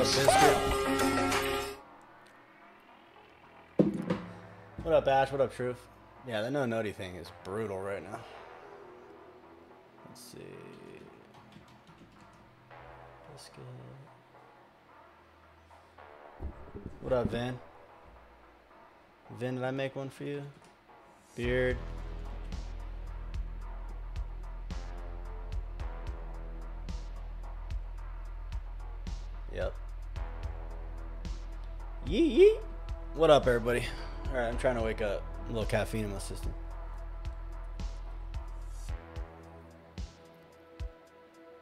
up, Biscuit? What up, Ash? What up, Truth? Yeah, the no noti thing is brutal right now. Let's see. Biscuit. What up, Vin? Vin, did I make one for you? Beard. What up, everybody? All right, I'm trying to wake up. A little caffeine in my system.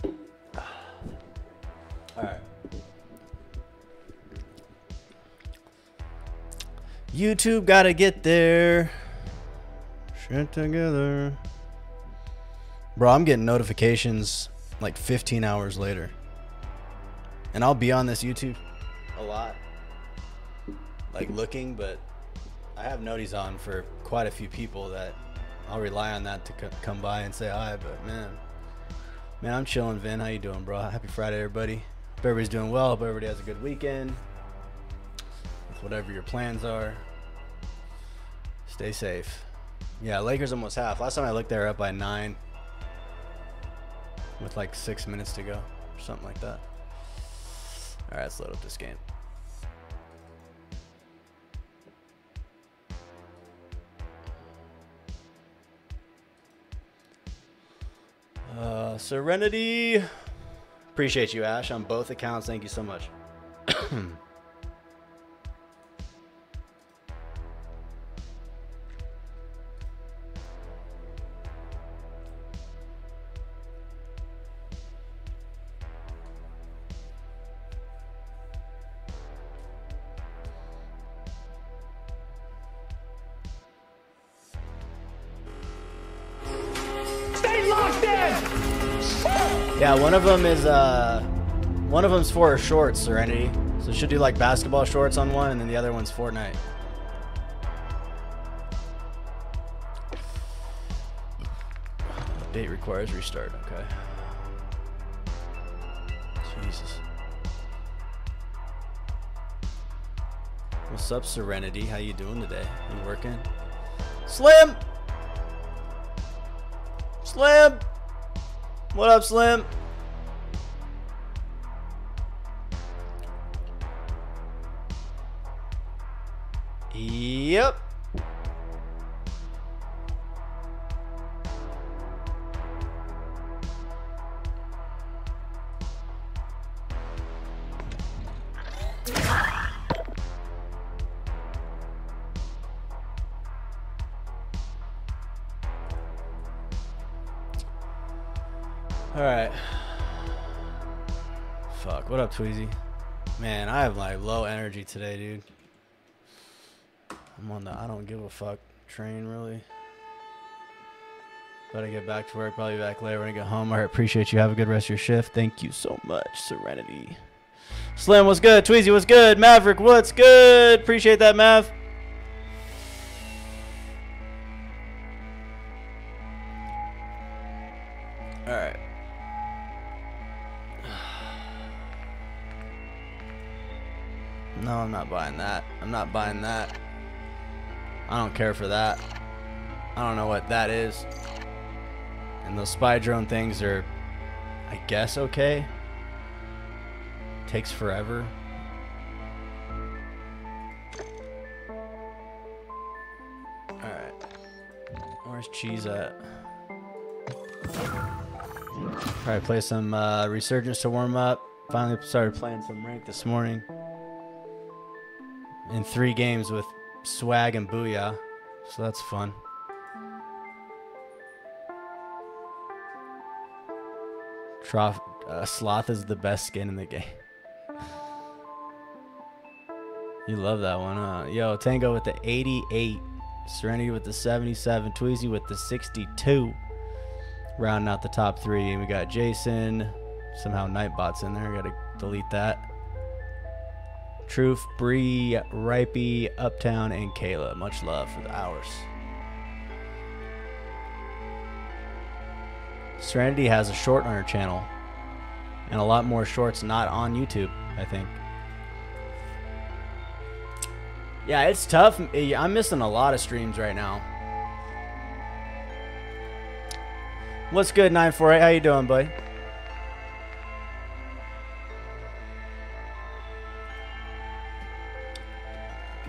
All right. YouTube gotta get there. Shit together. Bro, I'm getting notifications like 15 hours later. And I'll be on this YouTube. Like looking, but I have noties on for quite a few people that I'll rely on that to c- come by and say hi. But man, man, I'm chilling. Vin, how you doing, bro? Happy Friday, everybody. Hope everybody's doing well. Hope everybody has a good weekend. With whatever your plans are, stay safe. Yeah, Lakers almost half. Last time I looked, they were up by nine, with like six minutes to go, or something like that. All right, let's load up this game. Serenity. Appreciate you, Ash, on both accounts. Thank you so much. one of them is uh, one of them's for shorts, Serenity. So should do like basketball shorts on one, and then the other one's Fortnite. Update requires restart. Okay. Jesus. What's up, Serenity? How you doing today? You working? Slim. Slim. What up, Slim? Tweezy? Man, I have like low energy today, dude. I'm on the I don't give a fuck train, really. Better get back to work. Probably back later when I get home. I appreciate you. Have a good rest of your shift. Thank you so much, Serenity. Slim, what's good? Tweezy, what's good? Maverick, what's good? Appreciate that, Mav. Care for that. I don't know what that is. And those spy drone things are, I guess, okay. Takes forever. Alright. Where's Cheese at? Probably play some uh, Resurgence to warm up. Finally started playing some rank this morning. In three games with Swag and Booyah. So that's fun. Trough, uh, Sloth is the best skin in the game. You love that one, huh? Yo, Tango with the 88. Serenity with the 77. Tweezy with the 62. Rounding out the top three. We got Jason. Somehow Nightbot's in there. Gotta delete that. Truth, Bree, Ripey, Uptown, and Kayla. Much love for the hours. Serenity has a short on her channel and a lot more shorts not on YouTube, I think. Yeah, it's tough. I'm missing a lot of streams right now. What's good, 948? How you doing, buddy?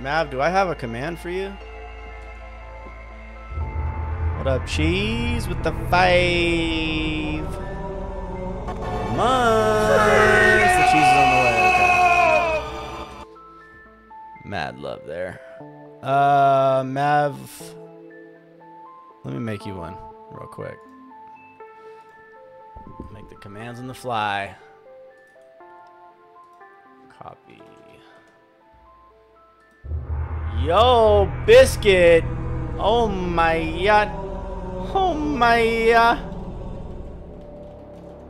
Mav, do I have a command for you? What up, cheese with the five months? The cheese is on the way. Okay. Mad love there. Uh, Mav. Let me make you one real quick. Make the commands on the fly. Copy. Yo, biscuit. Oh my god. Oh my uh,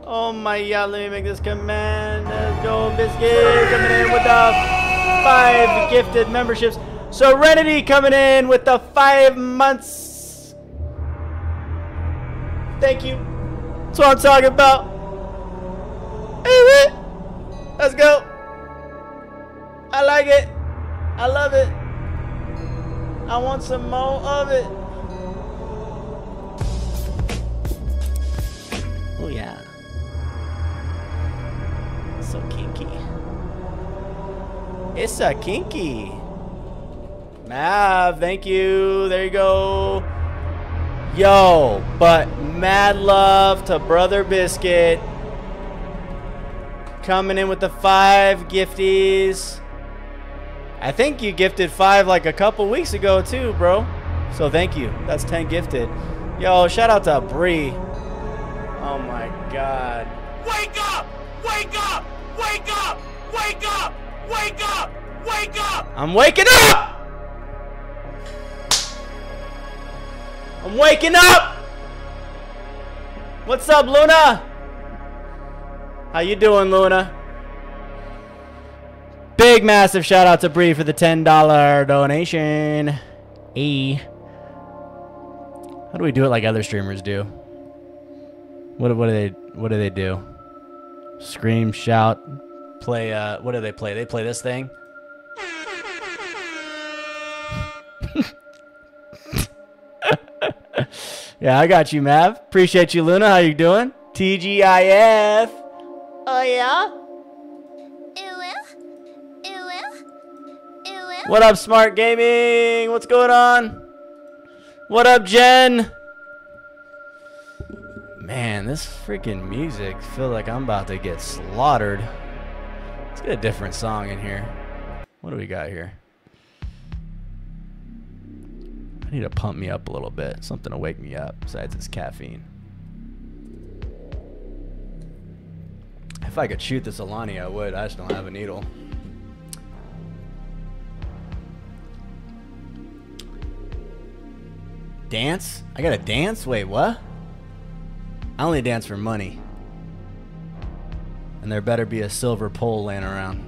Oh my god, let me make this command. Let's go, Biscuit coming in with the five gifted memberships. Serenity coming in with the five months. Thank you. That's what I'm talking about. Let's go. I like it. I love it. I want some more of it. Oh yeah. So kinky. It's a kinky. Mav, thank you. There you go. Yo, but mad love to Brother Biscuit. Coming in with the five gifties. I think you gifted five like a couple weeks ago too, bro. So thank you. That's 10 gifted. Yo, shout out to Bree. Oh my god. Wake up! Wake up! Wake up! Wake up! Wake up! Wake up! I'm waking up! I'm waking up! What's up, Luna? How you doing, Luna? Big massive shout out to Bree for the $10 donation. E. How do we do it like other streamers do? What what do they what do they do? Scream, shout, play. Uh, what do they play? They play this thing. yeah, I got you, Mav. Appreciate you, Luna. How you doing? TGIF. Oh yeah. What up, Smart Gaming? What's going on? What up, Jen? Man, this freaking music feel like I'm about to get slaughtered. Let's get a different song in here. What do we got here? I need to pump me up a little bit. Something to wake me up besides this caffeine. If I could shoot this Alani, I would. I just don't have a needle. Dance? I gotta dance? Wait, what? I only dance for money. And there better be a silver pole laying around.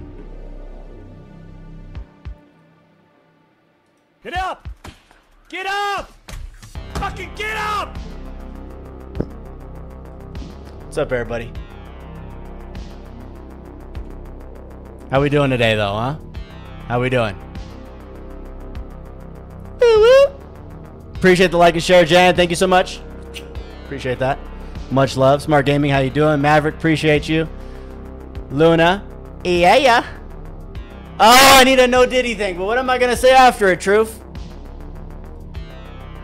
Get up! Get up! Fucking get up! What's up, everybody? How we doing today, though, huh? How we doing? Appreciate the like and share, Jan. Thank you so much. Appreciate that. Much love. Smart Gaming, how you doing? Maverick, appreciate you. Luna. Yeah, yeah. Oh, I need a no Diddy thing. But what am I going to say after it, Truth?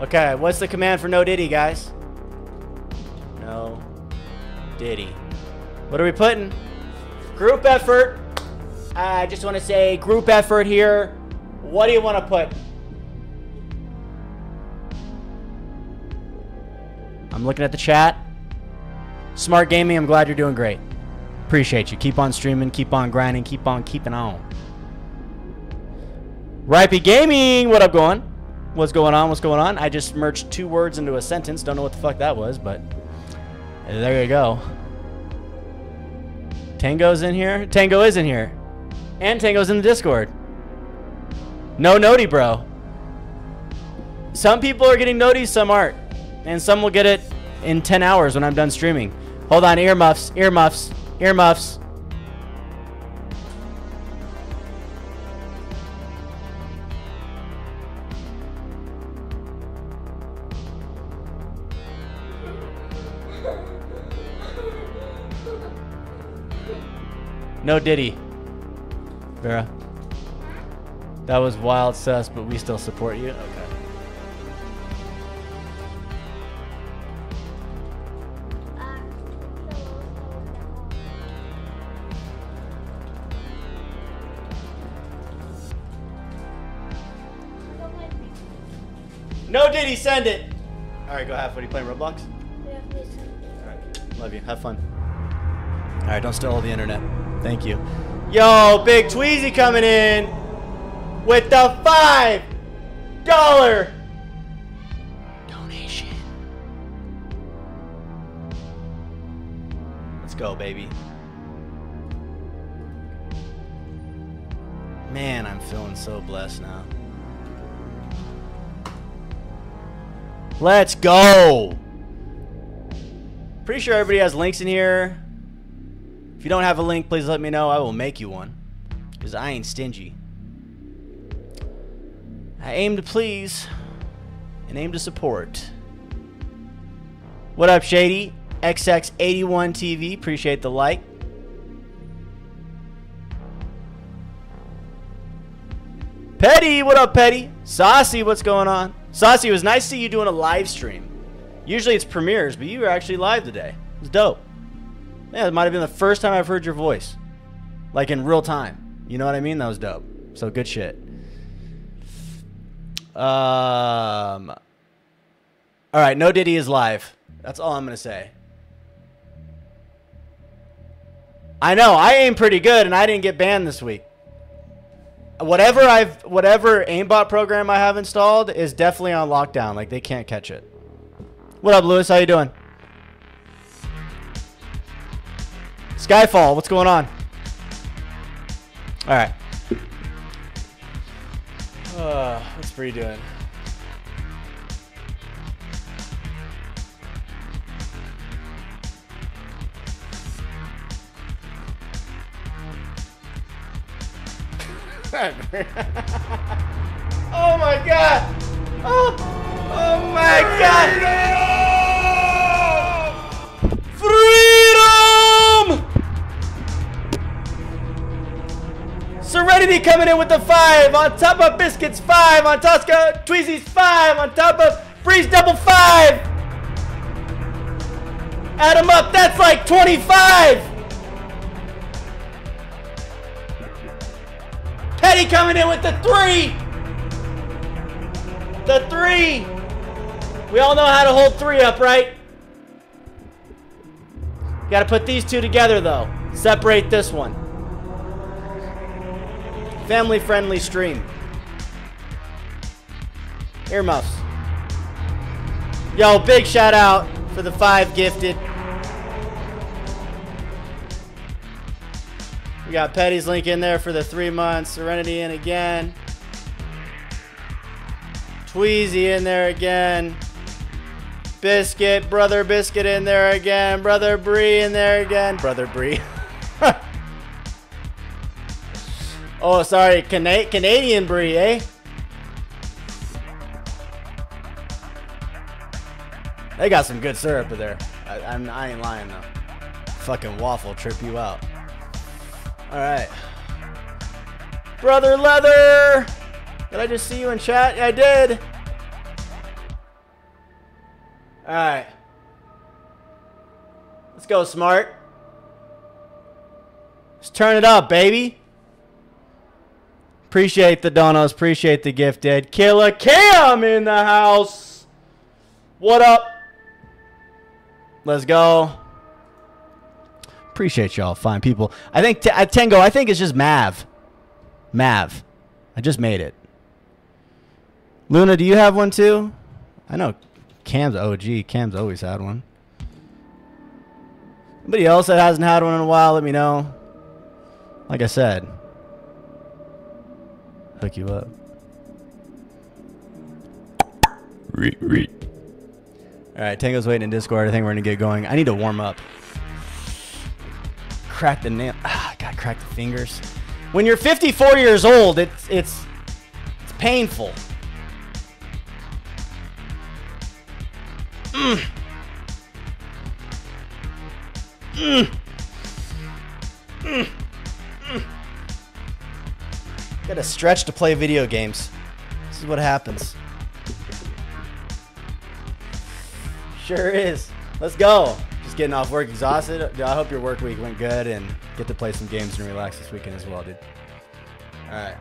Okay, what's the command for no Diddy, guys? No Diddy. What are we putting? Group effort. I just want to say group effort here. What do you want to put? I'm looking at the chat. Smart Gaming, I'm glad you're doing great. Appreciate you. Keep on streaming, keep on grinding, keep on keeping on. Ripey Gaming, what up going? What's going on? What's going on? I just merged two words into a sentence. Don't know what the fuck that was, but there you go. Tango's in here. Tango is in here. And Tango's in the Discord. No noti, bro. Some people are getting noties, some aren't and some will get it in 10 hours when I'm done streaming. Hold on, earmuffs, earmuffs, earmuffs. No Diddy. Vera. That was wild sus, but we still support you. Okay. No Diddy, send it. All right, go have fun. You playing Roblox? Yeah. All right. Love you. Have fun. All right, don't steal all the internet. Thank you. Yo, Big Tweezy coming in with the five dollar donation. Let's go, baby. Man, I'm feeling so blessed now. Let's go. Pretty sure everybody has links in here. If you don't have a link, please let me know. I will make you one. Because I ain't stingy. I aim to please and aim to support. What up, Shady? XX81 TV. Appreciate the like. Petty, what up, Petty? Saucy, what's going on? Saucy, it was nice to see you doing a live stream. Usually it's premieres, but you were actually live today. It's dope. Yeah, it might have been the first time I've heard your voice. Like in real time. You know what I mean? That was dope. So good shit. Um All right, no Diddy is live. That's all I'm going to say. I know, I aim pretty good and I didn't get banned this week. Whatever I've whatever aimbot program I have installed is definitely on lockdown. Like they can't catch it. What up, Lewis? How you doing? Skyfall, what's going on? All right. Uh, what's Bree doing? oh my god! Oh, oh my god! Freedom! Serenity coming in with the five on top of Biscuits five on Tosca Tweezy's five on top of Bree's double five. Add them up, that's like 25. Petty coming in with the three. The three. We all know how to hold three up, right? Got to put these two together, though. Separate this one. Family friendly stream. Earmuffs. Yo, big shout out for the five gifted. We got Petty's link in there for the three months. Serenity in again. Tweezy in there again. Biscuit, Brother Biscuit in there again. Brother Bree in there again. Brother Bree. oh, sorry. Cana Canadian Brie, eh? They got some good syrup in there. I, I'm, I ain't lying though. Fucking waffle trip you out. All right. Brother Leather! Did I just see you in chat? Yeah, I did. All right. Let's go, smart. Let's turn it up, baby. Appreciate the donos. Appreciate the gifted. Killer Cam in the house. What up? Let's go. Appreciate y'all, fine people. I think t- at Tango, I think it's just Mav. Mav. I just made it. Luna, do you have one too? I know Cam's OG. Cam's always had one. Anybody else that hasn't had one in a while, let me know. Like I said, hook you up. All right, Tango's waiting in Discord. I think we're gonna get going. I need to warm up. Crack the nail. Ah, God, crack the fingers. When you're 54 years old, it's it's it's painful. Mm. Mm. Mm. Gotta stretch to play video games. This is what happens. Sure is. Let's go. Getting off work exhausted. Dude, I hope your work week went good and get to play some games and relax this weekend as well, dude. All right.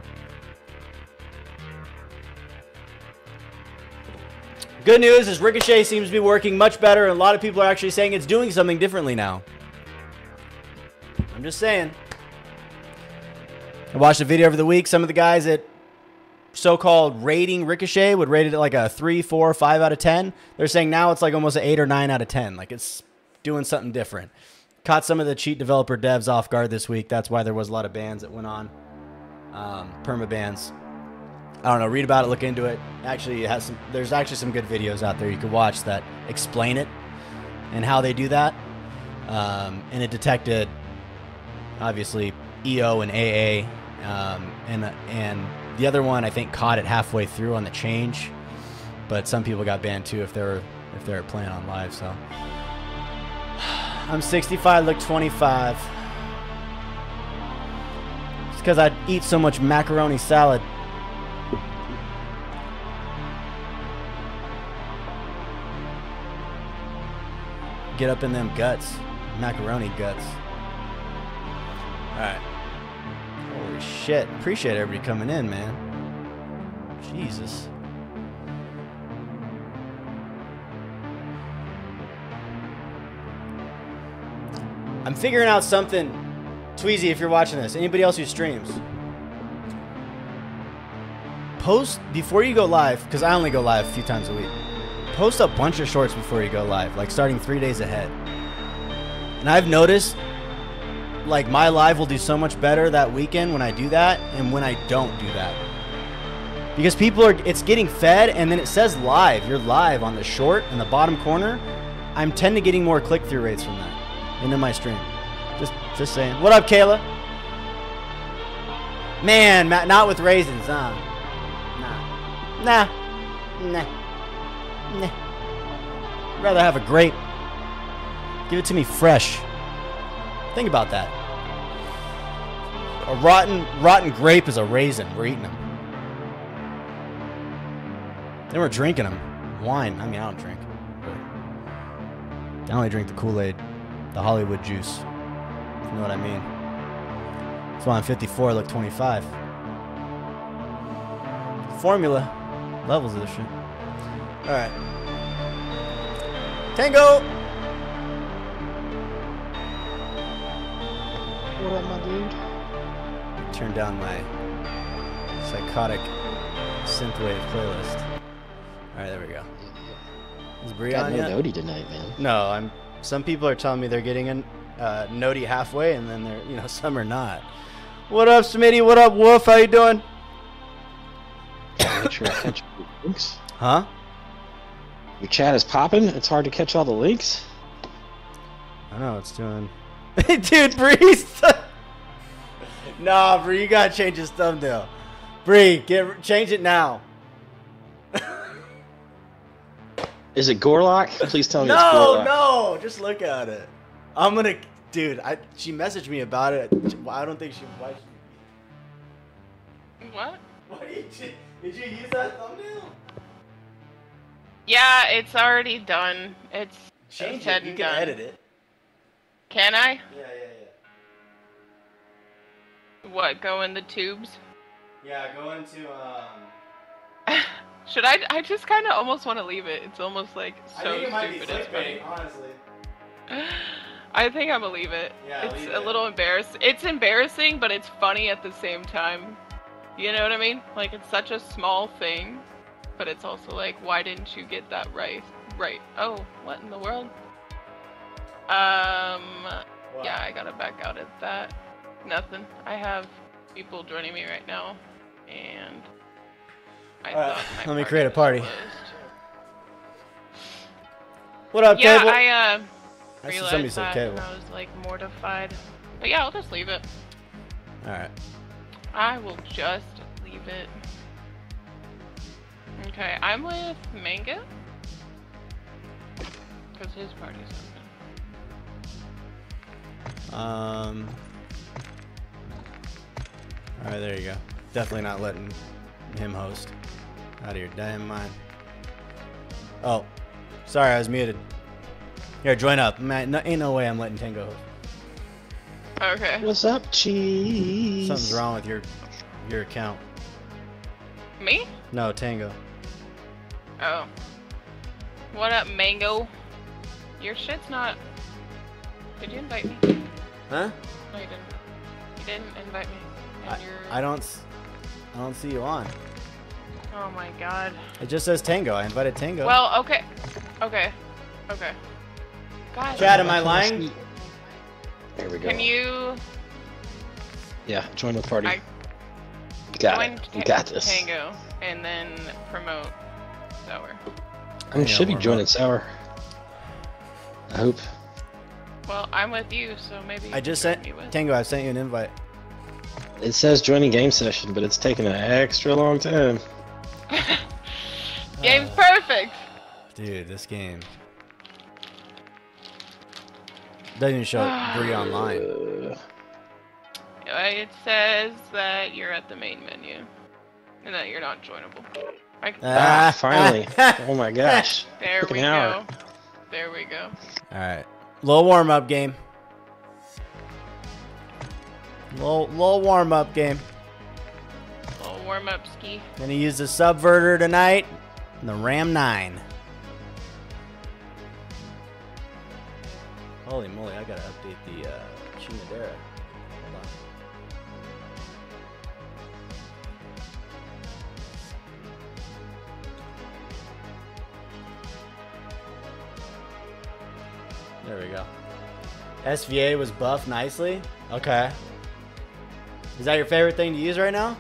Good news is Ricochet seems to be working much better, and a lot of people are actually saying it's doing something differently now. I'm just saying. I watched a video over the week. Some of the guys at so-called rating Ricochet would rate it like a three, four, five out of ten. They're saying now it's like almost an eight or nine out of ten. Like it's doing something different. Caught some of the cheat developer devs off guard this week. That's why there was a lot of bans that went on, um, perma bans. I don't know. Read about it. Look into it. Actually, it has some. There's actually some good videos out there you could watch that explain it and how they do that. Um, and it detected obviously EO and AA, um, and and the other one I think caught it halfway through on the change, but some people got banned too if they were if they were playing on live. So I'm 65, look 25. It's because I eat so much macaroni salad. Get up in them guts, macaroni guts. All right. Holy shit. Appreciate everybody coming in, man. Jesus. I'm figuring out something. Tweezy, if you're watching this, anybody else who streams, post before you go live, because I only go live a few times a week. Post a bunch of shorts before you go live, like starting three days ahead. And I've noticed like my live will do so much better that weekend when I do that and when I don't do that. Because people are it's getting fed and then it says live. You're live on the short in the bottom corner. I'm tend to getting more click-through rates from that into my stream. Just just saying. What up, Kayla? Man, not with raisins, huh? Nah. Nah. Nah. Nah. Rather have a grape. Give it to me fresh. Think about that. A rotten, rotten grape is a raisin. We're eating them. Then we're drinking them. Wine. I mean, I don't drink. But I only drink the Kool-Aid, the Hollywood juice. You know what I mean. That's why I'm 54. I look 25. Formula levels of this shit. All right. Tango. What up, my dude? Turn down my psychotic synthwave playlist. All right, there we go. Is Bree Got no yet? Nody tonight, man. No, I'm. Some people are telling me they're getting a uh, halfway, and then they're, you know, some are not. What up, Smitty? What up, Wolf? How you doing? Make sure I catch the links. Huh? Your chat is popping. It's hard to catch all the links. I know it's doing. Dude, Bree's. nah, Bree, you gotta change his thumbnail. Bree, get change it now. Is it Gorlock? Please tell me No, Gorlock. no, just look at it. I'm gonna, dude. I she messaged me about it. I don't think she. Why she What? What did you did you use that thumbnail? Yeah, it's already done. It's Change said it. You can done. edit it. Can I? Yeah, yeah, yeah. What? Go in the tubes? yeah. Yeah, go into um. Should I? I just kind of almost want to leave it. It's almost like I so think it might be stupid. It's funny. honestly. I think I'm gonna leave it. Yeah, it's leave a it. little embarrassing. It's embarrassing, but it's funny at the same time. You know what I mean? Like it's such a small thing, but it's also like, why didn't you get that right? Right. Oh, what in the world? Um. What? Yeah, I gotta back out at that. Nothing. I have people joining me right now, and I Alright, let me create a party. closed. What up, Yeah, Cable? I uh, I see realized somebody said that, Cable. I was like mortified. But yeah, I'll just leave it. All right. I will just leave it. Okay, I'm with Manga. Because his party's open. Um. All right, there you go. Definitely not letting him host. Out of your damn mind. Oh, sorry, I was muted. Here, join up. Man, no, ain't no way I'm letting Tango host. Okay. What's up, cheese? Something's wrong with your your account. Me? No, Tango. Oh. What up, Mango? Your shit's not. Did you invite me? Huh? No, you didn't. You didn't invite me. And I, you're. I don't. s- I don't see you on. Oh my god. It just says Tango. I invited Tango. Well, okay. Okay. Okay. God. Chad, am I lying? There we go. Can you Yeah, join the party. I- got join it. You got this. Tango and then promote Sour? I should be warm joining. Sour. I hope. Well, I'm with you, so maybe. I just join sent with- Tango. I sent you an invite. It says joining game session, but it's taking an extra long time. Game's Uh, perfect. Dude, this game doesn't even show Bree online. It says that you're at the main menu and that you're not joinable. I, ah, finally. oh my gosh. there took we an hour. go. There we go. All right, little warm up game. Little little warm up game. Little warm up ski. Gonna use the subverter tonight. In the Ram 9. Holy moly, I gotta update the uh, Chinadera. Hold on. There we go. SVA was buffed nicely. Okay. Is that your favorite thing to use right now?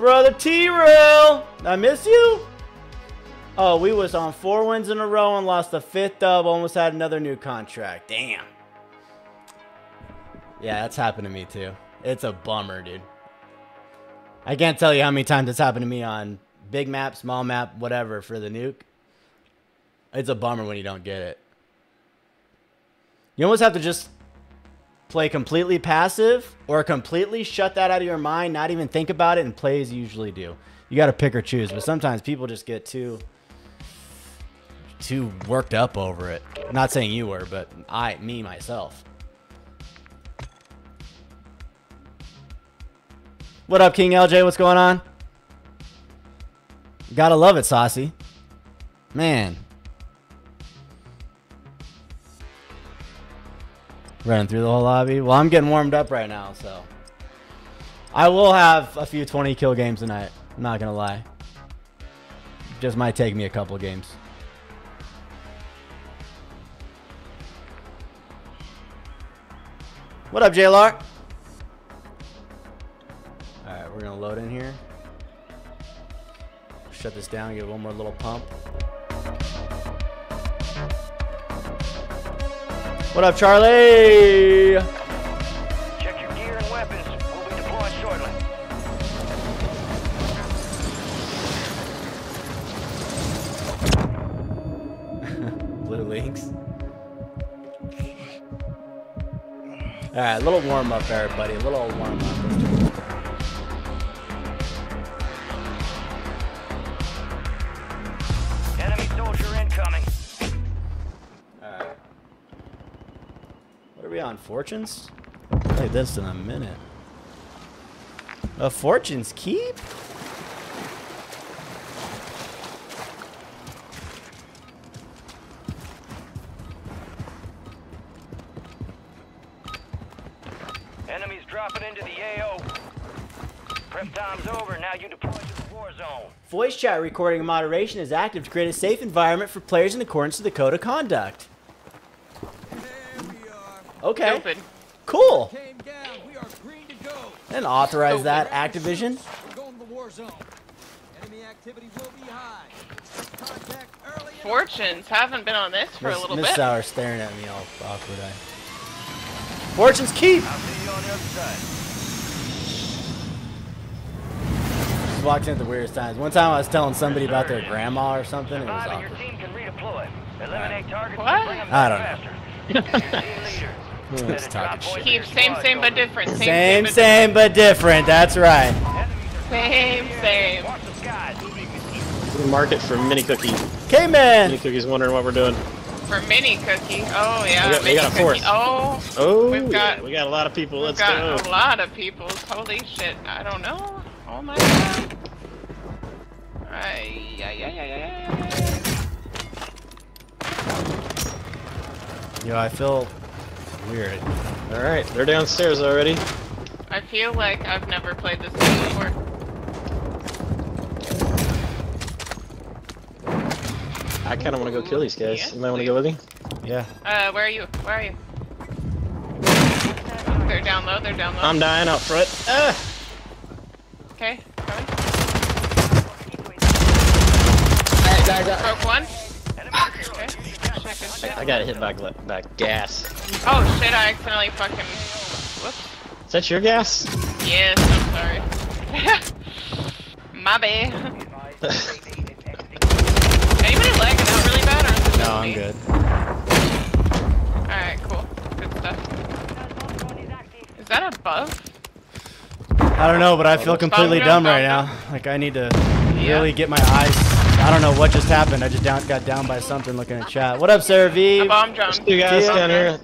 Brother T-Rail, I miss you. Oh, we was on four wins in a row and lost the fifth dub. Almost had another new contract. Damn. Yeah, that's happened to me too. It's a bummer, dude. I can't tell you how many times it's happened to me on big map, small map, whatever for the nuke. It's a bummer when you don't get it. You almost have to just play completely passive or completely shut that out of your mind, not even think about it, and play as you usually do. You got to pick or choose, but sometimes people just get too too worked up over it. Not saying you were, but I, me myself. What up, King LJ? What's going on? Gotta love it, Saucy. Man. Running through the whole lobby. Well, I'm getting warmed up right now, so. I will have a few 20 kill games tonight. I'm not gonna lie. Just might take me a couple games. What up, JLR? Alright, we're gonna load in here. Shut this down, give it one more little pump. What up, Charlie? Check your gear and weapons. We'll be deploying shortly. Blue links. Alright, a little warm up, everybody. A little warm up. Fortunes? Play this in a minute. A Fortunes Keep? Enemies dropping into the AO. Prep time's over. Now you deploy to the war zone. Voice chat recording and moderation is active to create a safe environment for players in accordance with the code of conduct. Okay, Stupid. cool. We are green to go. And authorize that, Activision. We're going to the war zone. Enemy activity will be high. Contact early. and Fortunes haven't been on this for a little Miss bit. Miss Sauer staring at me all awkward eye. Fortunes Keep! I'll see you on the other side. Just walked in at the weirdest times. One time I was telling somebody about their grandma or something. It was and your awkward. team can redeploy. Eliminate targets What? and bring them I don't faster. Team leader. It's talking shit. Keep same, same, but different. Same, Same, but same, but different. That's right. Same, same. Watch the skies. We market for mini cookie. Mini K-Man! cookie's wondering what we're doing. For mini cookie. Oh yeah. We got- we got a fourth. Oh, Oh, We've got- yeah, we got a lot of people. we've Let's got go. a lot of people. Holy shit. I don't know. Oh my god. Ay, ay, ay, ay, ay, ay. Yo, I feel weird. All right, they're downstairs already. I feel like I've never played this game before. I kind of want to go kill these guys. Yes, you might want to go with me. Yeah. Uh, where are you? Where are you? They're down low. They're down low. I'm dying out front. Ah! Okay, coming. Hey, guys, I, Broke one. Okay. Checking shit. I got hit by gla- by gas. Oh shit! I accidentally fucking. Whoops. Is that your gas? Yes, I'm sorry. My bad. Anybody lagging out really bad, or is it just No, I'm me? good. All right, cool. Good stuff. Is that a bug? I don't know, but I feel completely dumb right now. Like I need to Yeah. really get my eyes. I don't know what just happened. I just down, got down by something looking at chat. What up, Sarah A V? bomb drone. You guys Yeah. down here.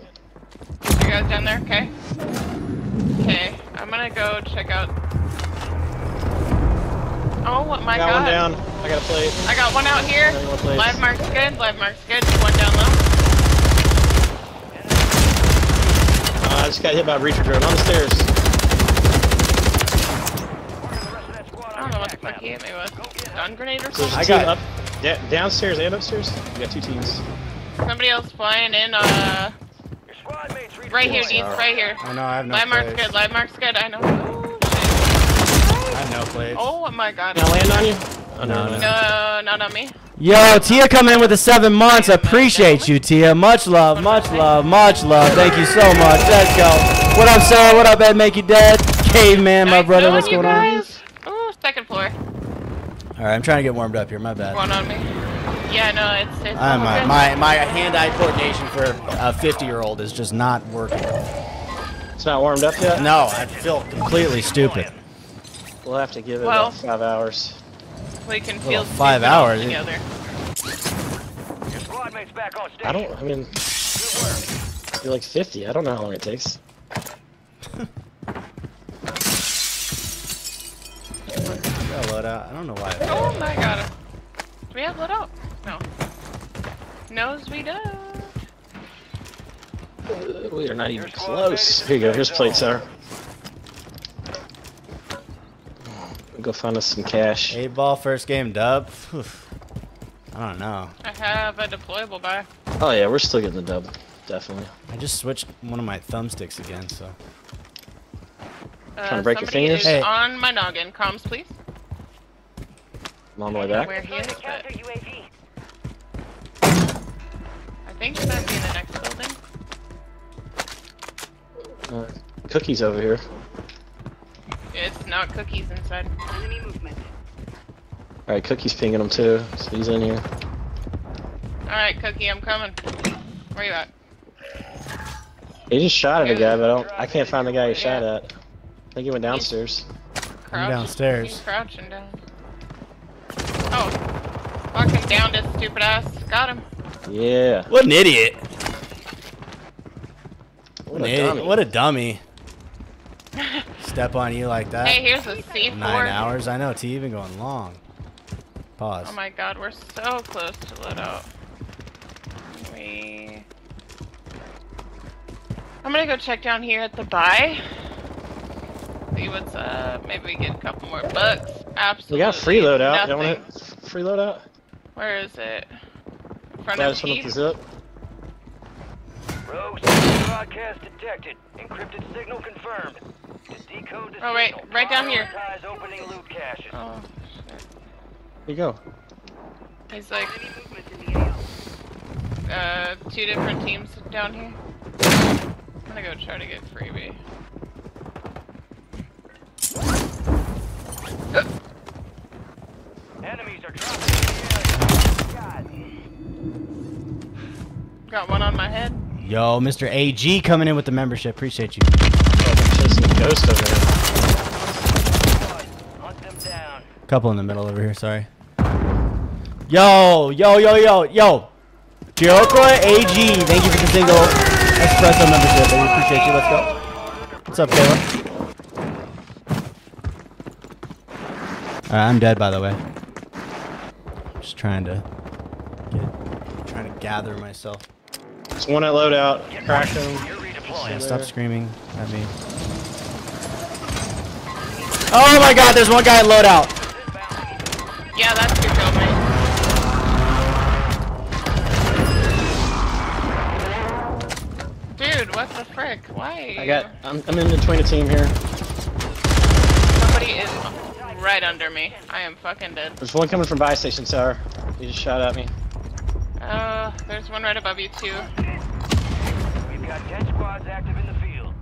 You guys down there? Okay. Okay, I'm gonna go check out. Oh my got god. one down. I got a plate. I got one out here. One. Live mark's good. Live mark's good. One down low. Uh, I just got hit by a breacher drone on the stairs. Don't know what the fuck he hit me with. Stun grenade or something? I got- up, da- downstairs and upstairs. We got two teams. Somebody else flying in. Uh, Your squad mates right here, redeploying. Deeds. Right here. I know I have no Live mark's good. Live mark's good. I know. Oh I have no plates. Oh my god. Can I land on you? Oh, No, never mind. No, not on me. Yo, Tia coming in with the seven months. Appreciate you, Tia. Much love, much love, much love. Thank you so much. Let's go. What up, Sarah? What up, Ed? Make you dead. Caveman, my Nice brother. What's you going on? Guys. Ooh, second floor. All right, I'm trying to get warmed up here. My bad. One on me. Yeah, no, it's it's. Uh, all my, good. my my hand-eye coordination for a 50-year-old is just not working. It's not warmed up yet. No, I feel completely stupid. We'll have to give it Well. about five hours. We can Well, feel five hours. together. Your squad mates back on station. I don't. I mean, you're like 50. I don't know how long it takes. Got a loadout. I don't know why. Oh my god. Do we have let out? No. No's we don't. Uh, we are not even close. Here you go. Here's plates, sir. Go find us some cash. Eight ball first game dub. Phew. I don't know. I have a deployable buy. Oh yeah, we're still getting the dub. Definitely. I just switched one of my thumbsticks again, so. Uh, Trying to break your fingers? Hey. on my noggin. Comms, please. I'm on the way I don't know back. Where he is, but I think he might be in the next building. Uh, cookies over here. It's not cookies inside. Enemy movement. All right, cookies pinging him too. So he's in here. All right, Cookie, I'm coming. Where you at? He just shot at a guy, but I don't. I can't find the guy he shot at. I think he went downstairs. Crouch. downstairs. He's crouching down. Oh, fucking downed his stupid ass. Got him. Yeah. What an idiot! What An a idiot. dummy. What a dummy. Step on you like that. Hey, here's a C4. Nine hours. I know. T even going long. Pause. Oh my god, we're so close to load out. We. I'm gonna go check down here at the buy. See what's up. Maybe we get a couple more bucks. Absolutely. We Absolutely. got free loadout. You Nothing. want it? Free load out? Where is it? In front Yeah, of just went up Pete? the zip. Rogue broadcast detected. Encrypted signal confirmed. To decode the Oh, right- signal, right down here. opening loot caches. Oh, shit. Here you go. He's like, Enemy movement in the AO. uh, two different teams down here. I'm gonna go try to get freebie. Enemies are dropping in the area. God. Got one on my head. Yo, Mr. AG coming in with the membership. Appreciate you. They're chasing a ghost over there. Hunt them down. Couple in the middle over here. Sorry. Yo, yo, yo, yo, yo. Girocroy AG, thank you for the single espresso membership. We appreciate you. Let's go. What's up, Kayla? Alright, I'm dead, by the way. Just trying to get, trying to gather myself. There's one at loadout. Cracked him. Yeah, stop screaming at me. Oh my god, there's one guy at loadout. Yeah, that's your kill, mate. Dude, what the frick? Why? I got. I'm, I'm in between a team here. Somebody is right under me. I am fucking dead. There's one coming from buy station tower. He just shot at me. Uh, there's one right above you too. We've got 10 squads active in the field.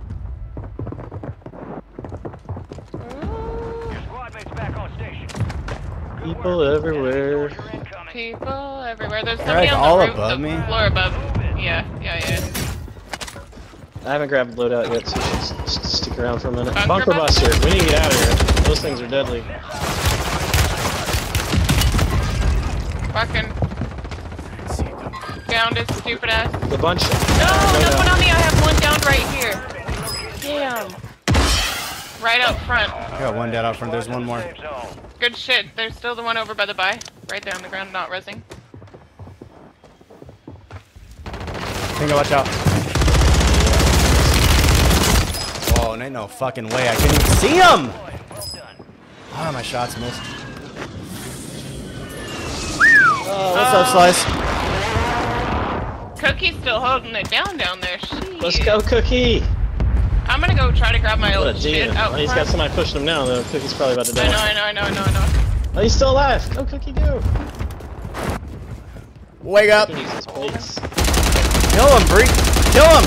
Your squad mates back on station. Good People work. everywhere. People everywhere. There's They're, somebody like, on the all roof, above the me? floor above. Yeah, yeah, yeah. I haven't grabbed loadout yet, so just, just stick around for a minute. Bunker Bunker buster? buster. We need to get out of here. Those things are deadly. Fucking downed his stupid ass. The bunch. No, no one on me. I have one down right here. Damn. Right out front. I got one dead out front. There's one more. Good shit. There's still the one over by the buy. Right there on the ground, not resing. Tingo, watch out. Whoa, ain't no fucking way. I can't even see him. Well done. Ah, my shots missed. Oh, what's up, Slice? Cookie's still holding it down down there. Shit. Let's go, Cookie. I'm gonna go try to grab my What a old shit out Oh, he's got somebody pushing him now, though. Cookie's probably about to die. I know, I know, I know, I know, I know. Oh, he's still alive. Go, Cookie, go. Wake up. He needs his plates. Kill him, Bree. Kill him.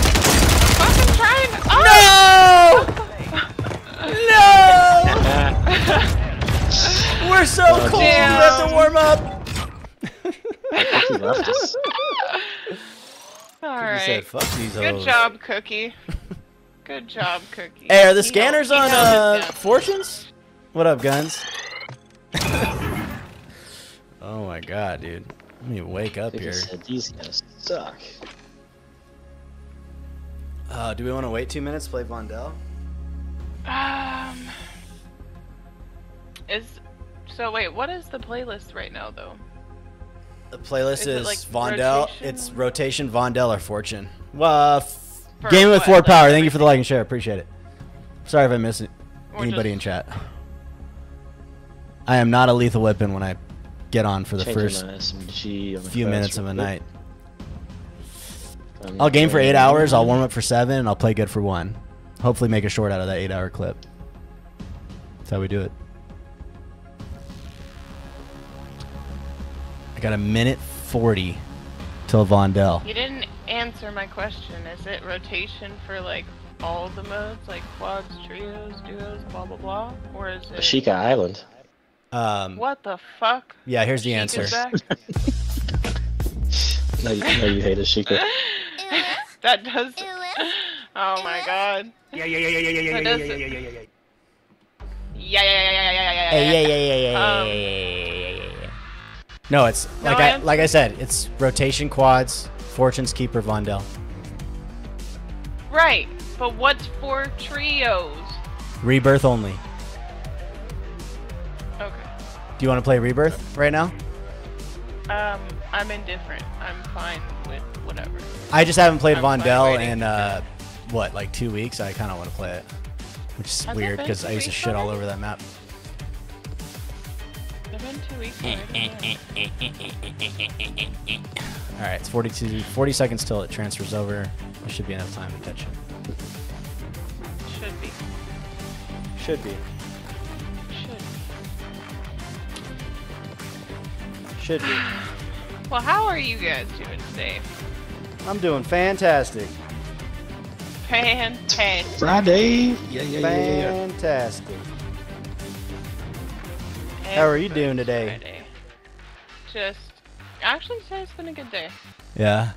Fucking trying. Oh! No! no! We're so Oh, cold. We have to warm up. he left us. All He right. said, "Fuck these Good hoes." job, Cookie. Good job, Cookie. Hey, are the He scanners on uh. Fortunes? What up, guns? oh my god, dude. Let me wake up Cookie here. said these guys suck. Uh, do we want to wait two minutes to play Vondel? Um. Is so. Wait, what is the playlist right now, though? The playlist Is is, it, like, Vondel. rotation? It's rotation Vondel or Fortune. Well, f- Game with four Ford like Power. Thank you for the like and share. Appreciate it. Sorry if I missed it. Or anybody just- in chat. I am not a lethal weapon when I get on for the Changing first my SMG on the few fast minutes of a night. I'm I'll game for eight hours. I'll warm up for seven, and I'll play good for one. Hopefully, make a short out of that eight-hour clip. That's how we do it. I got a minute forty till Vondel. You didn't answer my question. Is it rotation for like all the modes, like quads, trios, duos, blah blah blah, or is it? Ashika Island. Um, What the fuck? Yeah, here's the Sheik answer. is? No, you, no, you hate Ashika. that does. Oh my god. Yeah, yeah, yeah, yeah, yeah, yeah, That yeah, does yeah, it. yeah, yeah, yeah, yeah. Yeah, yeah, yeah, yeah, yeah, yeah, yeah, Hey, yeah, yeah. yeah, yeah, yeah, Um, yeah, yeah, yeah, yeah, yeah, yeah. No, it's like I like I said, it's rotation quads, Fortune's Keeper, Vondel. Right, but what's for trios? Rebirth only. Okay. Do you want to play Rebirth right now? Um, I'm indifferent. I'm fine with whatever. I just haven't played I'm fine Vondel in uh, what, like two weeks. I kind of want to play it, which is Has weird because I used to shit all over that map. It's been two weeks All right, it's 42, 40 seconds till it transfers over. There should be enough time to catch it. Should be. Should be. Should. Should be. Well, how are you guys doing today? I'm doing fantastic. Fantastic. Friday. Yeah, yeah, yeah, yeah, yeah. Fantastic. How are you doing today? Friday. Just, actually, today's been a good day. Yeah.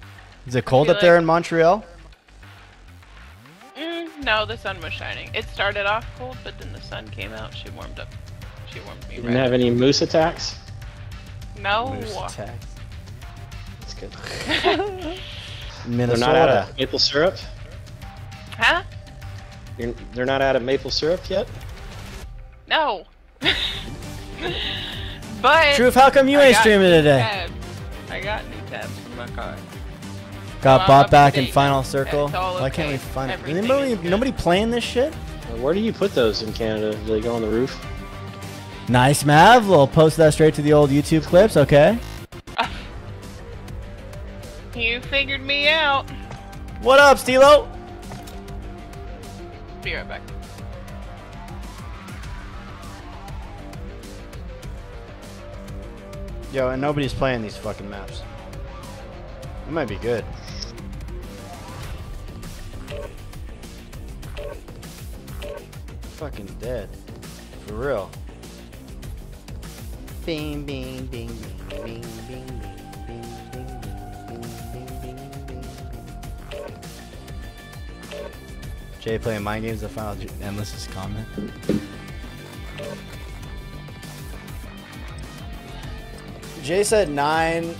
Is it cold feel up there in Montreal? Mm, no, the sun was shining. It started off cold, but then the sun came out. She warmed up. She warmed me You didn't have up. any moose attacks? No. Moose attack. That's good. Minnesota. They're not out of maple syrup? Huh? You're, they're not out of maple syrup yet? No. but Truth, how come you I ain't streaming today? Tabs. I got new tabs for my car. Got I'm bought back in. Final Circle. It's all Why can't we find it? Everything Nobody, is nobody playing this shit? Where do you put those in Canada? Do they go on the roof? Nice, Mav. We'll post that straight to the old YouTube clips, okay? You figured me out. What up, Stilo? Be right back. Yo, and nobody's playing these fucking maps. It might be good. Fucking dead. For real. Bing, bing, bing, bing, bing, bing, bing. Jay playing mind games, the final endless comment. Jay said nine.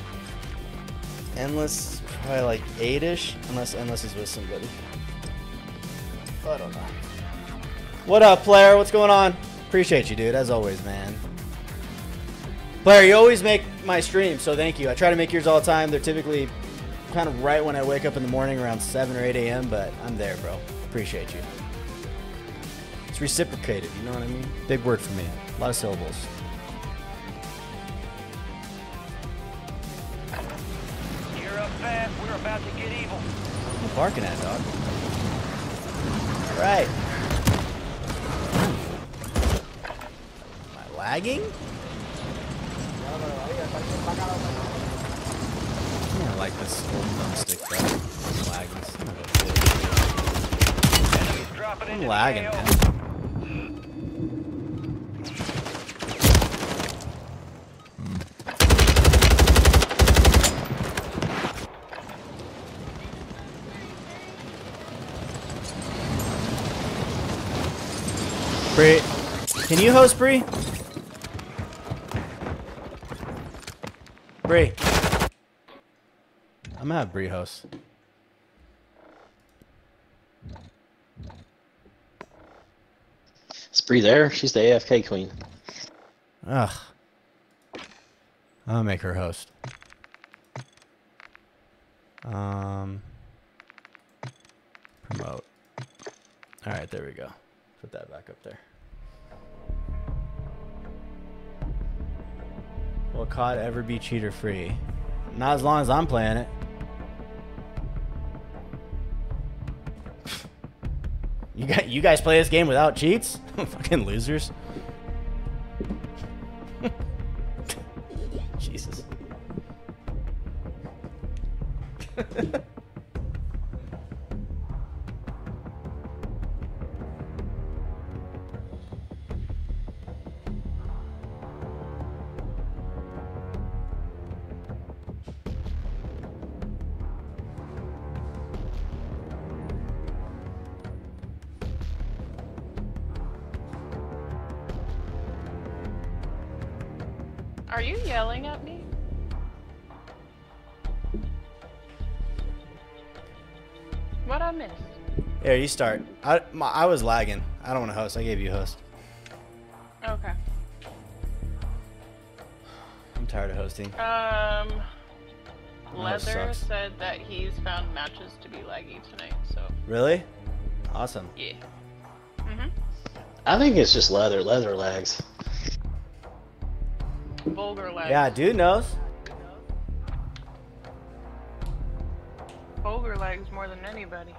Endless, probably like eight-ish, unless Endless is with somebody. I don't know. What up, player? What's going on? Appreciate you, dude. As always, man. Player, you always make my stream, so thank you. I try to make yours all the time. They're typically kind of right when I wake up in the morning, around 7 or 8 a.m., but I'm there, bro. Appreciate you. It's reciprocated, you know what I mean? Big word for me. A lot of syllables. Fast. We're about to get evil. What are you barking at, dog? Right. Am I lagging? I like this old thumbstick, bro. I'm lagging. Son of a bitch. I'm lagging, man. Bree, can you host Bree? Bree. I'm gonna have Bree host. Is Bree there? She's the AFK queen. Ugh. I'll make her host. Um. Promote. All right, there we go. Put that back up there. Will COD ever be cheater free? Not as long as I'm playing it. You guys, you guys play this game without cheats? Fucking losers. Jesus. Here, you start. I, my, I was lagging. I don't want to host. I gave you a host. Okay. I'm tired of hosting. Um, Leather said that he's found matches to be laggy tonight. So Really? Awesome. yeah. Mhm. I think it's just leather. Leather lags. Vulgar lag. Yeah, dude knows. Vulgar lags more than anybody.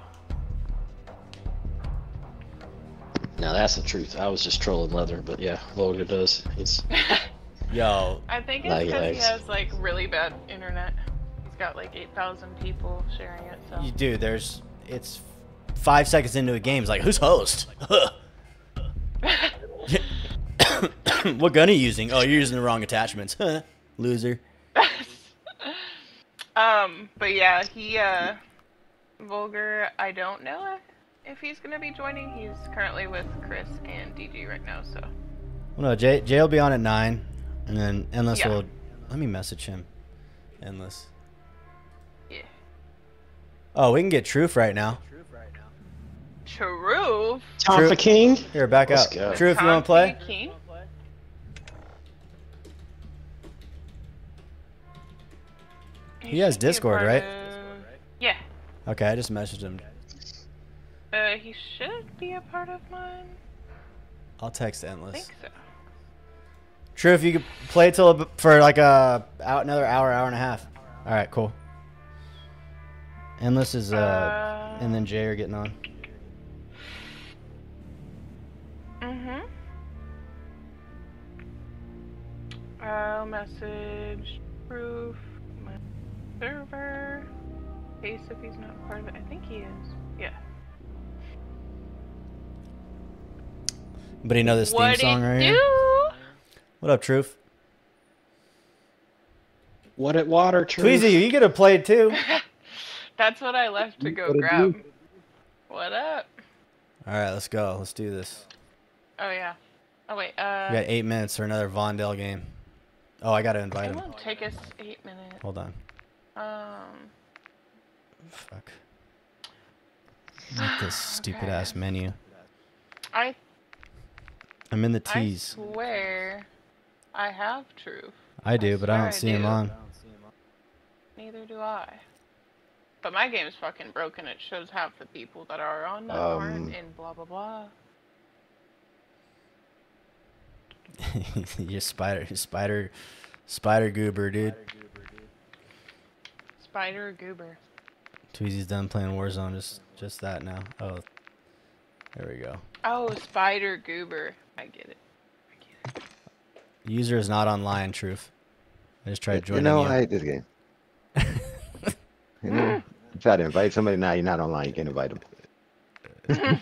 Now that's the truth. I was just trolling leather, but yeah, Volga does. He's Yo, I think it's Laggy because he has like really bad internet. He's got like 8,000 people sharing it. So you, do. there's it's five seconds into a game. It's like, who's host? what gun are you using? Oh, you're using the wrong attachments. Loser. um, but yeah, he uh, vulgar. I don't know if he's gonna be joining. He's currently with Chris and DG right now, so. Well, no, Jay, Jay will be on at nine, and then Endless Yeah. will. Let me message him. Endless. Yeah. Oh, we can get Truth right now. True. Tom True. for King. Here, back Let's up. go. Truth, you want to play? King? He has should be a Discord, right? Yeah. Okay, I just messaged him. Uh, he should be a part of mine. I'll text I Endless. think so. True, if you could play till a b- for like a out another hour, hour and a half. All right, cool. Endless is uh, Uh, and then Jay are getting on. Mm-hmm. I'll message proof my server. Case if he's not part of it. I think he is. But you know this theme what song right do? here. What up, Truth? What at water? Truth? Tweezy, you could have played too. That's what I left to go What grab. do? What up? All right, let's go. Let's do this. Oh yeah. Oh wait. Uh. We got eight minutes for another Vondel game. Oh, I gotta invite it him. won't take us eight minutes. Hold on. Um. Fuck. Like this stupid ass menu. I I'm in the I T's. swear, I have truth. I do, but I swear don't see him do. on. Neither do I. But my game's fucking broken. It shows half the people that are on that Um, aren't in blah blah blah. You're spider, spider, spider goober, dude. Spider goober. Tweezy's done playing Warzone. Just, just that now. Oh, there we go. Oh, spider goober. I get it. I get it. User is not online. Truth. I just tried joining You joining know, you. I hate this game. you know, you try to invite somebody now, you're not online, you can't invite them.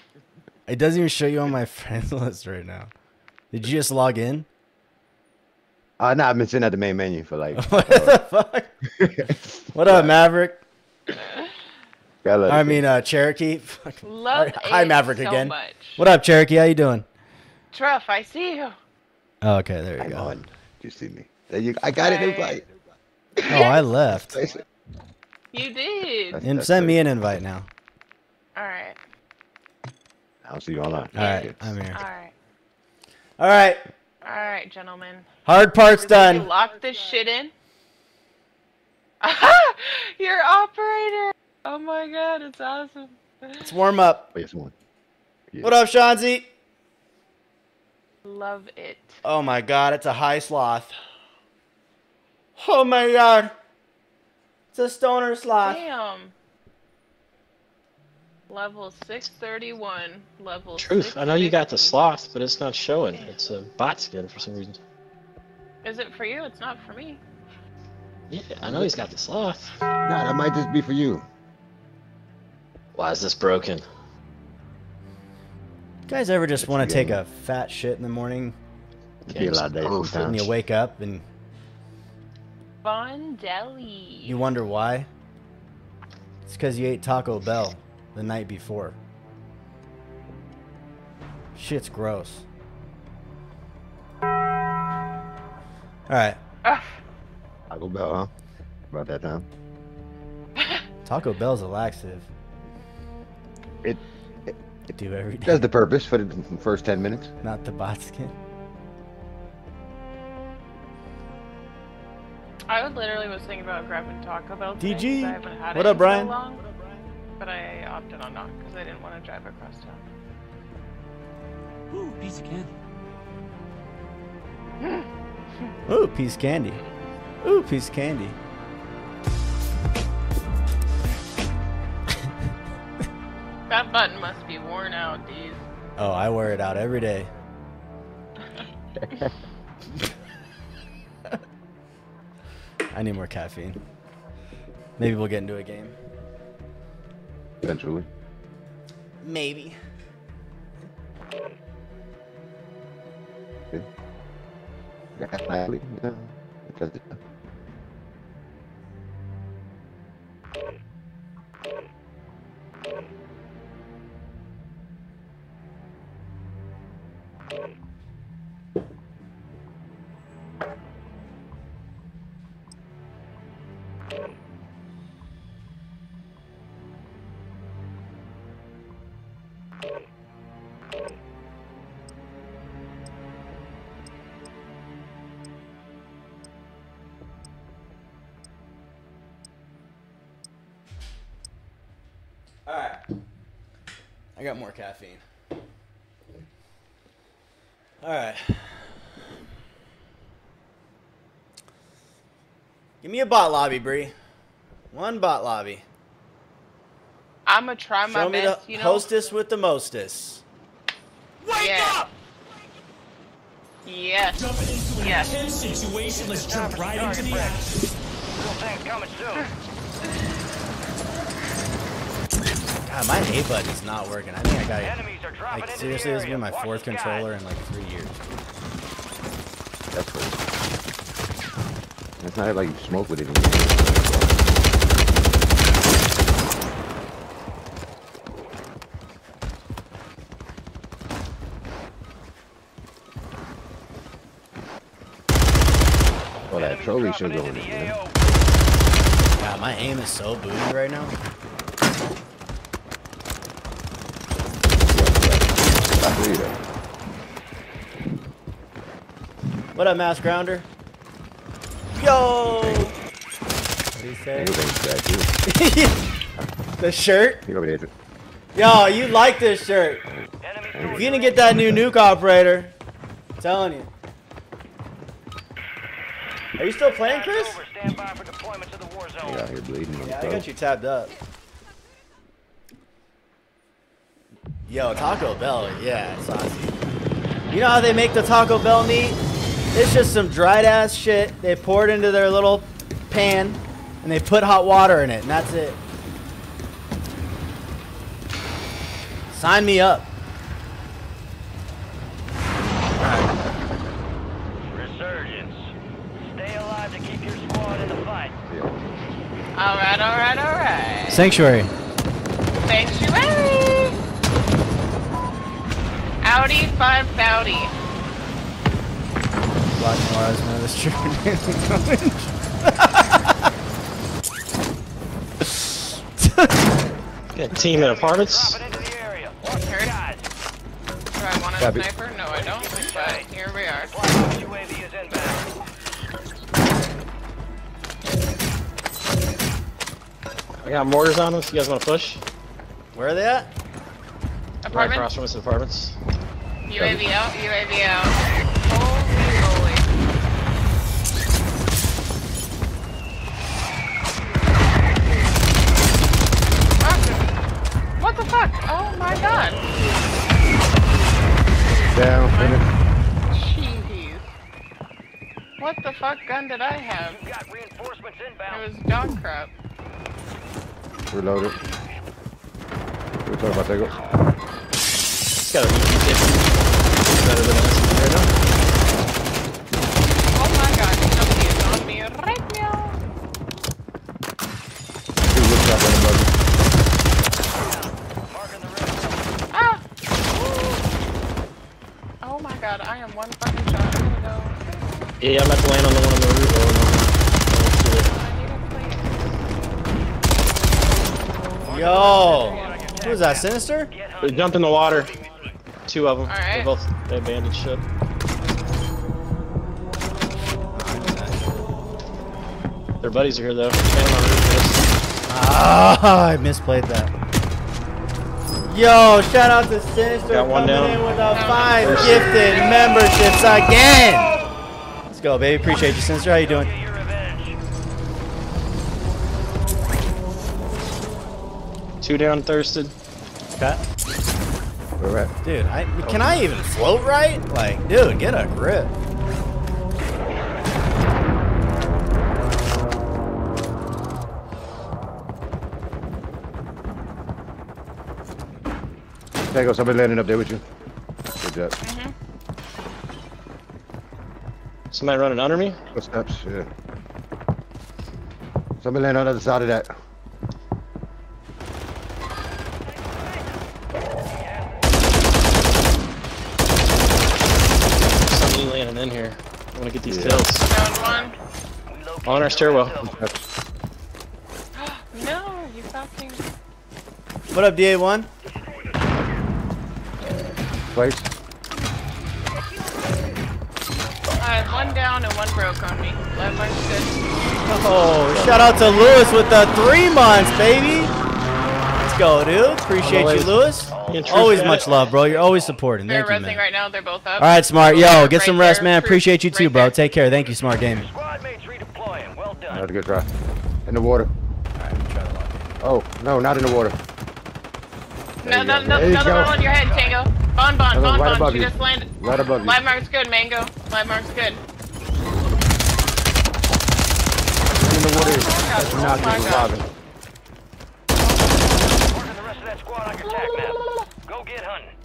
It doesn't even show you on my friends list right now. Did you just log in? Uh, no, I've been sitting at the main menu for like. what the fuck? What up, Maverick? I mean, uh, Cherokee. Love Hi, Maverick so again. much. What up, Cherokee? How you doing? Truff, I see you. Oh, okay, there you I'm go. on. You see me? There you. I got an invite. Oh, I left. You did. That's- And that's send me an invite now. All right. I'll see you online. All right, I'm here. All right. All right, All right, gentlemen. hard part's Everybody done. Lock this shit in. Your operator. Oh my god, it's awesome. Let's warm up. Oh, Wait, someone. Yeah. What up, Shanzi? Love it. Oh my god, it's a high sloth. Oh my god. It's a stoner sloth. Damn. Level 631. Level Truth. I know you got the 660. sloth, but it's not showing. It's a bot skin for some reason. Is it for you? It's not for me. Yeah, I know he's got the sloth. Nah, that might just be for you. Why is this broken? You guys ever just want to take a fat shit in the morning be a lot of days and you wake up and Von Deli. you wonder why? It's because you ate Taco Bell the night before. Shit's gross. Alright, Taco Bell, huh? About that time. Taco Bell's a laxative. It, Do every day. does the purpose for the first 10 minutes. Not the bot skin. I was literally was thinking about grabbing Taco Bell today 'cause DG. I haven't had What it up, in Brian? So long, but I opted on not because I didn't want to drive across town. Ooh, piece of candy. Ooh, piece of candy. Ooh, piece of candy. That button must be worn out, dude. Oh, I wear it out every day. I need more caffeine. Maybe we'll get into a game. Eventually. Maybe. Yeah, I got more caffeine. Bot lobby, Bree. One bot lobby. I'm gonna try my Show me best. the you know. hostess with the mostest. yeah. Up! Yes. Jump into an Yes. intense situation. Let's jump right into the action. Real things coming soon. God, my A button is not working. I think I got it. Enemies are dropping Like seriously, this has area. been my fourth controller in like three years. That's crazy. It's not like you smoke with it. In Oh, that Enemies trophy should go in the there. God, my aim is so booty right now. I believe that. What up, Mass Grounder? Yo! What do you say? Everything's bad the shirt? He over there. Yo, you like this shirt. Enemy If you didn't get that new nuke operator, I'm telling you. Are you still playing, Chris? Over. Stand by for deployment to the war He zone. out here bleeding. on Yeah, I the got you tabbed up. Yo, Taco Bell, yeah, it's awesome. You know how they make the Taco Bell meat? It's just some dried ass shit. They pour it into their little pan and they put hot water in it, and that's it. Sign me up. Resurgence. Stay alive to keep your squad in the fight. All right. All right. All right. Sanctuary. Sanctuary. Audi five Audi. Watching Lars know this Got a team in apartments. Dropping into the area. Watch the Heard. skies. Do I want a Copy. sniper? No, I don't. But here we are. Black Ops UAV is inbound. I got mortars on them. You guys want to push, Where are they at? right across from us in apartments. UAV out. UAV out. Down, finish. Jeez. What the fuck gun did I have? You got reinforcements It inbound. was dog crap. Reloaded. We're talking about that. Go. It's got a better than us right now. Oh my god, somebody is on me right now. Two wood shot on the buggy. Marking the red. Ah! Woo. Oh my god, I am one fucking shot. I'm gonna go. Yeah, I'm about to land on the one on the roof. Oh, no. Yo! Who is that, Sinister? They jumped in the water. Two of them. Alright. They both they abandoned ship. Their buddies are here though. Ah, I misplayed that. Yo, shout out to Sinister Got one coming down. in with a five gifted memberships again. Let's go, baby. Appreciate you, Sinister. How you doing? Revenge. Two down, thirsted. Okay. Where at? Dude, I, can I even float right? Like, dude, get a grip. There goes somebody landing up there with you. Good job. Somebody running under me. Footsteps, yeah. Somebody landing on the other side of that. Somebody landing in here. I want to get these Yeah. kills. Found one. On our stairwell. the zone. That's No, you fucking. What up, DA1? place. Down broke on me. Left one's good. Oh, shout out to Lewis with the three months, baby. Let's go, dude. Appreciate you, Lewis. Always much love, bro. You're always supporting. They're you, resting man. right now. They're both up. All right, smart. Yo, Right get some rest, there. man. Appreciate you too, right bro. there. Take care. Thank you, smart gaming. Squad mates redeploying. Well done. That's a good try. In the water. All right, try to lock in. Oh, no, not in the water. No, you no, go. no, There you another go. one on your head, Tango. Bon, bon, Another bon, right bon. She you. just landed. Right above you. Live mark's good, Mango. Live mark's good. In the water. Oh my Not God. even surviving. Marking the rest of that squad on your attack map. Go get hunting.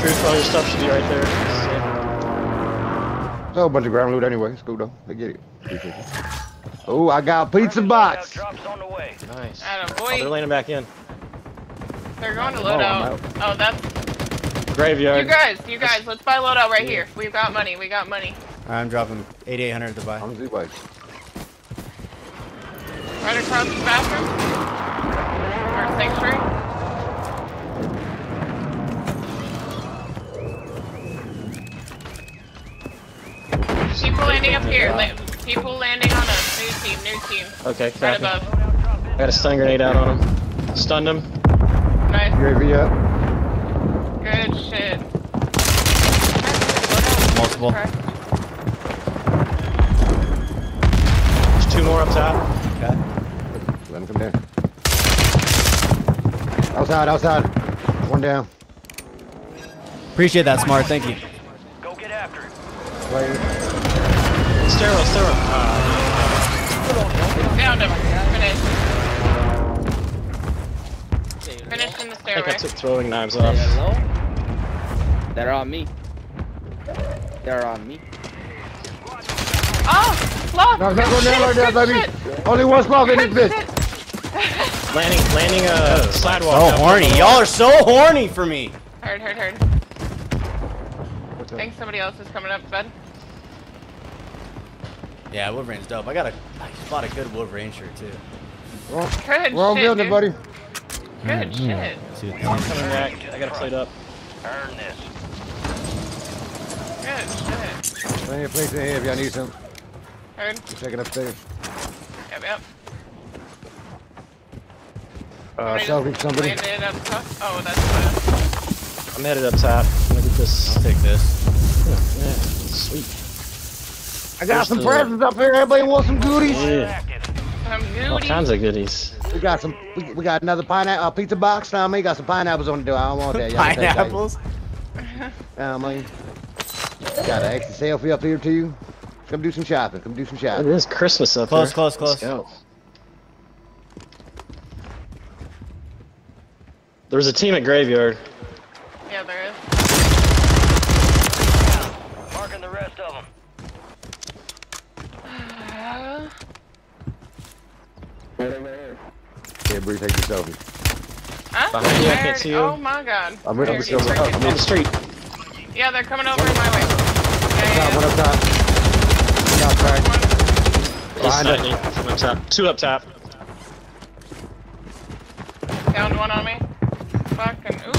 Truth, all your stuff should be right there. It's a whole bunch of ground loot anyway. It's cool though. They get it. Oh, I got a pizza box. Drops on the. Nice. Atta Oh, they're boy. landing back in. They're going to Oh, load I'm out. Oh, that's you guys. You guys, let's buy loadout right here. We've got money. We got money. All right, I'm dropping 8800 to buy. I'm Z bike. Right across the bathroom. Our sanctuary. People landing up here. La- people landing on us. New team. New team. Okay, Right copy. above. Got a stun grenade out on him. Stunned him. Nice. UAV up. Good shit. Multiple. There's two more up top. Okay. Let him come down. Outside, outside. One down. Appreciate that, smart. Thank you. Go get after it. Right. Stairwell, stairwell. Uh, Downed him. Finished. Finished in the I think I stairway. took throwing knives off. Hello? They're on me. They're on me. Oh! Lock! No, Good not going down shit, like baby. Only one spot in this bitch. Landing, landing a sidewalk. So horny. Y'all are so horny for me. Heard, heard, heard. I think somebody else is coming up, bud. Yeah, Wolverine's dope. I got a, I bought a good Wolverine shirt too. Well, Good We're all building, buddy. Good mm-hmm. shit. See what I'm coming back. I got it played up. Earn this. Good shit. Plenty of places in here if y'all need some. Heard. Just check it upstairs. Yep, yep. Uh, Somebody selfie, just somebody. landed up top. Oh, that's uh, I'm headed up top. I'm gonna get this. I'll take this. Yeah, sweet. I got Where's some the- presents up here. Everybody want some goodies? Yeah, Active. some all kinds of goodies. We got some. We, we got another pineapple uh, pizza box. Now, me got some pineapples on the door. I don't want that. Y'all can take that. Pineapples. Now, man. Got an extra selfie up here too. Come do some shopping. Come do some shopping. is Christmas up Close, there. close, Let's close. go. There was a team at Graveyard. Yeah, there is. Marking the rest of them. Uh, Yeah, Bree, take your selfie. huh? Behind you, I can't see you. Oh my god. I'm ready There to it is, go. right Oh, there. On the street. Yeah, they're coming over my way. Yeah, Top, one up top. Top, right. He's Behind us. sniping from up top. Two up top. Downed one on me. Fucking ooh.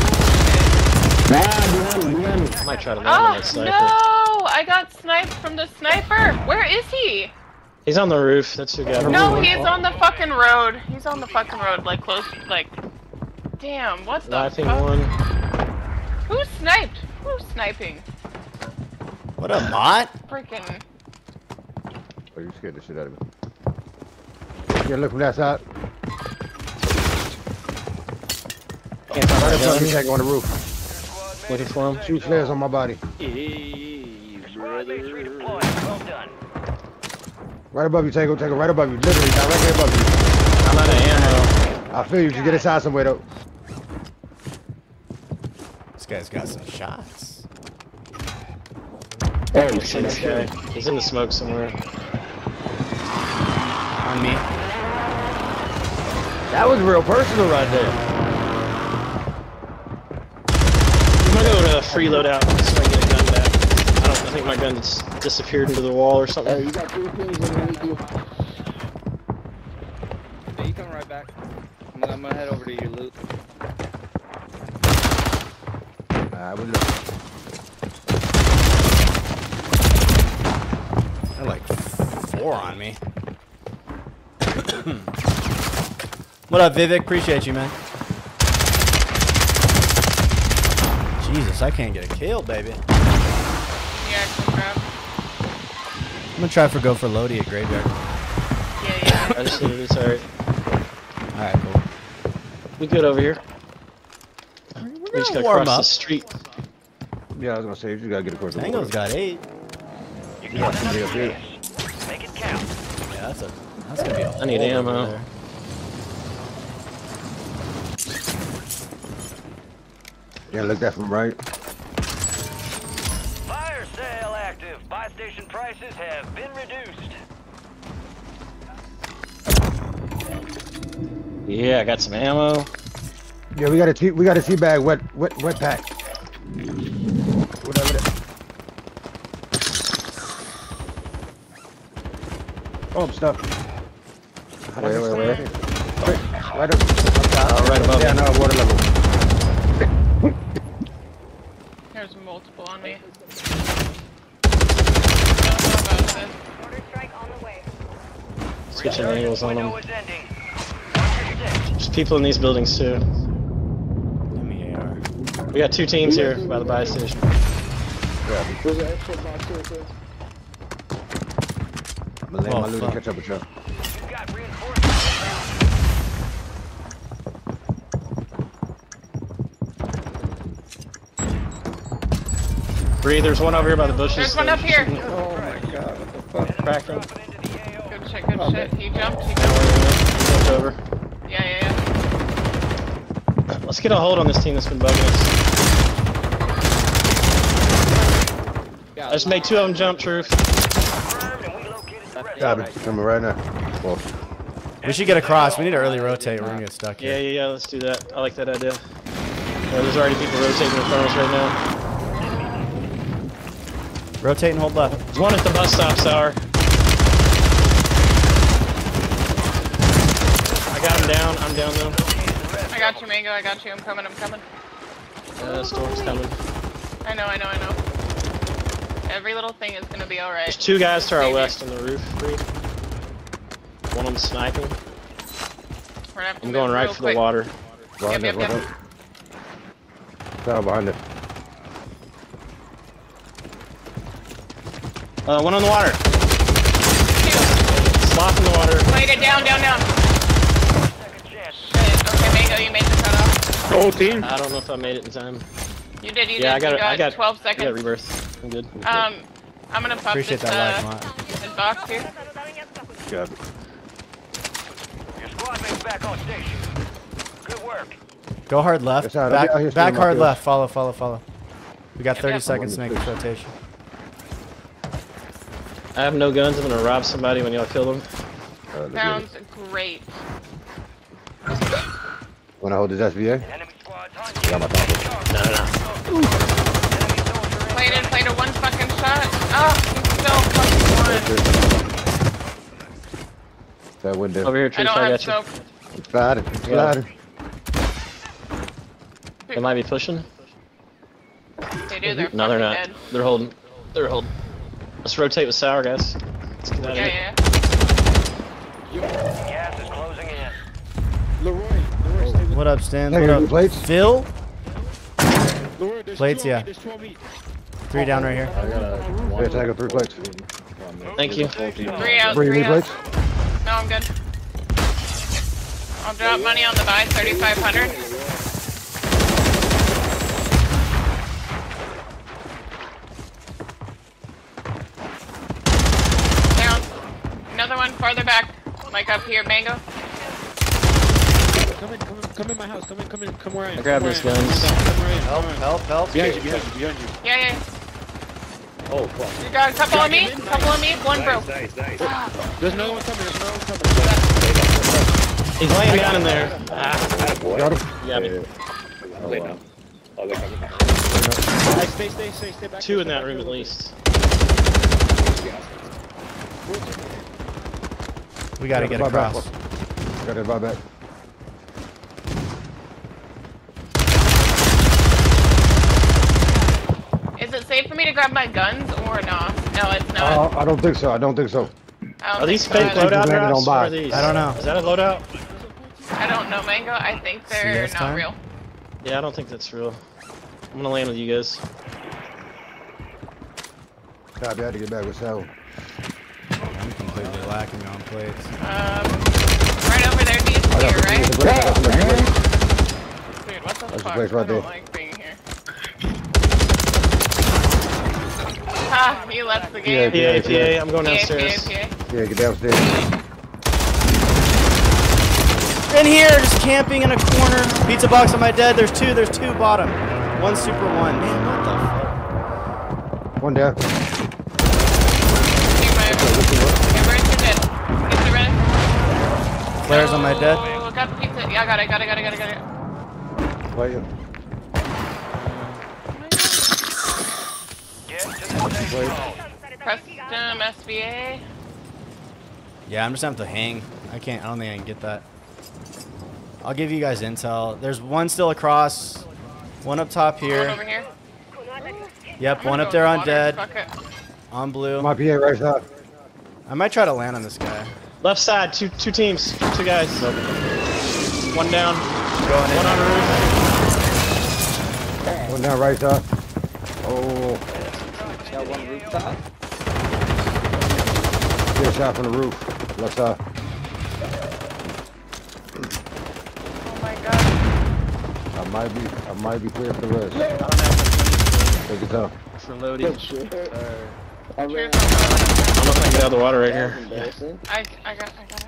I might try to land on Oh that sniper. no! I got sniped from the sniper. Where is he? He's on the roof. That's who got him. No, he's on the fucking road. He's on the fucking road, like close, like. Damn, what the Laughing fuck? one. Who sniped? Who's sniping? What a bot. Freaking. Oh, you scared the shit out of me. Yeah, look from that side. Can't find Right my up top, you gun. take on the roof. Looking for him. Shoot flares on my body. Hey, brother. Well done. Right above you, Tango. Tango, right above you. Literally, not right there above you. I'm out of ammo. I feel you. Just get inside somewhere, though. This guy's got some shots. Oh, see this guy. He's in the smoke somewhere. On me. That was real personal right there. I'm gonna go to uh, free loadout so I can get a gun back. I don't I think my gun's disappeared into the wall or something. Hey, you got three pings underneath you. Yeah, you come right back. I'm gonna, I'm gonna head over to your loot. Alright, we're good. They're like four on me. what up, Vivek? Appreciate you, man. Jesus, I can't get a kill, baby. Yeah. I'm gonna try for go for Lodi at graveyard. Yeah, yeah. I just needed it's alright. All right, cool. We good over here. We're We just gotta warm cross the street. Yeah, I was gonna say you gotta get across the Tango's border. got eight. You Yeah, got somebody enough up here. Make it count. Yeah, that's a that's gonna be a I need ammo. there. Yeah, look that from right. Fire sale active. Buy station prices have been reduced. Yeah, I got some ammo. Yeah, we got a tea, we got a tea bag, wet, wet, wet pack. Whatever Oh, I'm stuck. Wait, wait, wait. Wait, Right up, up top. Oh, right above Yeah, me. no, water level. There's multiple on me. Don't know about this. Order strike on the way. Switching angles on them. is ending. Watch your six. There's people in these buildings too. Give me AR. We got two teams here by the buy station. I'm gonna let Oh, my loot fuck. catch up with you. You've got reinforcements inbound. Bree, there's one over here by the bushes. There's one up here. Oh my god, what the fuck? Cracking. Dropping into the AO. Good shit, good oh, shit. He jumped, he jumped. Jumped over. Yeah, yeah, yeah. Let's get a hold on this team that's been bugging us. I just made two of them jump, Truth. Confirmed, and we located the rest Got of. Coming right now. Well, We should get across. We need to early rotate. We're gonna get stuck Yeah, here. yeah, yeah, let's do that. I like that idea. Yeah, there's already people rotating in front of us right now. Rotate and hold left. There's one at the bus stop, Sour. I got him down. I'm down though. I got you, Mango. I got you. I'm coming, I'm coming. Uh, storm's coming. I know, I know, I know. Every little thing is gonna be alright. There's two guys to our Maybe. west on the roof. Bree. One of them sniping. We're gonna have to I'm going right for quick. the water. behind yep, it, yep. behind it. Down behind it. Uh, one on the water. Two. Slop in the water. Wait it down, down, down. second chance. Shit. Okay, Mango, you made the cutoff. Whole team. I don't know if I made it in time. You did, you yeah, I did. got you got, I got 12 I seconds. got rebirth. I'm good. Um, I'm gonna pop Appreciate this, that uh, this box here. Got it. Your squad mate's back on station. Good work. Go hard left. Yes, sir. Back, I'll be out here back hard left. Follow, follow, follow. We got 30 yep. seconds to make this rotation. I have no guns. I'm gonna rob somebody when y'all kill them. Uh, look at it. Sounds great. Wanna hold this SVA? Enemy squad's hunting. Got my top. No, no, no. Enemy soldier Played in, played a one fucking shot. Oh, he's so fucking one. That window. Over here, I Truth. don't I, have got soap. Sliding. Sliding. you. They might be pushing. They do, they're No, they're not. dead. They're holding. They're holding. Let's rotate with Sour, guys. Let's get out of Yeah, here. yeah. gas is closing in. Leroy, Leroy, oh. stay What up, Stan? Hey, What up? plates? Phil? Leroy. Plates, yeah. me, There's two on me. Three down right here. Yeah, tag up three plates. Thank you. Three out, Bring three out. No, I'm good. I'll drop money on the buy, 3,500. Down. Another one farther back. Like up here, Mango. Come in, come in, come in my house. Come in, come in, come where I am. I grabbed come his where I am. guns. Come where I am. Help, come where I am. help, help. Behind you, behind you, behind you. Yeah, yeah. Oh, fuck. You got a couple of me, couple of me, one broke. There's another one coming, there's another one coming. He's laying down in there. Ah, Got him. yeah, me. Hey, stay, stay, stay, stay back. Two in that room at least. We gotta get Bye, bye. across. Got it, bye back. Is it safe for me to grab my guns or not? No, it's Uh, not. I don't think so. I don't think so. Don't Are these think fake so. loadout landed on drops? What are box. these? I don't know. Is that a loadout? I don't know, Mango. I think they're not time? real. Yeah, I don't think that's real. I'm gonna land with you guys. Copy, I had to get back with Sal. I'm completely lacking on plates. Um, right over there, these I got here, right? there's a place- I got some place. Dude, what the There's fuck? place right I don't there. like being here. He left the Yeah, game. PA, PA, I'm going PA, downstairs. PA, PA. Yeah, get downstairs. In here, just camping in a corner. Pizza box on my dead. There's two. There's two bottom. One super one. Man, what the fuck? One down. Take my- Okay, where's your dead? Get the red. Flares on my oh, dead. Oh, got the pizza. Yeah, I got it, got it, got it, got it, got it. Wait, Custom SBA. Yeah, I'm just gonna have to hang. I can't. I don't think I can get that. I'll give you guys intel. There's one still across. One up top One here. over here. Yep, one up there on water. dead. On blue. my PA right side. I might try to land on this guy. Left side, two two teams, two guys. One down, Going in. one on the roof. One down right side. Oh, Got get a shot from the roof. Left side. Oh my god. I might be, I might be clear for the rest. I don't have Take your time. much for loading. Good shit. Cheers, I don't know if I can get out of the water right here. I, I got, I got it.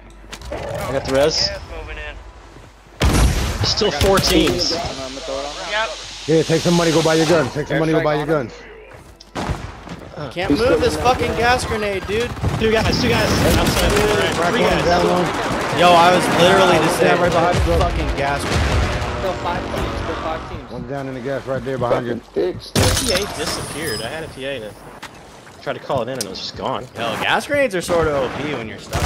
I got the res. Gas moving in. Still four teams. I'm gonna throw it on. Yep. Yeah, take some money, go buy your guns. Take some money, go buy your guns. Can't move this fucking gas grenade, dude. Two guys, two guys. Outside. Alright, Crack three one, guys. down one. Yo, I was literally just stand saying right behind you. fucking gas grenade. Still five teams. Still five teams. One down in the gas right there behind you. PA disappeared. I had a PA to try to call it in and it was just gone. Yo, gas grenades are sort of OP when you're stuck.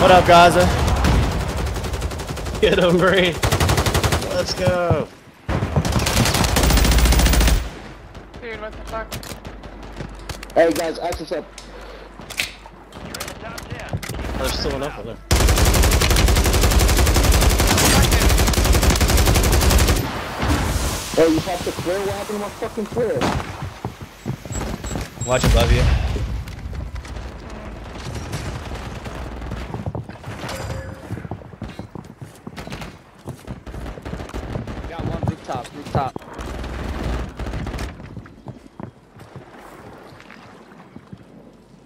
What up, Gaza? Get him, Bree. Let's go. Dude, what the fuck? Hey guys, access up. You're in the top 10. Oh, there's still enough of them. Hey, you have to clear? What happened to my fucking clear? Watch above you. Got one rooftop. Rooftop.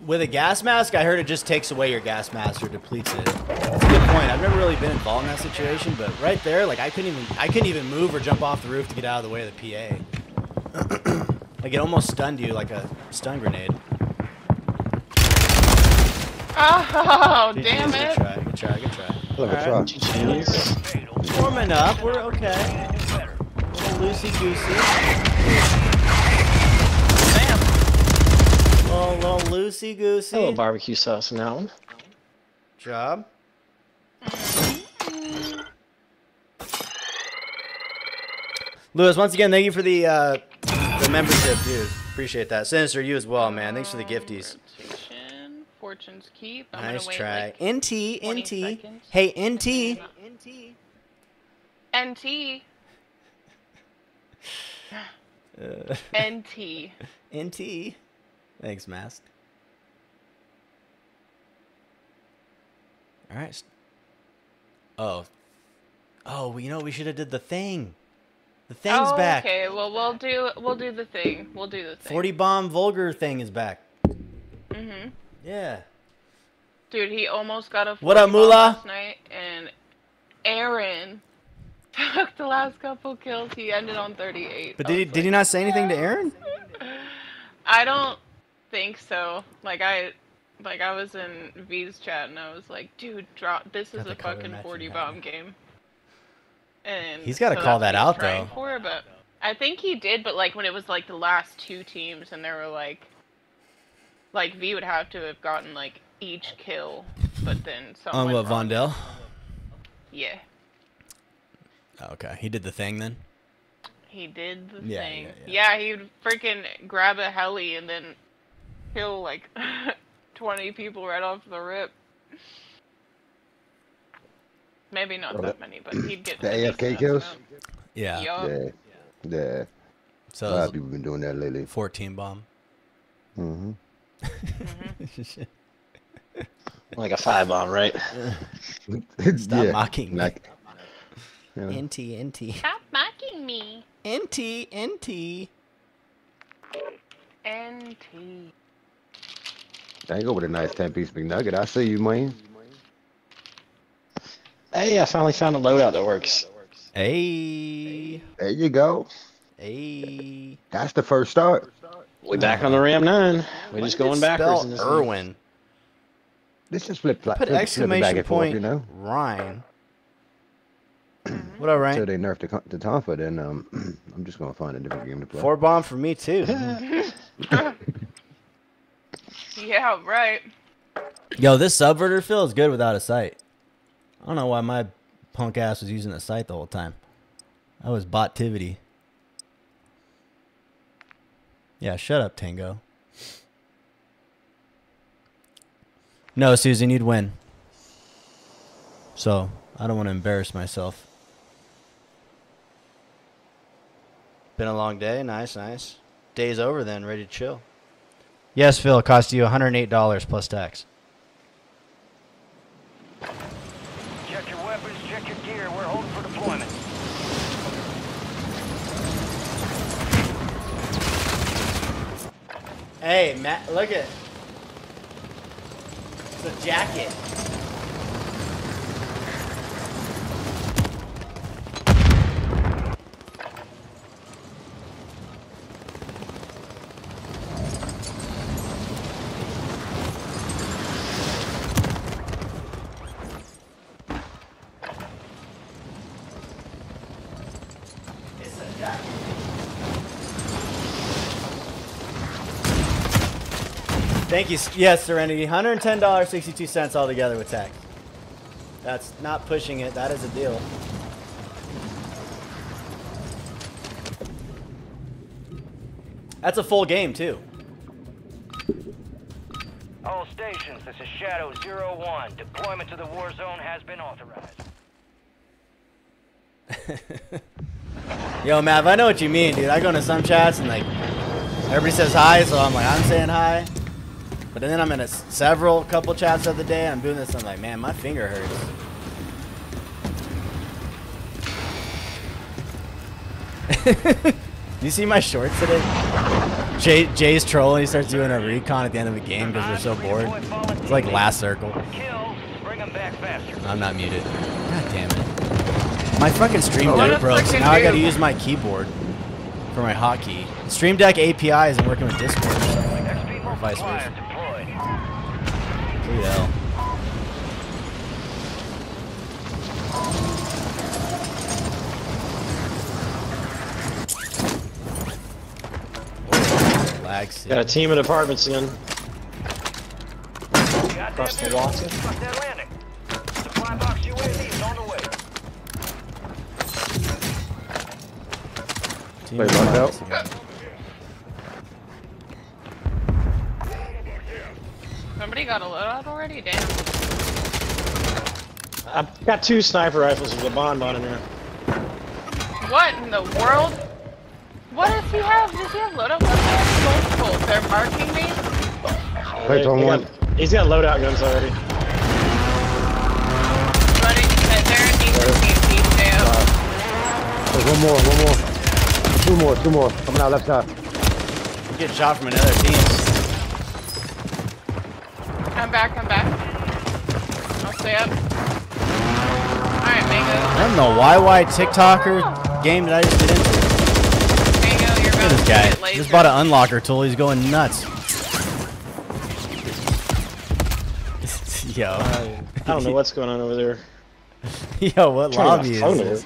With a gas mask, I heard it just takes away your gas mask or depletes it. That's a good point. I've never really been involved in that situation, but right there, like I couldn't even I couldn't even move or jump off the roof to get out of the way of the PA. like it almost stunned you like a stun grenade. Oh, GG's, damn Good it. try, good try, good try. Look at Alright. try. GG's. Warming up, we're okay. Little loosey goosey. Damn. Little, little loosey goosey. A little barbecue sauce in that one. Job. Lewis, once again, thank you for the uh, the membership, dude. Appreciate that. Sinister, you as well, man. Thanks for the gifties. Fortune's Keep. I'm Nice gonna wait try. like NT, 20 NT. seconds. Hey, NT. NT. Uh, NT. NT. Thanks, Mask. All right. Oh. Oh, you know, we should have did the thing. The thing's oh, back. Okay, well we'll do we'll do the thing. We'll do the thing. 40 bomb vulgar thing is back. Mhm. Yeah. Dude, he almost got a. What up, 40 bomb Moolah? Last night, and Aaron took the last couple kills. He ended on 38. But did he, was did he not say anything to Aaron? I don't think so. Like I, like I was in V's chat and I was like, dude, drop. This is a fucking 40 hat. bomb game. And He's gotta so call that out, though. For, but I think he did. But like when it was like the last two teams and there were like, like V would have to have gotten like each kill, but then someone. On what, Vondel? Yeah. Oh, okay. He did the thing then? He did the Yeah, thing. yeah, Yeah, he'd freaking grab a heli and then kill like 20 people right off the rip. Maybe not that many, but he'd get the AFK kills? amount. Yeah. Yeah. Yeah. So a lot of people been doing that lately. 14 bomb. Mm-hmm. Like a five bomb, right? Stop mocking me. Like, you know, NT, NT. Stop mocking me. NT, NT. NT. I go with a nice 10 piece McNugget. I see you, man. Hey, I finally found a loadout that works. Hey. There you go. Hey. That's the first start. We back on the Ram 9. We're just going backwards. Spell this. Irwin. This is flip flop. Put flip, flip it back exclamation and point you know. Ryan. What up, So they nerfed the, the Tonfa, then um, I'm just gonna find a different game to play. Four bomb for me too. Yeah, right. Yo, this subverter feels good without a sight. I don't know why my punk ass was using a sight the whole time. That was botivity. Yeah, shut up, Tango. No, Susan, you'd win. So, I don't want to embarrass myself. Been a long day. Nice, nice. Day's over then. Ready to chill. Yes, Phil. It cost you $108 plus tax. Check your weapons, check your gear. We're holding for deployment. Hey, Matt, look at It's a jacket. It's a jacket. Thank you. Yes, Serenity. $110.62 altogether with tax. That's not pushing it. That is a deal. That's a full game, too. All stations, this is Shadow Zero One. Deployment to the war zone has been authorized. Yo, Mav, I know what you mean, dude. I go into some chats and, like, everybody says hi, so I'm like, I'm saying hi. But then I'm in a several couple chats of the day, I'm doing this, I'm like, man, my finger hurts. you see my shorts today? Jay, Jay's trolling. He starts doing a recon at the end of the game because we're so bored. It's like last circle. Kills, bring them back faster. I'm not muted. God damn it. My fucking Stream Deck broke, so now I gotta use my keyboard for my hotkey. Stream Deck API isn't working with Discord. Or vice versa. Deployed. Who the hell? Whoa, Lag sick. Got a team of apartments again. Goddamn Across the water. Fuck that landing. Supply box UAV on the way. Team Wait, of locked Lions out? Somebody got a loadout already? Damn. I've got two sniper rifles with a bonbon in there. What in the world? What does he have? Does he have loadout guns? Multiple. They're marking me? Wait, on He one. got- he's got loadout guns already. Running sit there and he's just There's one more, one more. Two more, two more. Coming out left side. I'm shot from another team. I'm back, I'm back. I'll stay up. Alright, Mango. I don't know why why TikToker game that I just get into? Mango, you're Look about at to this guy. get laser. Just bought an unlocker tool. He's going nuts. Yo. I don't know what's going on over there. Yo, what Turn my lobby is phone this?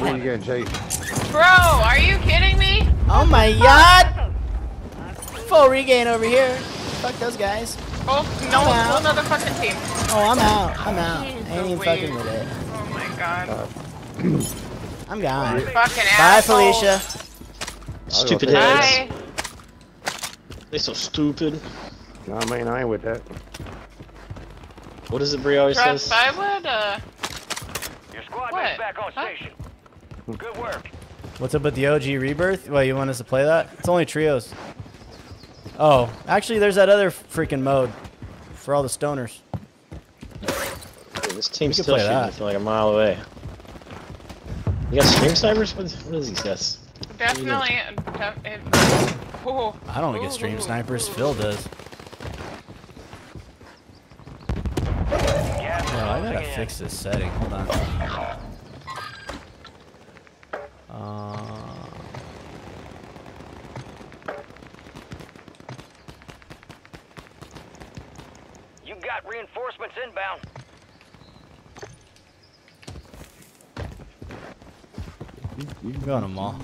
Where you getting chased? Bro, are you kidding me? Oh my god! Full regain over here. Fuck those guys. Oh, no, I'm out. whole another fucking team. Oh, I'm out. I'm out. Jeez I ain't even fucking with it. Oh my god. I'm gone. fucking Bye, asshole. Felicia. Stupid take heads. Bye. They so stupid. No, man, I ain't with that. What is it Bree always Trust, says? I would, uh, Your squad What? back on Huh? station. Good work. What's up with the OG Rebirth? Well, you want us to play that? It's only trios. Oh, actually, there's that other freaking mode for all the stoners. Dude, this team's still shooting that. from like a mile away. You got stream snipers? What, what is these guys? definitely, it, oh, I don't get stream snipers. ooh. Phil does. Gas Oh, I closing gotta fix this setting. Hold on. Uh, You got reinforcements inbound. you can go on them all.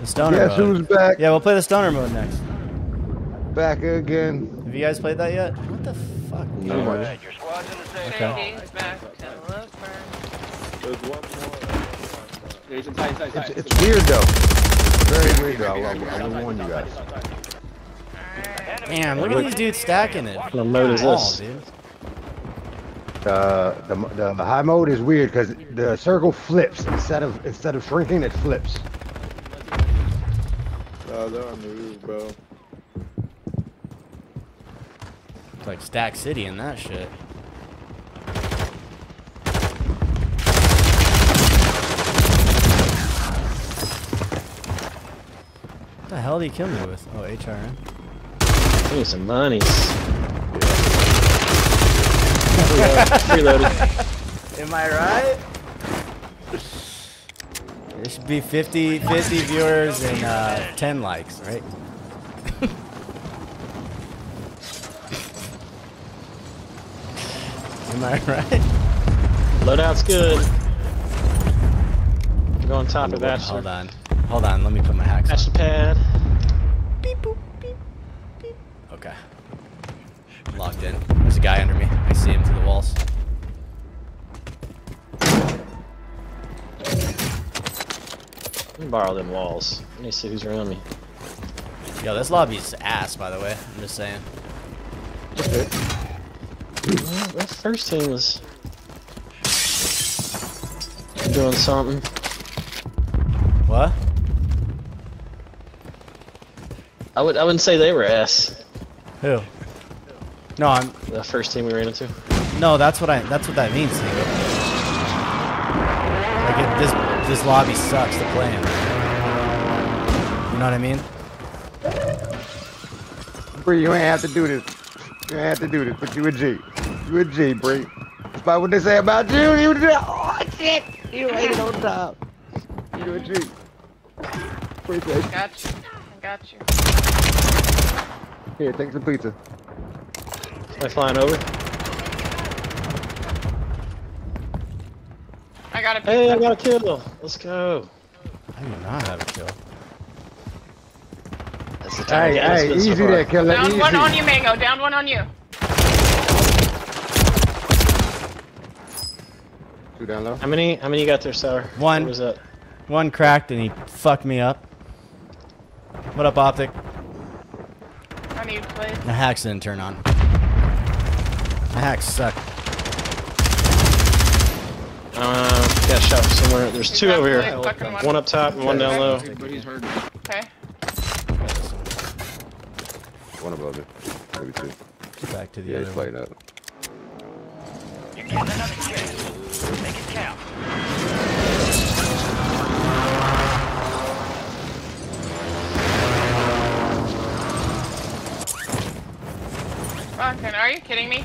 The stoner Guess mode. who's back? Yeah, we'll play the stoner mode next. Back again. Have you guys played that yet? What the fuck? No, right, your squad's in the safe Okay. Sadie's back to look for- There's one more. There's inside, inside, It's, inside. it's weird though. Very weird though. I, I, I warn you guys. Enemy Damn, look at these dudes stacking it. What kind of mode is this? dude. Uh, the, the the high mode is weird because the circle flips instead of instead of shrinking, it flips. Oh, they're on the roof, bro. It's like Stack City and that shit. What the hell did he kill me with? Oh, HRN. I need some monies. Reloaded. Am I right? There should be 50, 50 viewers and uh, 10 likes, right? Am I right? Loadout's good. Go on top of that. Hold on. Hold on, let me put my hacks That's on. the pad. Beep, boop, beep, beep. Okay. I'm locked in. There's a guy under me. I see him through the walls. Let me borrow them walls. Let me see who's around me. Yo, this lobby's ass, by the way. I'm just saying. Well, that first team was doing something. What? I would I wouldn't say they were ass. Who? No, I'm. The first team we ran into. No, that's what I. That's what that means. Like it, this this lobby sucks to play in. You know what I mean? Bree, you ain't have to do this. You ain't have to do this, but you a G. You a G, Bree. That's about what they say about you. You oh shit. You ain't on top. You a G. Appreciate it. Got you. I got you. Here, take some pizza. Am I flying over? I got a pizza. Hey, I got a kill. Let's go. I do not have a kill. That's the time Hey, to get hey, this so easy far. there, killer. Down Easy. one on you, Mango. Down one on you. Two down low. How many? How many you got there, Sour? One. What was that? One cracked and he fucked me up. What up, Optic? I need plates. The hacks didn't turn on. The hacks suck. Uh, got shot from somewhere. There's He's two over here. one. One up top and one down low. But he's hurt. Okay. One above it. Maybe two. Back to the Yeah, other he's one. played up. You're getting another chance. Make it count. Fucking, are you kidding me?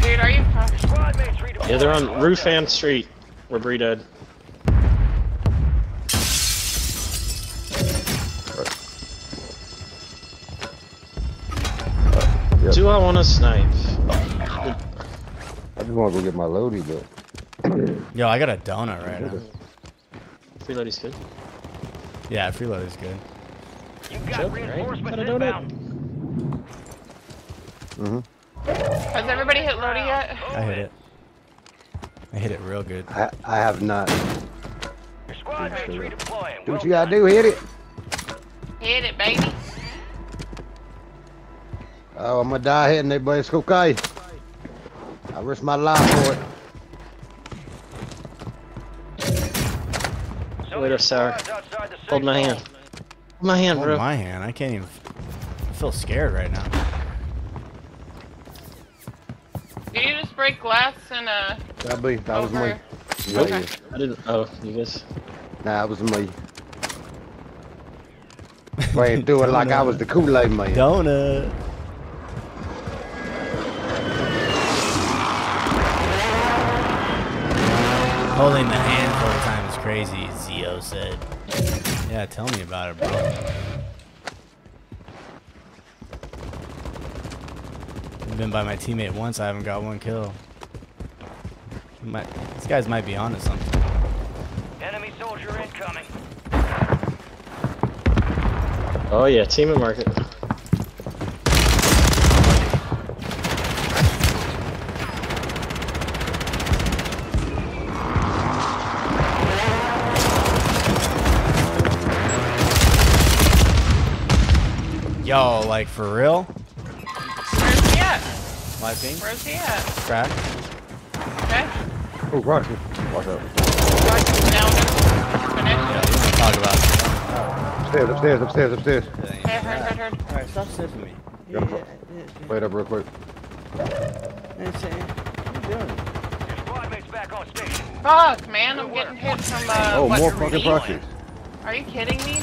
Dude, are you fucking... Squad mates redeployed. Yeah, they're on roof and street. Where Bree died. Yep. Do I want to snipe? I just want to go get my loady, but Yo, I got a donut right now. Reload is good. Yeah, freeload is good. You got Joking, right? reinforcements Got a donut. inbound. Mm-hmm. Has everybody hit Lodi yet? I hit it. I hit it real good. I, I have not. Your squad mates redeploying. Do Well what you gotta done. do, hit it. Hit it, baby. Oh, I'm gonna die hitting it, but it's okay. I risk my life for it. Some of Wait your up, Sour. squad's outside the safe Hold my hand. Hold my hand, Hold bro. my hand. I can't even. I feel scared right now. Did you just break glass and uh? That be, that was me. over? Yeah, Okay. yeah. I didn't. Oh, you guys. Nah, it was me. Playing through it like I was the Kool-Aid man. Donut. Holding the hand the whole time is crazy, Zio said. Yeah, tell me about it, bro. I've been by my teammate once, I haven't got one kill. Might, these guys might be onto something. Enemy soldier incoming. Oh yeah, team and market. Yo, like for real? Where's he at? My ping? Where's he at? Crack? Okay. Oh, Roger. Watch out. Down. Finished. Talk about it. Upstairs, upstairs, upstairs, upstairs. Hey, heard, heard, heard. Alright, stop sniffing me. Wait up real quick. Your squad mates back on station. Fuck, man, I'm getting hit from uh. Oh, more fucking feet? proxies. Are you kidding me?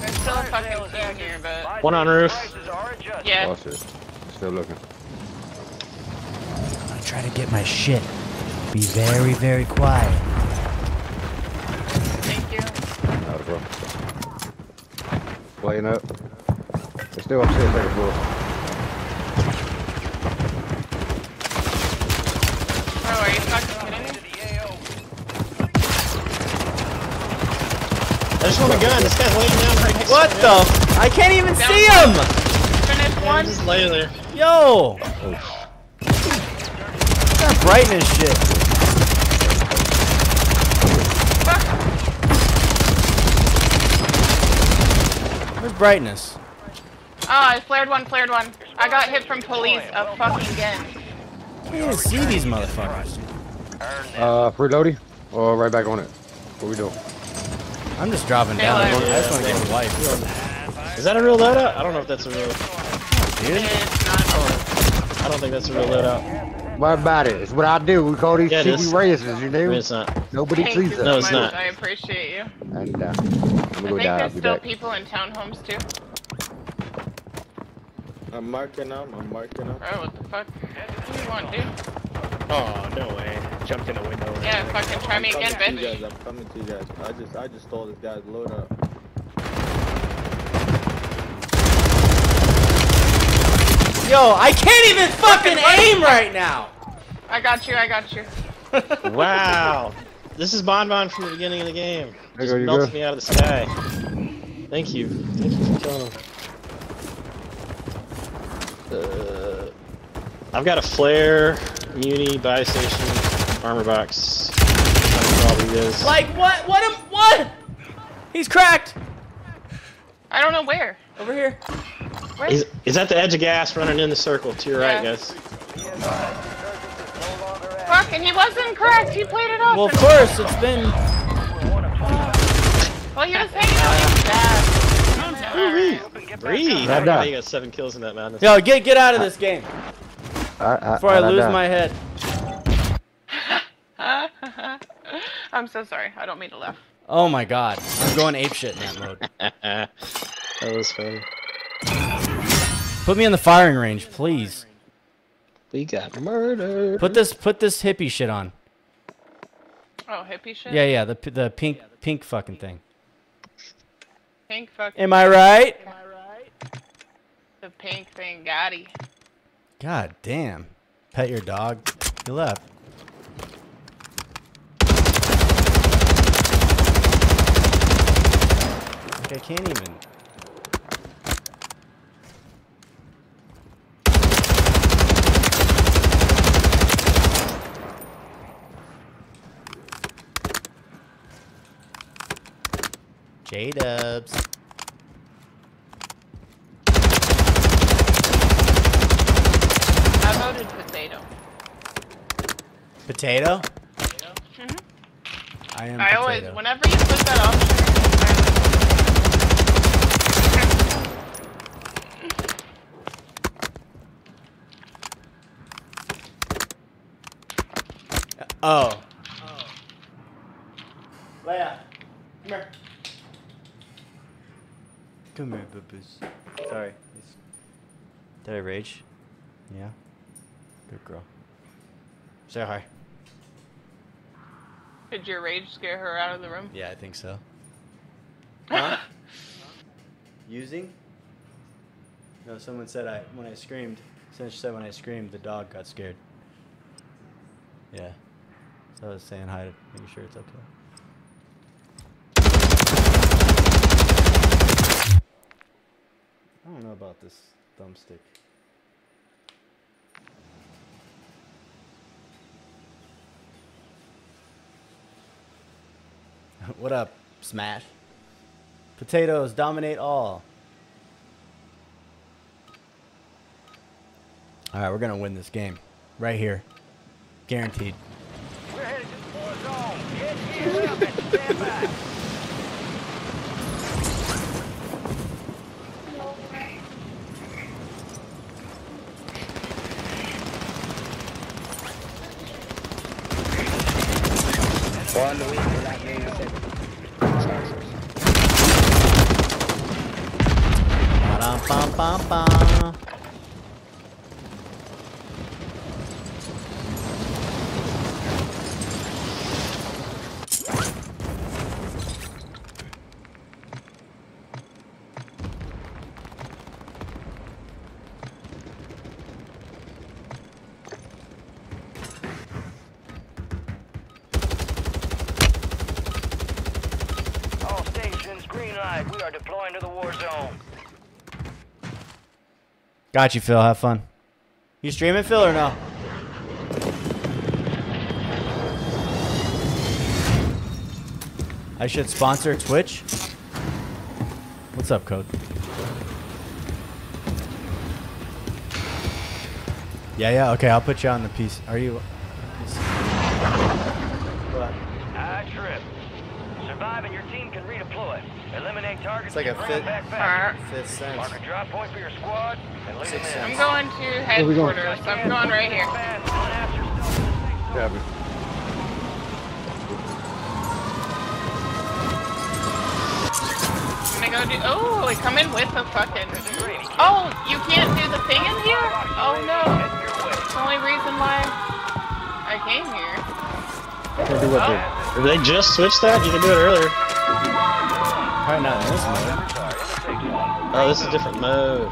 There's still a fucking team here, but One on station roof. prices are adjusted. yeah. Oh shit. Still looking. I'm gonna try to get my shit. Be very, very quiet. Thank you. Not a problem. Playing up. They're still upstairs, second floor. Oh, are you fucking kidding me? To the AO. I just want a gun. This guy's laying down right next What to me. the? F- I can't even Down. see him! Finish Yeah, one. Just lay there. Yo! Oh, That brightness shit. Where's brightness? Oh, I flared one, flared one. I got hit from police a fucking gun. I can't see these motherfuckers. Uh, preloading? Or right back on it? What we doing? I'm just dropping down. I just want to get a life. Is that a real loadout? I don't know if that's a real. Dude. I don't think that's a real loadout. What about it? It's what I do. We call these Yeah, it cheeky is. races, you I mean, know? it's not. Nobody Thank sees you us. No, it's much. not. I appreciate you. And uh, I'm gonna go think die. I'll there's be still back. people in townhomes too. I'm marking them. I'm marking them. Bro, what the fuck? What do you want, dude? Oh no way! Jumped in a window. Yeah, fucking try me again, coming to bitch. I'm coming to you guys. I just I just stole this guy's load up. Yo, I can't even fucking aim right now! I got you, I got you. Wow. This is Bon Bon from the beginning of the game. There Just you go, you melted me out of the sky. Thank you. Thank you for killing him. Uh, I've got a flare, muni, buy station, armor box. I don't know all you guys. Like, what? What? Am, what? He's cracked! I don't know where. Over here. Where? He's, he's at the edge of gas running in the circle to your right, guys. Fuck, and he wasn't cracked. He played it off. Well, of course, it's been. Well, he was hanging out. He was bad. Breathe. Bad I dog. you got seven kills in that madness. Yo, get get out of this game I, I, before I I lose my head. I'm so sorry. I don't mean to laugh. Oh my god, I'm going ape shit in that mode. that was fun. Put me in the firing range, please. We got murdered. Put this put this hippie shit on. Oh, hippie shit? Yeah, yeah, the p- the pink pink fucking thing. Pink fucking. Am I right? Am I right? The pink thing, Gotti. God damn. Pet your dog. He left. Like I can't even. J Dubs. I voted potato. Potato? Mhm. I am I always, whenever you put that option, Oh. Leia, come here. Come here, boo Sorry. Did I rage? Yeah. Good girl. Say hi. did your rage scare her out of the room? Yeah, I think so. Huh? Using? No, someone said I when I screamed. Someone said when I screamed, the dog got scared. Yeah. So I was saying hi to make sure it's okay. I don't know about this thumbstick. what up, Smash? Potatoes dominate all. All right, we're gonna win this game, right here, guaranteed. We're headed to the zone. Get stand. On the way to that game, I said, Ba-dum-bum-bum-bum. All stations, green light. We are deploying to the war zone. Got you, Phil. Have fun. You streaming, Phil, or no? I should sponsor Twitch. What's up, Code? Yeah, yeah. Okay, I'll put you on the piece. Are you? What? I trip. Survive and your team can redeploy. Eliminate targets It's like a and bring them fit- back. Fifth sense. Mark a drop point for your squad and lead them Sixth in. I'm going to we going? headquarters. I'm going right here. Fast, unask yourself to the safe zone. Copy. I'm gonna go do. Oh, I come in with a fucking. Oh, you can't do the thing in here? Oh no. Head your way. It's the only reason why I came here. Can't do what Oh. they- Did they just switched that? You can do it earlier. Probably not in this mode. Oh, this is a different mode.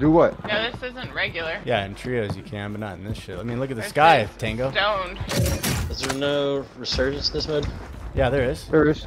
Do what? No, this isn't regular. Yeah, in trios you can, but not in this shit. I mean, look at the This sky, is Tango. Stoned. Is there no resurgence in this mode? Yeah, there is. There is.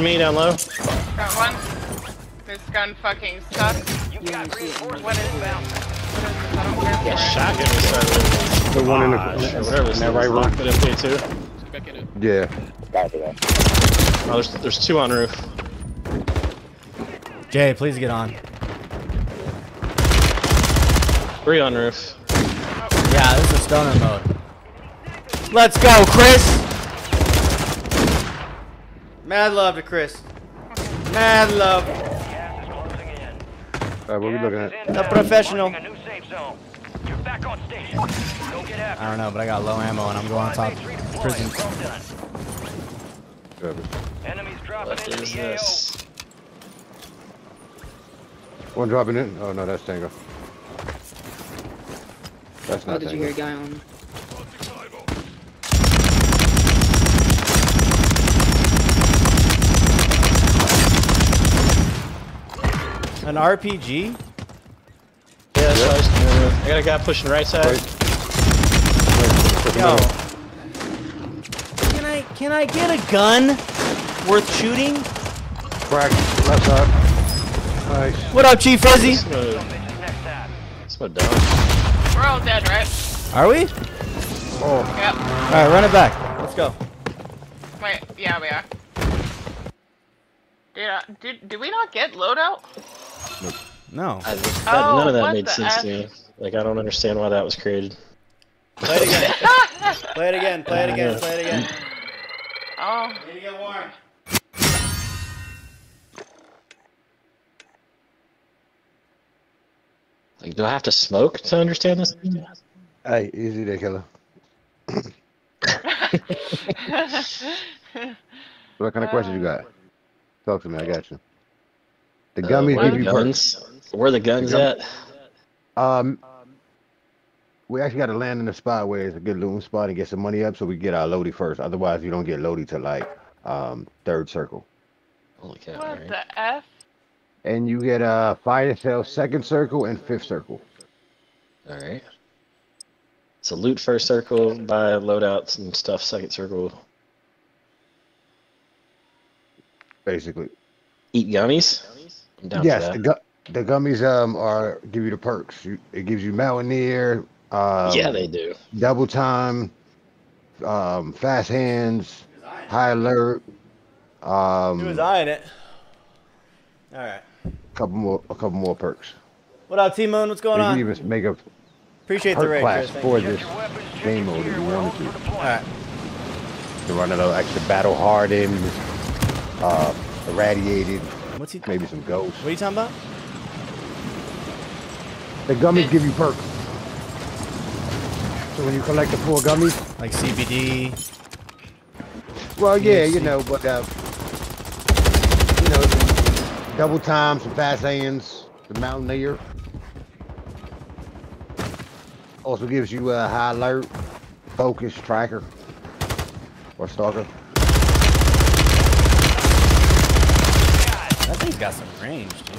On me down low. Got one. This gun fucking sucks. You got reinforcements What is inbound. I don't care for it. Shotgun was The one in the, ah, Gosh, in whatever. that right room. Locked it up here too. Yeah. Oh, there's there's two on roof. Jay, please get on. Three on roof. Yeah, this is stoner mode. Let's go, Chris. Mad love to Chris. Mad love. Gas is closing in. Alright, what are we looking at? is A professional. Marking A new safe zone. You're back on station. Go get after I don't know, but I got low ammo and I'm going on top Five, eight, three, prison. deployed. Well done. Service. Enemies dropping What into is the AO. this? One dropping in. Oh no, that's Tango. That's not did you hear Tango. a guy on? An RPG? Yeah, that's what I was doing. I got a guy pushing right side. Wait. Wait, Yo. Can I can I get a gun worth shooting? Crack, left side. Nice. What up, Chief Fuzzy? Some, uh, Next dumb. We're all dead, right? Are we? Oh, Yep. All right, run it back. Let's go. Wait, yeah, we are. Did, uh, did, did we not get loadout? No. I, that, Oh, none of that made sense F? to me. Like, I don't understand why that was created. Play it again. play it again. Play it uh, again. Play it again. Oh, Need to get warm. Like, do I have to smoke to understand this? hey, easy there, killer. What kind of questions you got? Talk to me. I got you. The Uh, gummies where give the you perks. guns? Where the guns The at? Um, we actually got to land in a spot where it's a good looting spot and get some money up, so we get our loady first. Otherwise, you don't get loady to like um third circle, Holy cow! what alright. the F? and you get uh fire sale second circle and fifth circle. All right. So loot first circle, buy loadouts and stuff second circle. Basically, Eat gummies. I'm down yes. The, gu- the gummies um are give you the perks. You, it gives you mountaineer. Um, yeah, they do. double time, um, fast hands, high alert, He was um, eyeing it. All right. A couple more, a couple more perks. What up, T Moon? What's going You can on? even make a Appreciate the perk raid, class Chris. For you. this weapons, game mode if you We're wanted to. for All deployment. right. to run a little extra battle hardened, uh, irradiated, What's he? maybe some ghosts. What are you talking about? The gummies give you perks. So when you collect the four gummies, Like CBD. well, yeah, you know, but uh, you know, double time, some fast hands, the mountaineer. Also gives you a high alert, focus, tracker, or stalker. That thing's got some range, dude.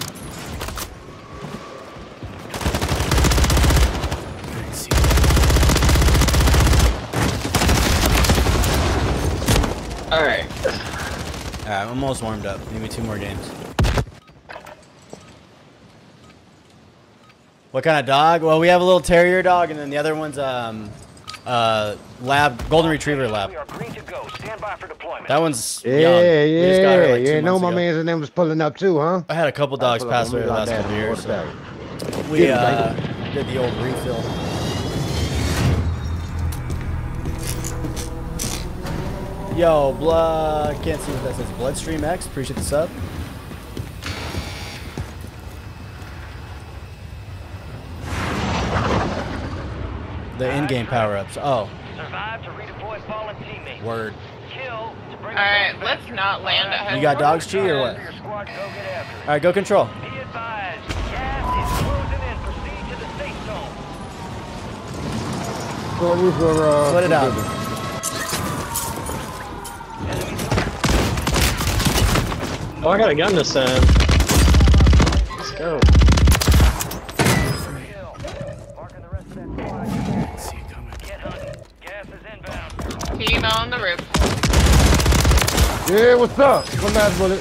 All right. All right, I'm almost warmed up. Give me two more games. What kind of dog? Well, we have a little terrier dog, and then the other one's um, uh, lab, golden retriever lab. We are green to go. Stand by for deployment. That one's Yeah, young. We just got yeah, like, two yeah. No, months my ago. man's name was pulling up too, huh? I had a couple dogs pass me away the last that. couple years. So we Yeah, uh, did the old refill. Yo, blood. Can't see what that says. Bloodstream X. Appreciate the sub. The in-game power-ups. Oh, Survive to redeploy fallen teammates. word. Kill to bring Alright, them let's back. not land at You got dogs, G, or what? Squad, go get after. All right, go control. Be advised, gas is closing in. Proceed to the safe zone. So we for, uh, Split it out. Oh, I got a gun this time. Let's go. Marking the rest of that squad. Get hunting. Gas is inbound. Team on the roof. Yeah, what's up? One last bullet.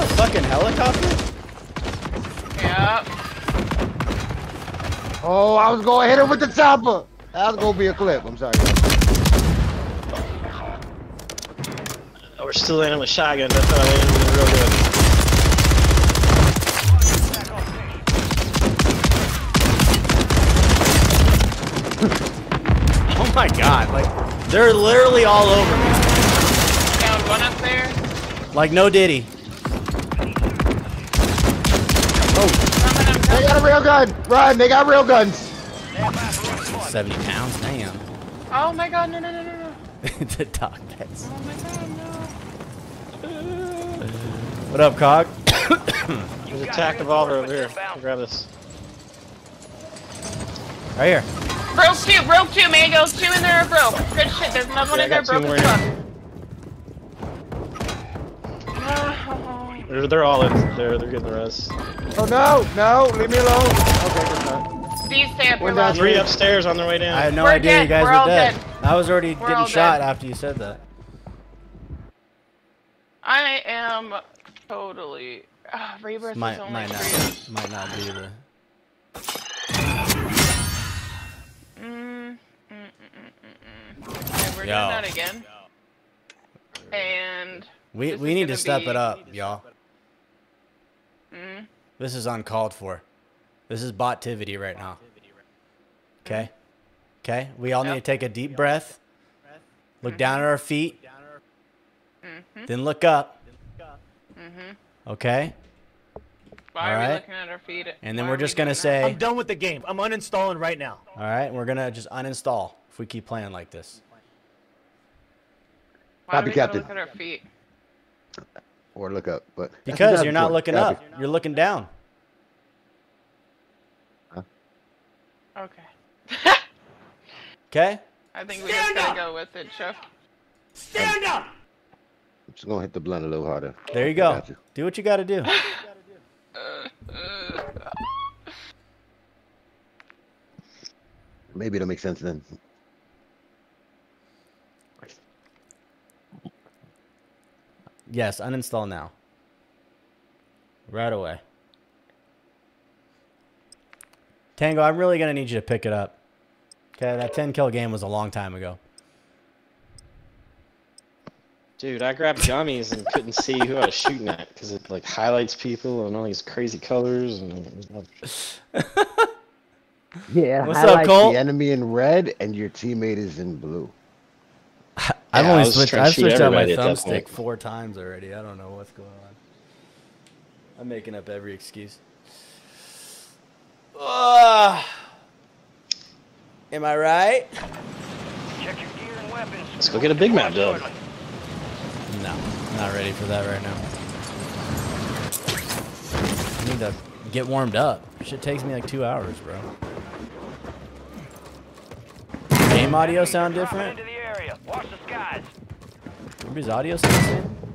a fucking helicopter? Yep. Oh, I was gonna hit him with the chopper. That was gonna be a clip. I'm sorry. Oh, we're still landing with shotguns. That's thought I landed real good. My god, like they're literally all over me. Found one up there. Like no Diddy. Oh. They got a real gun. Run, they got real guns. 70 pounds, damn. Oh my god, no, no, no, no, no. the dog pets. Oh my god, no. What up, Cog? There's a tac revolver over here. Grab this. Right here. Broke two, broke two, mangoes. Two in there are broke. Good shit, there's another one Yeah, I in there got two broke more as fuck. Oh, They're, they're all in. They're they're getting the res. Oh no, no, leave me alone. Okay, good enough. These stay up We're your. Three upstairs on their way down. I had no We're idea dead. you guys We're were dead. dead. I was already We're getting shot dead. after you said that. I am totally. Uh, Rebirth Might is only might three. not might not be the. Mm, mm, mm, mm, mm, mm. Okay, we're Yo. doing that again. And We we need to step be- it up, y'all. mm, This is uncalled for. This is botivity right now. Okay? Okay? We all need to take a deep breath. Look down at our feet. mhm, Then look up. mhm. Okay? Why are we Alright. looking at our feet? And then Why we're are we just gonna say, I'm done with the game. I'm uninstalling right now. all right, we're gonna just uninstall if we keep playing like this. that? Why are Copy, we gonna Captain. look at our feet? Or look up, but Because you're not point. looking Copy. up. You're looking down. Okay. Okay? I think we just gotta go with it, Chef. Stand up! I'm just gonna hit the blunt a little harder. There you go. You. Do what you gotta do. Maybe it'll make sense then. Yes, uninstall now. Right away. Tango, I'm really gonna need you to pick it up. Okay, that 10 kill game was a long time ago. Dude, I grabbed gummies and couldn't see who I was shooting at because it like highlights people and all these crazy colors and. Yeah, What's up, highlight Colt? The enemy in red and your teammate is in blue. I've Yeah, only switched. trying I've switched out my everybody at that thumbstick four times already. I don't know what's going on. I'm making up every excuse. Ah. am I right? Check your gear and weapons. Let's go get a big map dub. No, not ready for that right now. I need to get warmed up. Shit takes me like two hours, bro. Game audio sound different? into the area. Watch the skies. Everybody's audio sound the same?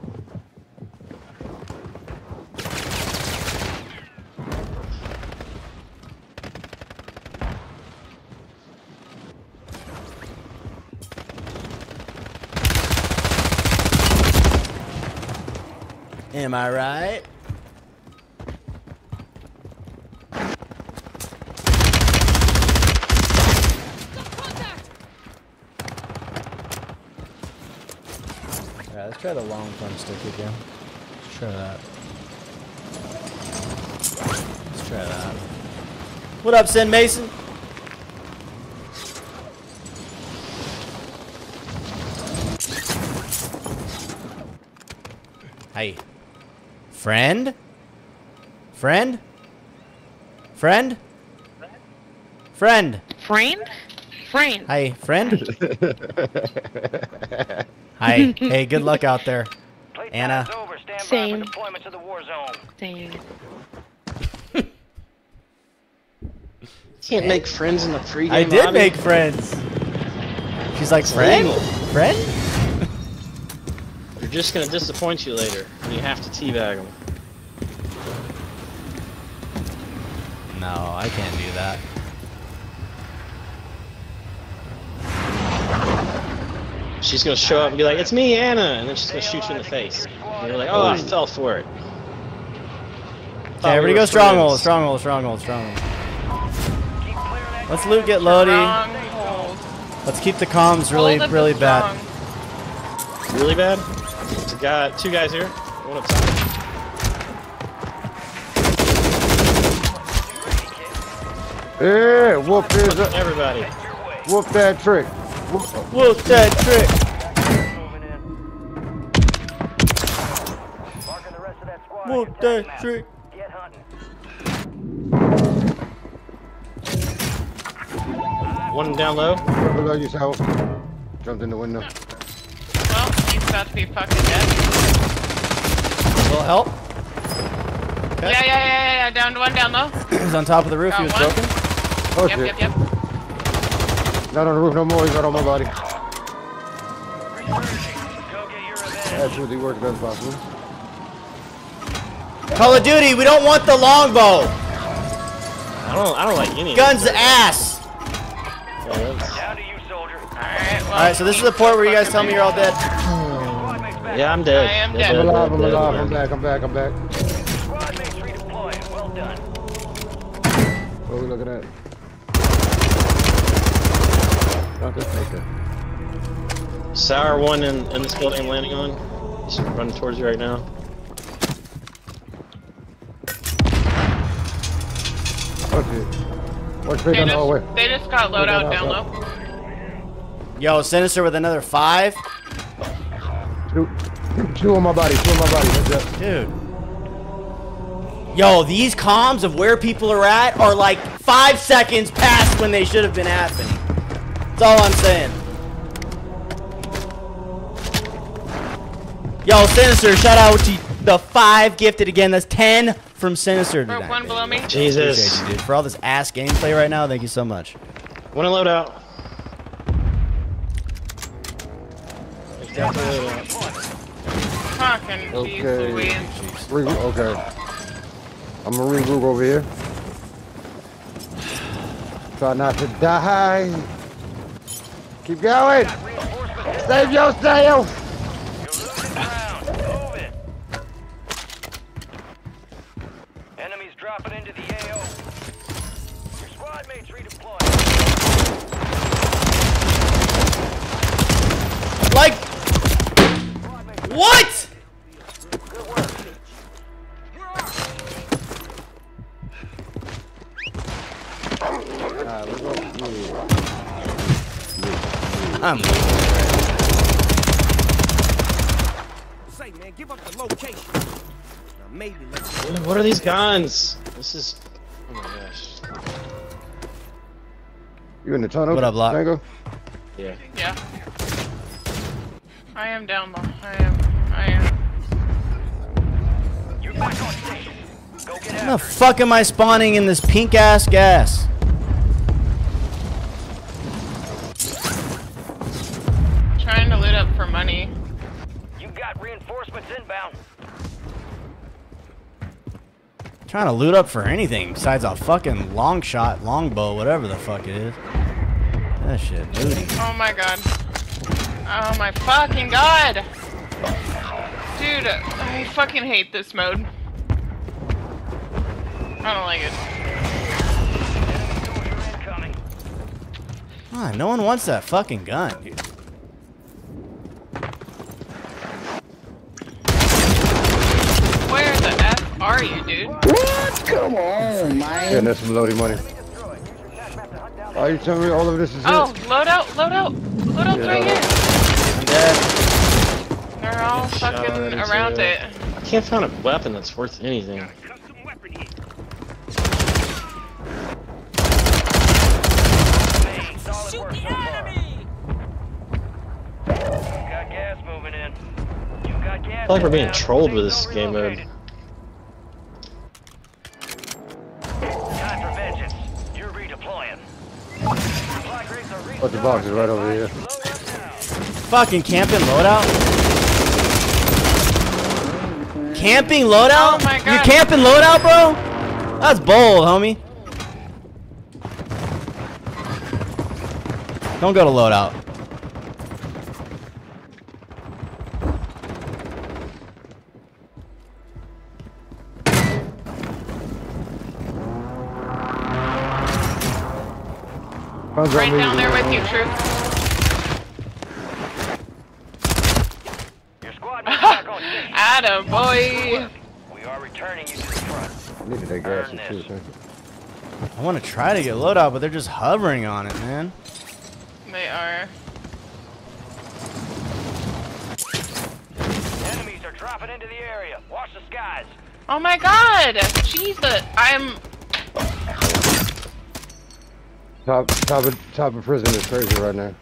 Am I right? Alright, let's try the long thumbstick again. Let's try that. Let's try that. What up, Sin Mason? Hey. Friend? Friend? Friend? Friend? Friend? Friend. Hi, friend? Hi. Hey, good luck out there. Anna. Playtime's over. Stand by Same. for deployment to the war zone. Same. Can't make friends in the pregame I did lobby? make friends. She's like, friend? Friend? They're just gonna disappoint you later, and you have to teabag them. No, I can't do that. She's gonna show up and be like, "It's me, Anna," and then she's gonna shoot you in the face. And you're like, "Oh, I fell for it." Okay, everybody go stronghold, stronghold, stronghold, stronghold. Let's loot get Lodi. Let's keep the comms really, really bad. Really bad? There's a guy, two guys here. One up top. Yeah, whoop his, Everybody. whoop that trick. Whoop that trick. Moving in. Marking the rest of that squad. on Whoop that trick. One down low. Below you, Sal. Jumped in the window. Well, he's about to be fucking dead. Little help. Okay. Yeah, yeah, yeah, yeah, yeah. Down to one, down low. He's on top of the roof. He was Got one. broken. Oh Yep, shit. yep, yep. Not on the roof no more. He's right on my body. Resurging. Go get your. Absolutely worked best possible. Call of Duty. We don't want the longbow. I don't. I don't like any. Guns them. ass. Down to you, soldier. Alright, well. All right. So this is the point where you guys tell me you're all dead. Squad mates back. yeah, I'm dead. I am Yeah, dead. I'm alive. I'm dead, alive. dead. I'm back. I'm back. I'm back. Squad mates redeploying. Well done. What are we looking at? Okay, okay. Sour one in, in this building I'm landing on. He's running towards you right now. Oh shit. Watch straight They down the hallway. just, they just got loadout down down low. Yo, Sinister with another five. Two, two on my body. Two on my body. Heads. Dude. Yo, these comms of where people are at are like five seconds past when they should have been happening. That's all I'm saying. Yo, Sinister, shout out to the five gifted again. That's ten from Sinister Broke tonight. one below me. Jesus. You, dude. For all this ass gameplay right now, thank you so much. One load loadout. He's down to loadout. Fucking Okay. Louise. Okay. I'm gonna regroup over here. Try not to die. Keep going. Save yourself. You're losing ground. Move it. Enemies dropping into the AO. Your squad mates redeploying. Like, what? Good work. Alright, let's go. Yeah. I'm Say, man, give up the location. Now maybe let's What are these guns? This is. Oh my gosh. You in the tunnel? What up, Lock? Tango? Yeah. Yeah. I am down low. I am. I am. How the fuck am I spawning in this pink ass gas? Trying to loot up for money. You got reinforcements inbound. Trying to loot up for anything besides a fucking long shot, longbow, whatever the fuck it is. That shit, booty. Oh my god. Oh my fucking god! Dude, I fucking hate this mode. I don't like it. Enemy soldier incoming. Ah, no one wants that fucking gun, dude. Where the F are you, dude? What? Come on, man. Yeah, that's some loading money. Are you telling me all of this is Oh, it? load out, load out. Load out's Yeah. right here. I'm dead. They're all Shot fucking around it. it. I can't find a weapon that's worth anything. Main, solid work so far. You got gas moving in. You got gas I feel like we're being trolled with this game mode. relocated. Time for vengeance. You're redeploying. Supply crates are Put the boxes right over here. Load up now. Fucking camping loadout. Camping loadout? Oh my You camping loadout, bro? That's bold, homie. Don't go to loadout. Right down there with you, True. At a boy. We are returning you to the front. I need to take gas too. Thank. I want to try to get loadout, but they're just hovering on it, man. They are. Enemies are dropping into the area. Watch the skies. Oh my god! Jesus, I'm. Top, top of, top of prison is crazy right now.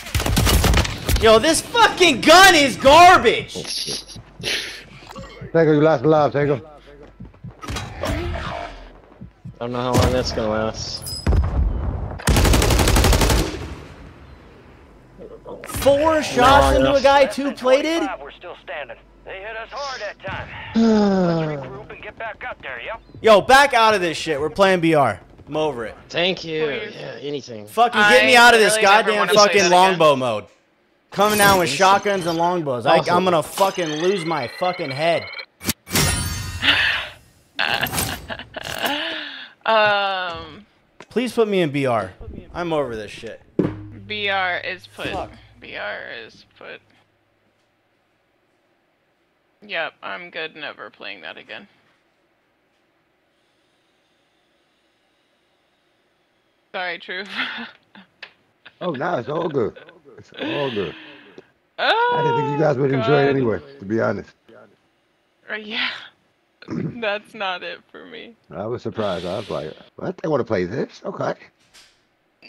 Yo, this fucking gun is garbage! Tango, you last alive, Tango. I don't know how long that's gonna last. Four shots into a guy, two plated. 25, We're still standing. They hit us hard that time. Let's regroup and get back up there, yep? Yo, back out of this shit. We're playing BR. I'm over it. Thank you. Yeah, anything. Fucking get me out of this really goddamn fucking that again. longbow mode. Coming down with shotguns and longbows. I, I'm gonna fucking lose my fucking head. Um. Please put me in BR. I'm over this shit. BR is put. Fuck. BR is put. Yep, I'm good. Never playing that again. Sorry, truth. Oh, nah, it's all good. It's all good. oh, I didn't think you guys would enjoy it anyway, to be honest. Uh, yeah. That's not it for me. I was surprised. I was like, what? They want to play this? Okay.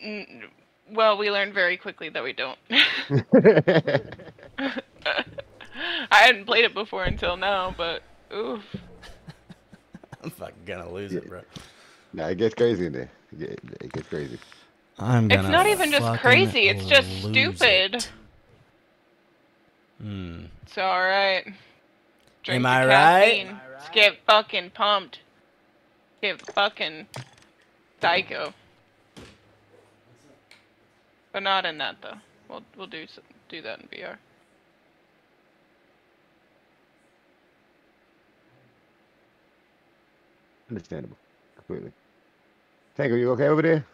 Mm, Well, we learned very quickly that we don't. I hadn't played it before until now, but oof. I'm fucking gonna lose it, bro. nah, it gets crazy in there. It it gets crazy. I'm It's not even just crazy, it's just stupid. Hmm. It's alright. Drink Am the I right? Caffeine. Let's get fucking pumped. Get fucking psycho. But not in that though. We'll we'll do s- do that in VR. Understandable. Completely. Tango, you okay over there?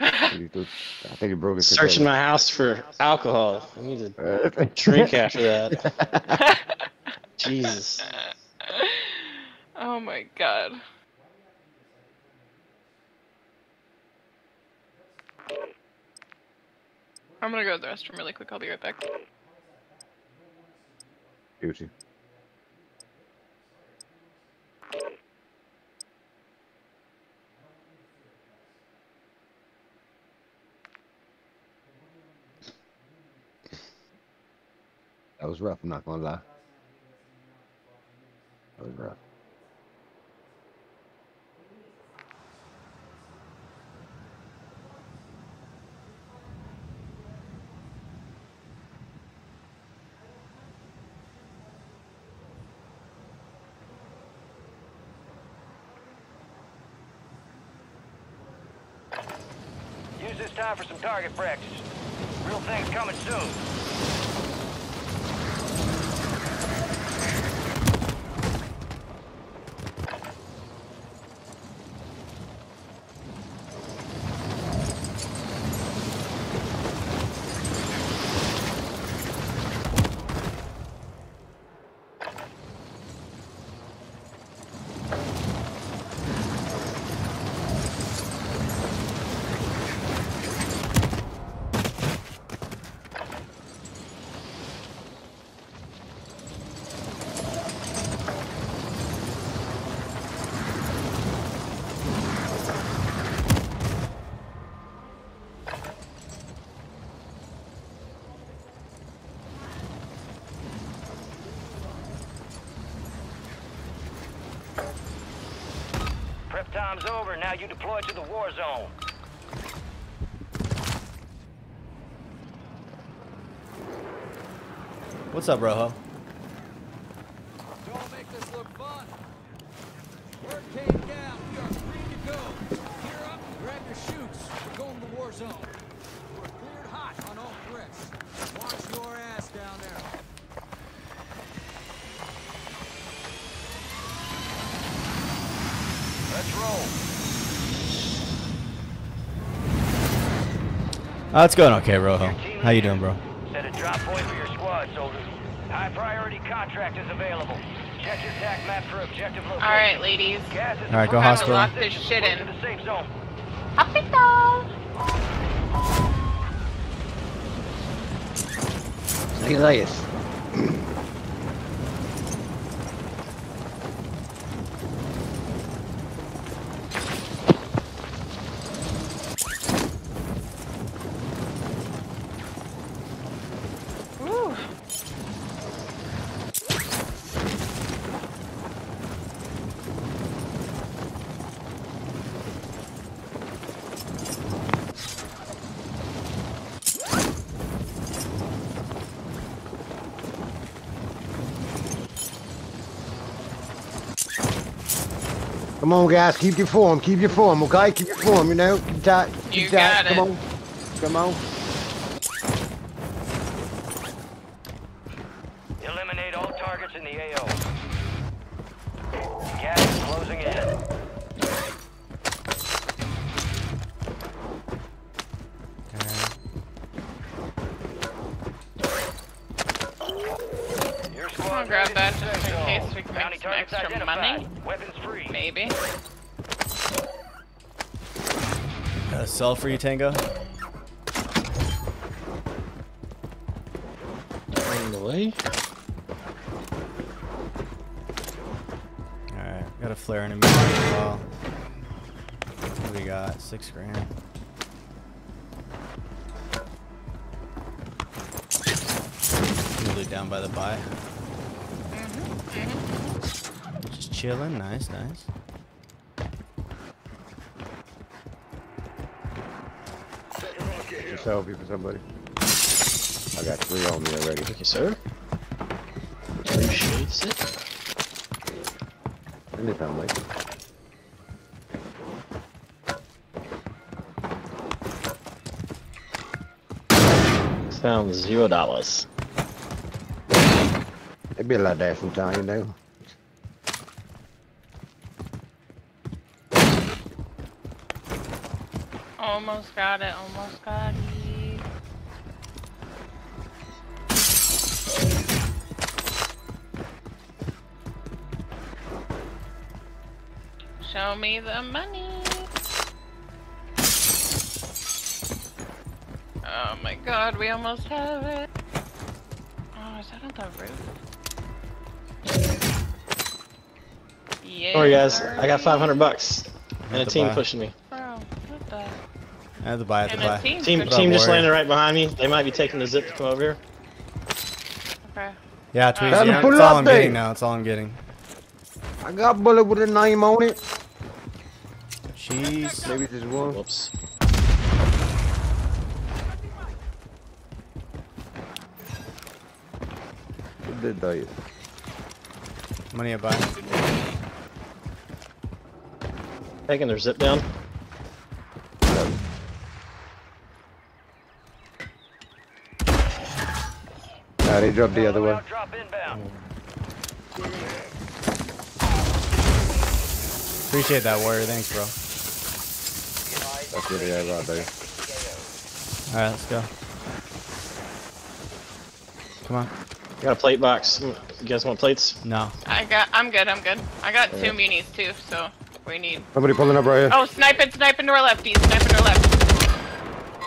I think you broke his Searching my house for alcohol. I need to uh, drink after that. Jesus. Oh my god. I'm gonna go to the restroom really quick. I'll be right back. Gucci. That was rough, I'm not gonna lie. Was rough. Use this time for some target practice. Real things coming soon. Prep time's. Now you deploy to the war zone. What's up, Rojo? Don't make this look fun. Word came down. We are free to go. Gear up, grab your chutes. We're going to the war zone. We're cleared hot on all threats. Watch your ass down there. Let's roll. Oh, it's going okay, Rojo. How you doing, bro? Set a drop point for your squad, soldiers. High priority contract is available. Check your tac map for objective location. Alright, ladies. All right, go hospital. lock this shit to in. the safe zone. Elias. Come on, guys. Keep your form. Keep your form, okay? Keep your form, you know? Keep tight. Keep You tight. got Come it. on. Come on. For you, Tango? On the way. Alright, got a flare in a minute as well. What we got? Six grand. Usually down by the buy. Mm-hmm, mm-hmm. Just chilling. Nice, nice. Get a selfie for somebody. I got three on me already. Thank you, sir. Appreciates it. Anytime, mate. Found zero dollars. It be like that sometimes, you know. Almost got it. Almost Show me the money. Oh my god, we almost have it. Oh, is that on the roof? Yeah. Sorry guys, I got 500 bucks and a team buy. pushing me. Bro, what the? I have to buy, I have to buy. team. Team pushing- What up, team just warrior? landed right behind me. They might be taking the zip to come over here. Okay. Yeah, Tweezy, Time to yeah, pull that's all I'm getting now. That's all I'm getting. I got bullet with a name on it. Cheese. Maybe just one. Whoops. What did they? Money I buy. Taking their zip down. Nah, they dropped the other way. Drop inbound. Appreciate that, warrior. Thanks, bro. That's what they have right there. All right, let's go. Come on. Got a plate box. You guys want plates? No. I got. I'm good. I'm good. I got two minis too, so we need. Somebody pulling up right here. Oh, sniping, sniping to our lefties, sniping to our left.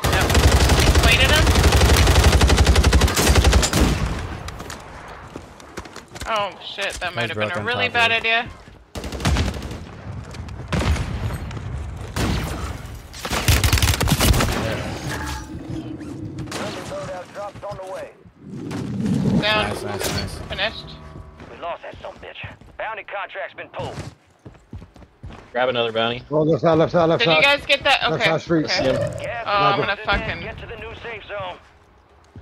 Yep. Plated him. Oh shit, that might have been a really bad idea. Loadout drops on the way. Down. Nice, nice, nice. Finished. We lost that son bitch. Bounty contract's been pulled. Grab another bounty. Oh, left side, left side, left Did you side. guys get that? Left Okay. side street. okay. Him. Gas Oh, I'm gonna closing in. fucking- Get to the new safe zone.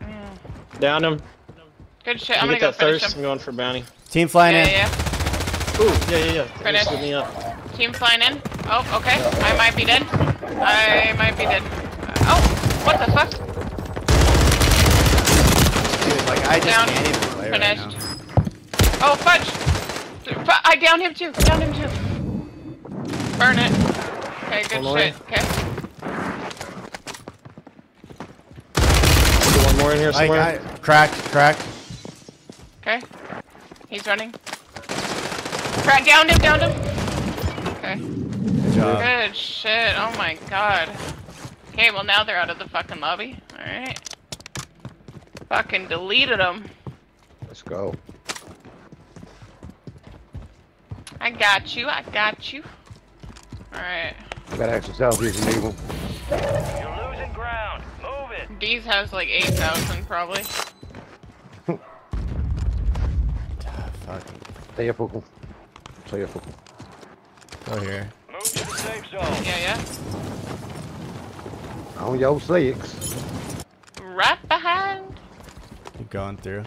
Mm. Down him. Good shit. You I'm gonna get go that finish thirst. I'm going for bounty. Team flying Yeah, in. yeah, Ooh, yeah, yeah, yeah. Finish. Just me up. Team flying in. Oh, okay. I might be dead. I might be dead. Uh, oh, what the fuck? Dude, like I just Down. can't even play right Finished. now. Oh, fudge! I downed him too. Downed him too. Burn it. Okay, good One shit. Okay. Get one more in here I, somewhere. I, cracked, cracked. Okay. He's running. Crack downed him. Downed him. Okay. Good job. Good shit. Oh my god. Okay, well now they're out of the fucking lobby. All right. Fucking deleted them. Let's go. I got you. I got you. All right. I got extra selfies if you need one. You're losing ground. Move it. D's has like 8,000 probably. Fuck. Stay here, Fuku. Stay here, Fuku. Go here. Move to the safe zone. Yeah, yeah. On your six. Right behind. Keep going through.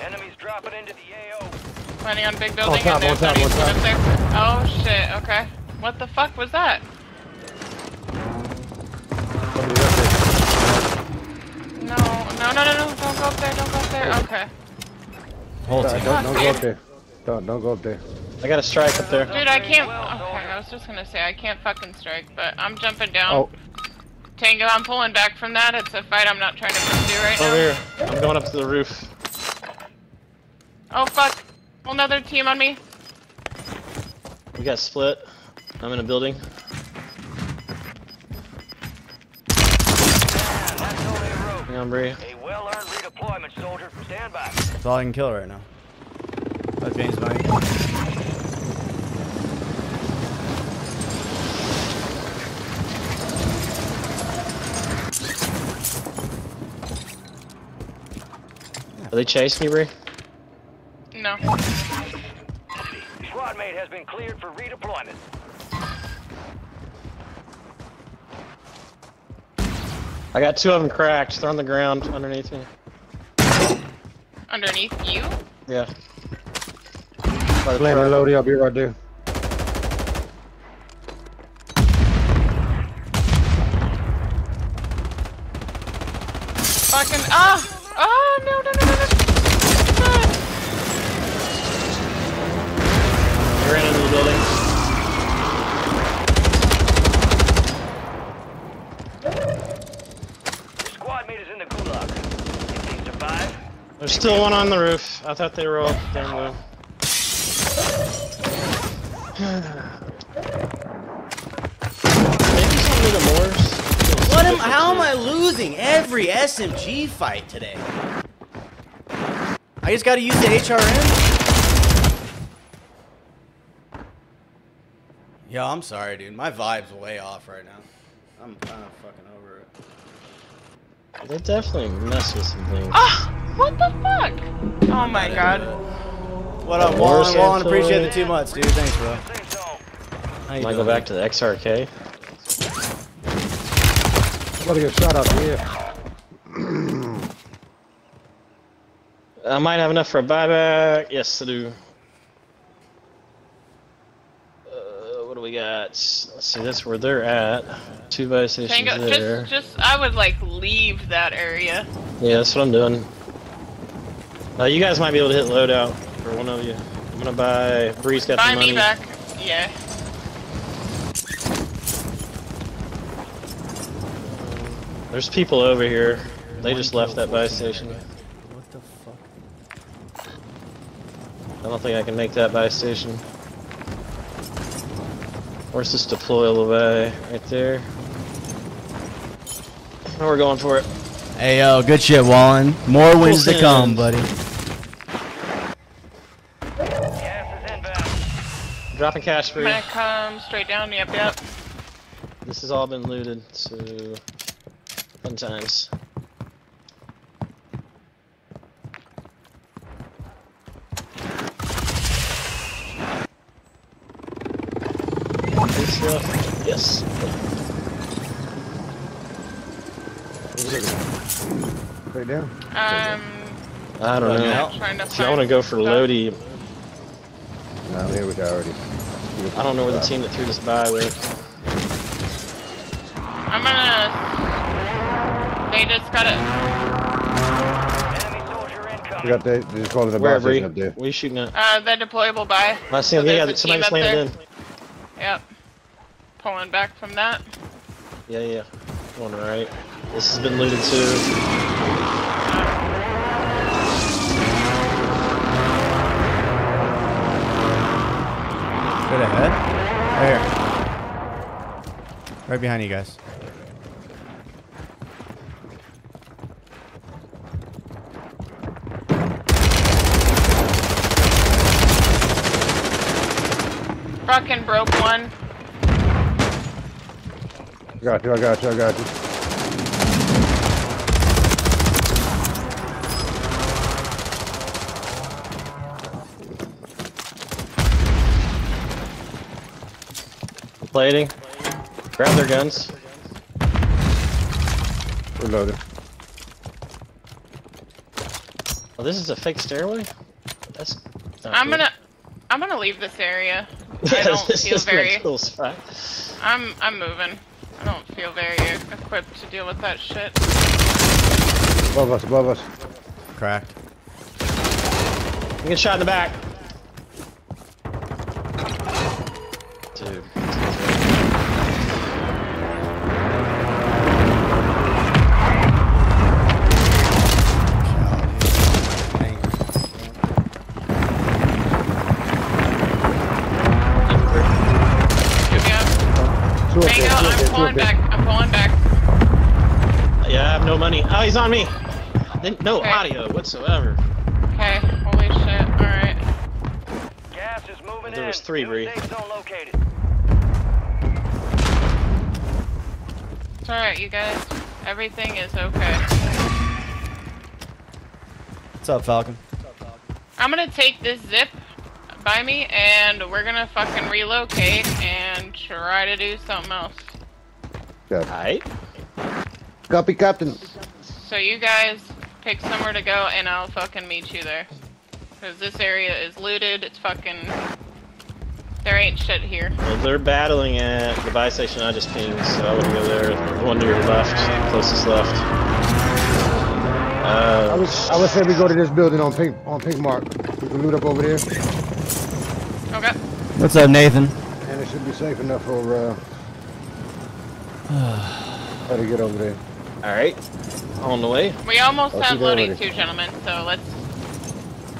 Enemies dropping into the AO. Landing on big building top, and on top, there's on buddies up there. Oh shit, okay. What the fuck was that? Somebody up No, no, no, no, no, don't go up there, don't go up there. Okay. Whole there. team. Don't, don't go up there. Don't, don't go up there. I got a strike up there. Dude, I can't. Okay, I was just gonna say I can't fucking strike, but I'm jumping down. Oh, Tango, I'm pulling back from that. It's a fight I'm not trying to pursue right now. Over here. I'm going up to the roof. Oh fuck! Another team on me. We got split. I'm in a building. That's only a rope. Hang on, Bree. A well-earned redeployment, soldier. Stand by. That's all I can kill right now. That's James money. Are they chasing you, Bree? No. Squad mate has been cleared for redeployment. I got two of them cracked. They're on the ground underneath me. Underneath you? Yeah. By the Flaming truck. loadie, I'll be right there. Still one on the roof. I thought they were all down low. Maybe some of the Moors. What am? How am I losing every SMG fight today? I just got to use the HRM. Yo, I'm sorry, dude. My vibe's way off right now. I'm kind of fucking over it. They definitely mess with some things. Ah! What the fuck? Oh my god. What up, War Wallen? Wallen, appreciate the two months, dude. Thanks, bro. safe zone. How you Might go back to the XRK. I'm about to get shot out here. I might have enough for a buyback. Yes, I do. Uh, what do we got? Let's see, that's where they're at. Two buy stations Tango, there. just just I would like leave that area. Yeah, that's what I'm doing. Uh, you guys might be able to hit loadout for one of you. I'm gonna buy. Bree's got Buy the money. Buy me back. Yeah. There's people over here. They just left that buy station. What the fuck? I don't think I can make that buy station. Where's this deployable buy? Right there. Oh, we're going for it. Hey, yo, good shit, Wallen. More wins to come, send. buddy. Gas is inbound. Dropping cash I'm for you. gonna come straight down. Yep, yep. This has all been looted, so fun times. Good. Uh, yes. Straight down. Um, I don't know. I'm trying to See, I want to go for stuff. Lodi. Nah, I'm here with you already. I don't know where the team that threw this by with. I'm gonna. They just got it. Enemy soldier incoming. We got the, they just called it a Where, buy Bree? station up there. What are you shooting at? Uh, the deployable buy. I see him. So Yeah, there's a somebody just landed in. Yep. Pulling back from that. Yeah, yeah. Going right. This has been looted too. Straight ahead. Right here. Right behind you guys. Fucking broke one. I got you, I got you, I got you. Plating. Grab their guns. Reloaded. Oh, this is a fake stairway? That's not I'm good. gonna, I'm gonna leave this area. I don't feel very. cool spot. I'm, I'm moving. I don't feel very equipped to deal with that shit. Above us, above us. Cracked. You get shot in the back. Dude. Two up there, Mango, I'm there, pulling back. I'm pulling back. Yeah, I have no money. Oh, he's on me. No Okay. audio whatsoever. Okay. Holy shit. All right. Gas is moving There in. was three, New Bree. safe zone located. It's all right, you guys. Everything is okay. What's up, Falcon? I'm gonna take this zip by me, and we're gonna fucking relocate and try to do something else. Yeah. Alright. Copy, Captain. So you guys pick somewhere to go, and I'll fucking meet you there. Cause this area is looted. It's fucking. There ain't shit here. Well, they're battling at the buy station I just pinged, so I wouldn't go there. The one to your left, closest left. I Uh, would, I would say we go to this building on pink on pink mark. We can loot up over there, Okay. What's up, Nathan? and it should be safe enough for uh, how to get over there. Alright. On the way. We almost I'll have see loading too, gentlemen. So let's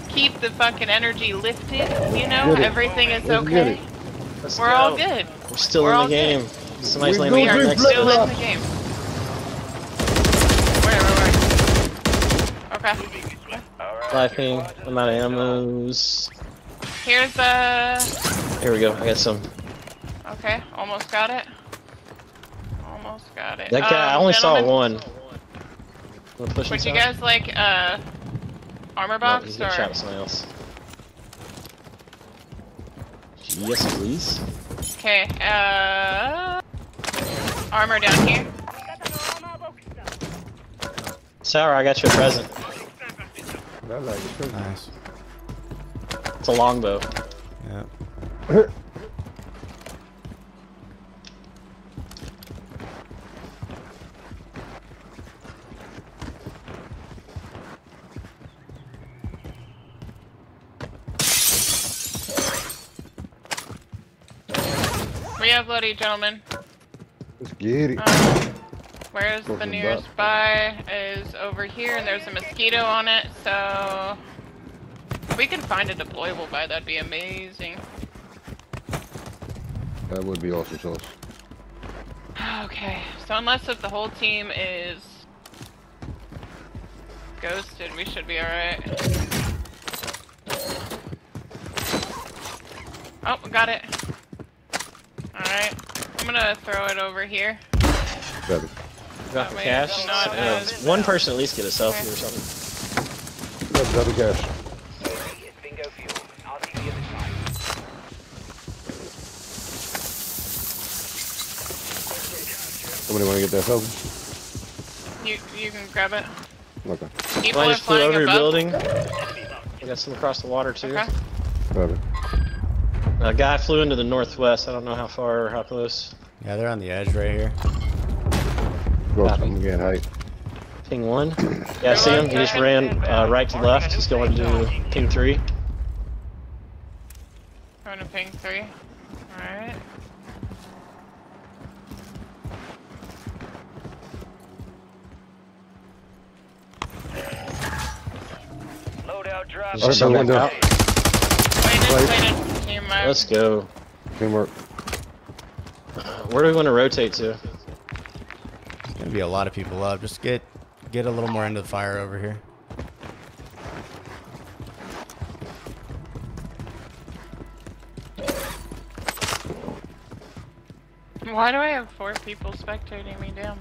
keep the fucking energy lifted. You know, everything is okay. We're go. all good. We're still We're in the game. Somebody's We landing We go right are next flip to still in the game. Where, where, where? Okay. Ping. I'm out of ammos. Here's uh. Here we go. I got some. Okay, almost got it. Almost got it. That guy, I Um, only saw one. Would you guys like uh armor No, box he's or? gonna shot somebody else. Yes, please. Okay. Uh. Armor down here. Sarah, I got you a present. I like it. Nice. It's a longbow. Yeah. We have bloody gentlemen. Let's get it. Um, where's the nearest buy? Is over here, and there's a mosquito on it. So if we can find a deployable buy, that'd be amazing. That would be awesome sauce. Okay, so unless if the whole team is ghosted, we should be alright. Oh, got it. Alright, I'm gonna throw it over here. Got it. Got the cash. Uh, one person at least get a selfie Okay. or something. Got got the cash. Bingo fuel. I'll see you the other side. Somebody want to get that selfie? You you can grab it. Okay. People I are just flew flying over your above. building. I got some across the water too. Okay. Got it. A guy flew into the northwest. I don't know how far or how close. Yeah, they're on the edge right here. Go. Copy. I'm getting height. Ping one. Yeah, I see him. He just ran uh, right to left. He's going to ping three. Going to ping three. Alright. Loadout drop. Just Right, jump window. out. Waited, Right. waited. Team uh, Let's go. Teamwork. Where do we want to rotate to? There's gonna be a lot of people up. Just get get a little more into the fire over here. Why do I have four people spectating me down?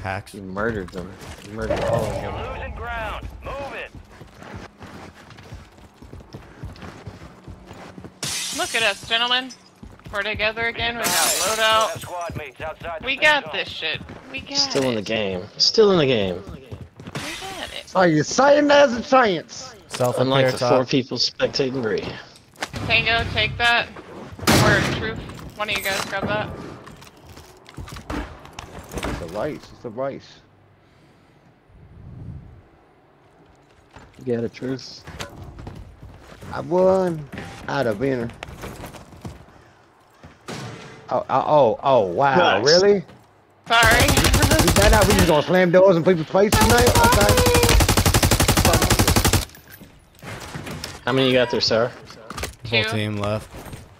Hacks. You murdered them. You murdered all of them. You're losing ground. Move it. Look at us, gentlemen. We're together again. We got loadout. squad mates outside the We got this shit. We got Still it. in the game. Still in the game. We got it. Are you saying there's a chance? Self up Unlike the top. four people spectating Bree. Tango, take that. Or Truth, one of you guys grab that. It's a rice. It's a rice. You got a truth. I won. Out of winner. Oh, oh, oh, oh, wow, Nice. really? Sorry. We found out we just gonna slam doors in people's faces tonight? Okay. How many you got there, sir? Full Two, team left.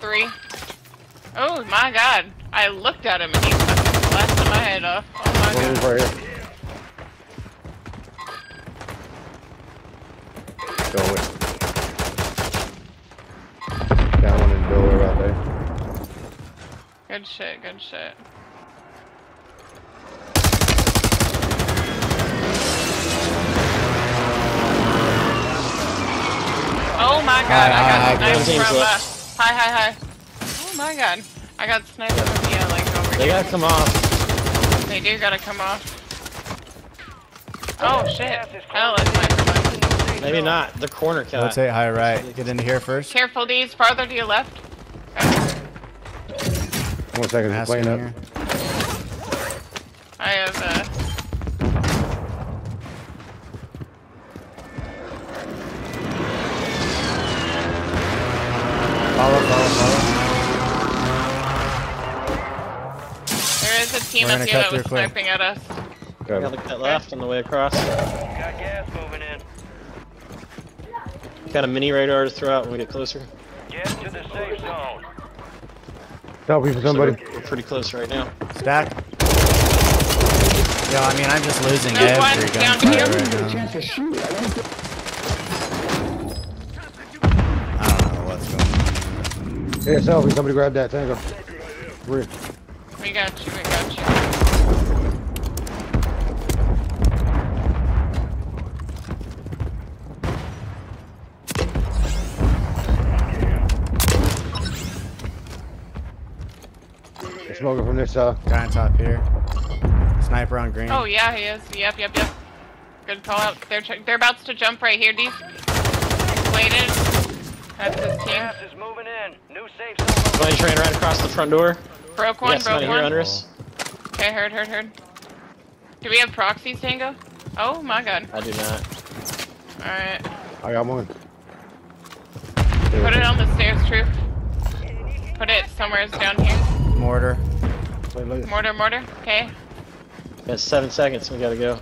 three. Oh my god. I looked at him and he fucking blasted my head off. Oh my god. right here. Go away. Got one in the door right there. Good shit, good shit. Oh my god, Hi, I got hi, sniped teams from uh, left. Hi, hi, hi. Oh my god. I got sniped from the uh, like over They here. gotta come off. They do gotta come off. Oh shit. Hell, that's my Maybe not. The corner cat. Rotate high right. Get into here first. Careful, these farther to your left. One second, Mask just playing up. here. I have uh Follow, follow, follow. there is a team We're up here that was through sniping at us. Yeah, look at that left on the way across. Got gas moving in. Got a mini radar to throw out when we get closer. Get to the safe zone. Help me for somebody. So we're, we're pretty close right now. Stack. Yo, I mean, I'm just losing There's one every down gunfight here. right now. I don't know what's going on. Yeah, selfie, somebody grab that tango. Rich. We got you, we got you. Smoking from this uh Guy on top here. Sniper on green. Oh yeah, he is. Yep, yep, yep. Good call out. They're they're about to jump right here. These waited. That's his team. Gas is moving in. New safe zone. Somebody ran right across the front door. Broke one, got somebody broke here one. under us. Okay, heard, heard, heard. Do we have proxies, Tango? Oh my god. I do not. Alright. I got one. Put it on the stairs, Truth. Put it somewhere down here. Mortar. Wait, look. Mortar, mortar. Okay. Got seven seconds. We gotta go.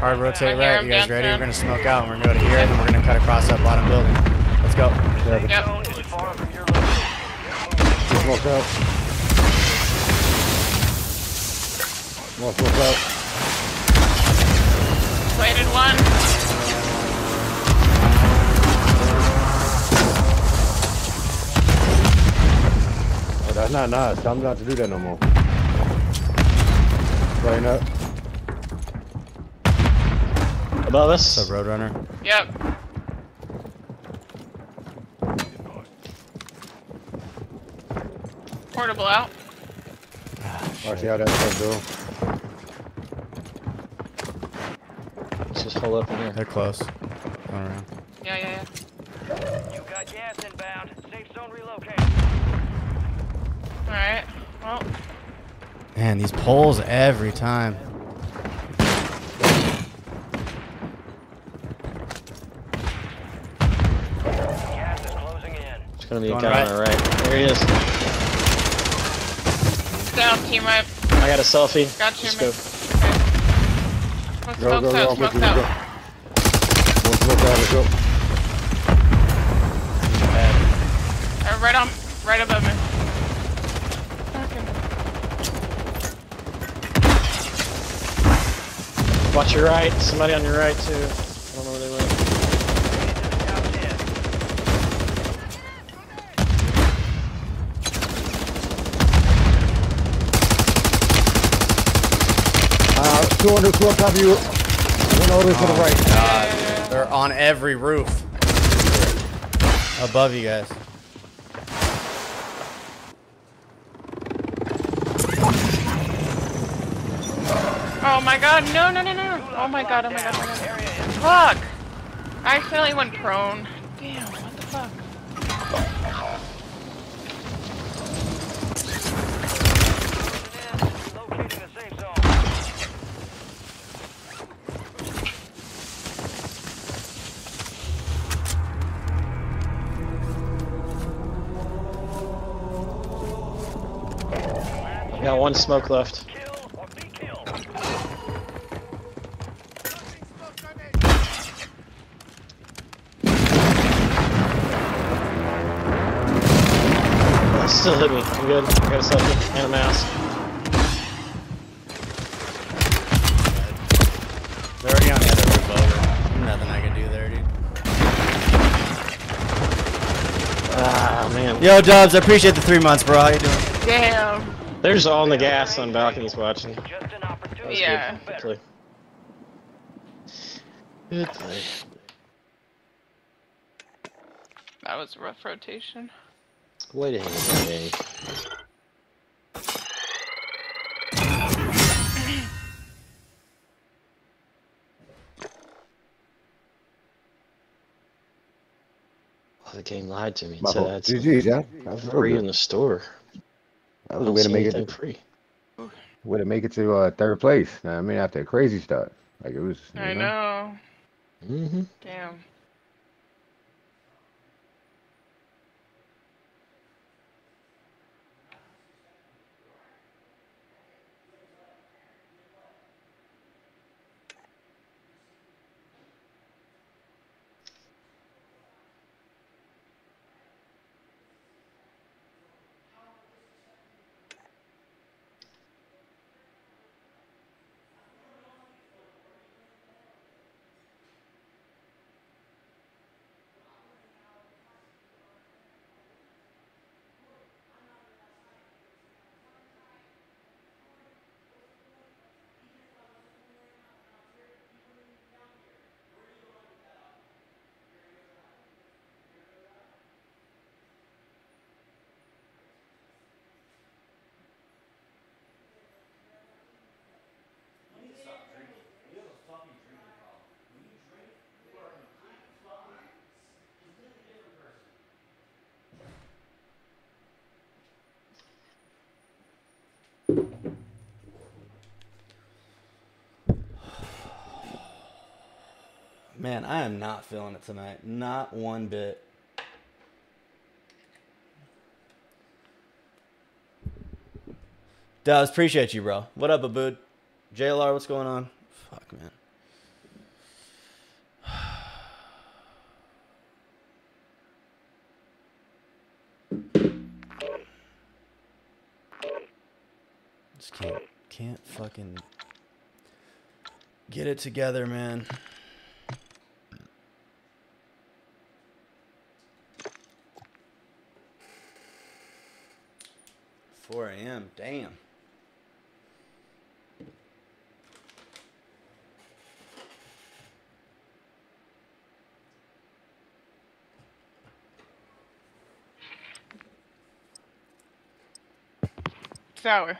Hard rotate I hear right. him You guys ready? downtown. We're gonna smoke out and we're gonna go to here and then we're gonna cut across that bottom building. Let's go. Yep. Zone is far from your location. Smoke out. More smoke out. Waited one. That's not nice. I'm not to do that no more. Playing up. Above What's us. up, Roadrunner? Yep. Portable out. Ah, I see how that stuff go. Let's just hold up in here. They're close. Going around. Yeah, yeah, yeah. You got gas inbound. Safe zone relocated. Alright. Well, Man, these poles every time. Gas is closing in. It's gonna be a Going guy on our right. There he is. down, team up. I got a selfie. Got you, Let's go. Okay. Go, Smoke's go, go. out, I'm with smoke's you. Let's go. out. More smoke out. Let's go. Uh, right on, right above me. Watch your right. Somebody on your right too. I don't know where they went. Uh, 200 two on top of you. One all the way to the Oh, right. God. They're on every roof. Above you guys. Oh my god, no, no, no, no. Oh my god, oh my god, oh my god. Fuck! I accidentally went prone. Damn, what the fuck? Locating a safe zone. I got one smoke left. Good. I got a second and a mask. They're already on the other roof over. Nothing I can do there, dude. Ah man. Yo, Dubs, I appreciate the three months, bro. How you doing? Damn. They're just all on the gas on balconies watching. Just an opportunity. Yeah. Good. Good play. Good play. That was a rough rotation. Way to handle that. Oh, the game lied to me. It My said that's GG, yeah. That was real free in the store. That was a way to make anything it. free. Way to make it to uh, third place. I mean, after a crazy start, like it was. you I know. Mm-hmm. Damn. Man, I am not feeling it tonight. Not one bit. Dubs, appreciate you, bro. What up, Abood? JLR, what's going on? Fuck, man. Just can't, can't fucking get it together, man. 4 a.m. Damn. Sour.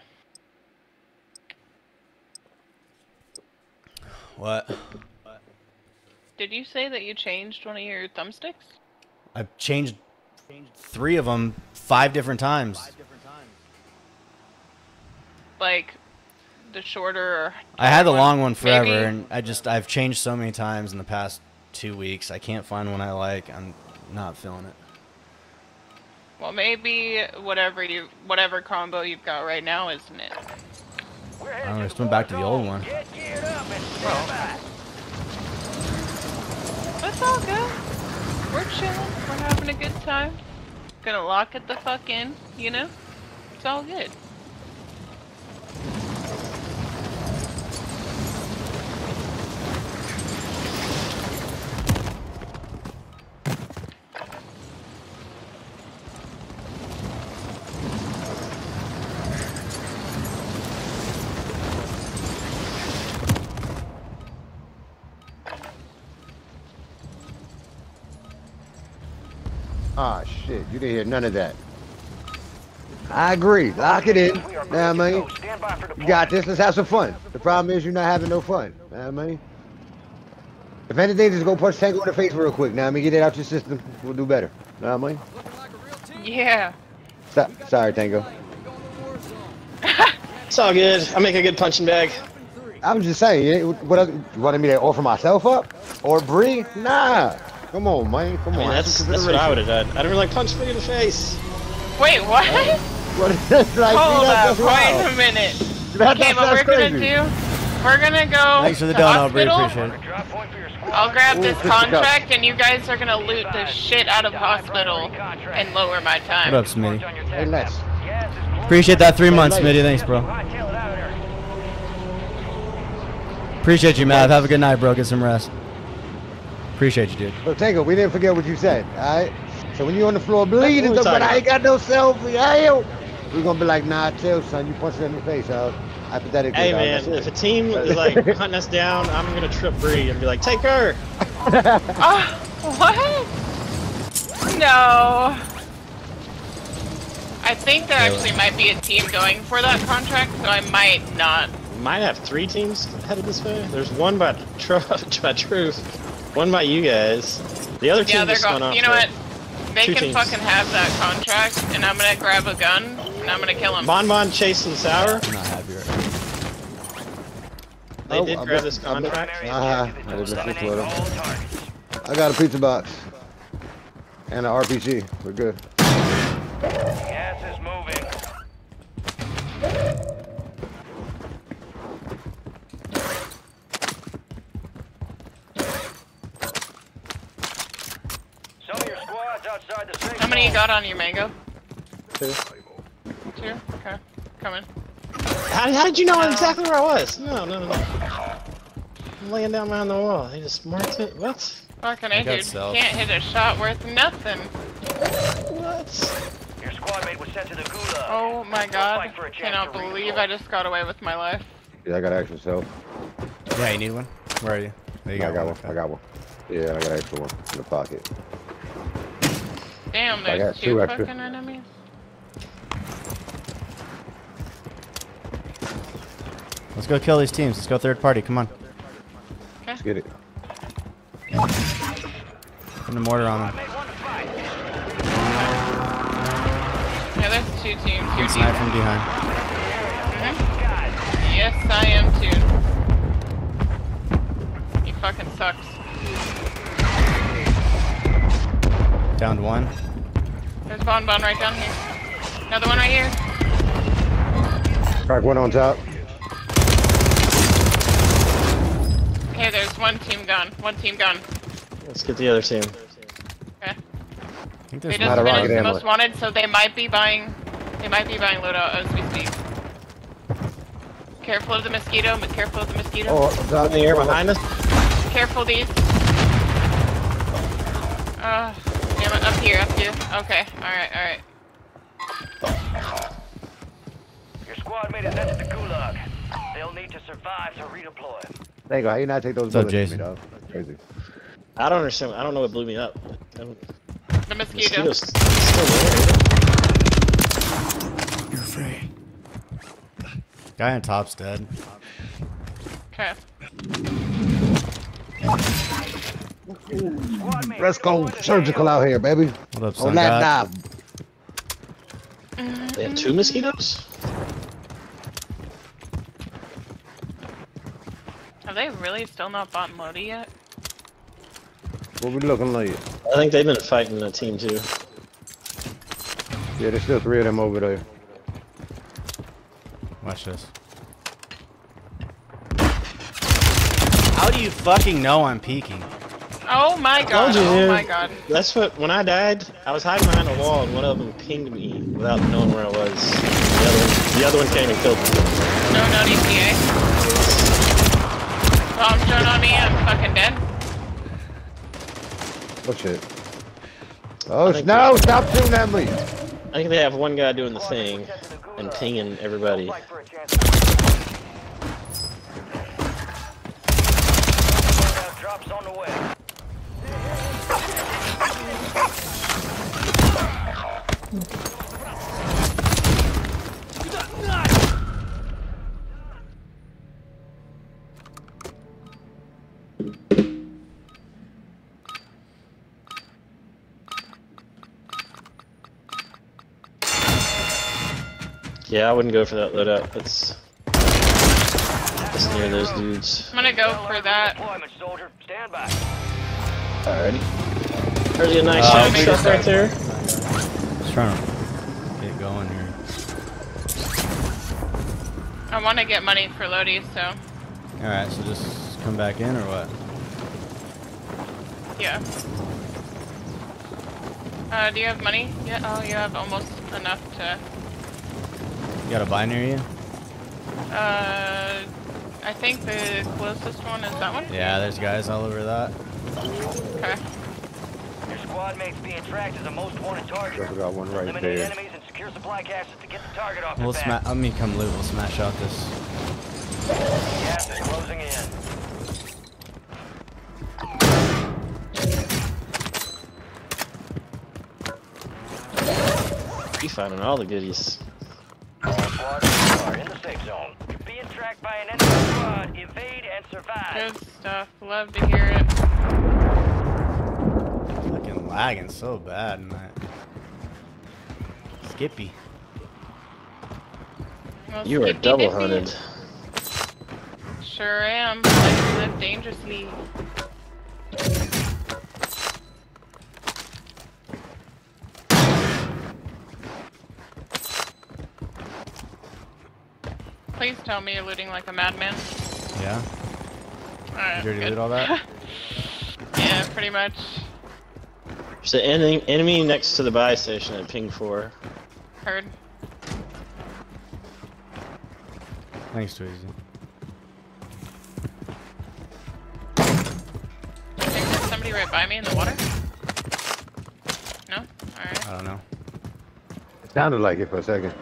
What? Did you say that you changed one of your thumbsticks? I've changed three of them five different times. Like the shorter I had the taller long one forever, maybe? and I just I've changed so many times in the past two weeks. I can't find one I like. I'm not feeling it. Well, maybe whatever you whatever combo you've got right now isn't it? We're I don't know. Just went back to the old one. Get geared up and stand by. That's all good. We're chilling. We're having a good time. Gonna lock it the fuck in, you know? It's all good. Shit. You didn't hear none of that. I agree. Lock it in. Now, are Know I mean? Stand by for You got this. Let's have some fun. The problem is you're not having no fun. Now, what I mean? If anything, just go punch Tango in the face real quick. Now, I mean, get it out your system. We'll do better. Now, what I mean? Like a real team. Yeah. So, sorry, Tango. We're going to war zone. It's all good. I make a good punching bag. Up in three. I was just saying. You, what other, you wanted me to offer myself up or Bree? Nah. Come on, man. Come I on. mean, have that's that's what I would have done. I'd have been like, punch me in the face. Wait, what? What is this? Like, Hold up, wait wild. a minute. That- Okay, that what we're gonna do, we're gonna go Thanks for the to donut, Bree. hospital. Appreciate it. Drop point for. I'll grab Ooh, this just a cup. contract and you guys are gonna loot the shit out of hospital and lower my time. What up, Smitty? Hey, tech Les. map. Gas is close. Appreciate that three months, Smitty. Thanks, bro. Hightail it out of there. Appreciate you, Mav. Have a good night, bro. Get some rest. Appreciate you, dude. So Tango, we didn't forget what you said, alright? So when you on the floor bleeding, but talking I ain't got no selfie, hell. We're gonna be like, nah, chill, son. You punched her in the face, dog. Hypothetically. Hey man, if a team is like hunting us down, I'm gonna trip Bree and be like, take her. Ah, what? No. I think there actually might be a team going for that contract, so I might not. Might have three teams headed this way. There's one by, tr- by Truth, one by you guys. The other team Yeah, they're just went going. off You know what? They can teams. fucking have that contract, and I'm gonna grab a gun and I'm gonna kill him. Bon Bon chasing Sour. I'm not happy right now. They Oh, did I grab this contract. Uh-huh. I didn't Eliminate miss this all one. targets. I got a pizza box. And an RPG. We're good. Gas is moving. Some of your squads outside the safe How many you got on your Mango? Two. Two? Okay. Coming. How, how did you know exactly where I was? No, no, no. I'm laying down behind the wall. They just marked it. What? Fucking I A, got dude. stealth. Can't hit a shot worth nothing. What? Your squad mate was sent to the gulag. Oh my god. fight for a Cannot believe. I just got away with my life. Yeah, I got extra self. Yeah, you need one? Where are you? There you I got one. I got one. Yeah, I got extra one in the pocket. Damn, I got two, two extra. fucking enemies. Let's go kill these teams. Let's go third party. Come on. Let's get it. Put the mortar on them. To. Yeah, there's two teams. Your Snipe team. from behind. Mhm. Yes, I am too. He fucking sucks. Downed one. There's Bon Bon right down here. Another one right here. Crack one on top. Okay, there's one team gone. One team gone. Let's get the other team. Okay. I think They just Not one. rocket finished the most wanted, so they might be buying. They might be buying loadout as we speak. Careful of the mosquito. But careful of the mosquito. Oh, top. In the air behind us. Careful these. Uh, damn it, up here, up here. Okay, alright, alright. your squad made it sent to the gulag. They'll need to survive to redeploy. Tango, how you not take those What's up, bullets from Jason? me, dog? That's crazy. I don't understand. I don't know what blew me up. That The mosquito. mosquito's still there. Guy on top's dead. Okay. Squad Let's go redeploy to the surgical out here, baby. What up, On son? that God? knob. They have two mosquitoes. Have they really still not bought Lodi yet? What we looking like? I think they've been fighting a team too. Yeah, there's still three of them over there. Watch this. How do you fucking know I'm peeking? Oh my god, you, oh my god. That's what. When I died, I was hiding behind a wall, and one of them pinged me without knowing where I was. The other one, the other one came and killed me. No, no DPA. Bomb thrown on me, I'm fucking dead. Oh shit. Oh no! Stop shooting at me! I think they have one guy doing the thing and pinging everybody. Fight for a chance. Loadout Drops on the way. Yeah, I wouldn't go for that loadout. That's that's near those dudes. I'm gonna go for that. Alrighty. There's a nice uh, shot right there. Just trying to get going here. I want to get money for Lodi, so All right, so just come back in or what? yeah. Uh, do you have money? Yeah. Oh, you have almost enough to. You got a buy near you? Uh, I think the closest one is that one. Yeah, there's guys all over that. Okay. Your squad mate's being tracked as a most wanted target. I got one right Eliminate there. enemies and secure supply caches to get the target off We'll their smash. back. I mean, come loot. We'll smash out this. Gas is closing in. You finding all the goodies. All squads are in the safe zone. You're being tracked by an enemy squad. Evade and survive. Good stuff. Love to hear it. Fucking lagging so bad, man. Skippy. Well, You are double hunted. Sure am. I live dangerously. Please tell me you're looting like a madman. Yeah. Alright. Did you already good. loot all that? yeah, pretty much. There's an enemy, enemy next to the buy station at ping 4. Heard. Thanks, Tweezy. I think there's somebody right by me in the water. No? Alright. I don't know. It sounded like it for a second.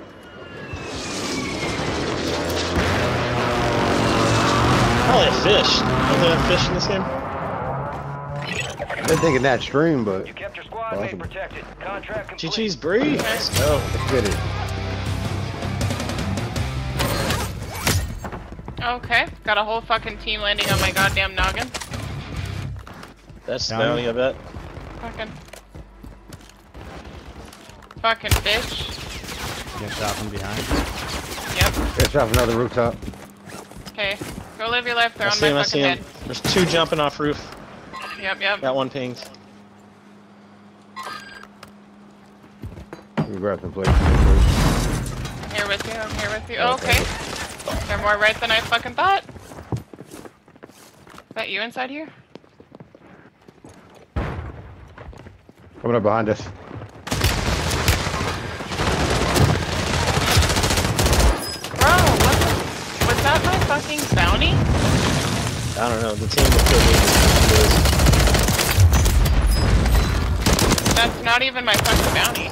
Probably a fish. Don't they have fish in this game? They're thinking that stream, but You kept your squad mate Awesome. protected. Contract complete. GG's Bree. Let's go. let's get it. Okay. Got a whole fucking team landing on my goddamn noggin. That's Down. bounty, I bet. Fucking. Fucking bitch. Get shot from behind. Yep. Let's drop another rooftop. Okay. Go live your life. They're I on see him, my I see fucking him. head. There's two jumping off roof. Yep, yep. That one pings. Let me grab some plates. Here with you. I'm here with you. Oh, okay. They're more right than I fucking thought. Is that you inside here? Coming up behind us. Bro, what the? Was that my fucking bounty? I don't know. The team will kill me. That's not even my fucking bounty.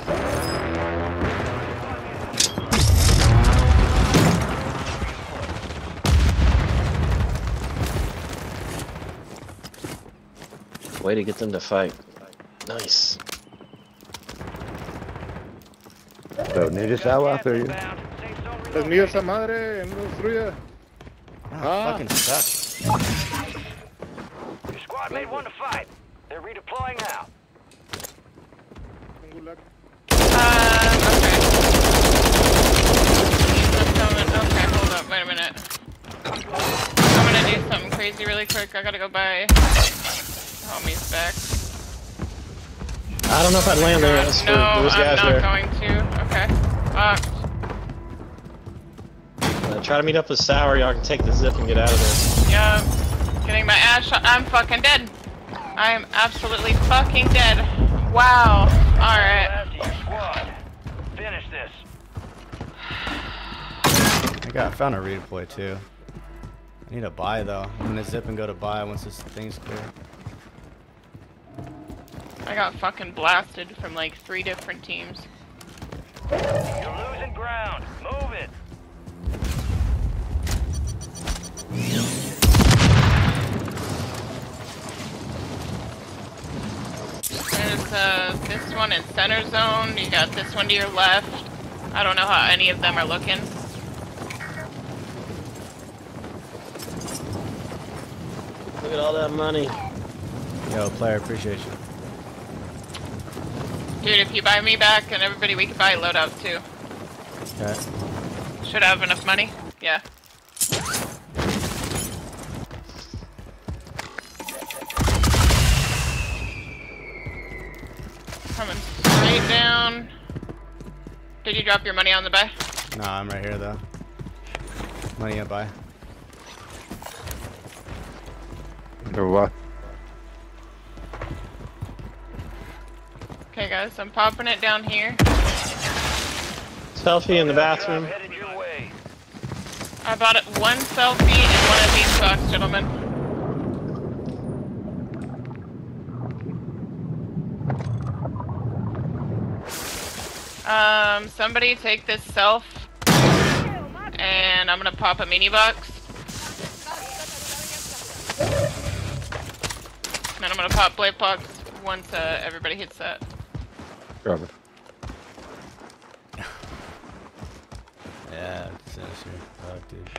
Way to get them to fight. Nice. So ninja sour out there. Inbound. Safe zone Es mío esa madre, no es tuya. Ah, fucking sucks. Your squad mate won the fight. They're redeploying now. Um, okay. He's coming. Okay, hold up. Wait a minute. I'm gonna do something crazy really quick. I gotta go by. homies back. I don't know if I'd land there. That's no, those I'm not there. going to. Okay. Fuck. Uh, try to meet up with Sour. Y'all can take the zip and get out of there. Yeah. Getting my ass shot. I'm fucking dead. I am absolutely fucking dead. Wow. Alright. Last of your squad. Finish this. I got I found a redeploy too. I need a buy though. I'm gonna zip and go to buy once this thing's clear. I got fucking blasted from like three different teams. You're losing ground. Move it. There's uh, this one in center zone. You got this one to your left. I don't know how any of them are looking. Look at all that money. Yo, player, appreciate you. Dude, if you buy me back and everybody, we can buy loadouts too. Okay. Should have enough money. Yeah. Coming straight down. Did you drop your money on the bay? Nah, I'm right here though. Money up by. Or what? Okay, guys, I'm popping it down here. Selfie in the bathroom. Headed your way. I bought it one selfie and one of these box, gentlemen. Um, somebody take this self, and I'm gonna pop a mini box. And then I'm gonna pop blade box once uh, everybody hits that. Drop it. Yeah, it's sinister. Dude.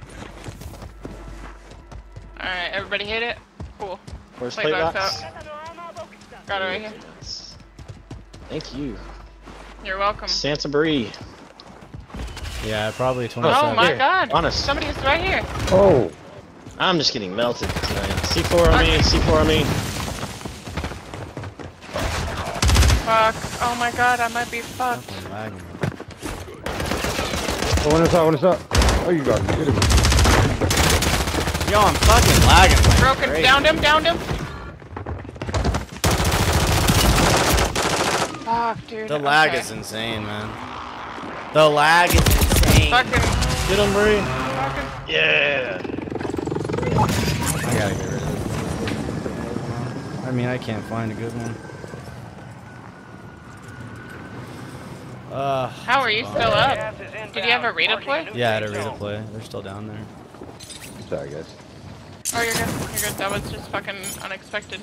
Alright, everybody hit it? Cool. Where's Plate plate box box? out. Got it right here. Thank you. You're welcome. Santa Bree. Yeah, probably 27. Oh my Here, god! honest. Somebody is right here. Oh, I'm just getting melted tonight. C4 on me, C4 on me. Fuck. Oh my god, I might be fucked. Fucking lagging. oh, when it's up, when it's up. Oh, you got it. Get. Yo, I'm fucking lagging. like Broken. crazy. Downed him, downed him. Fuck, dude. The lag okay. is insane, man. The lag is insane. Fucking. Get him, Bree. Fucking. Yeah. I gotta get rid of this. I mean, I can't find a good one. Uh, How are you still up? Gas is inbound. Did you have a Marking redeploy? yeah, I had a safe zone. redeploy. They're still down there. Sorry, guys. Oh, you're good. You're good. That was just fucking unexpected.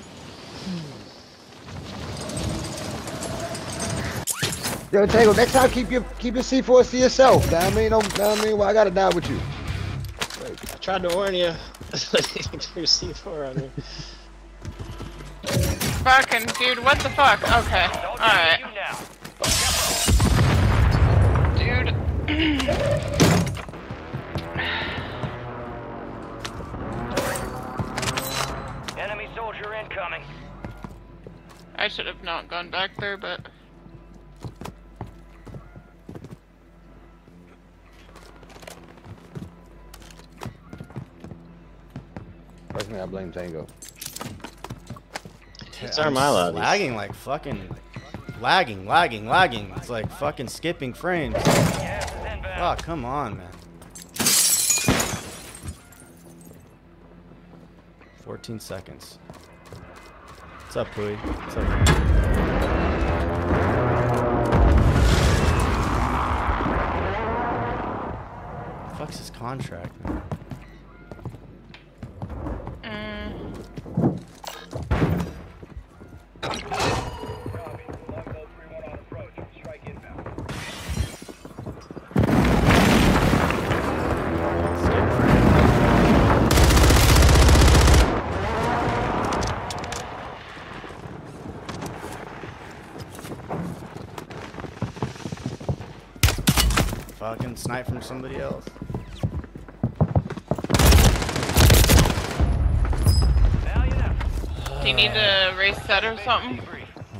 Yo, Tango, next time keep your keep your C4s to yourself. Know what I mean, don't, know what I mean, well, I gotta die with you. I tried to warn you. There's C4 on me. Fucking dude, what the fuck? Okay. Soldiers Alright. You now. Dude. Enemy soldier incoming. I should have not gone back there, but. Personally, I blame Tango. It's I'm Armada. Lagging like fucking. Lagging, lagging, lagging. It's like fucking skipping frames. Oh, come on, man. 14 seconds. What's up, Pui? What's up? Fuck's his contract, man? Mm, Fucking snipe from somebody else. Now do you need to reset or something?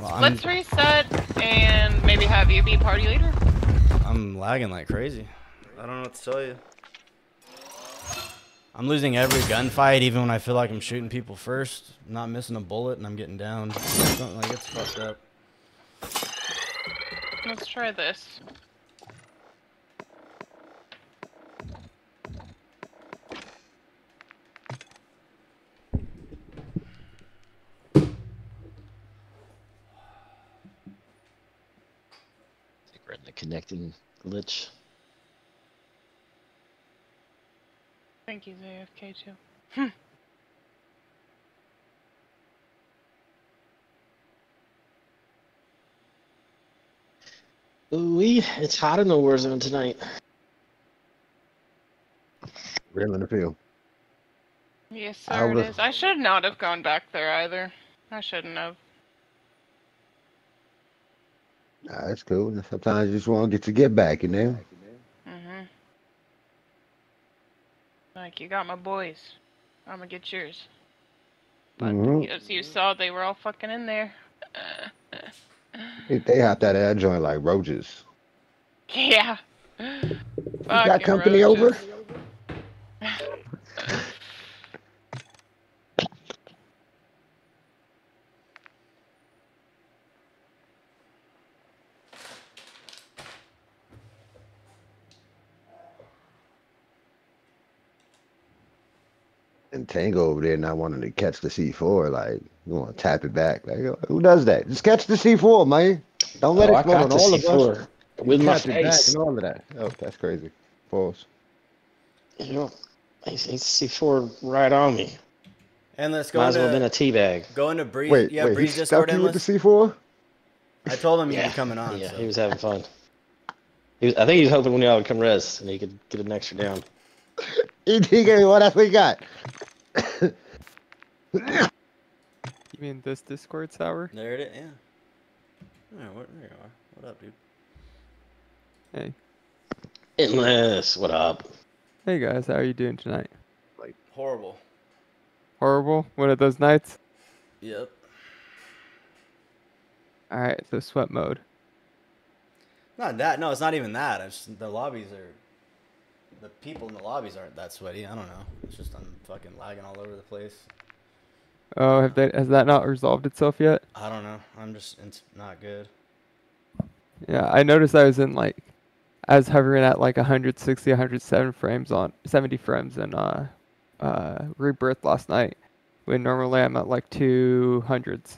Well, Let's reset and maybe have you be party leader. I'm lagging like crazy. I don't know what to tell you. I'm losing every gunfight, even when I feel like I'm shooting people first. I'm not missing a bullet, and I'm getting down. Something like it's fucked up. Let's try this. Connecting glitch. I think he's AFK too. Hmm. Ooh, it's hot in the war zone tonight. Real in the field. Yes, I sir, it would've- I should not have gone back there either. I shouldn't have. Nah, that's cool. Sometimes you just want to get your get back, you know? Mm-hmm. Like, you got my boys. I'm gonna get yours. But mm -hmm. you, as you saw, they were all fucking in there. they have that of that joint like roaches. Yeah. you got company roaches. over? Tango over there and not wanting to catch the C4, like you want to tap it back. Like who does that? Just catch the C4, man. Don't let Oh, it I explode caught on the all of us. C4 with my Tap it back face. and all of that. Oh, that's crazy. Pause. You know, he's, he's C4 right on me. And let's go Might as well have been into a teabag. go into Breeze. Wait, yeah, wait, he Breeze stuck Discord you with the C4? I told him you'd be coming on. Yeah, so. he was having fun. He was, I think he was hoping when y'all would come res and he could get an extra down. He, he gave me what else we got. You mean this Discord server? There it is. Yeah. Yeah, what, there you are. What up, dude? Hey. Endless, what up? Hey guys, how are you doing tonight? Like horrible. Horrible? One of those nights? Yep. Alright, so sweat mode. Not that. No, it's not even that. It's the lobbies are the people in the lobbies aren't that sweaty. I don't know. It's just I'm fucking lagging all over the place. Oh, have has that not resolved itself yet? I don't know. I'm just it's not good. Yeah, I noticed I was in like I was hovering at like 160, 107 frames on 70 frames in uh uh rebirth last night. When normally I'm at like 200s.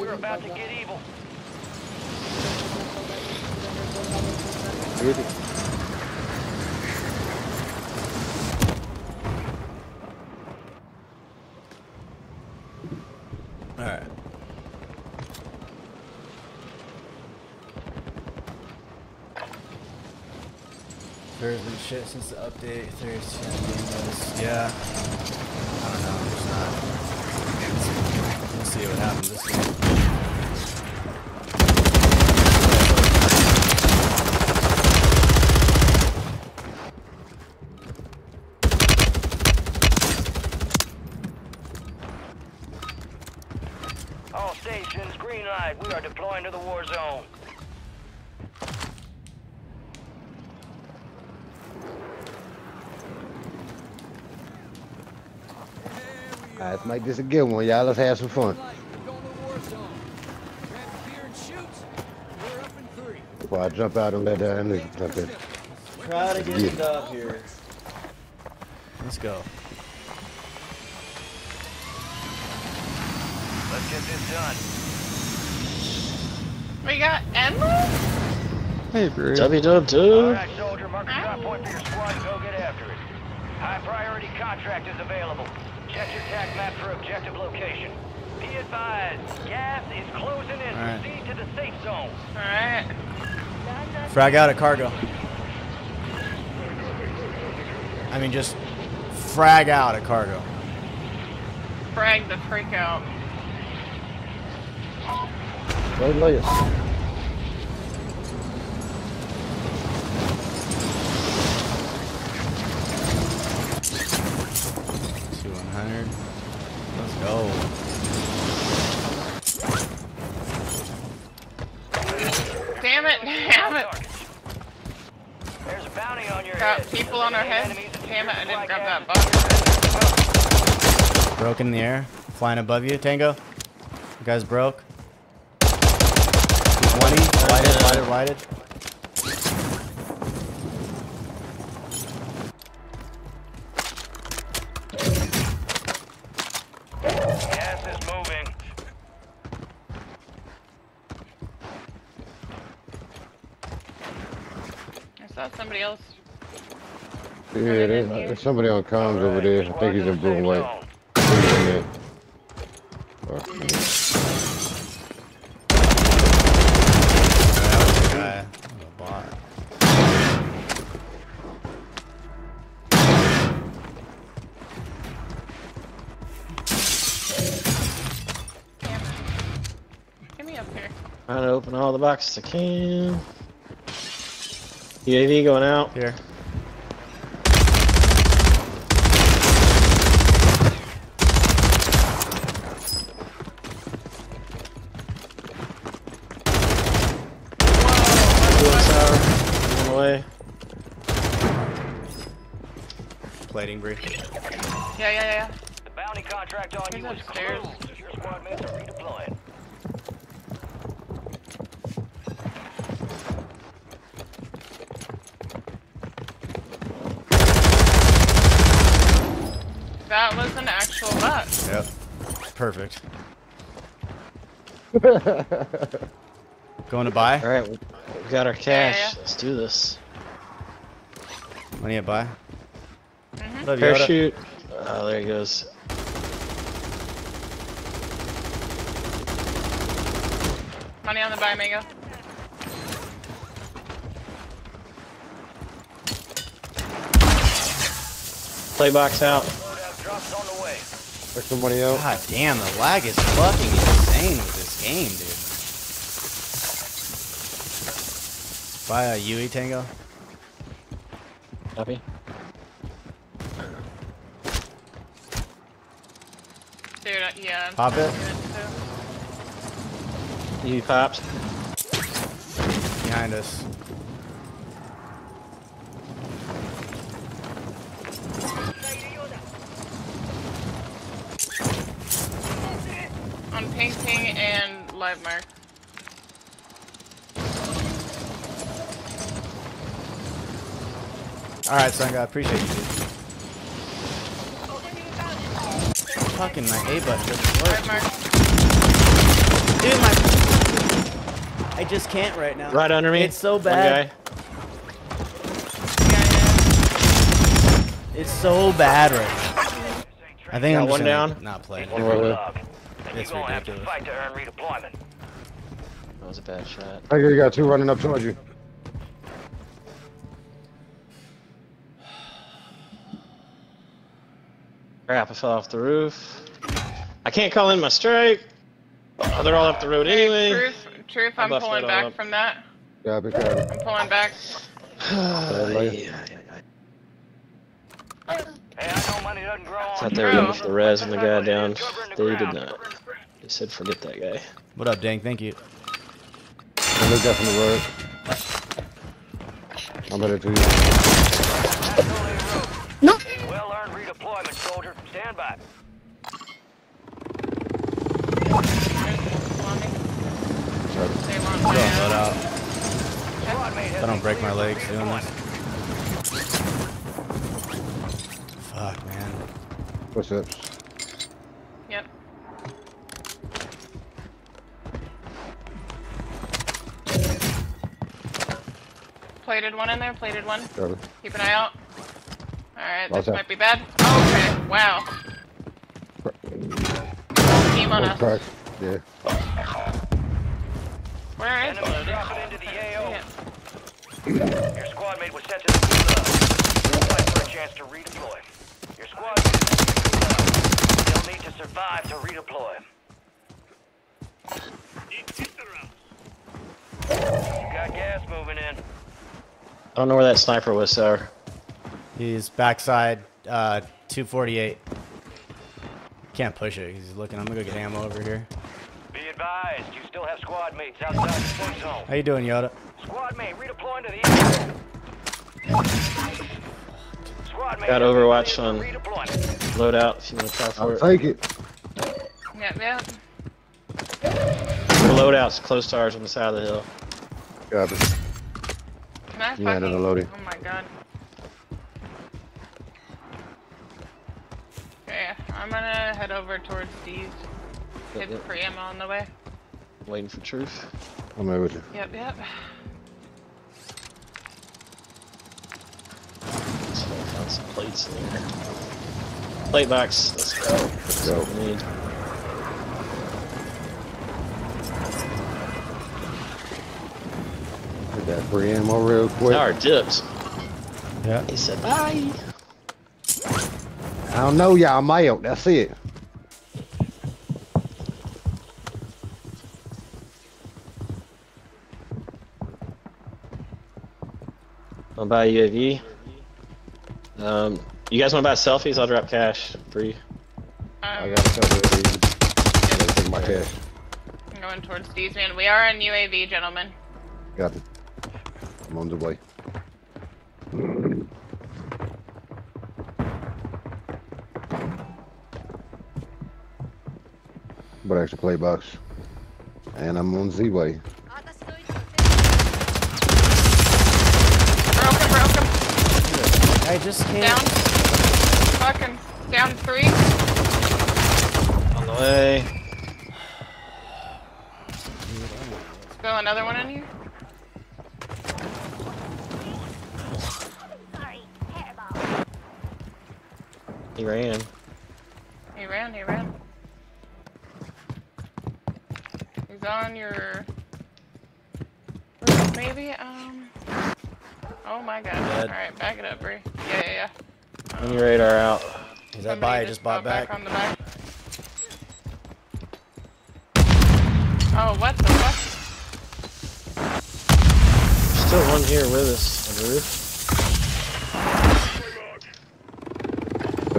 We're about to get evil. All right. There's been shit since the update. There's game. Yeah. I don't know. There's not. We'll see what happens this week. All stations, green light. We are deploying to the war zone. Alright, let's make this a good one, y'all. Let's have some fun. We're going to the war zone. Grab your gear and shoot. We're up in three. Before I jump out and let uh, Emily jump in. Try to get Yeah. the dub here. Let's go. Let's get this done. We got endless? Hey Bruce. W dub All dub. right, soldier. Mark a drop point for your squad and go get after it. High priority contract is available. Check your tac map for objective location. Be advised, gas is closing in. All right. Proceed to the safe zone. Alright. Frag out a cargo. I mean, just frag out a cargo. Frag the freak out. Wait, lawyers. Two one hundred. Let's go. Damn it, damn it. There's a bounty on your Got head. people on our heads. Enemies and Damn it, I didn't supply grab that gas. box. Broke in the air. Flying above you, Tango. You guys broke. 20. Lighted, lighted, lighted. Gas is moving. I saw somebody else. Yeah, there's, there's somebody on comms over there. I think he's in blue and white. Open all the boxes I can. UAV going out. Here. Blue and sour. On. Plating brief. Yeah, yeah, yeah. The bounty contract on He's you is upstairs. closed. Your squad mates are redeploying. That was an actual bot. Yep. Perfect. Going to buy? Alright, we we got our cash. yeah. Let's do this. Money to buy? Mhm. What? Parachute. Oh, there he goes. Money on the buy, Mango. Play box out. Loadout drops on the way. There's somebody else. God damn, the lag is fucking insane with this game, dude. Buy a UE Tango. Copy. Dude, yeah. I'm Pop it. thinking too. You popped. Behind us. On Ping Ping and Live Mark. Alright, son, I appreciate you, dude. Fucking my A button doesn't work. Live Mark. Dude, my. I just can't right now. Right under me. It's so One bad. guy. Yeah, yeah. It's so bad right now. I think Got I'm just one gonna down. not playing. One right there. Log. And It's you're gonna have to fight to earn redeployment. That was a bad shot. I think you got two running up towards you. Crap, I fell off the roof. I can't call in my strike. Oh, they're all up the road anyway. Truth, truth, I I'm pulling back up. from that. Yeah, be careful. I'm pulling back. later. Hey, I know money doesn't grow on Thought they were Bro. going for the res and the guy down. They did not. They said forget that guy. What up, Dang? Thank you. And look up from the road. I'm headed to you. No. Well earned redeployment, soldier. Stand by. They want Go my on, load ass. out. Squad mate has I don't break my legs for doing this. Fuck, man. Footsteps. Plated one in there, plated one. Got it. Keep an eye out. Alright, this out. might be bad. Okay, wow. Team on Oh, us. crack. Yeah. Where is Enemy loaded? dropping into the AO. Yeah. Your squad mate was sent to the gulag. Fight for a chance to redeploy. Your squad mate is sent to the gulag. They'll need to survive to redeploy. You got gas moving in. I don't know where that sniper was, sir. He's backside, uh, 248. Can't push it. He's looking. I'm gonna go get ammo over here. Be advised, you still have squad mates outside the safe zone. How you doing, Yoda? Squad mate, redeploying to the east. Squad mate, Got you're Overwatch cleared on for redeployment. loadout if you want to try for I'll it. take it. Yep, yep. The loadout's close to ours on the side of the hill. Got it. Can Yeah, fucking... another loading. Oh my god. Okay, I'm gonna head over towards Steve's. Yep, Hit yep. free ammo on the way. Waiting for truth. I'm there. Yep, yep. Let's go find some plates in there. Plate box. Let's go. Let's go. Free ammo real quick. Our dipped. Yeah. He said bye. I don't know y'all. I'm out. That's it. I'll buy a UAV. Um, you guys want to buy selfies? I'll drop cash for you. I Um, got a couple of these. I gotta take my cash. I'm going towards Steve's, man. We are in UAV, gentlemen. Got it. I'm on the way. But extra play box. And I'm on Z way. Broken, broken. I just can't. Down. Fucking. Down three. On the way. Go another one in here. He ran. He ran, he ran. He's on your roof, maybe? Um. Oh my god. Alright, back it up, Bree. Yeah, yeah, yeah. On your radar out. Is that Somebody buy? I just bought back. on the back. Oh, what the fuck? Still one here with us on the roof.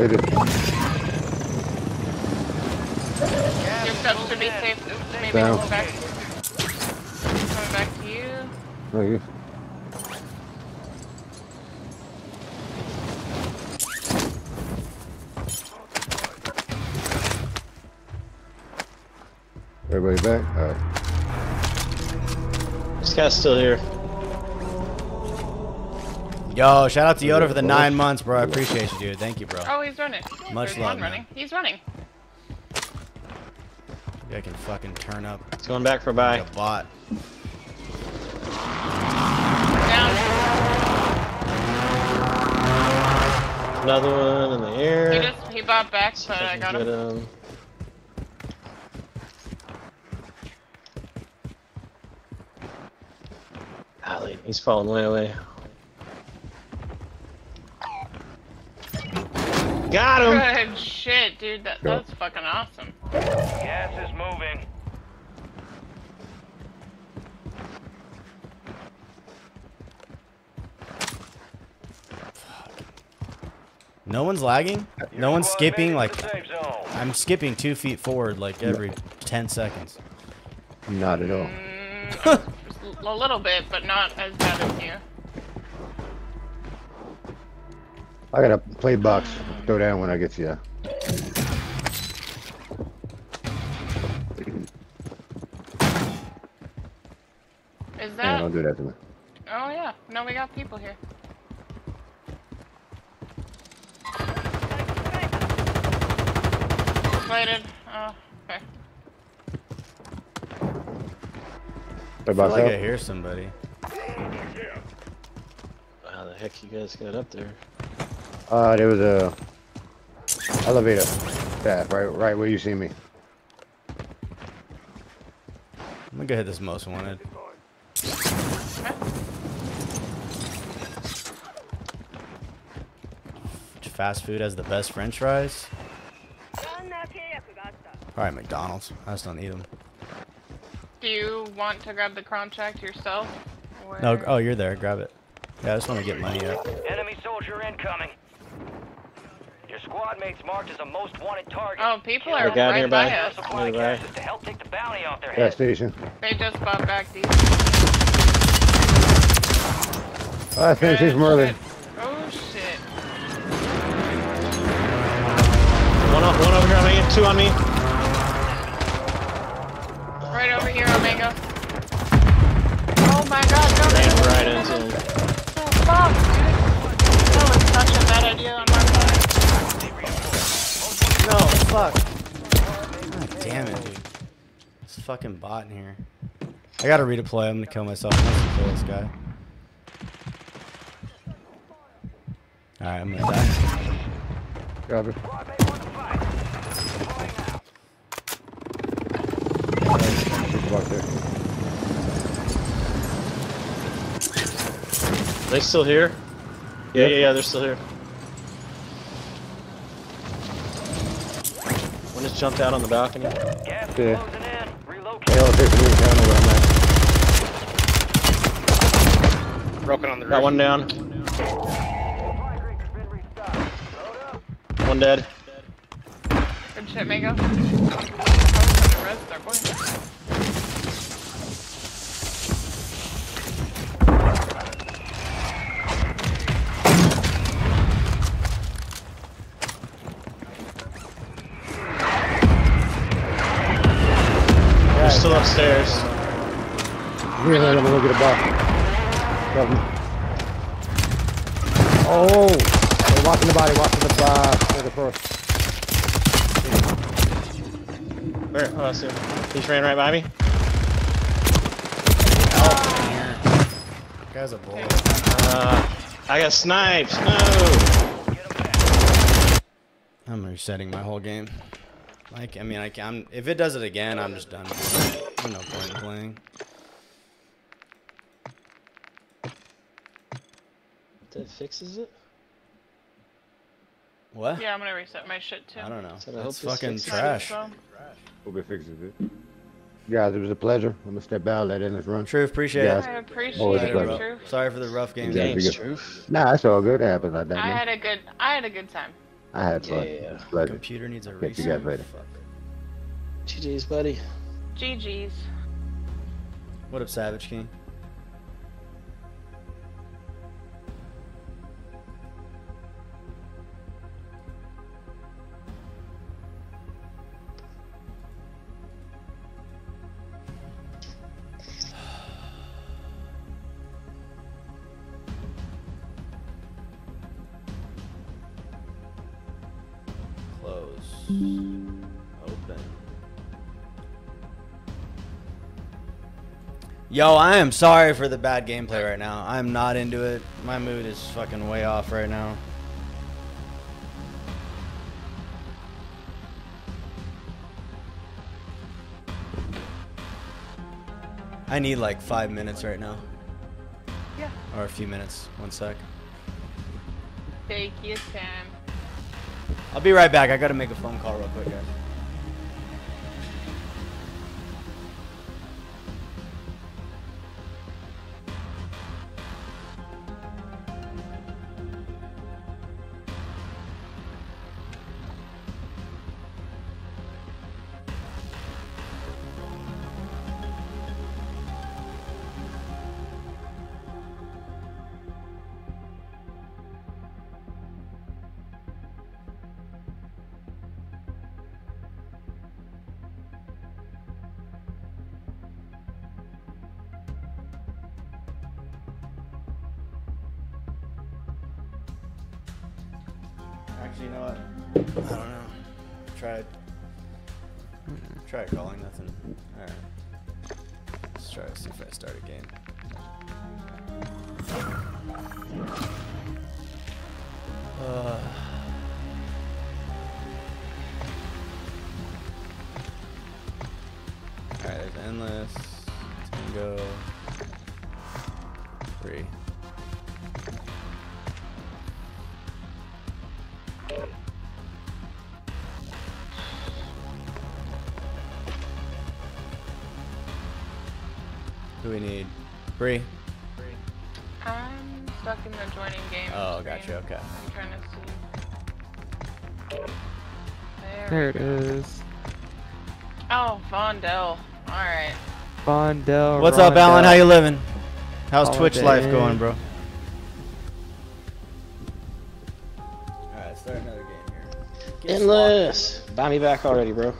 Wait it. Your stuff should be safe. Maybe Down. go back. Coming back to you. Oh, you. Everybody back? Alright. This guy's still here. Yo, shout out to Yoda for the nine months, bro. I appreciate you, dude. Thank you, bro. Oh, he's running. Much There's love, one man. running. He's running. Maybe I can fucking turn up He's going back for a buy. like a bot. Down. Another one in the air. He just he bought back, See but if I got get him. him. Golly, he's falling way away. Got him! Good shit, dude. That, Go. that's fucking awesome. Gas is moving. No one's lagging. No one's skipping. Like to the safe zone. I'm skipping two feet forward like every ten seconds. Not at all. Mm, a little bit, but not as bad as you. I gotta play box. Throw down when I get to you. Is that? Yeah, that? don't do that to me. Oh yeah. No, we got people here. Slated. Oh, okay. I feel box like I hear somebody. How the heck you guys got up there? Uh, there was a elevator. Yeah, right, right where you see me. I'm gonna go hit this most wanted. Fast food has the best French fries. Probably McDonald's. I just don't eat them. Do you want to grab the contract yourself? Or... No, oh, you're there. Grab it. Yeah, I just want to get money up. Enemy soldier incoming. Your squad mates marked as a most wanted target. Oh, people are a right nearby? by us. Nearby. to help take the bounty off their Gas heads. station. They just bought back these. Oh, I think she's from earlier. Oh shit. One, o- one over here on me, two on me. Right over here, Omega. Oh my god, no, Ran right no, no, into him. Oh, fuck, dude. That was such a bad idea on my part. No, fuck. God damn it, dude. This fucking bot in here. I gotta redeploy. I'm gonna kill myself. I'm gonna kill this guy. Alright, I'm gonna die. Copy. Walk there. They still here? Yeah, yeah, yeah, they're still here. One just jumped out on the balcony. Gas is Yeah. closing in. Relocate. They all down where I'm at. Broken on the Got one down. One dead. Good shit, Mango. Still upstairs. Here, let me go get a box. Cover me. Oh! They're watching the body, watching the body. The first. Where? Oh, I see him. He just ran right by me. Guy's a bull. Uh, I got sniped. No. I'm resetting my whole game. Like, I mean, I can. If it does it again, I'm just done. There's no point in playing. That fixes it. What? Yeah, I'm gonna reset my shit too. I don't know. Said I hope It's this fucking fixes trash. So, Hope it fixes it. Guys, it was a pleasure. I'm gonna step out, let in this run. Truth, appreciate Yeah. it. I appreciate Always a it, pleasure. Truth. Sorry for the rough game. Exactly. Thanks, good. Truth. Nah, it's all good. It happens like that, I man. had a good, I had a good time. I had fun. Yeah. Pleasure. Computer needs a Catch reset. you guys later. Fuck. GG's, buddy. GG's. What up, Savage King? Close. Yo, I am sorry for the bad gameplay right now. I'm not into it. My mood is fucking way off right now. I need like five minutes right now. Yeah. Or a few minutes. One sec. Take your time. I'll be right back. I gotta make a phone call real quick, guys. Try calling nothing. Alright. Let's try to see if I start a game. Uh, Alright, there's endless. Tango. Three. Bree. I'm stuck in the joining game. Oh, screen. gotcha. Okay. I'm trying to see. There, there it is. Oh, Vondel. All right. Vondel. What's Rondell. up, Alan? How you living? How's All Twitch day. life going, bro? Alright, start another game here. Endless! Buy me back already, bro.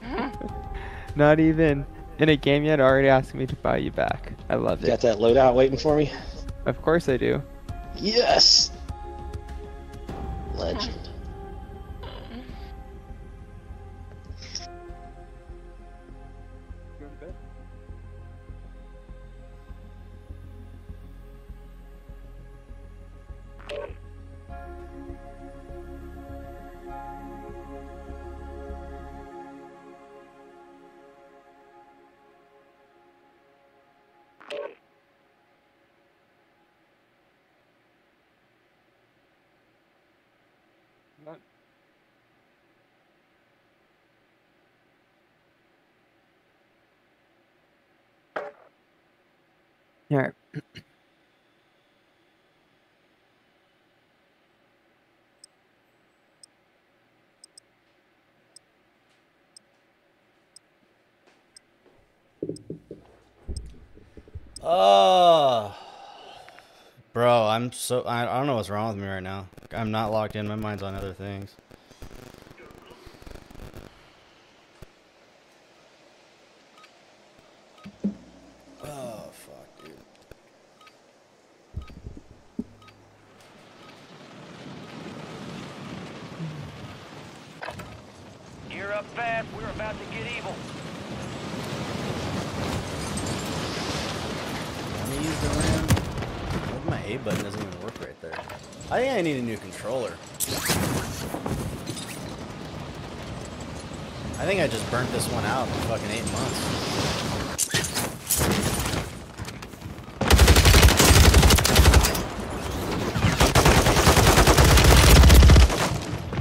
Not even in a game yet, already asking me to buy you back. I love it. Got that loadout waiting for me? Of course I do. Yes. So I, I don't know what's wrong with me right now. I'm not locked in. My mind's on other things. Oh fuck, dude. Gear up fast. We're about to get evil. Let me use the RAM. Look, my A button doesn't even work right there. I think I need a new controller. I think I just burnt this one out in fucking eight months.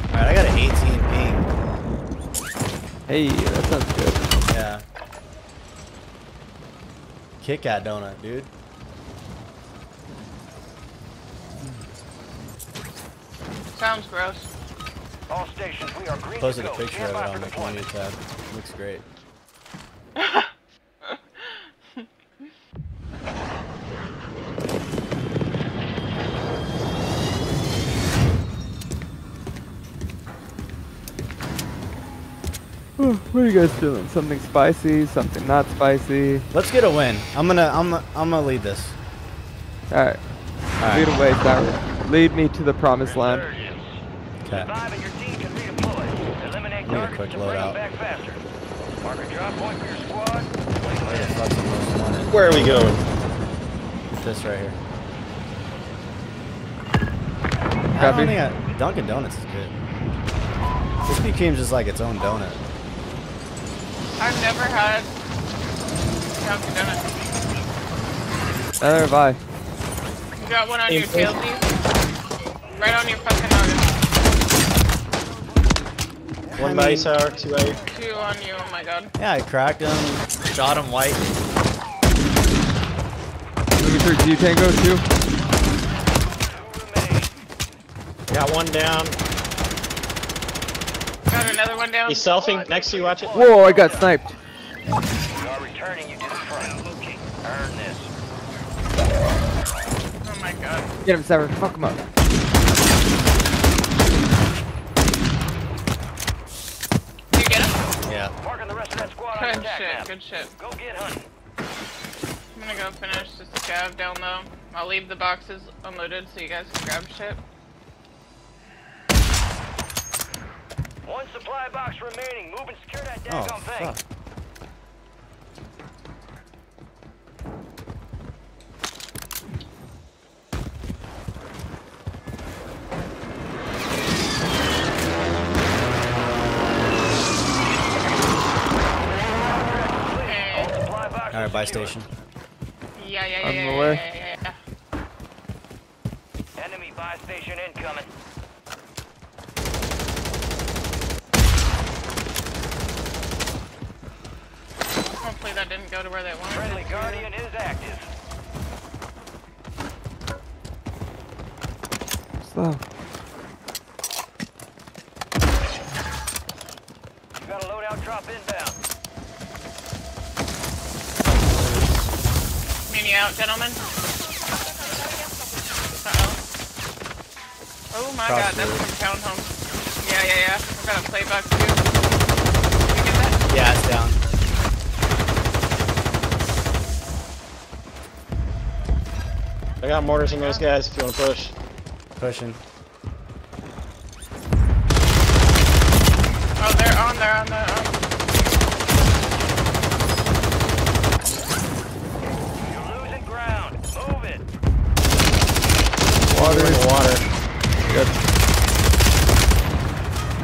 Alright, I got an 18 ping. Hey, that sounds good. Yeah. Kit Kat donut, dude. Sounds gross. All stations, we are green Posted a picture of it on the community tab. Looks great. Hmm, what are you guys doing? Something spicy? Something not spicy? Let's get a win. I'm gonna I'm I'm gonna lead this. Alright. Lead away, Cyrus. Lead me to the promised land. Okay. Your squad. Where the fuck's the most wanted? Where are we going? This right here. I Copy. don't think I, Dunkin' Donuts is good. This became just like its own donut. I've never had Dunkin' Donuts. Neither have I. You got one on your Same thing. tailsies? Right on your fucking nugget. One I body mean- tower, two A. Two on you, oh my god. Yeah, I cracked him, shot him white. Moving through G Tango too. Got one down. Got another one down. He's selfing next to you, watch it. Whoa, I got sniped. We are returning you to the front. Earn this. Oh my god. Get him, Sever. Fuck him up. I'll leave the boxes unloaded so you guys can grab shit. One supply box remaining. Move and secure that Oh daggone thing. fuck. Okay. Supply box All right, is buy secure. station. Yeah, yeah, yeah, On yeah, the yeah, way. yeah, yeah, yeah. Enemy buy station incoming. Hopefully that didn't go to where they wanted Friendly it to. Guardian is active. Slow. You got a loadout drop inbound. Muni out, gentlemen. Oh my Cross god, that's road. from townhome. Yeah, yeah, yeah. I've got a playback too. Did you get that? Yeah, it's down. I got mortars on those guys if you want to push. Pushing. Oh, they're on there, on there. On. You're losing ground. Move it. Water. in the water. Good.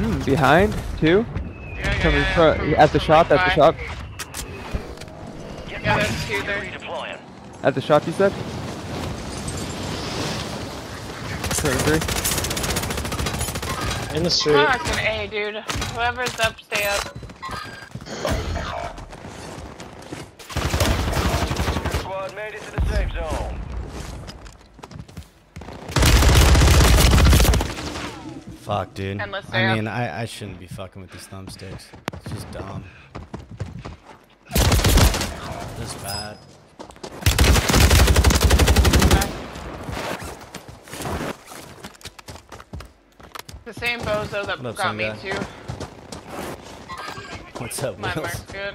Mm, behind, two. Yeah, yeah, Coming yeah, fro- from- at the shop, at the shop. Yeah, there's two there. At the shop, you said? Seven three. In the street. Fucking A, dude. Whoever's up, stay up. Fuck, dude. And I mean, I, I shouldn't be fucking with these thumbsticks. It's just dumb. This is bad. The same bozo that What up, got me son too. What's up, My Wills? mark's good.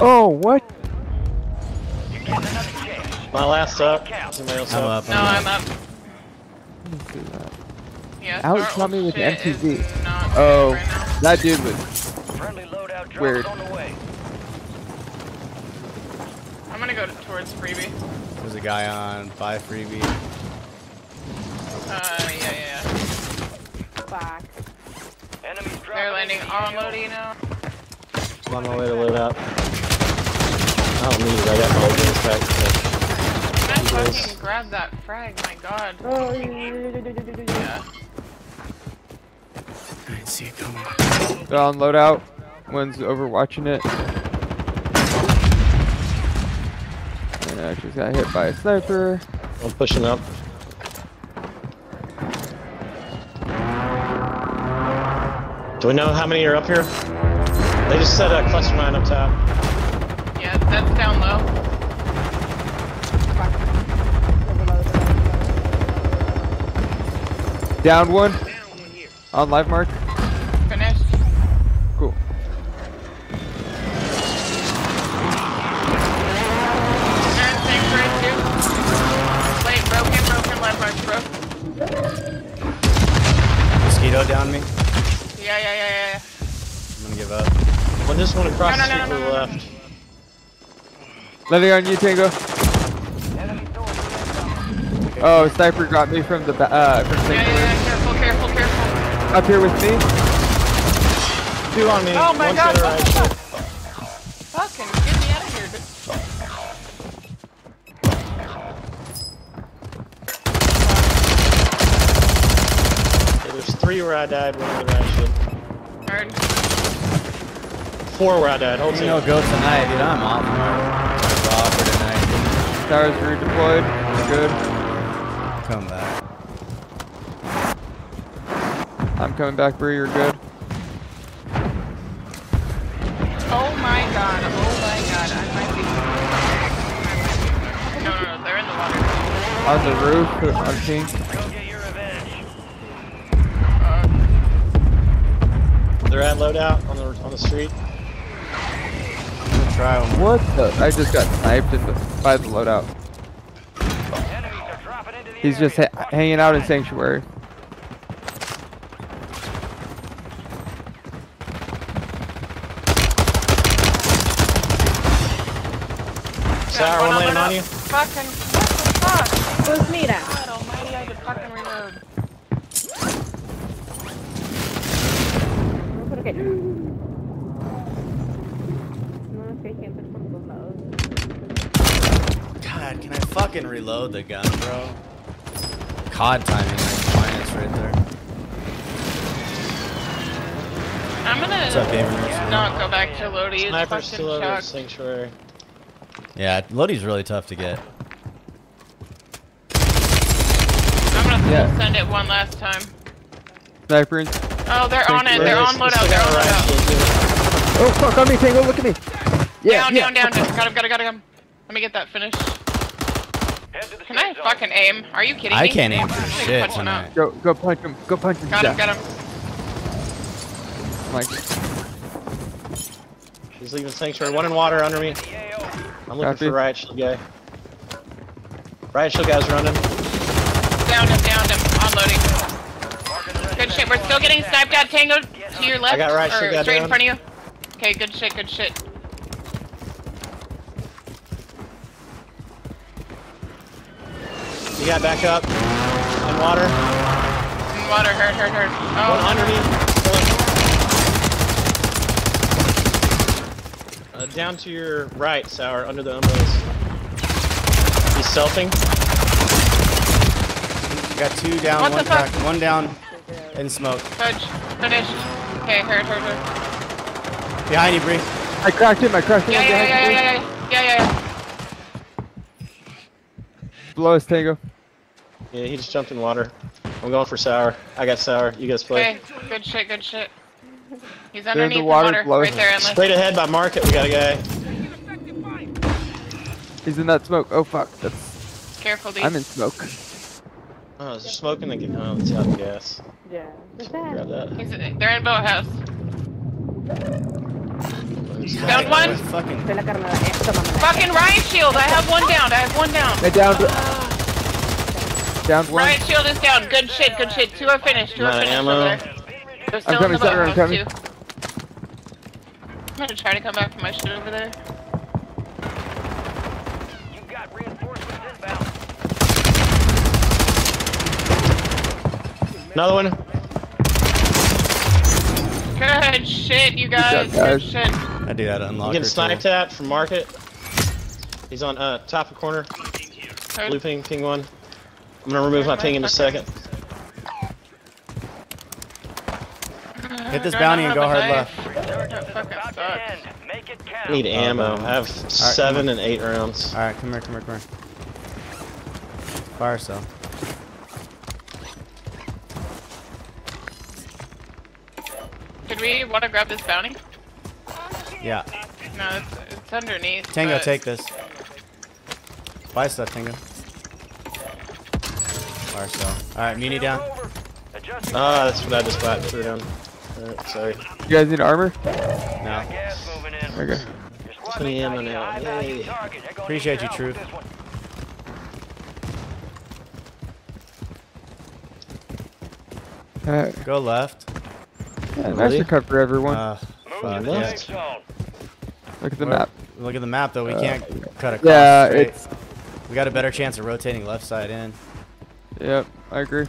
Oh, what? My last up. Somebody else I'm up. up. No, I'm up. Let's do that. Yeah, Alex Star shot me with the shit MTZ. Oh, right that dude was Friendly loadout drops Weird. on the way. I'm gonna go towards freebie. There's a guy on buy freebie. Uh, yeah, yeah, yeah. Fuck. Enemies dropping They're landing into the on AO. Lodino. I'm on my way to load up. I don't need it. I got my old pack. Can I fucking grab that frag? My god. Oh. Yeah. I didn't see it coming. they're on loadout. One's overwatching it. And I just got hit by a sniper. I'm pushing up. Do we know how many are up here? They just set a cluster mine up top. Yeah, that's down low. Down one. On live mark. Finished. Cool. They're in same too. Wait, broken, broken, left mark, broke. Mosquito down me. Yeah, yeah, yeah, yeah, yeah. I'm gonna give up. One this one across No, the no, street no, to no, the no, no. left. Letting on you, Tango. Oh, sniper got me from the ba- uh from Yeah, yeah, yeah, careful, careful, careful. Up here with me. Two on me. Oh my One god, what right. the fuck? Fucking get me out of here. dude. Okay, there's three where I died, one on the right shit. Heard. Four where I died. Hold You two. know, go tonight, dude. I'm off. Raw for tonight. Towers redeployed. Good. Come back. I'm coming back, Bree. You're good. Oh my god, oh my god, I might be. No, no, no, they're in the water. On the roof, on pink. Go get your revenge. Uh, They're at loadout on the on the street. I'm gonna try one. What the? I just got sniped in the, by the loadout. Enemies are dropping into the He's just ha hanging out in sanctuary. Sour, one landing on you. Fucking, what the fuck? Who's me that? God almighty, I had to fucking reload. Okay. No, es que hay gente por todos lados. God, can I fucking reload the gun, bro? COD timing like clients right there. I'm gonna What's up, Gamer not go back to Lodi. It's Sniper's fucking still over at shocked. sanctuary. Yeah, Lodi's really tough to get. I'm gonna Yeah. send it one last time. Sniper. Oh, they're on it. They're on there's loadout. They're on a loadout. Oh fuck! On me, Tango. Look at me. Yeah, down, yeah. down, down, down. Got him, got him, got him. Let me get that finished. Head to the Can I fucking aim. Are you kidding me? I can't aim for I'm shit punch him tonight. Go, go punch him. Go punch him. Got him, yeah. got him. Like, He's leaving sanctuary. One in water under me. I'm looking Copy. for riot shield guy. Riot shield guy's running. Downed him, downed him. Unloading. Good shit. We're still getting sniped at Tango to your left. got right or guy straight in front of you. Okay, good shit, good shit. You got back up. In water. In water, hurt, hurt, hurt. One Oh, under me. Uh, down to your right, Sour, under the umbrellas. He's selfing. Got two down, What one the fuck? cracked, one down in smoke. Fudge. Finished. Okay, hurt, hurt, hurt. Behind you, Bree. I cracked him. I cracked him. Yeah, yeah, behind yeah, yeah, yeah, yeah, yeah, yeah. Below us, Tango. Yeah, he just jumped in water. I'm going for Sour. I got Sour. You guys play. Okay, good shit, good shit. He's They're in underneath the the water water, right there, Endless. Straight ahead by Market, we got a guy. He's in that smoke. Oh fuck. That's. Careful, dude. I'm in smoke. Oh, is there smoke in the ga- Oh, it's out of gas. Yeah. What's Grab that? that. He's, they're in boathouse. Down one. Fucking. Fue la carnada. Eh. Esto, mamá. Fucking riot shield. I have one down. I have one down. I downed. Downed one. Riot shield is down. Good shit. Good shit. Two are finished. Two are Amount of finished ammo. over there. They're coming, in center, I'm coming. too. I'm gonna try to come back from my shit over there. You've got reinforcements inbound. Another one. Good shit, you guys. job, guys. Good shit. I do that to unlock I'm getting her sniped tool. at from Market. He's on uh, top of corner. Blue ping, ping one. I'm gonna remove my ping in a second. Hit this bounty and go hard left. That fucking About to sucks. end. Make it count. I need ammo. I have seven and eight rounds. All right, come here, come here, come here. Fire cell. Did we want to grab this bounty? Yeah. No, it's, it's underneath. Tango, but- take this. Buy stuff, Tango. Fire cell. All right, Muni down. Adjusting Ah, that's what I just bought. Threw down. Alright, sorry. You guys need armor? No. gas moving in. Okay. Your squad Twenty ammo now. Yay. target. They're gonna Appreciate you, help Truth. with. Alright. Go left. Yeah, nice Really? for everyone. Uh, Move fuck, to the yeah. safe zone. Look at the Where- map. Look at the map, though. We Uh, can't cut across. Yeah, straight. it's. We got a better chance of rotating left side in. Yep, I agree.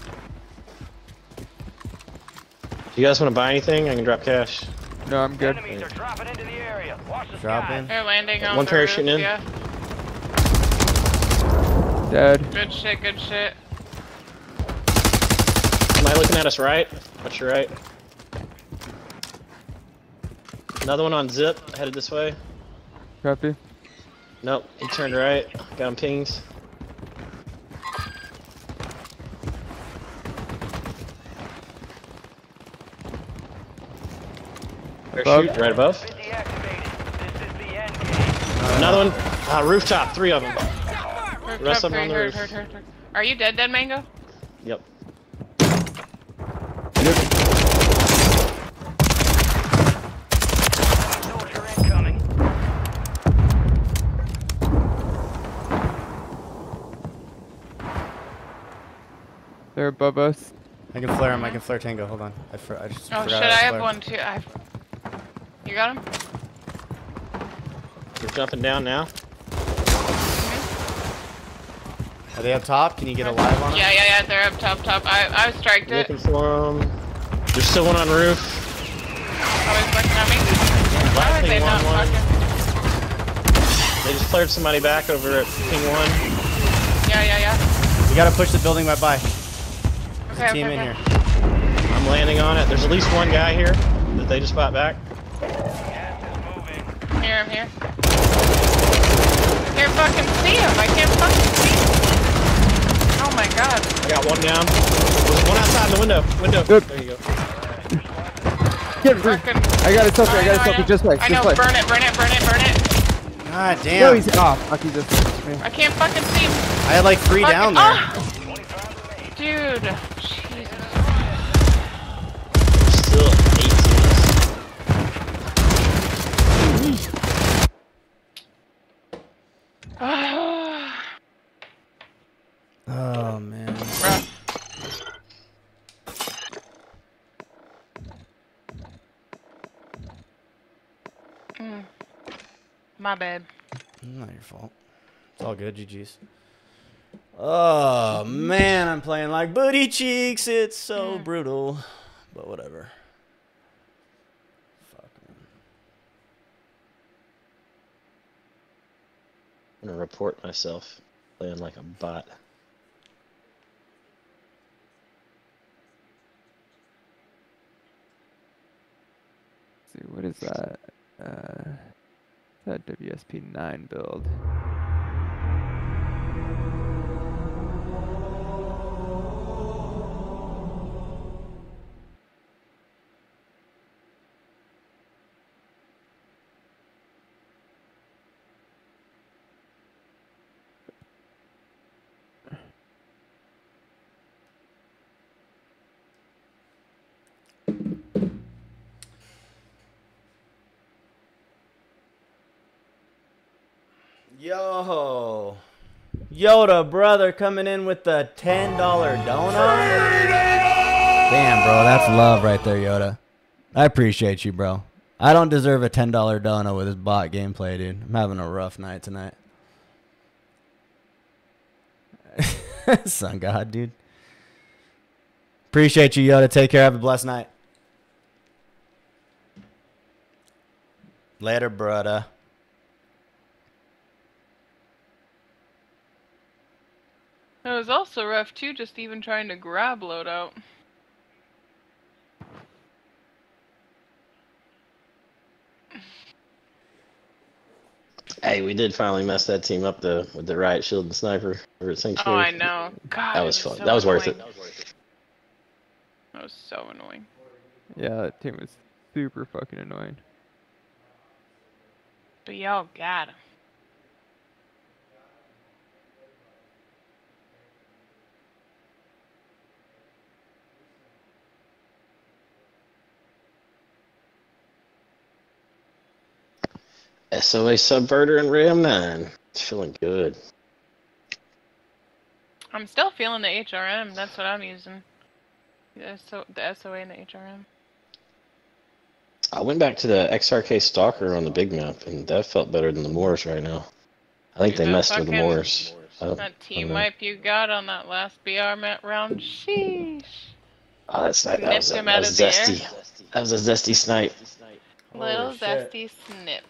Do You guys want to buy anything? I can drop cash. No, I'm good. Enemies are dropping into the area. Watch the Drop skies. in. They're landing on One the parachute roof, in. Yeah. Dead. Good shit, good shit. Am I looking at us right? Watch your right. Another one on zip, headed this way. Copy. Nope, he turned right. Got him pings. Parachute right above. Busy activated. This is the end game. Another one. Ah, rooftop, three of them. Hurt, Rest of them on the roof. hurt, hurt, hurt. Are you dead, dead mango? Yep. They're above us. I can flare him. I can flare Tango. Hold on. I, for, I just Oh forgot shit, how to I have flare. one too. I. You got him? You're jumping down now. Mm-hmm. Are they up top? Can you get a live on them? Yeah, yeah, yeah. They're up top, top. I, I striked it. Looking for them. There's still one on roof. Oh, Always looking at me. Why are Ping they not one, one. They just cleared somebody back over at ping one. Yeah, yeah, yeah. You gotta push the building by by. There's Okay, a team okay, in okay. here. I'm landing on it. There's at least one guy here that they just fought back. Gas is moving. Here, I'm here. I can't fucking see him. I can't fucking see him. Oh my god. I got one down. There's one outside the window. Window. Good. There you go. Get it, Fucking. I got it selfie. I I got it know, selfie. Just like, I just know. like. Burn it, burn it, burn it, burn it. God No, damn. he's off. Fuck, he just. I can't fucking see him. I had like three Fuck- down there. Ah! Dude, Jesus. Still eight. Oh man. Mm. My bad. Not your fault. It's all good, GG's. Oh man, I'm playing like booty cheeks. It's so brutal, but whatever. Fuck man. I'm gonna report myself playing like a bot. see, what is that? Uh, that WSP 9 build. Yoda brother coming in with the ten dollar donut. Damn, bro, that's love right there, Yoda. I appreciate you, bro. I don't deserve a ten dollar donut with this bot gameplay, dude. I'm having a rough night tonight. Sun God, dude. Appreciate you, Yoda. Take care. Have a blessed night. Later, brother. It was also rough too, just even trying to grab loadout. Hey, we did finally mess that team up the with the riot shield and sniper over at Oh, Sanctuary. I know. God, That it was fun. so that was worth it. annoying. That was so annoying. Yeah, that team was super fucking annoying. But y'all got him. SOA Subverter and Ram 9. It's feeling good. I'm still feeling the HRM. That's what I'm using. The, SO- the SOA and the HRM. I went back to the XRK Stalker on the big map, and that felt better than the MORS right now. I think Dude, they messed with the MORS. I That oh, team oh, wipe you got on that last BR mat round. Sheesh. Oh, that's not, that Nipped was, him that was of zesty. That was a zesty snipe. Little shit. zesty snip.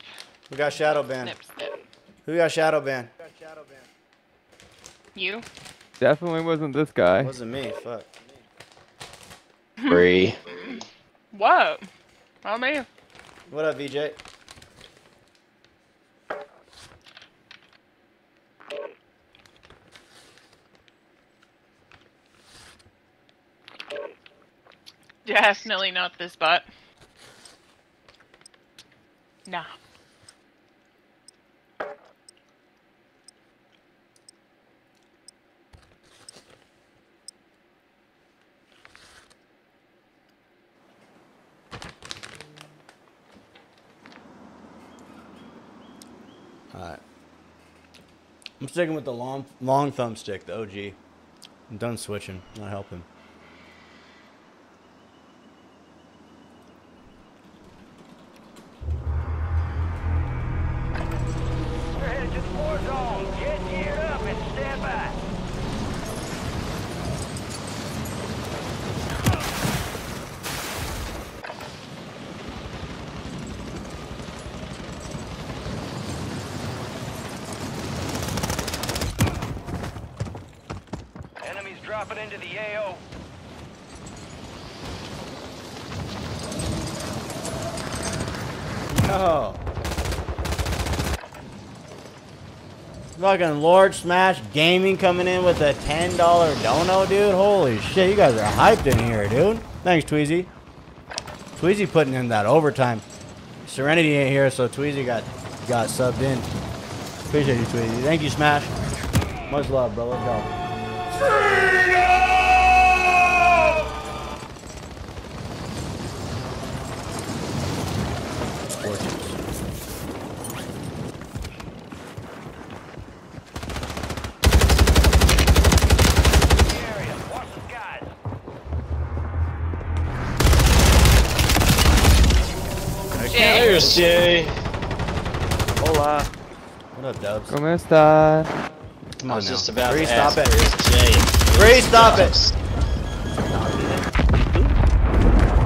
Who got shadow ban? Snip, snip. Who got shadow ban? You? Definitely wasn't this guy. It Wasn't me. Fuck. Free. What? Oh man. What up, VJ? Definitely not this butt. Nah. Sticking with the long long thumbstick, the OG. I'm done switching. Not helping. Fucking Lord Smash Gaming coming in with a $10 dono, dude. Holy shit, you guys are hyped in here, dude. Thanks, Tweezy. Tweezy putting in that overtime. Serenity ain't here, so Tweezy got got subbed in. Appreciate you, Tweezy. Thank you, Smash. Much love, bro. Let's go. Jay, There's Jay. Hola. What up, Dubs? ¿Cómo está? Come I on was now. just about Bree, to stop ask, it. Where's Jay? Bree, stop it.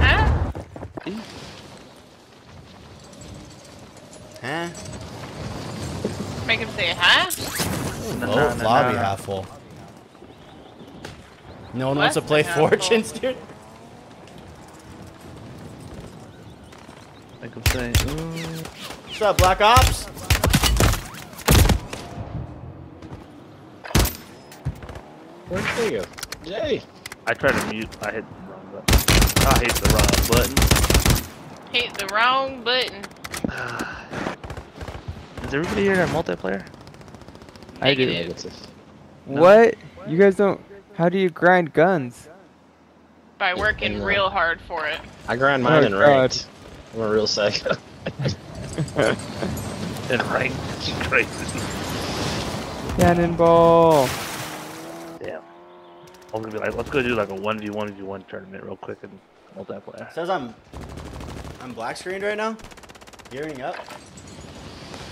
huh? Huh? Make him say, huh? Oh, lobby half full. No one wants to play than. Fortunes, dude. Make him say, mm. What's up, Black Ops? Where'd Jay go? Jay. I tried to mute. I hit the wrong button. I hit the wrong button. Hit the wrong button. Is everybody here on multiplayer? I do. Negative. What? You guys don't. How do you grind guns? By working real hard for it. I grind mine Oh, in God. ranked. I'm a real psycho. And ranked. You crazy. Cannonball. Damn. I'm gonna be like, let's go do like a 1v1 v1 tournament real quick and multiplayer. Says I'm I'm black screened right now. Gearing up.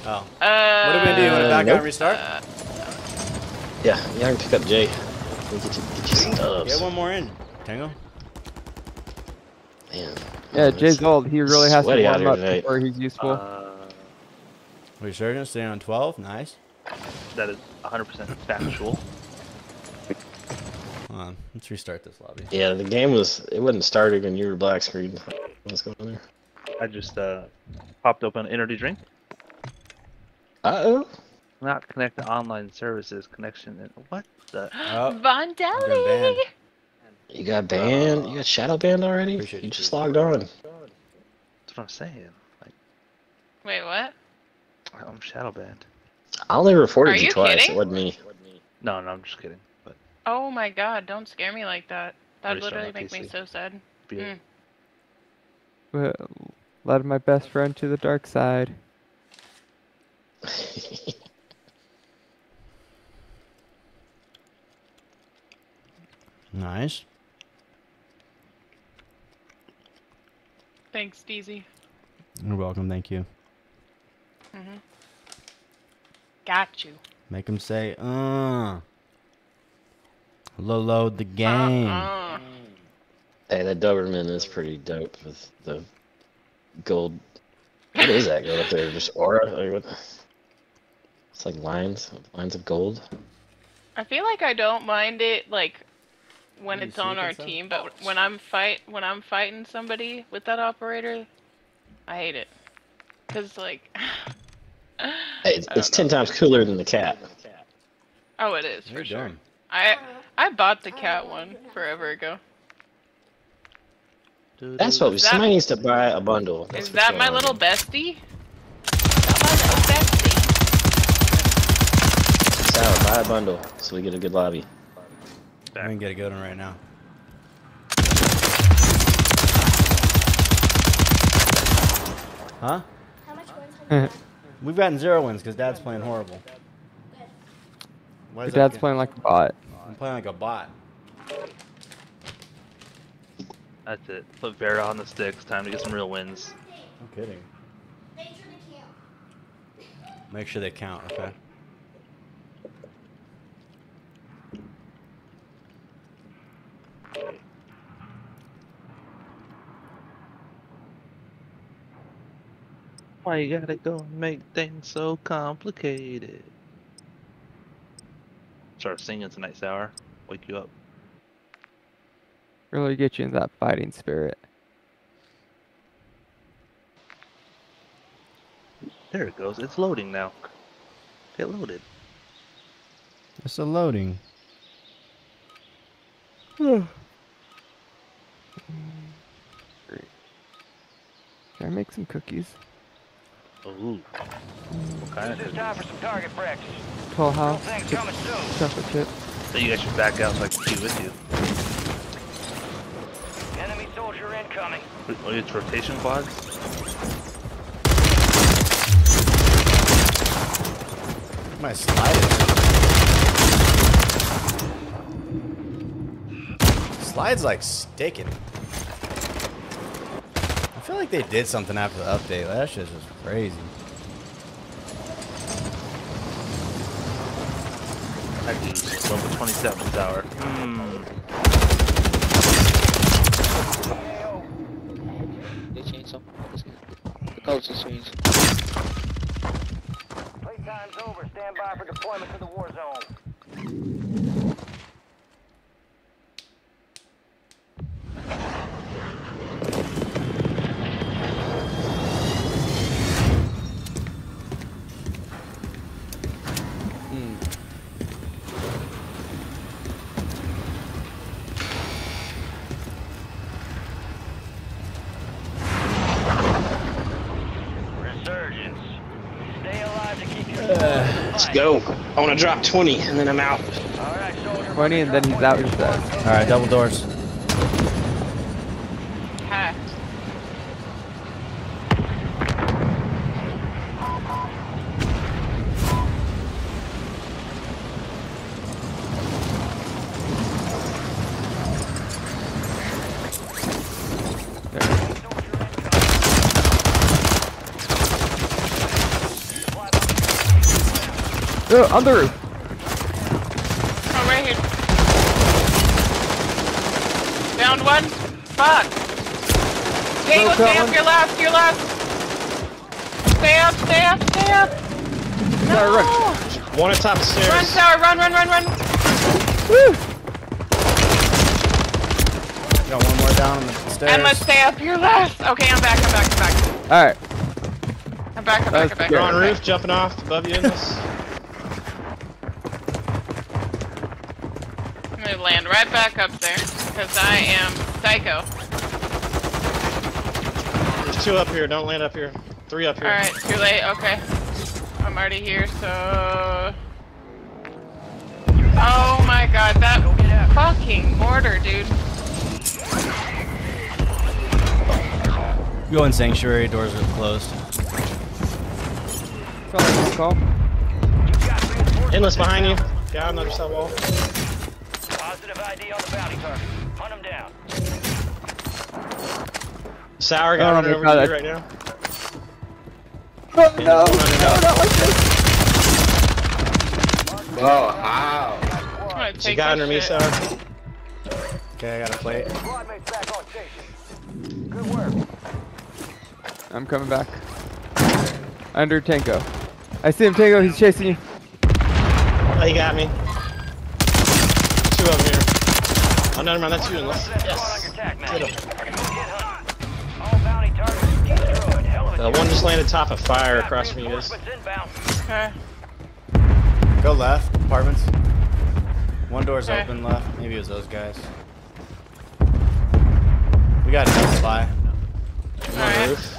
Oh. Uh, What are we gonna do? You wanna back out and restart? yeah, yeah, I can pick up Jay. Get you, get you some dubs. Get one more in. Tango. Man. Yeah, it's Jay's old. He really has to warm up today. before he's useful. Uh, Resurgence staying on 12. Nice. that is 100% factual. Hold on. Let's restart this lobby. Yeah, the game was. It wasn't started when you were black screen. What's going on there? I just uh, popped open an energy drink. Uh oh. Not connect to online services. Connection. And what the? Oh, Vondelli. banned. You got banned. You got shadow banned already. You you, just logged on. That's what I'm saying. Like, Wait, what? I'm shadow banned. I only reported Are you you twice. kidding? It wasn't me. No, no, I'm just kidding. But Oh my god, don't scare me like that. That'd literally my make me so sad. be Mm. Well, led my best friend to the dark side. Nice. Thanks, Deezy. You're welcome. Thank you. Hmm Got you. Make him say, uh. Low load the game. Uh-uh. Hey, that Doberman is pretty dope with the gold. What is that go up there? Just aura? Like what? It's like lines, lines of gold. I feel like I don't mind it like when You it's on our and stuff? team, but when I'm fight when I'm fighting somebody with that operator, I hate it. Cause like, Hey, it's, it's ten know. times cooler than the cat. oh, it is You're for sure. dumb. I I bought the cat one forever ago. That's what we. Is that- Somebody needs to buy a bundle. That's Is that my little on. bestie? My little bestie. Sal, buy a bundle so we get a good lobby. I'm gonna get a good one right now. Huh? We've gotten zero wins because Dad's playing horrible. Why Your is that dad's playing like a bot. I'm playing like a bot. That's it. Put Vera on the sticks. Time to get some real wins. No kidding. Make sure they count, okay? Why you gotta go and make things so complicated? Start singing tonight, Sour. Wake you up. Really get you in that fighting spirit. There it goes. It's loading now. Get loaded. It's a loading. Can I make some cookies? Ooh. What kind This is of time for some target practice. Tall house. Things chip- coming soon. Chocolate chip. So you guys should back out so I can be with you. Enemy soldier incoming. Oh, it's rotation quads? My slide. Slide's like sticking. Like they did something after the update. That shit's just crazy. Level 27 tower. Hmm. They changed something. The codes has changed. Playtime's over. Stand by for deployment to the war zone. Let's go. I want to drop 20 and then I'm out. All right, soldier. 20 and then he's out, he. All right, double doors. Ha. On the roof. Oh, right here. Found one. Fuck. Stay, No, stay up. one. You're last. You're last. Stay up. Stay up. Stay up. Tower, run. No. One at top of the Run, stairs. tower. Run, run, run, run. Woo! Got one more down on the stairs. And let's stay up. You're last. Okay, I'm back. I'm back. I'm back. Alright. I'm back. I'm back. I'm back. You're on roof, jumping off above you in this. I'm gonna land right back up there because I am psycho. There's two up here. Don't land up here. Three up here. All right, too late. Okay, I'm already here. So, oh my god, that fucking mortar, dude. Go in sanctuary. Doors are closed. Probably call. Endless behind you. Guy on the other side wall. Sour guy Oh, running my over God, you right now. Oh, no, no, not like this. I'm gonna She got this under me, shit. Sour. Okay, I got a plate. Squad mates back on station. Good work. I'm coming back. Under Tango. I see him, Tango. He's chasing you. Oh, he got me. Two over here. Oh, never mind. That's you. Endless. Squad on Yes. your tac map. Go get hunting. The one just landed top of fire across from you guys. Okay. Go left. Apartments. One door's Okay. open left. Maybe it was those guys. We got a spy. On Alright. roof.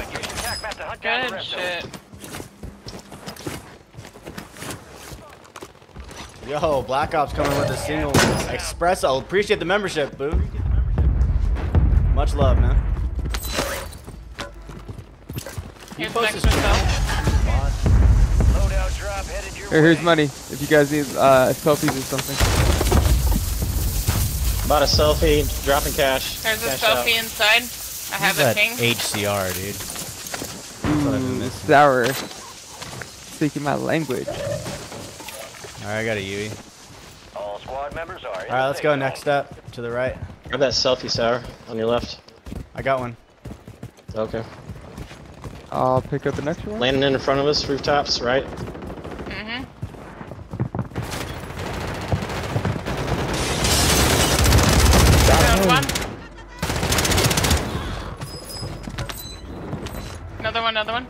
Good. Use your tac map to hunt down the Good rest of them. shit. Yo, Black Ops coming with a single espresso. Appreciate the membership, boo. Much love, man. Here's post next this- myself. Loadout drop headed your Here, here's money. If you guys need uh, selfies or something. Bought a selfie. Dropping cash. There's a Cash out. selfie inside. I have Who's a that ping. HCR, dude. That's what I've been missing. Sour. Speaking my language. Alright, I got a Yui. All squad members are. Alright, let's go next up. To the right. Grab that selfie, Sour, on your left. I got one. Okay. I'll pick up the next one. Landing in front of us, rooftops, right? Mm-hmm. Found one. Another one, another one.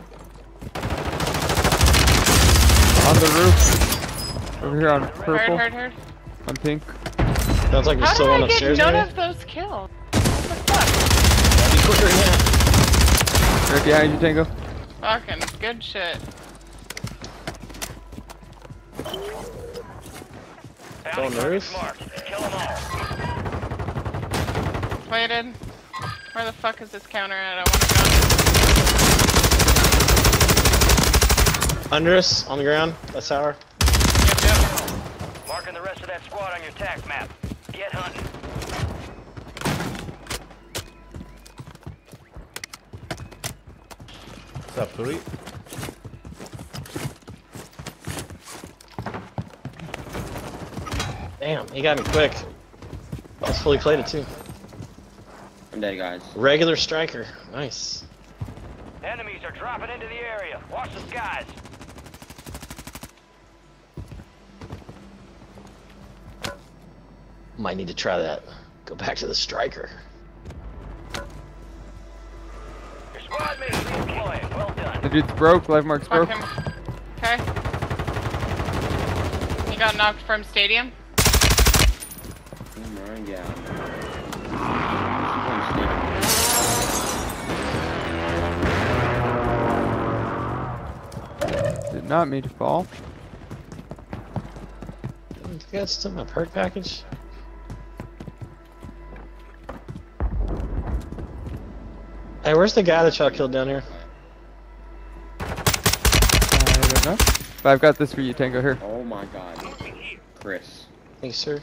On the roof. Over here on purple. Heard, heard, heard. On pink. Sounds like there's How still did I get none maybe? of those kills? What the fuck? Be quicker than. Right behind you, Tango. Fucking good shit. Go on the. Waited. Where the fuck is this counter at? I wanna go. Under us, on the ground. That's tower. Marking the rest of that squad on your tac map. Get hunting. What's up, Pooey? Damn, he got me quick. I was fully plated too. I'm dead, guys. Regular striker. Nice. Enemies are dropping into the area. Watch the skies. Might need to try that. Go back to the striker. Your squad mates redeploying. Well done. The dude's broke. Life mark's Fuck broke. him. Okay. He got knocked from stadium. My god. Did not mean to fall. You guys still my perk package? Hey, where's the guy that y'all killed down here? I don't know. But I've got this for you, Tango. Here. Oh my god. Chris. Thanks, sir.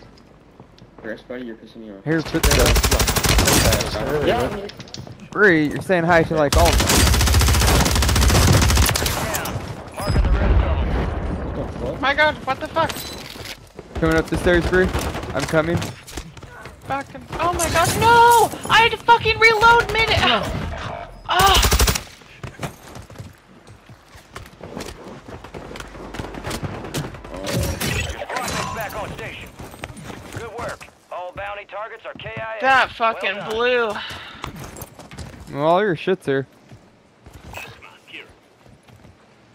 Chris, buddy, you're pissing me off. Here's put the. Yeah. Bree, you're saying hi to like all of them. My god, what the fuck? Coming up the stairs, Bree. I'm coming. Fucking. Oh my god, no! I had to fucking reload mid. Ah! Squad mates back on station. Good work. All bounty targets are KIA. That fucking Well done. blew. Well, all your shit's here.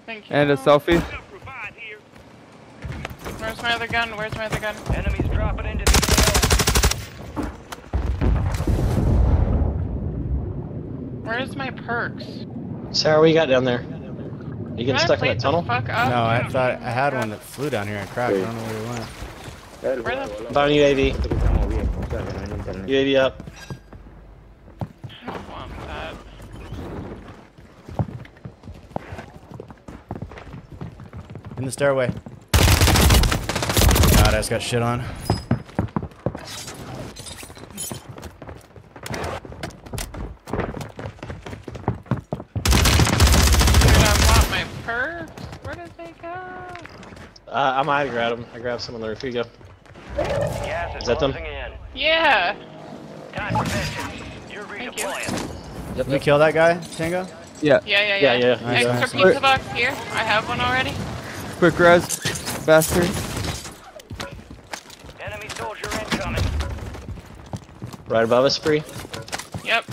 Thank you. And a selfie. Where's my other gun? Where's my other gun? Enemies dropping into the Where's my perks? Sarah, what you got down there? You Can getting stuck in plate that tunnel? the fuck up? No, I thought I had one that flew down here and cracked. I don't know where it went. Where the Down UAV. UAV up. I don't want that. In the stairway. God, I just got shit on. Dude, I want my perks. Where did they go? Uh, I might have grabbed him. I grabbed some on the roof. Here you go. Gas Is that them? in. Yeah. Time for vengeance. You're redeploying. Yep, We kill that guy, Tango? Yeah. Yeah, yeah, Yeah, yeah. yeah. Nice, Extra nice. pizza box here. I have one already. Quick res, bastard. Enemy soldier incoming. Right above us, Bree. Yep.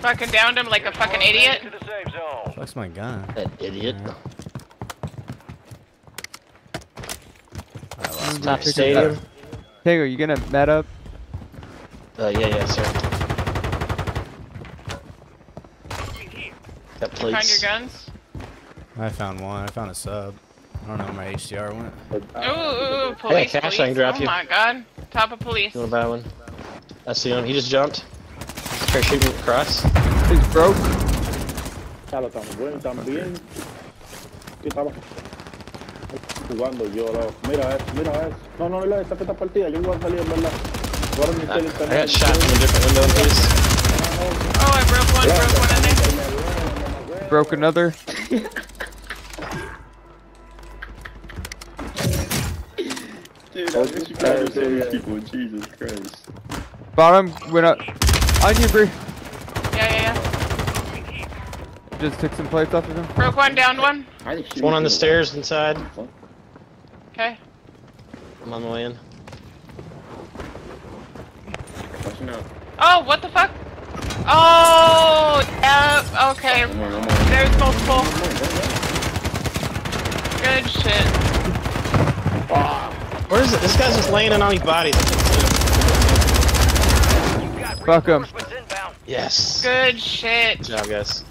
Fucking downed him like a fucking idiot. To the safe zone. Fuck's my gun. That idiot. I lost Top stadium. back. Tango, you gonna met up? Uh, yeah, yeah, sir. Got Find your guns. I found one. I found a sub. I don't know where my HDR went. Ooh, ooh, ooh, police, cash, I can drop oh you. my god. Top of police. You wanna buy one? I see him. He just jumped. Parachuting across. He's broke. Claro, también, también. ¿Qué estaba jugando yo? lo- Mira, eso, mira eso. No, no, no, esta esta partida. Yo voy a salir, en verdad. Ahora mi ah, I, I got shot from a different window, please. Oh, I broke one, broke one in there. Broke another. Dude, I wish you could have so people. Jesus Christ. Bottom went up. On you, Bree. Yeah, yeah, yeah. Just took some plates off of him. Broke one, down one. There's one on the stairs inside. Okay. I'm on the way in. Watching out. Oh, what the fuck? Oh, yeah, okay. One more, one more. There's multiple. Good shit. Ah. Where is it? This guy's just laying in on these bodies. Fuck him. Reinforcements inbound. Yes. Good shit. Good job, guys.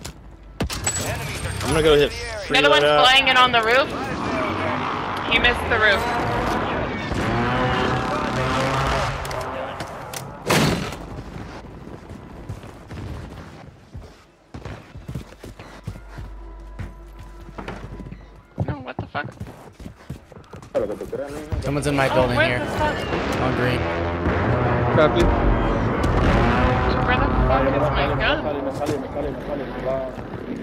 I'm gonna go hit free Another one's loadout. flying in on the roof. He missed the roof. No, what the fuck? Someone's in my Oh, building here. On green. Copy. Where the fuck is my gun?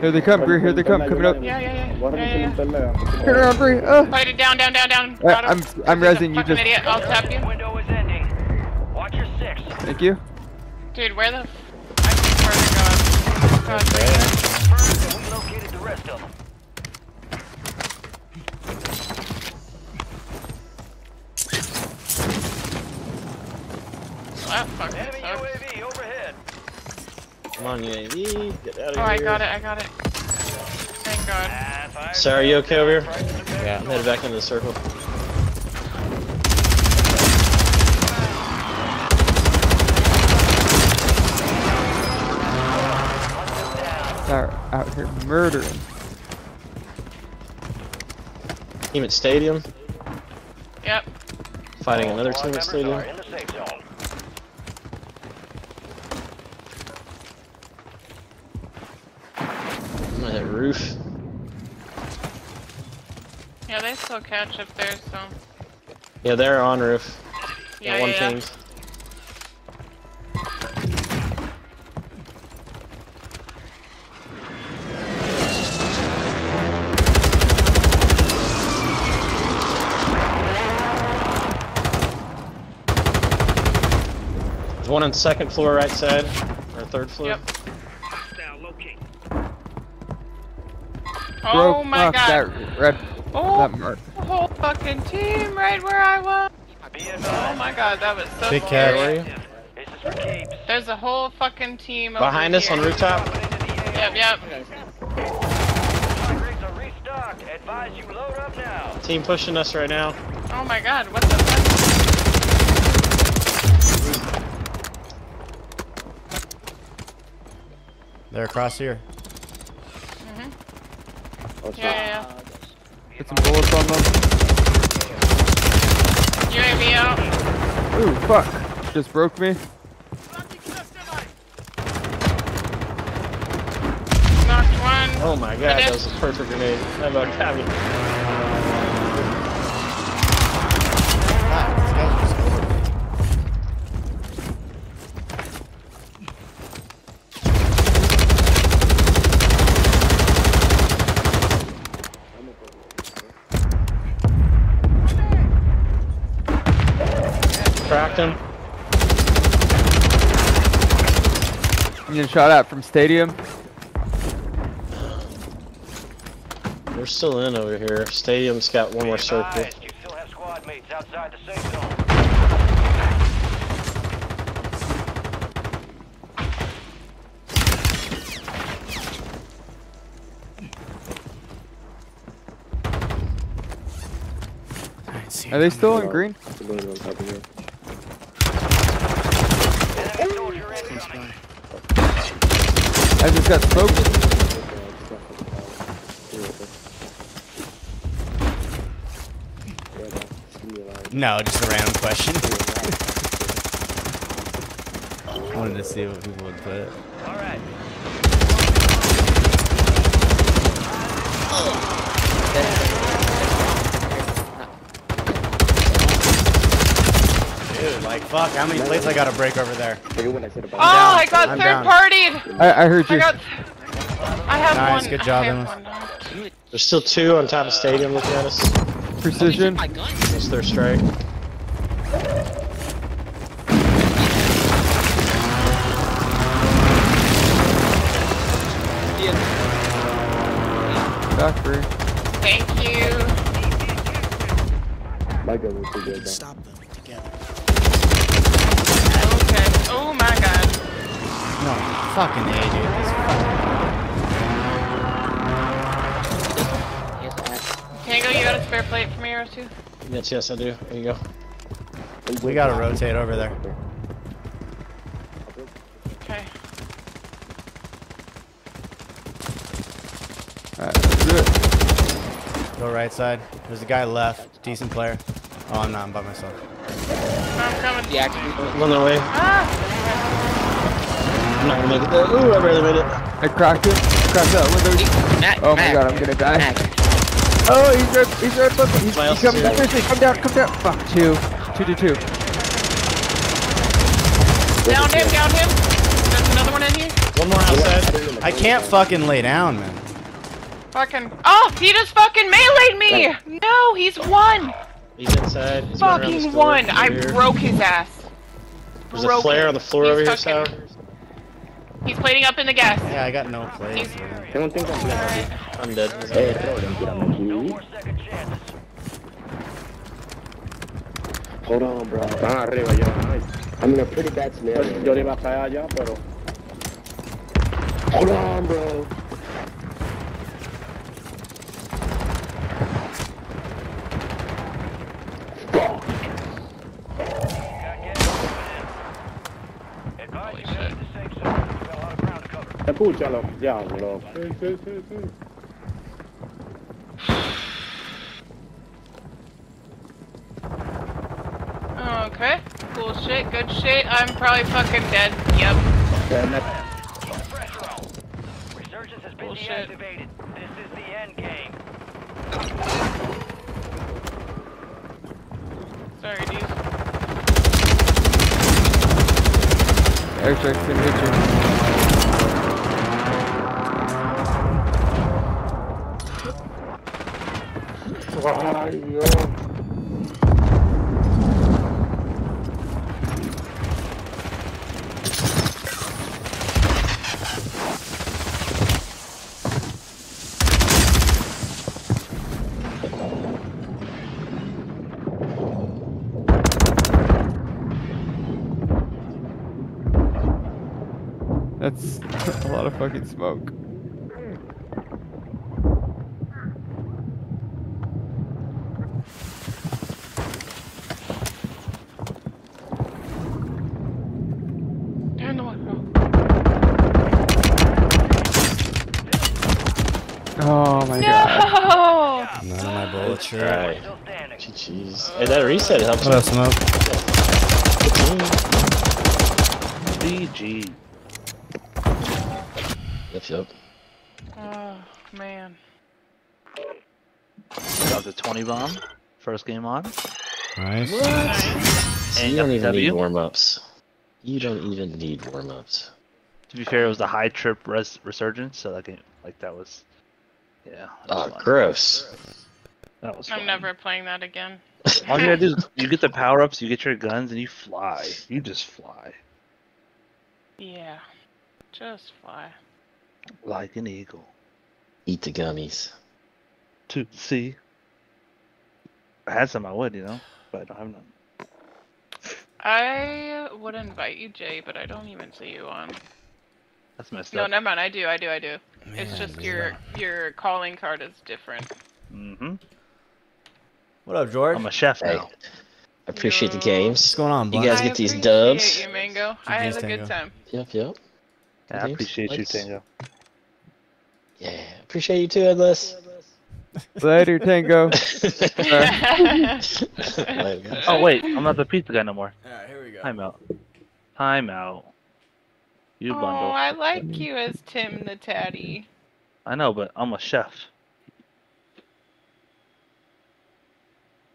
Here they come, Bree. Here they come. Coming up. Yeah, yeah, yeah. Guárdame yeah, yeah. Turn around, Bree. Oh. Fight it down, down, down, down. Uh, I'm I'm He's a resing. You fucking just. idiot. I'll tap you. Window is ending. Watch your six. Thank you. Dude, where the? F- I see where they're going. God, Confirmed we located the rest of them. that fucking Enemy. UAV overhead. Come on, UAV. Get out of Oh, here. I got it. I got it. Thank God. Ah, fire Sarah, you okay over here? Prices are very Yeah. I'm headed back into the circle. They're out here murdering. Team at Stadium. Yep. Fighting another Squad team at members Stadium. are in the safe zone. I'm gonna hit roof. Yeah, they still catch up there, so. Yeah, they're on roof. Yeah, Got one yeah, yeah. pinged. There's one on second floor right side, or third floor. Yep. Oh Broke Oh my God. that red. Oh, That mark. the whole fucking team right where I was. Oh my God, that was so Big scary. catch. This is. There's a whole fucking team over Behind us here. on rooftop. Yep, yep. Strike rates are restocked. Advise you load up now. Team pushing us right now. Oh my God, what the fuck? They're across here. Oh, Yeah, yeah, Get some bullets on them. Yeah. UAV out. Ooh, fuck. Just broke me. Knocked one. Oh my god, that was a perfect grenade. How about Cabby? Cracked him. I'm getting shot at from stadium. We're still in over here. Stadium's got one more circle. Advised, you still have squad mates outside the safe zone. Are they still in green? Enemy soldier incoming. I just got smoked. No, just a random question. I Wanted to see what people would put. All right. Like fuck, how many plates I gotta break over there? Oh, I got I'm third down. partied. I, I heard I you. got. I have Nice, one. good job, Emma. There's still two on top of Stadium looking at us. Precision. It's their strike. Doctor. Thank you. My gun was too good. though. Stop Fucking A, dude. This fucking... Can I? You got a spare plate for me, Rose, too? Yes, yes, I do. There you go. We gotta rotate over there. Okay. Go right side. There's a guy left. Decent player. Oh, I'm not. I'm by myself. I'm coming. Yeah, running away. Ah! I'm not gonna make it there. Ooh, I barely made it. I cracked it. Cracked that window. Mac, Oh my god, I'm gonna die. Mac. Oh, he's red. He's red. Look, he's, My he's coming down. else come down. Come down. Fuck, two. Two to two. Down him, down him. There's another one in here. One more outside. I can't fucking lay down, man. Fucking. Oh, he just fucking meleeed me! No, he's one! He's inside. He's going around this Fucking one! I broke his ass. There's a broke flare him. on the floor He's over here, fucking- Sal. He's plating up in the gas. Yeah, I got no place. man. Tengo un team completo. Alright. I'm dead. Eh, Roland, tírame aquí. No more second chances. Hold on, bro. Están arriba ya. Nice. I'm in a pretty bad scenario. Yo le iba a caer allá, pero. Hold on, bro. Advise you get to the safe zone. We've got a lot of sí. Okay. Cool shit, good shit. I'm probably fucking dead. Yep. Keep the pressure on. Resurgence has been Bullshit. deactivated. This is the end game. Sorry, dude. Airstrike's gonna hit you. That's a lot of fucking smoke. Turn the one. Oh my god. No! None of my bullets sure. Right. Still standing. Jeez. Hey, that reset helps. What up, smoke? DG. Yep, yep. Oh, man. That was a 20 bomb. First game on. Nice. So you don't the even need W. warm ups. You don't even need warm ups. To be fair, it was the high trip res- resurgence, so that game, like that was, yeah. That was Oh, fun. gross. That was. I'm fun. never playing that again. All you gotta do is you get the power ups, you get your guns, and you fly. You just fly Yeah. Just fly. like an eagle Eat the gummies. to see. I had some, I would, you know, but I don't have none. I would invite you, Jay, but I don't even see you on. That's messed No, up. never mind. I do. I do. I do. it's just your your calling card is different. Mm-hmm. What up, George? I'm a chef Hey, now. I appreciate the games. What's going on, You guys I get these appreciate dubs. You, Mango. I had a good time. Yep, yep. Yeah, I Games, appreciate you. Tango. Yeah, appreciate you too, Endless. Later, Tango. Later. Oh wait, I'm not the pizza guy no more. Alright, here we go. Time out. Time out. You oh, bundle. Oh, I like you as Tim the Tatty. I know, but I'm a chef.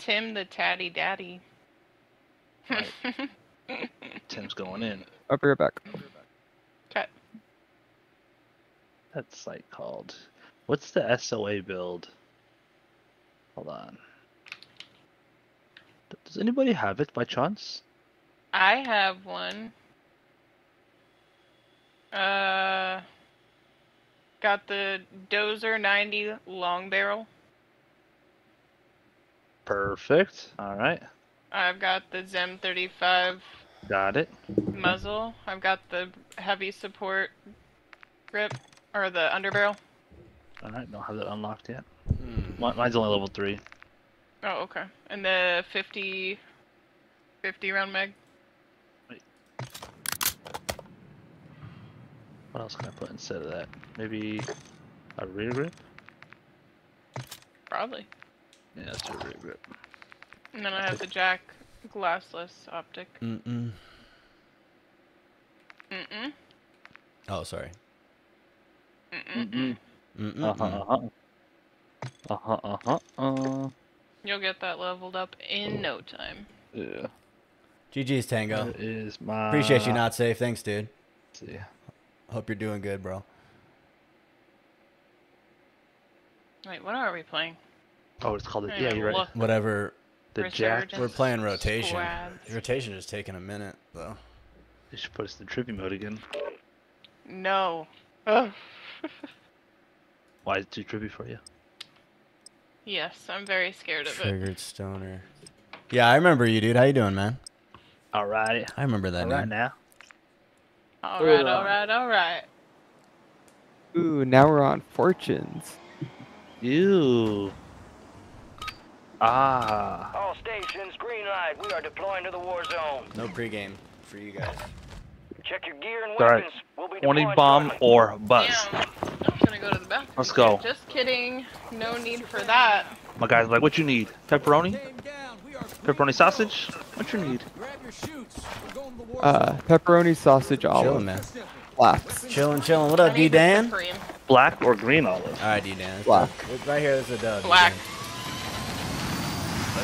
Tim the Tatty Daddy. Tim's going in. I'll be right back. Okay. That's like called. What's the SOA build? Hold on. Does anybody have it by chance? I have one. Uh, got the Dozer 90 long barrel. Perfect. All right. I've got the Zem 35 Got it. muzzle. I've got the heavy support grip or the underbarrel. All right. Don't have that unlocked yet. Hmm. Mi- Mine's only level three. Oh, okay. And the 50 50 round mag. Wait. What else can I put instead of that? Maybe a rear grip? Probably. Yeah, that's a rip, rip. And then I have the JAK glassless optic. Mm-mm. Mm-mm. Oh, sorry. Mm-mm. Mm-mm. Uh huh. Uh huh. Uh huh. Uh huh. Uh. You'll get that leveled up in no time. Yeah. GG's Tango. That is my. Appreciate you, not safe. Thanks, dude. See. Hope you're doing good, bro. Wait, what are we playing? Oh, it's called. The, I yeah, you're right. Whatever. The JAK. We're playing rotation. squads. Rotation is taking a minute, though. They should put us in trippy mode again. No. Ugh. Why is it too trippy for you? yes, I'm very scared of it. Triggered stoner. Yeah, I remember you, dude. How you doing, man? Alright. I remember that Alright now. Alright, Ugh. alright, alright. Ooh, now we're on fortunes. Ew. Ah. All stations, green light. We are deploying to the war zone. No pregame for you guys. Check your gear and It's alright. weapons. We'll be 20 deploying bomb shortly. or bust. Damn. I'm gonna go to the bathroom. Let's go. Just kidding. No need for that. My guy's like, what you need? Pepperoni? Pepperoni sausage? What you need? Uh, pepperoni sausage olive. Chilling, man. Blacks. Chilling, chilling. What up, D Dan? Black or green olive? Alright, D Dan. Black. Right here is a dub. Black.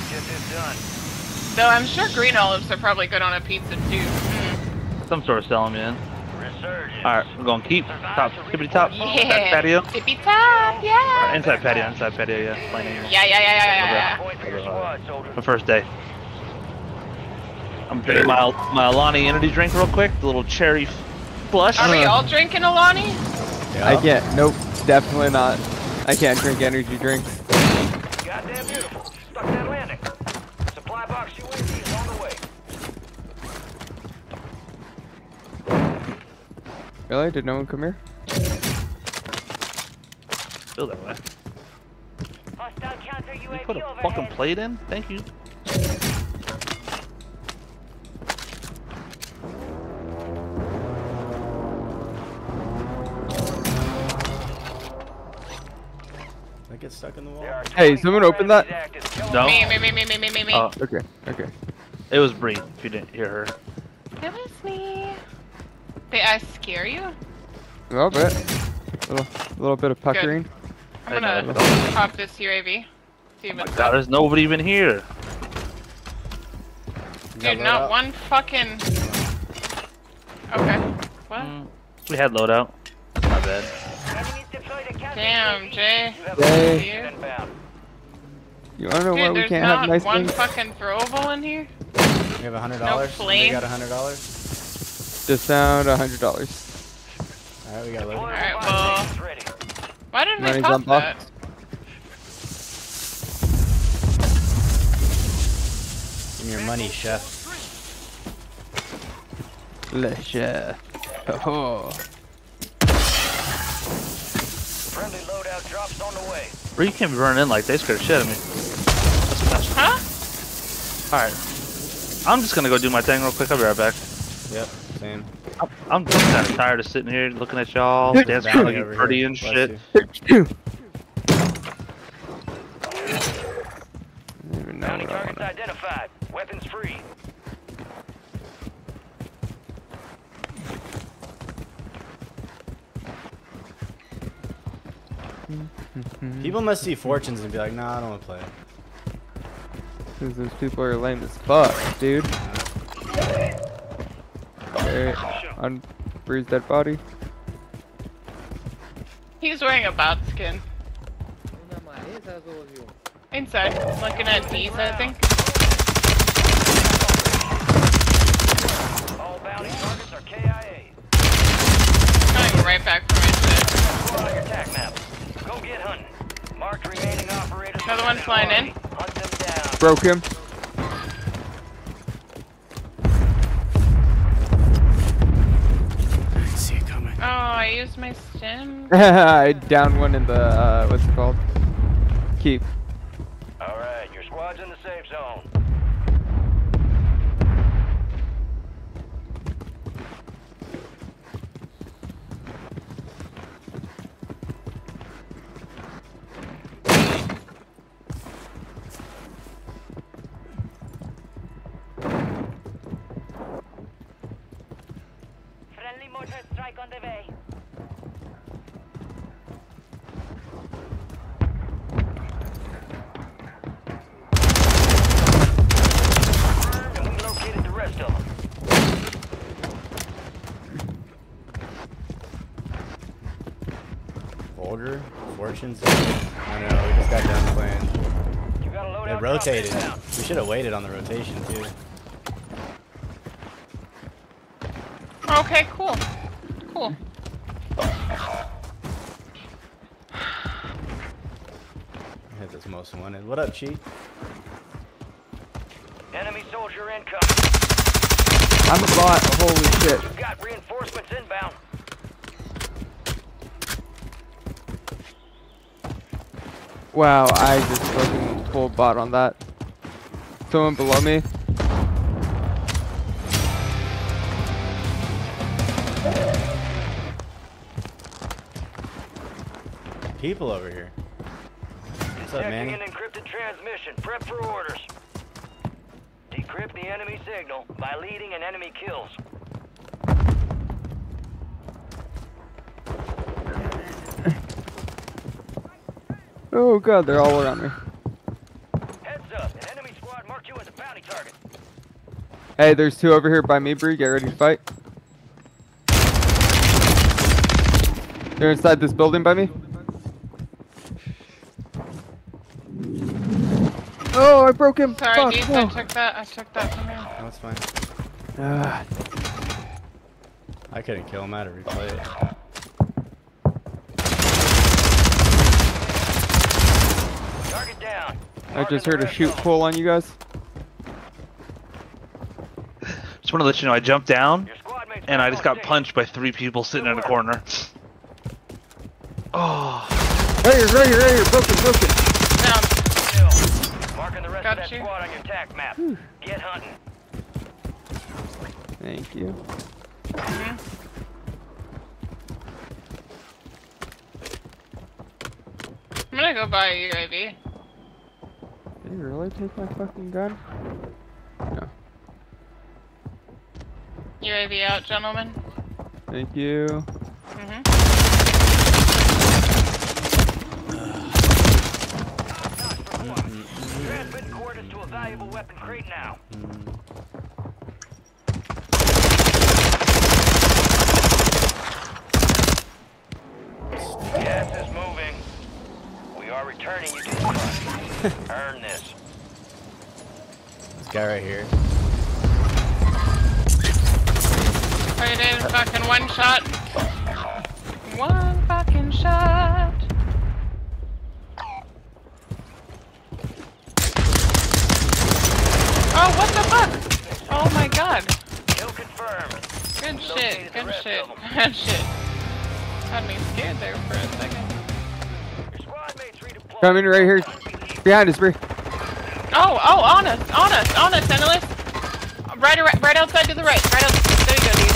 Let's get this done. Though I'm sure green olives are probably good on a pizza too. Mm. Some sort of selling, man. Resurgence. Alright, we're going to keep. Top, tippity top. Back Yeah. patio. Tippy top, Or yeah. inside patio, inside patio, yeah. Playing here. Yeah, yeah, yeah, yeah, yeah, Point for your squad, soldier. The first day. I'm drinking my, my Alani energy drink real quick. The little cherry flush. Are we all drinking Alani? I can't. Nope. Definitely not. I can't drink energy drinks. Goddamn beautiful. Stuck that landing. Supply box UAV is on the way. Really? Did no one come here? Feel that way. You put a overhead. fucking plate in? Thank you. I get stuck in the wall. Hey, someone open that? active. No. Me, me, me, me, me, me, me, me. Oh, Okay. Okay. it was Bree, if you didn't hear her. It was me. Did I scare you? A little bit. A little, little bit of puckering. I'm I gonna pop this UAV. See if Oh my it's god, there's nobody even here. Dude, not one fucking. Okay. What? Mm, we had loadout. That's my bad. Enemies deployed at counter Damn, UAV. Jay. You have Jay. a mission inbound. You wanna know why Dude, we there's can't have not nice one fucking throwable in here. We have a hundred dollars. No We flame. got a hundred dollars. Just found a hundred dollars. All right, we got a little. Deployable Alright, well- stations ready. Why didn't Money's I on pop that? box. Give me your money, chef. Le chef. Oh. Friendly loadout drops on the way. Bree, you can't be running in like they scared shit out of me. Huh? Alright. I'm just gonna go do my thing real quick. I'll be right back. Yep, same. I'm, I'm just kind of tired of sitting here looking at y'all dancing Valley looking over pretty and Bless shit. you. I know Bounty targets identified. Weapons free. People must see fortunes and be like, nah, I don't want to play it. Cause those people are lame as fuck, dude. Okay, on Bree's dead body. He's wearing a bat skin. Inside, looking at these, I think. All bounty targets are KIA. Coming right back from my side. Squad on your attack map. Go get hunting. Marked remaining operators. Another one flying in. Hunt them down. Broke him. Oh, I used my stim. I downed one in the uh, what's it called? Keep. On the way. Confirmed, and we located the rest of them. Vulgar? Fortunes? I know, we just got done playing. You got a loadout It drop rotated. We should have waited on the rotation too. Okay, cool. Cool. Hit this most wanted. What up, Cheat? Enemy soldier incoming. I'm a bot. Holy shit. You've got reinforcements inbound. Wow, I just fucking full bot on that. Someone below me. People over here. What's up, Detecting Manny? an encrypted transmission. Prep for orders. Decrypt the enemy signal by leading an enemy kills. Oh god, they're all around me. Heads up, an enemy squad marked you as a bounty target. Hey, there's two over here by me, Bree. Get ready to fight. They're inside this building by me. Oh, I broke him. Sorry, Fuck, Deep, no. I took that. I took that from you. Oh, that's fine. Ah, I couldn't kill him. I had to replay it. Target down. I just heard a shoot pull on you guys. Just want to let you know I jumped down Your squad mates and I just got punched by three people sitting in a corner. Oh, Right here, right here, right here. Broken, broken. Down. Kill. Marking the rest Got of that you. squad on your tac map. Get hunting. Thank you. Mhm. I'm gonna go buy a UAV. Did you really take my fucking gun? No. UAV out, gentlemen. Thank you. Transmitting coordinates to a valuable weapon crate now. Gas is moving. We are returning you to the front. Earn this. This guy right here. Rated fucking one shot. One fucking shot. Oh, what the fuck? Oh my god. Kill confirmed. Good shit. Located the Good rest shit. of 'em. Good shit. Had me scared there for a second. Your squad mates redeployed. Coming right here. Behind us, Bree. Oh, oh, on us, on us, on us, Endless. Right, ar- right outside to the right. Right out. There you go, dude. You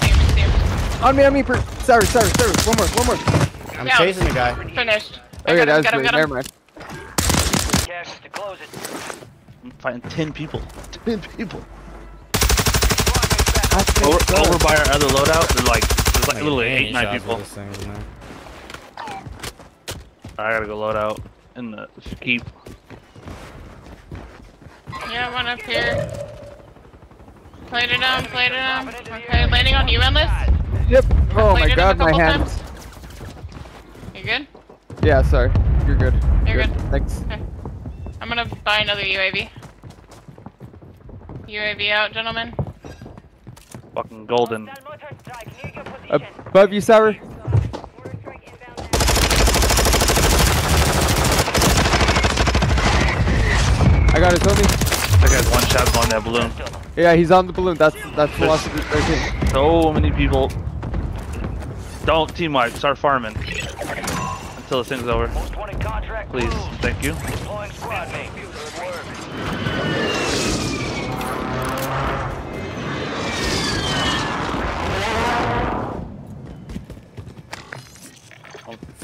see him, you see him. On me, on me, Bree. Sorry, sorry, sorry. One more, one more. I'm Down. chasing the guy. Finished. I Okay, got him, that was got him, got him. Never mind. Cash to close it. I'm fighting 10 people. 10 people. Squad mates back I think Over, over by our other loadout, there's like, there's like Like literally eight 8, 9 people. thing. I gotta go load out in the keep. Yeah, one up here. Played it down, played it down. Okay, landing on you, Endless. Yep. Oh my god, a my hands. times. You good? Yeah, sorry. You're good. You're good. Thanks. I'm gonna buy another UAV. UAV out, gentlemen. Fucking golden. Hostile motor strike near your position. Above you, Sour. Mortar strike inbound now. I got his homie. That guy's one shot on that balloon. Yeah, he's on the balloon. That's that's the last right here. So many people. Don't team wipe, start farming. Until this thing's over. Most wanted contract Please, closed. thank you.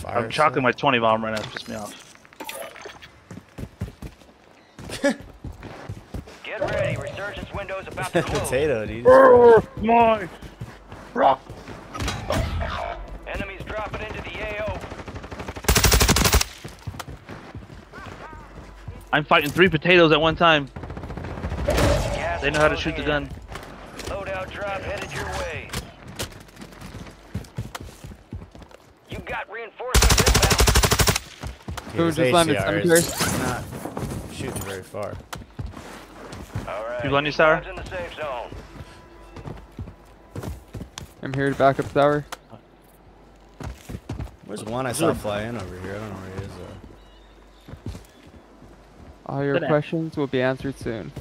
fire. I'm chalking my 20 bomb right now. It pissed me off. Get ready. Resurgence about to close. Potato, dude. Oh, my. Rock. Enemies dropping into the AO. I'm fighting three potatoes at one time. Gas they know how to shoot the gun. Loadout drop inbound. Who His just landed ACR cemetery? is not shooting very far. All right. People on your tower? squad's in the safe zone. I'm here to back up tower. Where's one I saw fly in over here? I don't know where he is though. All your Sit down. questions will be answered soon.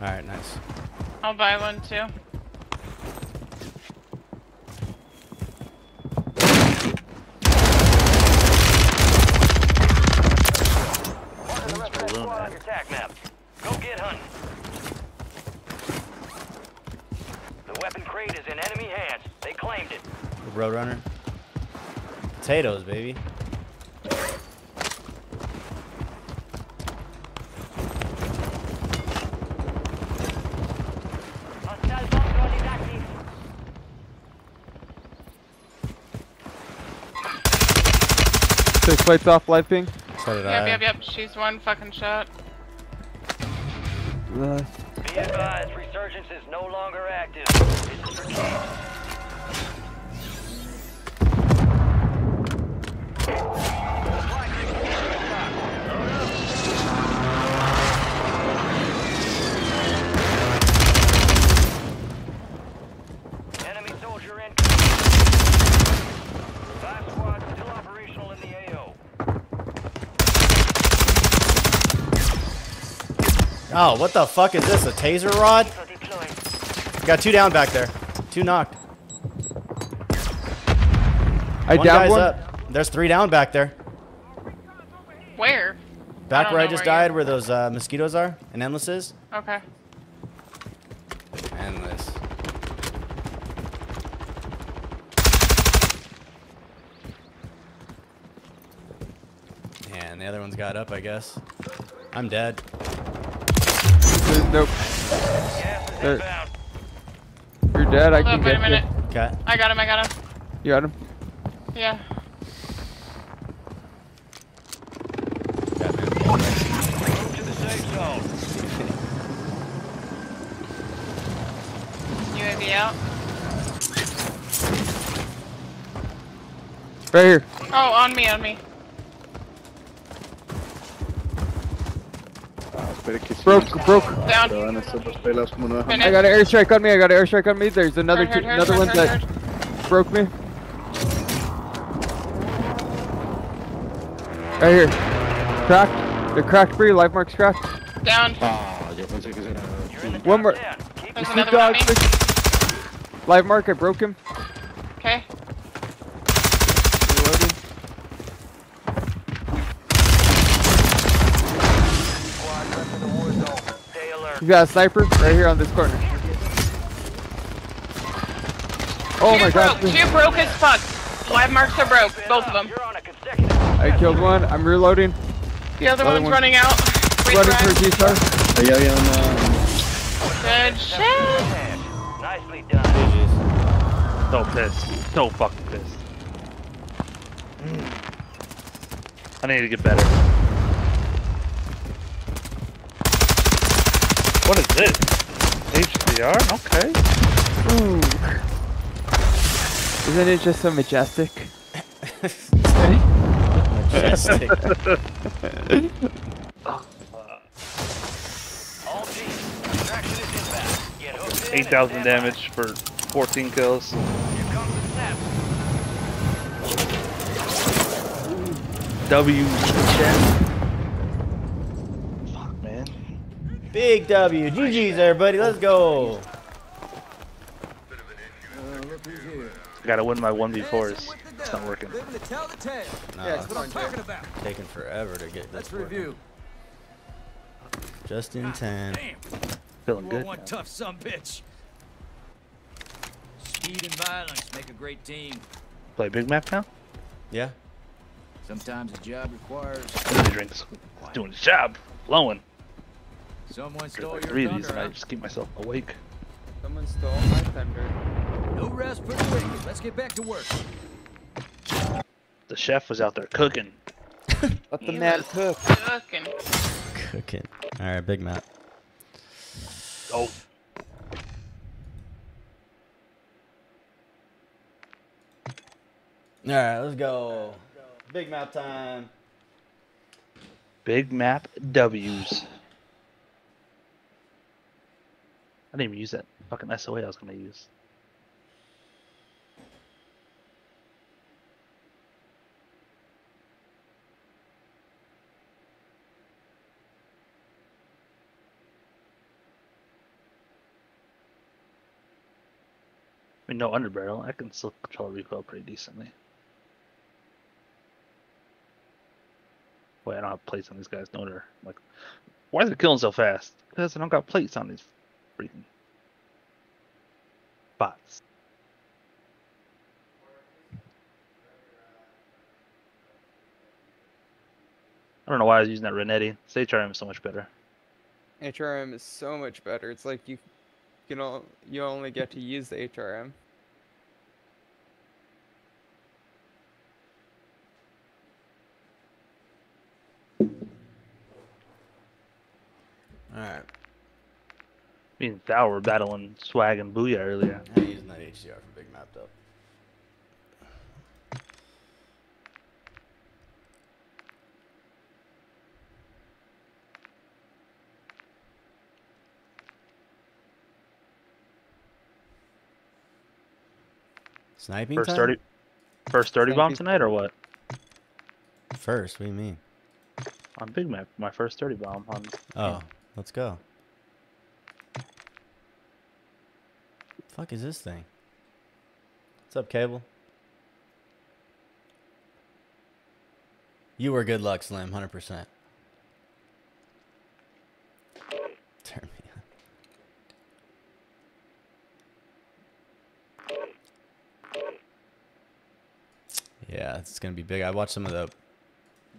All right, nice. I'll buy one too. Mark the rest of that squad on attack map. Go get hunting. The weapon crate is in enemy hands. They claimed it. Roadrunner. Potatoes, baby. Hostile bomb drone is active. Six plates off, life ping. So did Yep, I. yep, yep. She's one fucking shot. Uh, Be advised, resurgence is no longer active. This is for keeps. Oh, what the fuck is this? A taser rod? Got two down back there. Two knocked. I one downed guy's one. up. There's three down back there. Where? Back don't where I just where you- died, where those uh, mosquitoes are, and endless is. Okay. Endless. Yeah, and the other one's got up, I guess. I'm dead. There's- Nope. Gas There- You're dead. I Hold can up, wait a get you. Okay. I got him, I got him. You got him. Yeah. Got him. Move to the safe zone. UAV out. Right here. Oh, on me, on me. Broke, broke. Down. I got an airstrike on me. I got an airstrike on me. There's another, Heard, two, heard, another heard, one heard, that heard. broke me. Right here. Cracked. They're cracked for you. Life marks cracked. Down. You're in the One more. 10. Keep There's Snoop another one on Dogg. me. Live mark. I broke him. Okay. Reloading. squad left in the war zone. Stay alert. You got a sniper right here on this corner. Oh two my broke. god. Two broke as fuck. Live marks are broke. Both of them. You're on a consecutive I killed one. I'm reloading. The other Other one's one- running out. Running for a Refresh. G-star. Good shit. Nicely done. GG's. So pissed. So fucking pissed. I need to get better. What is this? HDR? Okay. Ooh. Isn't it just so majestic? Majestic. All teams. Traction is inbound. Get hooked in. 8,000 and stand by. damage for 14 kills. Here comes the snap. W. Fuck, man. Big W. GG's, everybody. Let's go. I gotta win my 1v4s. It's not working. Living to tell the tale. Nah, That's what I'm talking about. taking forever to get this. Let's working. review. Just in time. Damn. Feeling good. one tough son bitch. Speed and violence make a great team. Play Big Map now? Yeah. Sometimes a job requires Energy drinks. Doing his job. Blowing. Someone stole like your three of these thunder. and I just keep myself awake. Someone stole my thunder. No rest for the wicked. Let's get back to work. The chef was out there cooking. Let the He man cook. Cooking. Cooking. All right, big map. Oh. All right, let's go. Big map time. Big map W's. I didn't even use that fucking SOA I was gonna use. I mean, no underbarrel. I can still control recoil pretty decently. Wait, I don't have plates on these guys. No, they're like, why is it killing so fast? Because I don't got plates on these freaking bots. I don't know why I was using that Renetti. This HRM is so much better. HRM is so much better. It's like you you know you only get to use the HRM. All right. Me and Thou were battling Swag and Booyah earlier. I'm using that HDR for big mapped up. Sniping First time? 30, first 30 bomb tonight or what? First, what do you mean? On Big Map, my first 30 bomb on. Oh, let's go. Fuck is this thing? What's up, Cable? You were good luck, Slim, 100%. Turn me on. Yeah, it's gonna be big. I watched some of the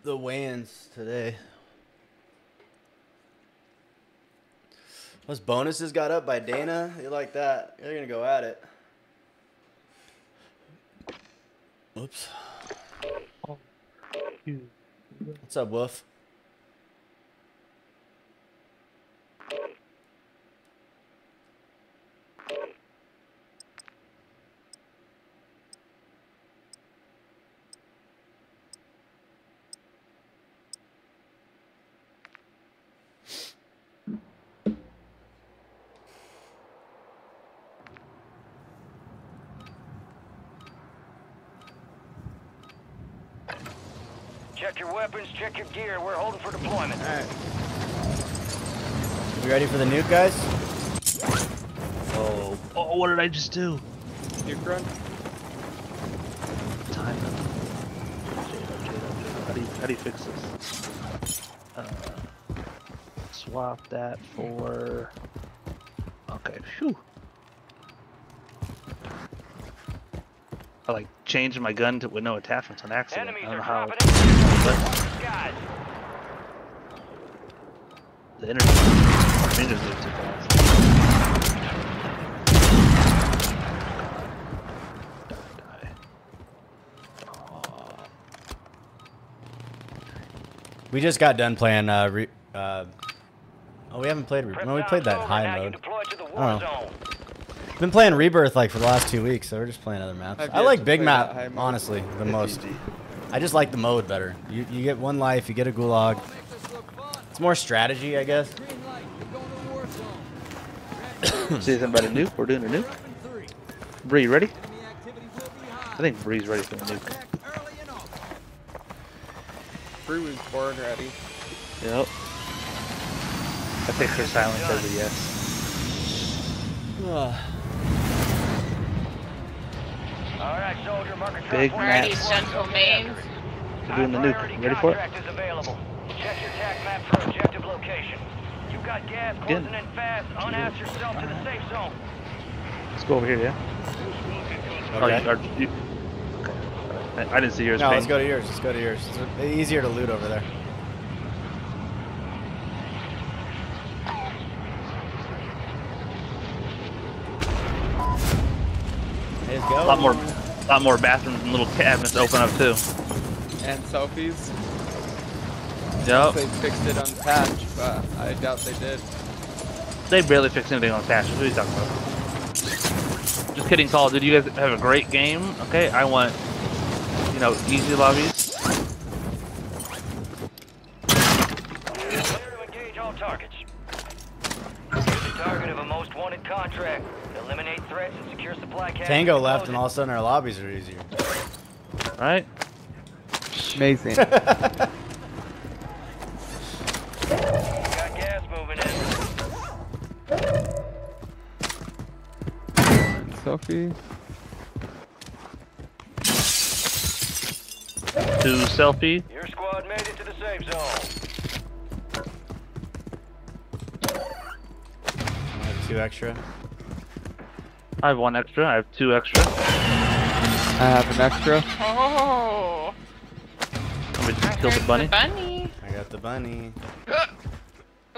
the weigh-ins today. Those bonuses got up by Dana. You like that? They're gonna go at it. Oops. Oh, What's up, Wolf? Check your weapons, check your gear. We're holding for deployment. All right. You ready for the nuke, guys? Oh, oh, what did I just do? Nuke run. Time. How do you, how do you fix this? Uh, swap that for. Okay, phew. I like changed my gun to with no attachments on accident. Enemies I don't know how. Dropping Guys, the internet. Ninjas are too fast. Die, die. Aw. We just got done playing. Uh, re- uh, oh, we haven't played. Re- no, we played that high mode. deploy to the I don't know. zone. Been playing Rebirth like for the last two weeks, so we're just playing other maps. I've I yet like Big Map that high mode. honestly the most. Easy. I just like the mode better. You you get one life, you get a gulag. Make this look fun. It's more strategy, I guess. Green light. We're going to the war zone. See anything about a nuke? We're doing a nuke. Weapon. Bree, ready? Enemy activity will be high. I think Bree's ready for the nuke. Attack early and often. Bree was born ready. Yep. I think her silence as a yes. Big point. Alrighty, Maps. gentle mains. We're doing the High nuke. priority Ready for it? contract is available. Check your tac map for objective location. You got gas Again. closing in fast. Unass yourself to the safe zone. Let's go over here, yeah? Oh, Okay. you, are, you, okay. I, I didn't see yours. No, Bing. let's go to yours. Let's go to yours. It's easier to loot over there. Let's go. A lot more, lot more bathrooms and little cabinets open up too. And selfies. Unless They fixed it on patch, but I doubt they did. They barely fixed anything on patch. What are you talking about? Just kidding, Call. Did you guys have a great game? Okay, I want, you know, easy lobbies. Clear to engage all targets. You're the target of a most wanted contract. Eliminate threats and secure supply caches. Tango oh, left, and all of a sudden our lobbies are easier. Right? Amazing. Got gas moving in. Sophie. Two selfie. Your squad made it to the safe zone. I have two extra. I have one extra. I have two extra. I have an extra. Oh. Let me just I kill the heard bunny. bunny. I got the bunny.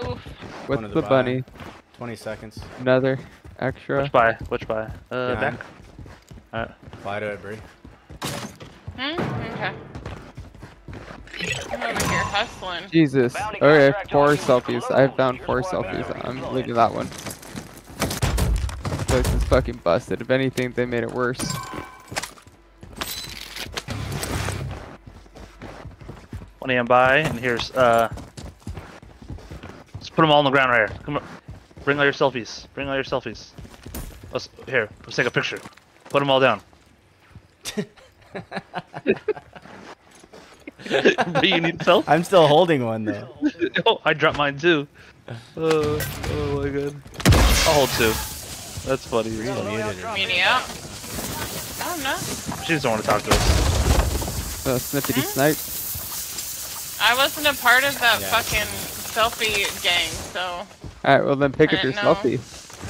Oof. What's Going to the bunny? 20 seconds. Another extra. Which buy? Which buy? Uh, Behind. back. Alright. Fly to it, Bree. Hmm? Okay. I'm over here hustling. Jesus. Okay, four selfies. I found four selfies. I'm leaving that one. Place is fucking busted. If anything, they made it worse. One AM by, and here's, uh... Let's put them all on the ground right here. Come on. Bring all your selfies. Bring all your selfies. Let's, here, let's take a picture. Put them all down. but you need self? I'm still holding one though. oh, I dropped mine too. Oh, oh my god. I'll hold two. That's funny. That's funny. Meanie out. Oh no. She doesn't want to talk to us. Uh, snippety snipe. I wasn't a part of that Yeah. fucking selfie gang, so. Alright, well then pick I up your know. selfie.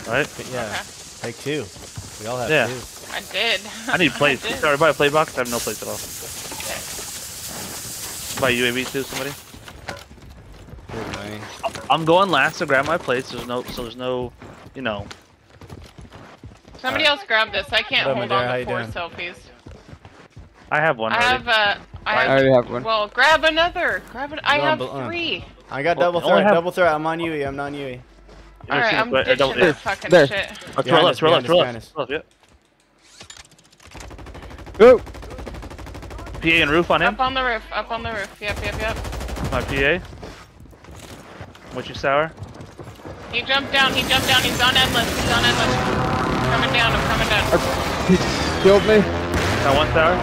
Right? But yeah. Take two. We all have Yeah. two. I did. I need plates. did. Sorry, buy a plate box. I have no plates at all. Buy UAV too, somebody. Good money. I'm going last to grab my plates. There's no, so there's no, you know. Somebody else grab this. I can't What hold my on to four doing? selfies. I have one I already. have uh I, I already have one. Well, grab another. Grab it. I have three. I got double I threat. have- Double threat. I'm on Yui. I'm not Yui. Alright, I'm Wait, uh, ditching double- that yeah. fucking There. shit. Oh, to our left, to our left, to our behind left. us, to our left, Oh! PA and roof on him. Up on the roof. Up on the roof. Yep, yep, yep. My PA. What you sour? He jumped down. He jumped down. He's on endless. He's on endless. Coming down. I'm coming down. Uh, he killed me. Got one sour.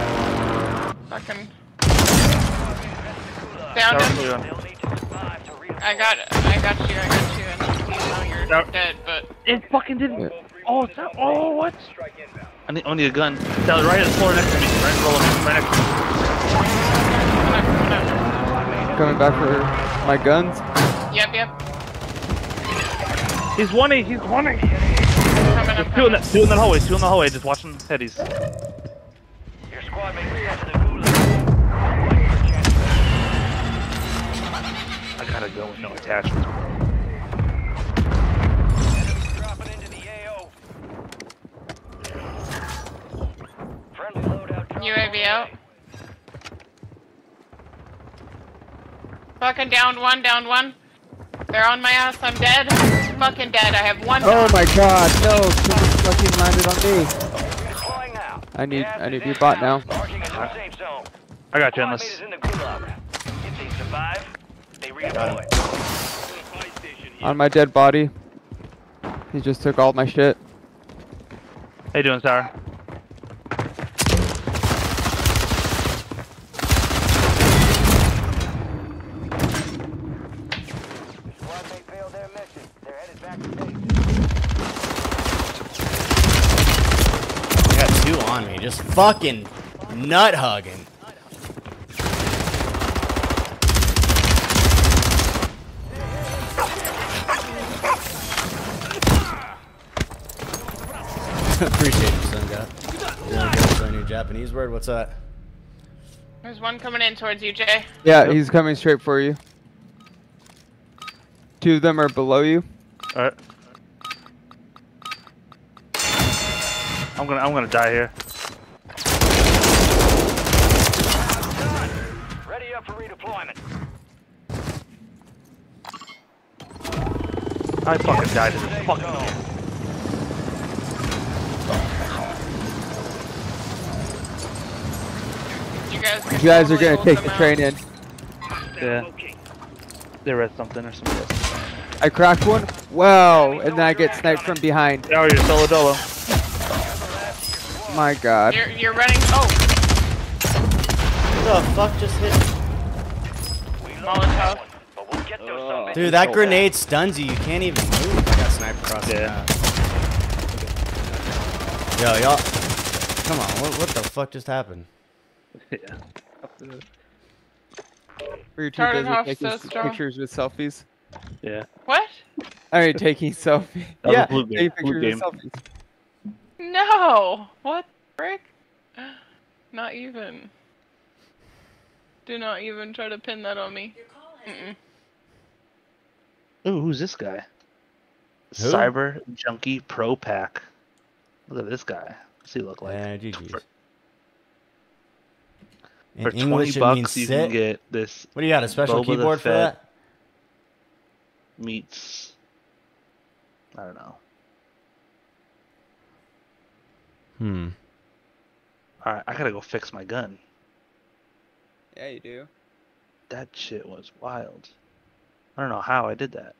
Fucking. Found Sour him. I got. I got you. I got you. And you know you're Sour- dead, but. It fucking didn't. Oh, it's not, oh, what? I need, I need a gun. That right at the floor next to me. Right, roll up, right next to me. Coming back for my guns. Yep, yep. He's one He's one Coming, I'm There's two in that, two in that hallway. Two in the hallway. Just watching headies. Your squad mate was sent to the gulag. I gotta go with no attachments. Dropping into the AO. Friendly loadout. UAV out. Fucking down one, down one. They're on my ass. I'm dead. Fucking dead. I have one. Oh down. my god, no! Someone fucking landed on me. I need, I need to be bot now. Marking a new safe zone. I got you on this. is in the gulag. If they survive, they redeploy. On my dead body. He just took all my shit. How you doing, Sour? Squad mate failed their mission. They're headed back to base. I got two on me. Just fucking nut hugging. Appreciate you, son. God. Doing good for a new Japanese word. What's that? There's one coming in towards you, Jay. Yeah, he's coming straight for you. Two of them are below you. Alright. I'm gonna I'm gonna die here. deployment. I fucking died in this fucking zone. You guys, you guys are gonna take the out. train in. Yeah. There is something or something. I cracked one. Wow, and then I get sniped from behind. Oh, you're solo dolo. My god. You're, you're running. Oh. What the fuck just hit? Dude, that grenade stuns you. You can't even move. I got sniped across Yeah. the. Yo, y'all. Come on. What, what the fuck just happened? yeah. Were you too busy taking so pictures with selfies? Yeah. What? Are you taking selfie. That was a yeah, blue game, taking blue game. with selfies. No. What? Frick? Not even. Do not even try to pin that on me. Mm-mm. Ooh, who's this guy? Who? Cyber Junkie Pro Pack. Look at this guy. What's he look like? Yeah, GG's. For, for 20 English, bucks, you sit. can get this What do you got? A special Boba keyboard for that? meets. I don't know. Hmm. Alright, I gotta go fix my gun. Yeah, you do. That shit was wild. I don't know how I did that.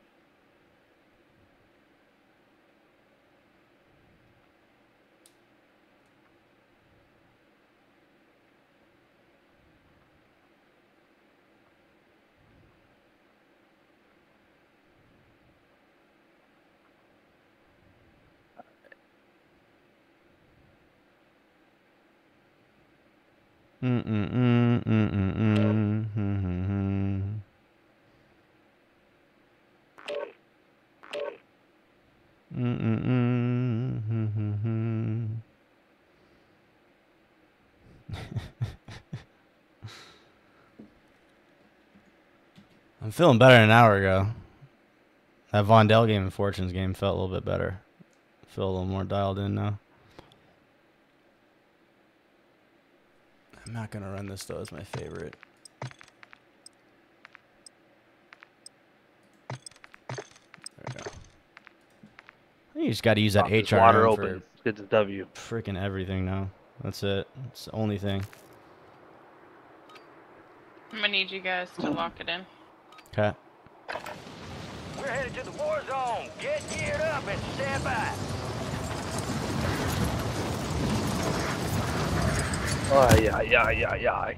Mm mm mm mm mm mm mm mm. Mm mm mm mm mm mm. I'm feeling better than an hour ago. That Vondel game and Fortunes game felt a little bit better. Feel a little more dialed in now. I'm not gonna run this though as my favorite. There we go. I think you just got to use that Pop this HRM water for open. Let's get the W. freaking everything now. That's it. It's the only thing. I'm gonna need you guys to lock it in. Okay. We're headed to the war zone. Get geared up and stand by. Oh, yeah, yeah, yeah, yeah.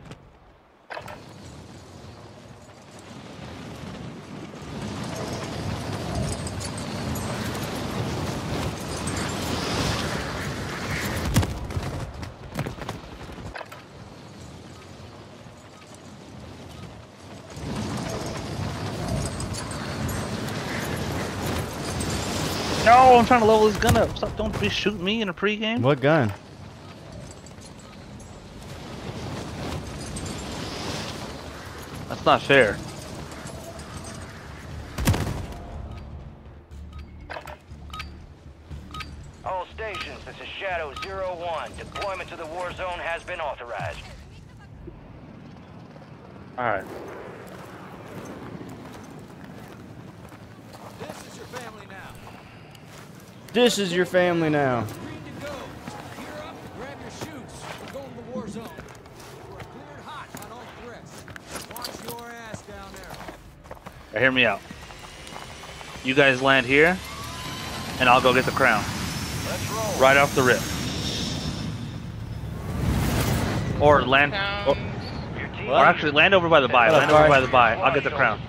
No, I'm trying to level this gun up. Stop! Don't be shooting me in a pregame. What gun? That's not fair. Watch your family down there. Now, hear me out. You guys land here, and I'll go get the crown. Let's roll. Right off the rip. Or land. Or, or actually, land over by the buy. Land over by the buy. I'll get the crown.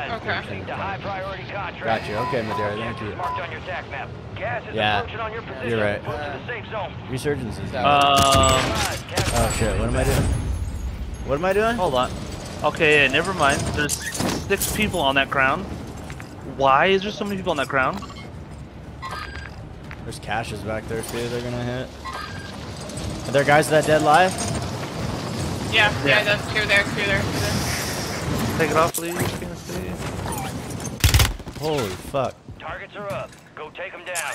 Be advised, Okay. we received high priority contract. Got you. Okay, Madeira. Thank you. Marked on your tac map. Gas is Yeah, approaching on your position. you're right. Move to the safe zone. Resurgence is down. Um. oh shit! What am I doing? What am I doing? Hold on. Okay, yeah, never mind. There's six people on that crown. Why is there so many people on that crown? There's caches back there too. They're gonna hit. Are there guys that dead live? Yeah, yeah, Yeah. that's two there, two there, two there. Take it off, please. Can't see. Holy fuck! Targets are up. Go take them down.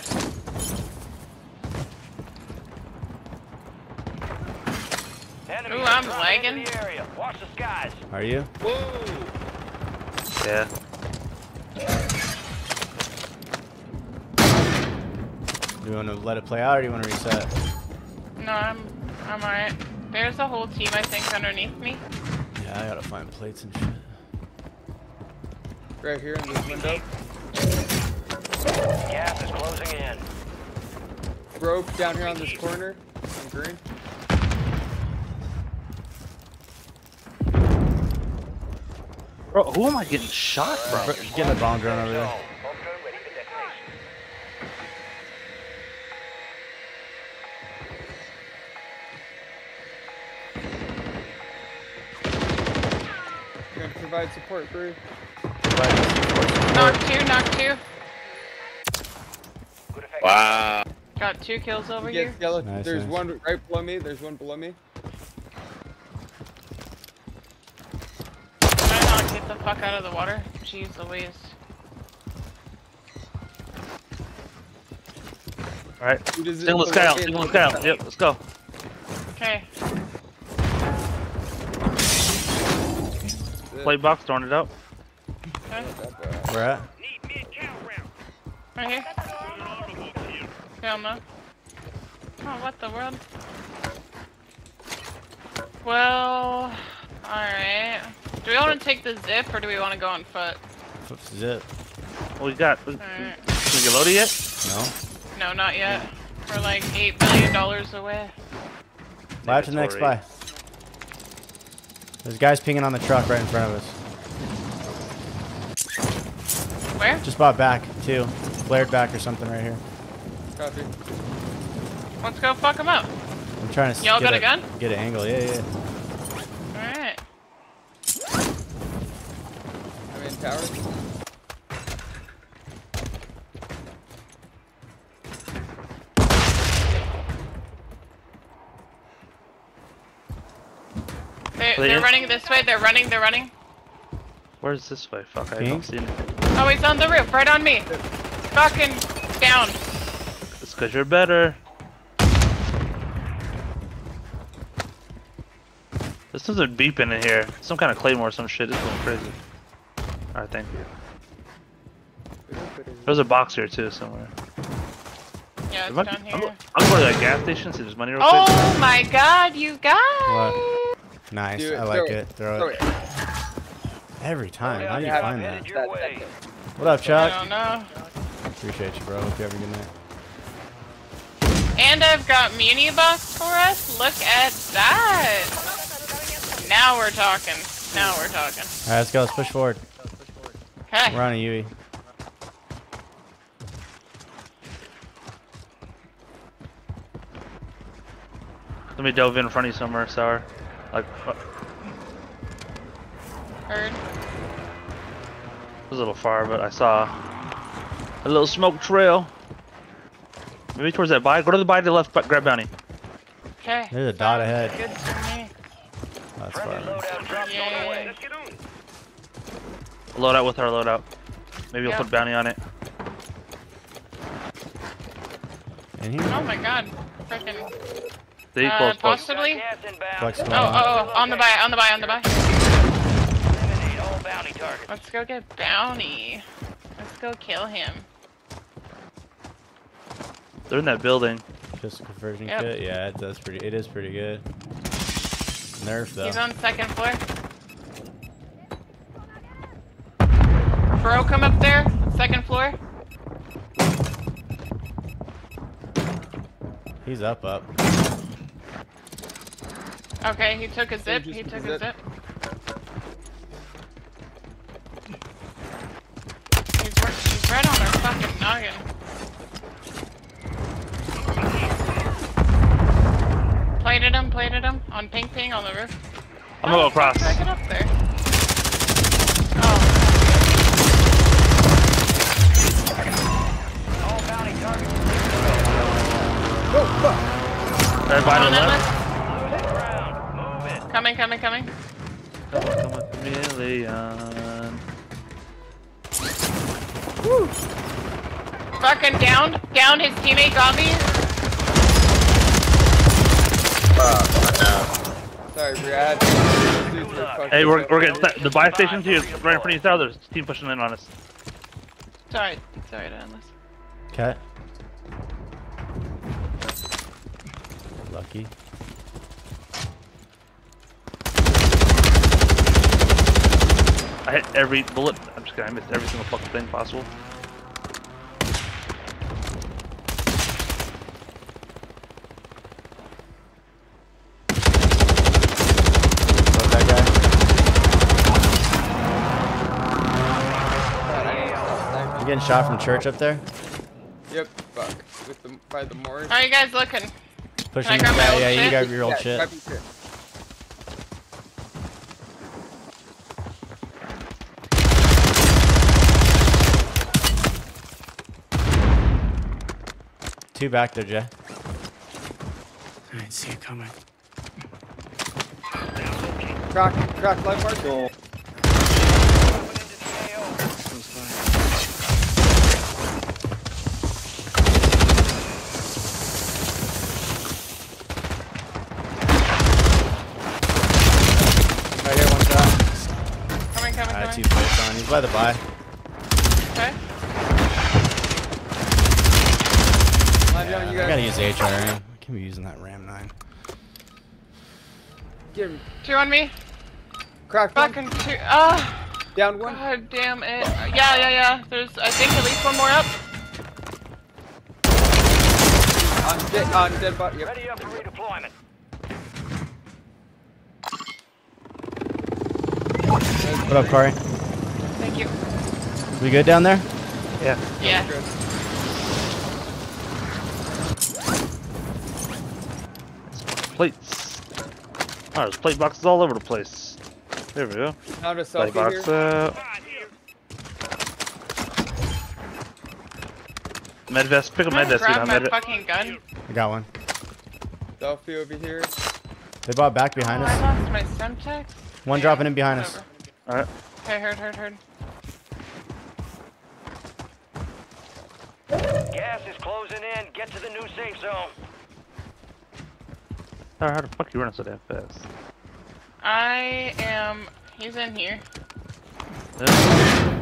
Enemies Ooh, I'm dropping lagging. the area. Watch the skies. Are you? Yeah. Do you want to let it play out or do you want to reset? No, I'm I'm alright. There's a whole team I think underneath me. Yeah, I gotta find plates and shit. Right here in this window. Gas is closing in. Rope down here on this corner. On green. Bro, who am I getting shot from? Bro, Getting a bomb drone over there. Provide support, Bree. Knock two, knock two. Wow. Got two kills over You here. yellow. Nice, There's nice. one right below me. There's one below me. Can I not get the fuck out of the water? Jeez Louise. Alright. Who does it Single the sky out. Single in? the sky out. Yep, let's go. Okay. Play box, throwing it out. Okay. Where at? Right here. Hell no. Oh, what the world? Well, alright. Do we want to take the zip or do we want to go on foot? Zip. What we got? Can Alright. we get loaded yet? No. No, not yet. We're like $8 billion away. Buy to the next buy. There's guys pinging on the truck right in front of us. Where? Just bought back, too. Flared back or something right here. Copy. Let's go fuck them up. I'm trying to Y'all get got a gun? Get an angle, yeah, yeah. Alright. I'm in tower. They, They they're running this way. They're running. They're running. Where's this way? Fuck, I don't see anything. Oh, he's on the roof, right on me. Fucking down. It's cause you're better. There's something beeping in here. Some kind of claymore or some shit. It's going crazy. Alright, thank you. There's a box here too somewhere. Yeah, it's Am I- down I'm, here. I'm going to that gas station, see if there's money real quick. Oh my god, you guys! What? Nice, Do it, I like it, it. Throw throw it. it. Every time. How do you find Headed that? What up, I Chuck? don't know. Appreciate you, bro. Hope you have a good night. And I've got Muni box for us. Look at that. Now we're talking. Now we're talking. All right, let's go. Let's push forward. Okay. We're on a UE. Let me delve in front of you somewhere, Sour. Like, Heard. it was a little far, but I saw a little smoke trail. Maybe towards that buy. Go to the buy to the left, but grab bounty. Okay. There's a dot ahead. Good to me. That's Friendly fine. loadout drops on the way. Load out with our loadout. Maybe we'll Yeah. put bounty on it. In here? Oh my god. Freaking. See, Uh, close, close. possibly. Gas inbound. Flex Oh, oh, oh, on the buy, on the buy, on the buy. Eliminate all bounty targets. Let's go get Bounty. Let's go kill him. They're in that building. Just a conversion Yep. kit. Yeah, it does pretty. It is pretty good. Nerf though. He's on second floor. Bro, come up there. Second floor. He's up, up. Okay, he took a zip. just He took took a a zip. zip. He's, r- he's right on our fucking noggin. Plated him, plated him. On ping ping on the roof. I'm gonna go How the fuck across. did I get up there? Oh, All bounty targets. That buy to on the left. Move it. Coming, coming, coming. Come on, come on, chameleon. Fucking down. Down. His teammate got me. Sorry, Bree. I had to. Dudes were fucking Hey, we're, we're getting. The buy station's here, right in front of you, Sour. There's a team pushing in on us. Sorry. Sorry to end this. Okay. Lucky. I hit every bullet. I'm just kidding. I missed every single fucking thing possible. Love that guy. You getting shot from church up there? Yep, fuck. With the by the morgue. How are you guys looking? Pushing. I grab my yeah, old yeah, you shit? got your old Yeah, shit. shit. Two back there, Jay. I didn't see it coming. Crack, crack, life mark. He's by the buy. Okay. Line down, I gotta guys. use HRM. I can't be using that Ram 9. Get him. Two on me. Crack one. Fucking two. Ah. Down one. God damn it. Yeah, yeah, yeah. There's, I think, at least one more up. On dead, on dead body. Yep. Ready up for redeployment. What up, Corey? Thank you. We good down there? Yeah. Yeah. Good. Plates. Oh, there's plate boxes all over the place. There we go. Found a Plate box here. out. Med vest. Pick a I'm med vest. grab I'm my med- fucking gun. I got one. Selfie over here. They bought back behind oh, I us. lost my Semtex. One dropping in behind us. Alright. Okay, heard, heard, heard. Gas is closing in. Get to the new safe zone. How, how the fuck you running so damn fast? I am. He's in here. Yeah.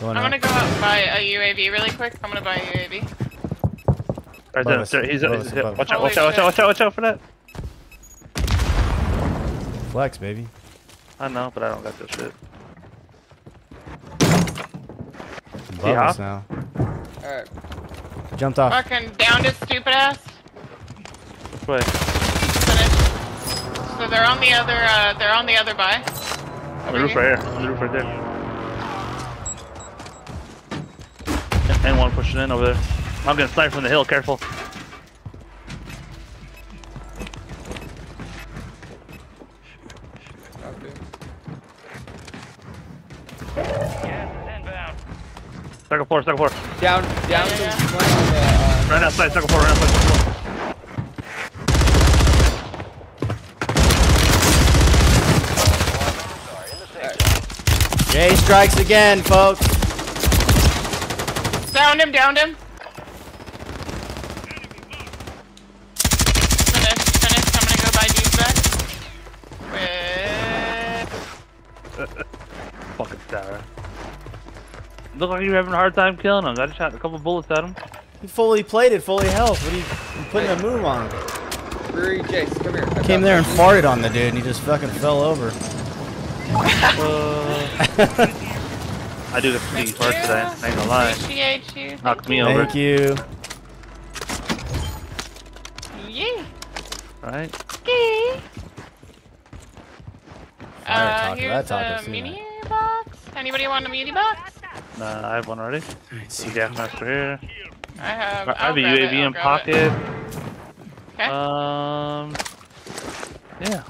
Going I'm up. gonna go out and buy a UAV really quick. I'm gonna buy a UAV. Right there, us, there. He's, above he's us, hit. above Watch out, watch out, watch out, watch out, watch out for that. Flex, baby. I know, but I don't got this shit. Above us now. Alright. Jumped off. Fucking down to stupid ass. Which way? Finished. So they're on the other. Uh, they're on the other buy. On the roof right here. On the roof right there. And- And one pushing in over there. I'm gonna sniped from the hill, careful. Second floor, second floor. Down, down Yeah, some one on the. Uh, Right outside, second floor, right outside, second floor. Sorry, in the safe zone. Jay strikes again, folks. Downed him. Downed him. Finished. Finished. I'm gonna go buy these back. With... Fucking tower. Look like you're having a hard time killing him. I just shot a couple bullets at him. He fully plated, fully health. What are you, you putting a move on him? Brewery Jace, come here. I Came there and farted on the dude, and he just fucking fell over. I do get pretty hard today. I ain't gonna lie. Appreciate you. Knocked me over. Thank you. Yeah. Right? Okay. Fire Uh, talker, here's that a talker's mini box. Anybody want a mini box? Nah, I have one already. I see See it gas here. I have. I have a grab it, UAV in pocket. Okay. Um. Yeah.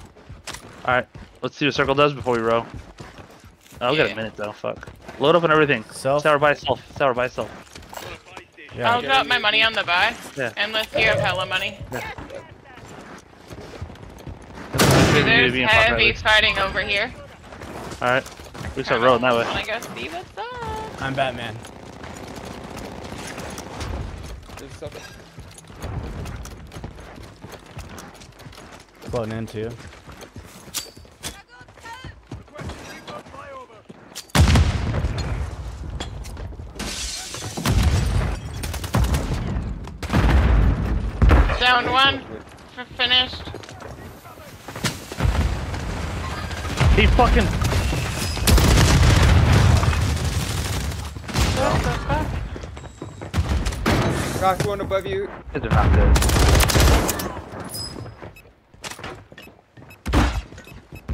Alright. Let's see what circle does before we row. Oh, we got a minute though. Fuck. Load up on everything. Self? Sour by itself. Sour by itself. Yeah. I'll drop my money on the buy. Yeah. Unless you have hella money. There's There's UAV in pocket, at heavy least. fighting over here. Alright. We start rowing that way. Wanna go see what's up? I'm Batman. There's something. Floating in too. Down one. F- finished. He fucking. Fuck? Rock one above you. These are not good.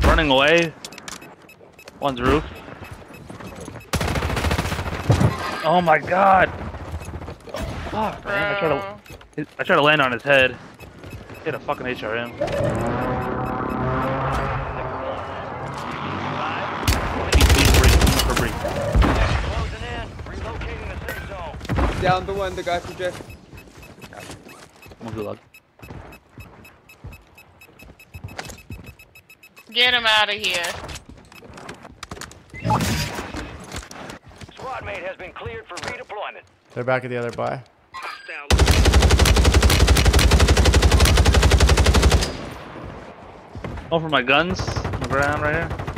Running away. One's roof. Oh my god! Fuck, man. I tried to, I tried to land on his head. Hit a fucking HRM. Down the one, the guy from Jeff. Come on, good luck. Get him out of here. Squad mate has been cleared for redeployment. They're back at the other buy. Over my guns on the ground right here.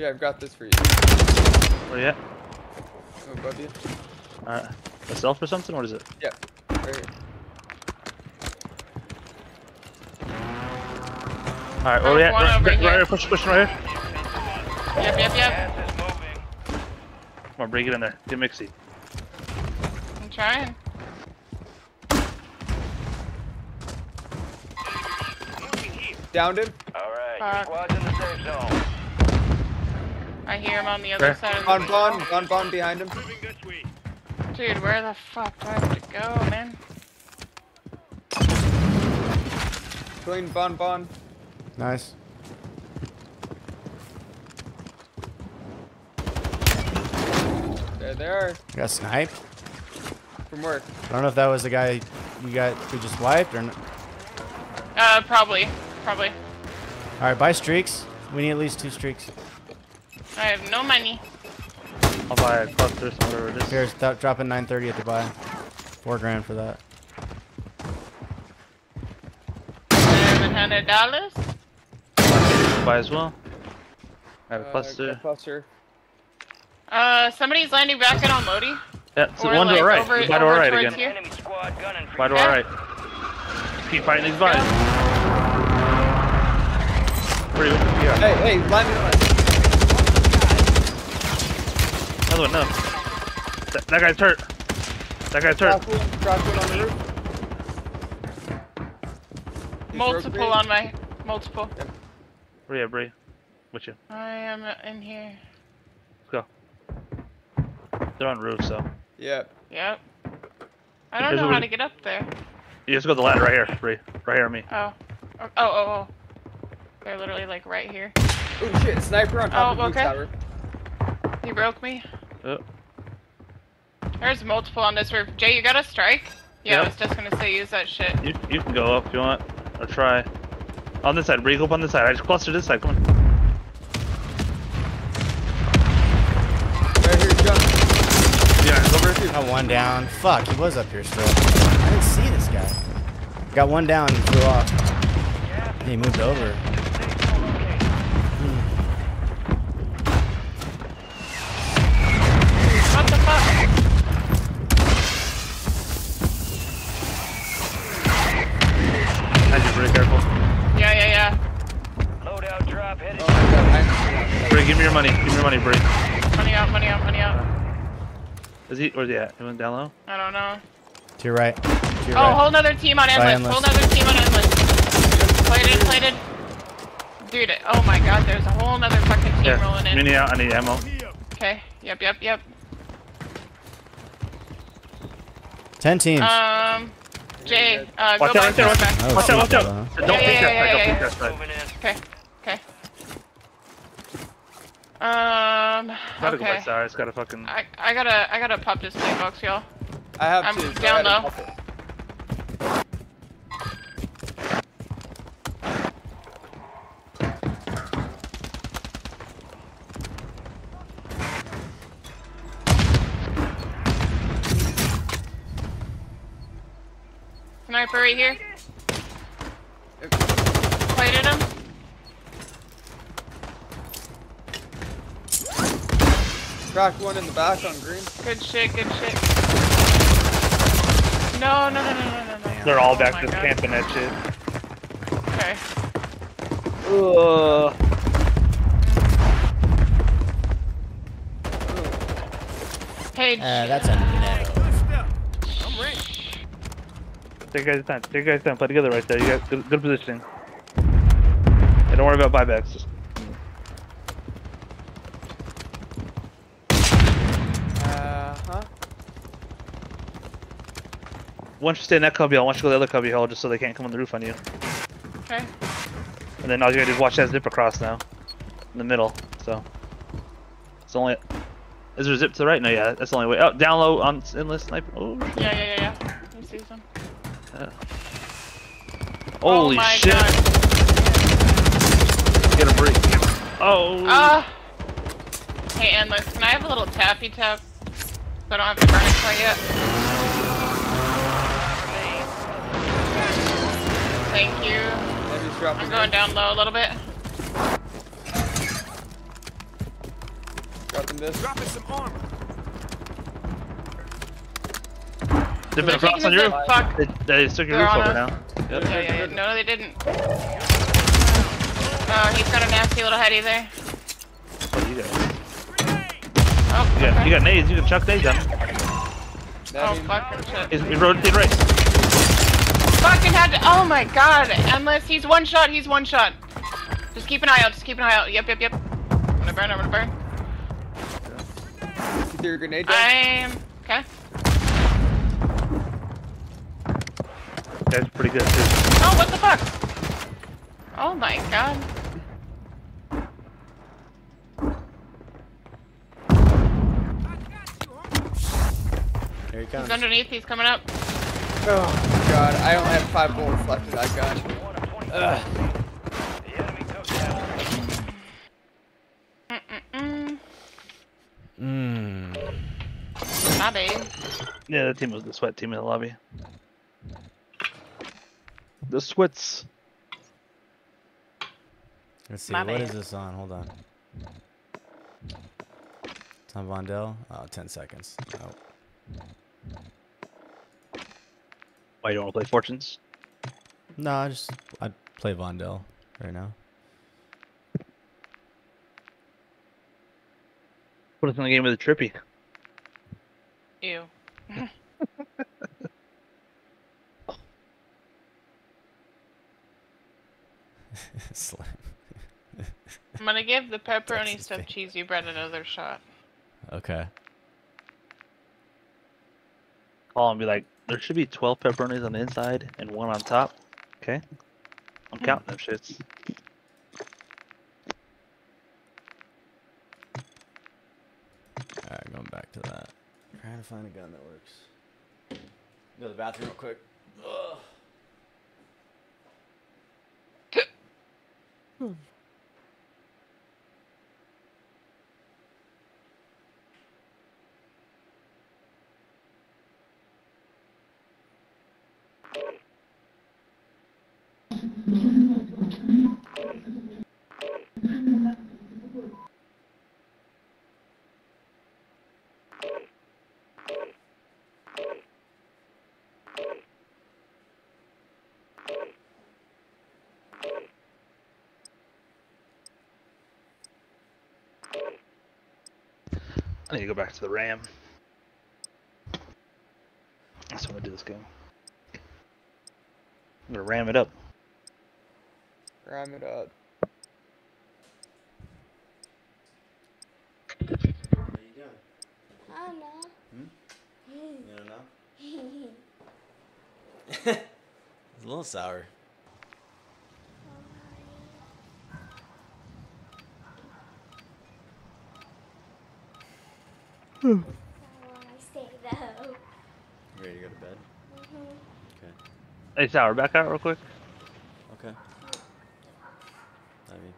Yeah, I've got this for you. Where you at? I'm above you. Alright. A self or something? What is it? Yeah, right here. Alright, where we at? Right, right, here. right here, push, push right here. Yep, yep, yep. Come on, bring it in there. Get mixy. I'm trying. Downed him. Alright, your squad's in the safe zone. I hear him on the other Okay. side of the Bon Bon, Bon Bon behind him. Dude, where the fuck do I have to go, man? Clean Bon Bon. Nice. There they are. You got sniped. From work. I don't know if that was the guy you got we just wiped or. Not. Uh, probably. Probably. All right, buy streaks. We need at least two streaks. I have no money. I'll buy a cluster, so whatever it is. Here's th- dropping 930 at the buy. Four grand for that. Seven hundred dollars. Buy as well. I have a Uh, cluster. got cluster. Uh, somebody's landing back in on Lodi. Yeah, so Or one to like the right. over- Buy to our right again. here. Enemy squad gunning for Buy to you. our right. Keep fighting these buys. Pretty yeah. Hey, hey, landing on us. Another one, no. That, that guy's hurt. That guy's hurt. Cross one, cross one on the roof. Multiple on my multiple. Where you at, Bree? With you. I am in here. Let's go. They're on roof, so. Yep. Yep. I don't Here's know how we- to get up there. You just go to the ladder right here, Bree. Right here on me. Oh. Oh, oh, oh. They're literally like right here. Oh shit, sniper on top Oh, of roof okay. tower. He broke me. Oh. There's multiple on this roof. Jay, you got a strike? Yeah, I was just gonna say use that shit. You, you can go up if you want. Or try. On this side, Bree, go up on this side. I just cluster this side. Come on. Right here, jump. Yeah, it's over. Here. Got one down. Fuck, he was up here still. I didn't see this guy. Got one down and flew off. Yeah. He moved over. Your money. Give me your money, Bree. Money out, money out, money out. Is he? Where's he at? He went down low? I don't know. To your right. To your Oh, right. whole nother team on endless. endless. Whole nother team on endless. Plated, plated. Dude, oh my god, there's a whole nother fucking team Yeah. rolling in. Mini out. I need ammo. Okay. Yep, yep, yep. Ten teams. Um, Jay, uh, Watch go out back, right there. go Watch back. Watch out. Watch out. Don't Yeah, peek yeah, that yeah, side. Don't yeah, peek that side. Moving in. Okay, okay. Um, Gotta go okay. back side. It's gotta fucking. I, I gotta, I gotta pop this play box, y'all. I have I'm to. so I down though. to low. pop it. sniper right here. Pointed him. Cracked one in the back on green. Good shit, good shit. No, no, no, no, no, no, no. They're all Oh back my just God. camping that shit. Okay. Ugh. Hey, Uh, that's a no. Take your guys' time. Take guys' time. Play together right there. You got good, good positioning. Hey, don't worry about buybacks. Just once you stay in that cubby hole, once you go to the other cubby hole, just so they can't come on the roof on you. Okay. And then all you gotta do is watch that zip across now, in the middle. So it's only. Is there a zip to the right? No, yeah, that's the only way. Oh, down low on endless sniper. Oh, Yeah, yeah, yeah, yeah. Let me see some. yeah. Holy oh my shit! God. Get a break. Oh. Ah. Hey, Endless, can I have a little taffy tap? So I don't have to burn it quite yet. Thank you. I'm going down low a little bit. Dropping this. Dropping some armor. They've been They're across on the your zip, roof. fuck. They, they took your They're roof over us. now. Yep. Yeah, yeah, yeah. No, they didn't. Oh, he's got a nasty little heady there. What do you got? Oh, You got, okay. you got nades. You can chuck nades on him. Oh, fucking shit. He's, he rotated right. Fucking had to. Oh my god. Endless. He's one shot. He's one shot. Just keep an eye out. Just keep an eye out. Yep, yep, yep. I'm gonna burn. I'm gonna burn. You threw your grenade down? I'm. Okay. That's pretty good too. Oh, what the fuck? Oh my god. Here he comes. He's underneath. He's coming up. Oh god, I only have five bullets left in that gun. Ugh. Mm-mm-mm. Mmm. My babe. Yeah, that team was the sweat team in the lobby. The sweats. Let's see. My What is bad. this on? Hold on. Tom Vondel? Oh, 10 seconds. Oh. Why you don't want to play Fortunes? No, I just I'd play Vondel right now. Put us in the game with a trippy. Ew. Slam. I'm gonna give the pepperoni stuffed cheesy bread another shot. Okay. Call and be like, there should be 12 pepperonis on the inside and one on top. Okay? I'm hmm. counting them shits. Alright, going back to that. Trying to find a gun that works. Go to the bathroom real quick. Ugh. Hmm. I need to go back to the RAM. That's what I do this game. I'm gonna ram it up. Ram it up. I know. You don't know? It's a little sour. I want to stay though. Ready to go to bed? Mhm. Okay. Hey, Sour, back out real quick. Okay. I mean,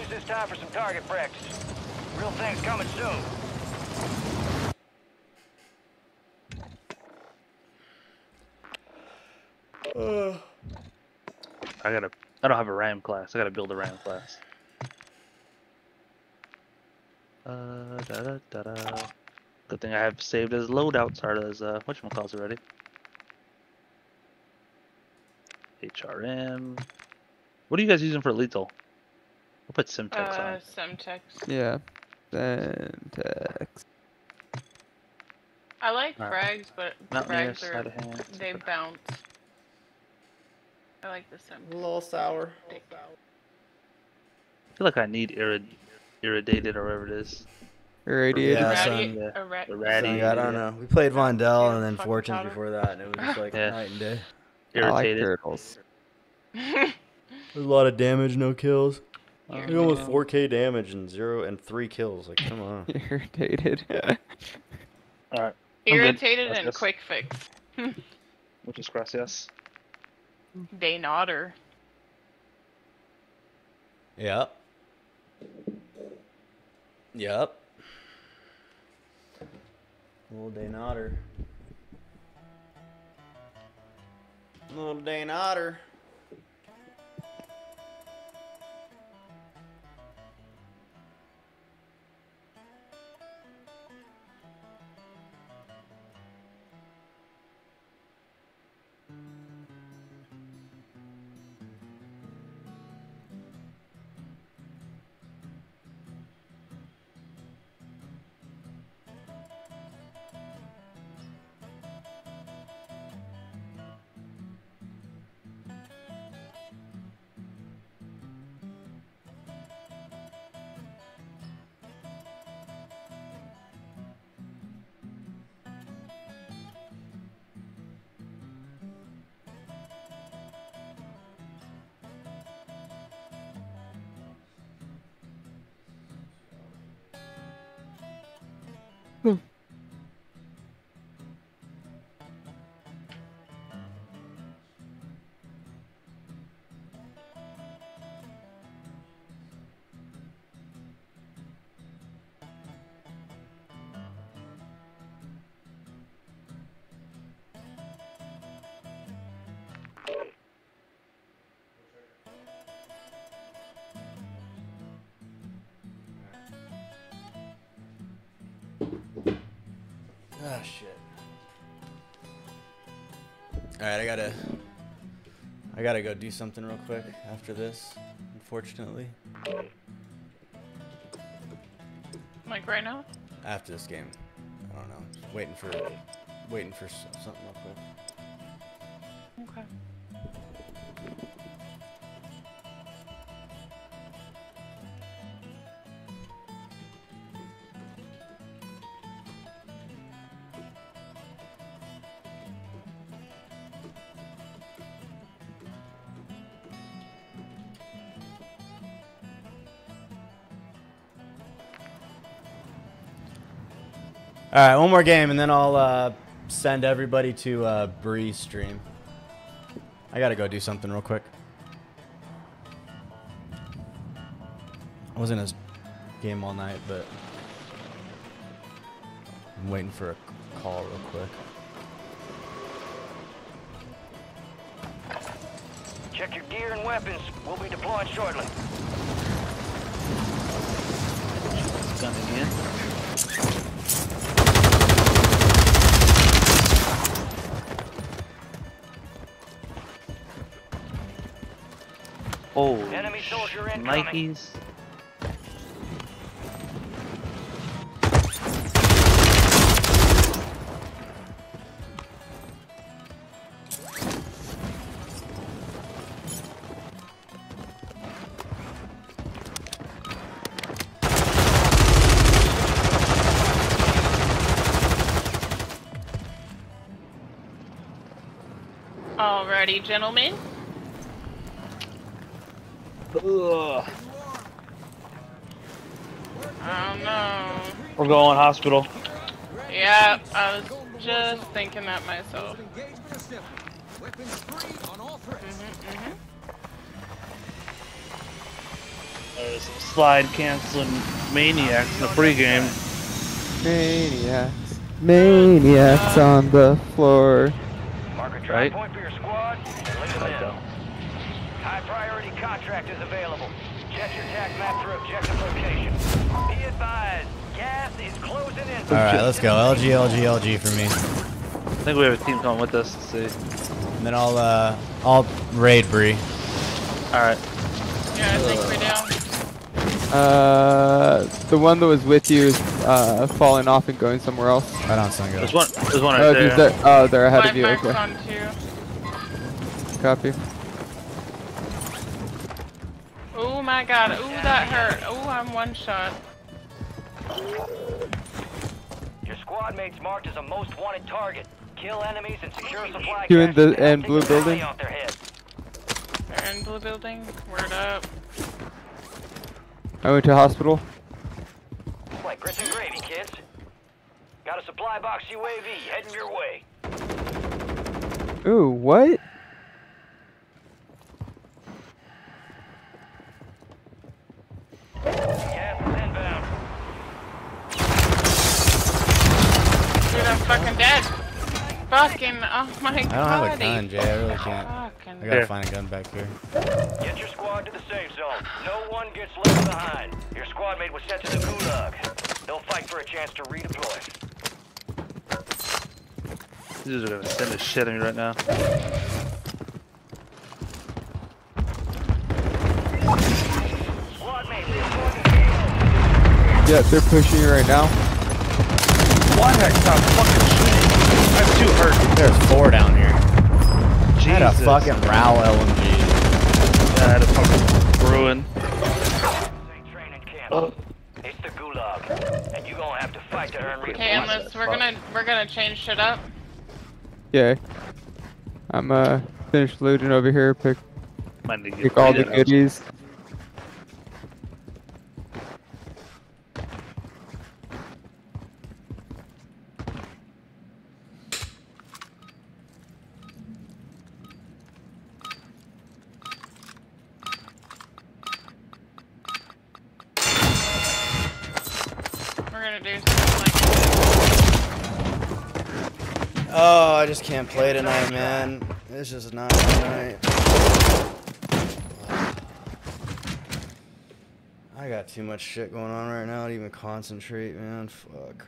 Use this time for some target practice. Real things coming soon. I gotta. I don't have a ram class. I gotta build a ram class. Uh, da da da da. Good thing I have saved as loadouts or as uh, whatchamacalls already. HRM. What are you guys using for lethal? I'll put Semtex Uh, on. Semtex. Yeah. Syntax. I like Alright. frags, but Mountaineer, frags are sleight of hand. they bounce. I like the Semtex. A little sour. I feel like I need irrid irradiated or whatever it is. Irradiated. Yeah, Irradi- son. irra- So, Irradiated. I don't know. We played Vondel and then fucking Fortunes powder. before that, and it was just like Yeah. night and day. I like Irritated. turtles. There's a lot of damage, no kills. Here We almost 4k damage and zero and three kills. Like, come on. Irritated. Alright. Irritated and quick fix. Which Muchas gracias. Day nodder. Yep. Yep. Little day nodder. Little day nodder. Shit. Alright, I gotta. I gotta go do something real quick after this, unfortunately. Like right now? After this game. I don't know. Just waiting for. Waiting for something real quick. Alright, one more game and then I'll uh, send everybody to uh, Bree stream. I gotta go do something real quick. I was in his game all night, but I'm waiting for a call real quick. Check your gear and weapons. We'll be deploying shortly. Gunning in. Oh, Enemy soldier incoming. Nikes. Alrighty, gentlemen. Ugh. I don't know. We're going hospital. Yeah, I was just thinking that myself. Mm-hmm, There's some slide canceling maniacs in the pregame. Maniacs. Maniacs on the floor. Mark a Right? Point for your squad. Link them in. High priority contract is available. Check your tac map for objective location. Be advised, gas is closing in. All right, let's go. LG, LG, LG for me. I think we have a team coming with us. Let's see. And then I'll uh, I'll raid Bree. All right. Yeah, I think we do. Uh, the one that was with you is uh, falling off and going somewhere else. Right on, Sungo. There's one. There's one right Oh, there. he's there. Oh, they're ahead Five of you. Okay. on two. Copy. Oh my god. Ooh, that hurt. Ooh, I'm one shot. Your squad mate's marked as a most wanted target. Kill enemies and secure supply You in the and blue building? They're in blue building. Word up. I went to hospital. Like grits and gravy, kids. Got a supply box UAV heading your way. Ooh, what? Gas is inbound. Dude, I'm fucking dead. Fucking, oh my god. I don't god. have a gun, Jay. I really can't. Fucking. I gotta find a gun back here. Get your squad to the safe zone. No one gets left behind. Your squad mate was sent to the gulag. They'll fight for a chance to redeploy. These are gonna send the shit at me right now. Squad mate, report to AO. Yeah, they're pushing you right now. Why did I stop fucking shooting? I have two hurt. There's four down here. I had a Jesus. fucking RAL LMG. Yeah, I had a fucking ruin. Training. It's the gulag, and you gonna have to fight to earn Okay, Endless, we're gonna we're gonna change shit up. Yeah. I'm uh finished looting over here. Pick Might need pick all the goodies. We're Oh, I just can't play tonight, man. It's just not tonight. I got too much shit going on right now to even concentrate, man. Fuck.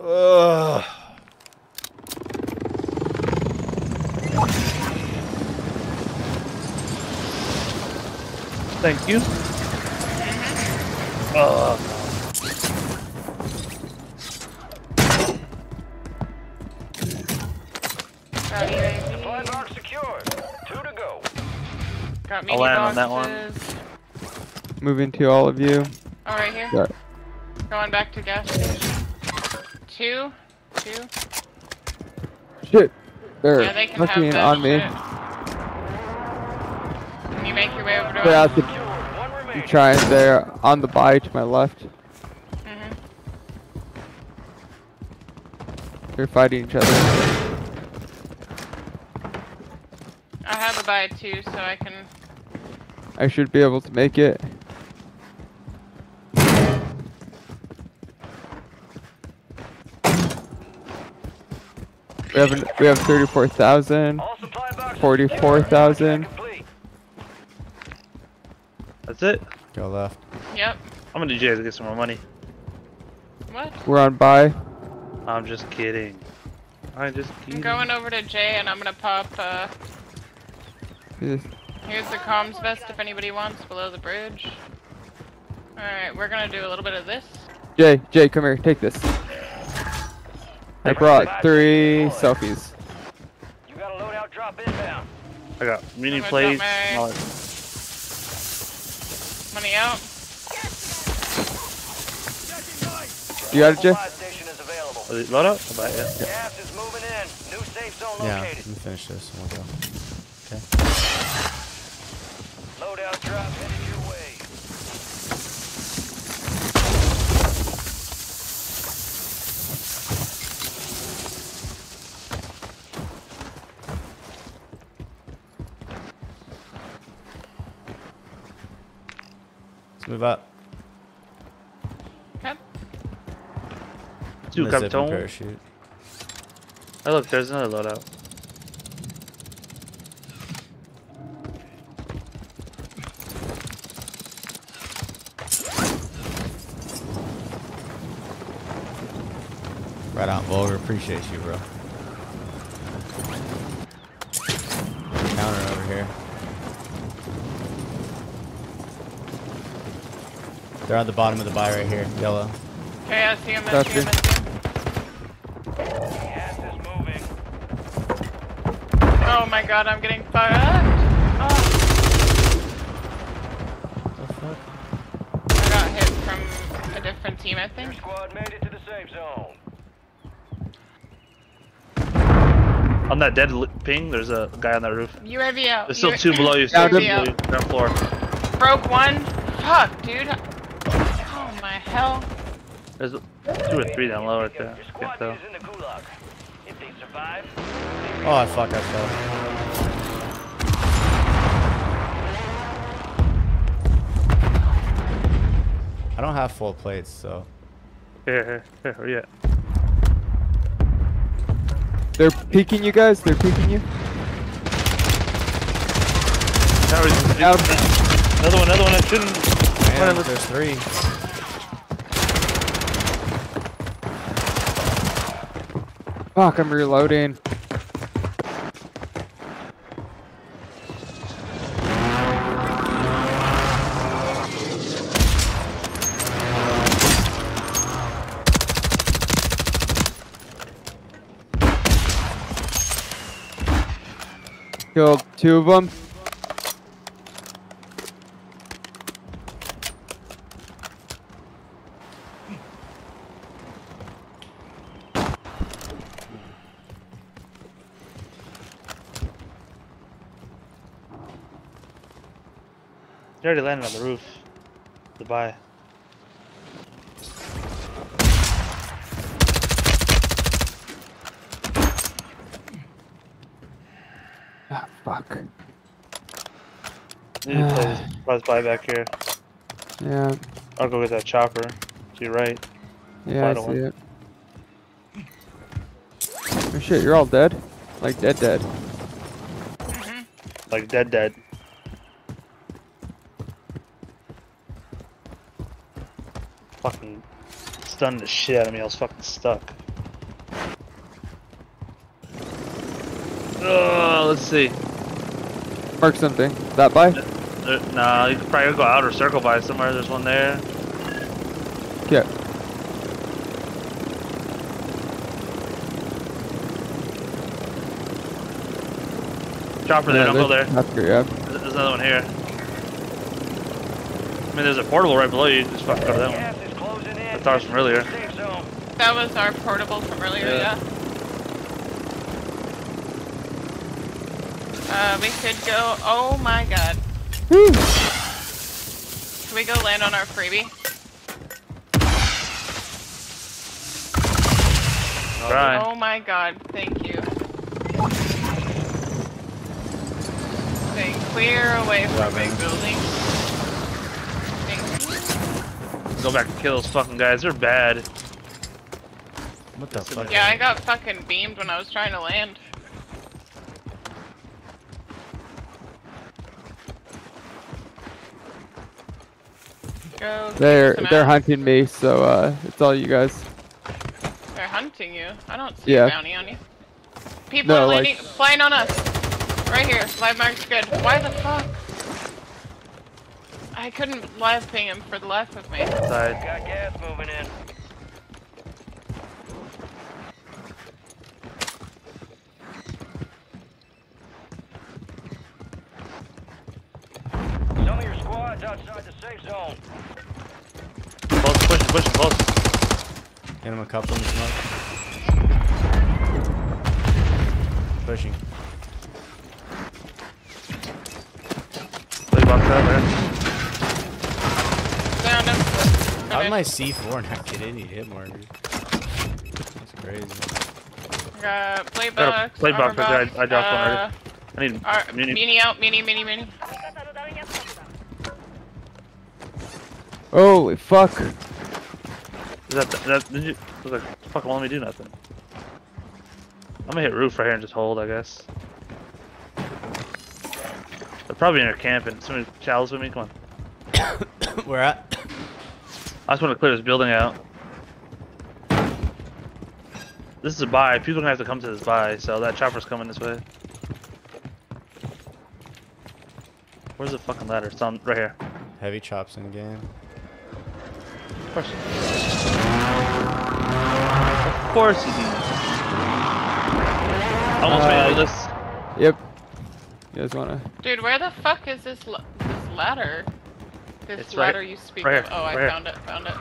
Ugh. Thank you. Oh. Got UAV, Supply box secured. Two to go. got I'll mini land on that one. Moving to all of you. All right right here. Yeah. Going back to gas station. Two, two. Shit. They're Yeah, they can have fucking that on me. Can you make your way over to They're us? the I'm trying. They're on the buy to my left. Mhm. They're fighting each other. I have a buy too, so I can. I should be able to make it. We have an, we have 34,000, 44,000. That's it. Go left. Yep. I'm gonna do Jay to get some more money. What? We're on buy. I'm just kidding. I'm just I'm going over to Jay and I'm gonna pop. Uh, Yes. Here's the comms vest if anybody wants below the bridge. All right, we're gonna do a little bit of this. Jay, Jay, come here. Take this. I brought three selfies. You got a loadout drop inbound. I got mini plates. my- Money out. You got it, Jay? Is it load up? I'll it, yeah. Gas is moving in. New safe zone Yeah, located. let me finish this and we'll go. Okay. Loadout drop headed your way. Let's move up. Okay. Two I'm gonna zip and Capitone. parachute. Oh look, there's another loadout. Right on, Vulgar. Appreciate you, bro. Counter over here. They're on the bottom of the buy right here. Yellow. Okay, I see him. I Got see him. you. I see him. Oh my god, I'm getting fucked. Oh. I got hit from a different team, I think. Squad made it to the safe zone. On that dead ping, there's a guy on that roof. You UAV out. There's still U- two below you. Still two UAV below you. Ground floor. Broke one. Fuck, dude. Oh my hell. There's two or three down low right there. Can't tell. In the gulag. If they survive, Oh, I fuck, I fell. I don't have full plates, so. Here, here, here, where you at? They're peeking you guys. They're peeking you. Another one, another one. I shouldn't. Man, there's three. Fuck, I'm reloading. Killed two of them. They already landed on the roof. Goodbye. Ah, fuck. Need to play this buzz by back here. Yeah. I'll go get that chopper. To your right. Yeah, I see one. it. Oh shit, you're all dead? Like dead dead. Mm-hmm. Like dead, dead. Fucking stunned the shit out of me. I was fucking stuck. Oh, let's see. Mark something. That by? There, nah, you could probably go out or circle by somewhere. There's one there. Okay. Chopper there, Yeah, don't go there. there's- After, yeah. There's there's another one here. I mean, there's a portable right below you. Just fucking go to that one. That's ours from earlier. That was our portable from earlier, Yeah. yeah. Uh, we could go. Oh my god. Can we go land on our freebie? Try. Oh my god, thank you. Staying clear away from big buildings. Thank Go back and kill those fucking guys. They're bad. What the fuck? Yeah, I got fucking beamed when I was trying to land. Go They're they're ass. hunting me, so uh, it's all you guys. They're hunting you. I don't see Yeah. a bounty on you. People No, are like- flying on us. Right here. Live mark's good. Why the fuck? I couldn't live ping him for the life of me. Side. got gas moving in. Some of your squad's outside the safe zone. Close, push, push, close. Hit him a couple in the smoke. Pushing. Play box out there. Down him. How did my C4 not get any hit markers? That's crazy. Uh, play Got a box. play box armor. I, I dropped one uh, already. I need Ar- muni. mini out, mini, mini, mini. Holy fuck! Is that, that did you? Was like, fuck, won't let me do nothing. I'm gonna hit roof right here and just hold, I guess. They're probably in there camping. Somebody chalice with me. Come on. Where at? I just want to clear this building out. This is a buy. People are gonna have to come to this buy, so that chopper's coming this way. Where's the fucking ladder? It's on right here. Heavy chops in game. Of course. Of course you do. Almost made it Uh, this. Yep. You guys wanna? Dude, where the fuck is this la- this ladder? This It's right- ladder you speak right of. here, Oh, I right here. found it. Found it.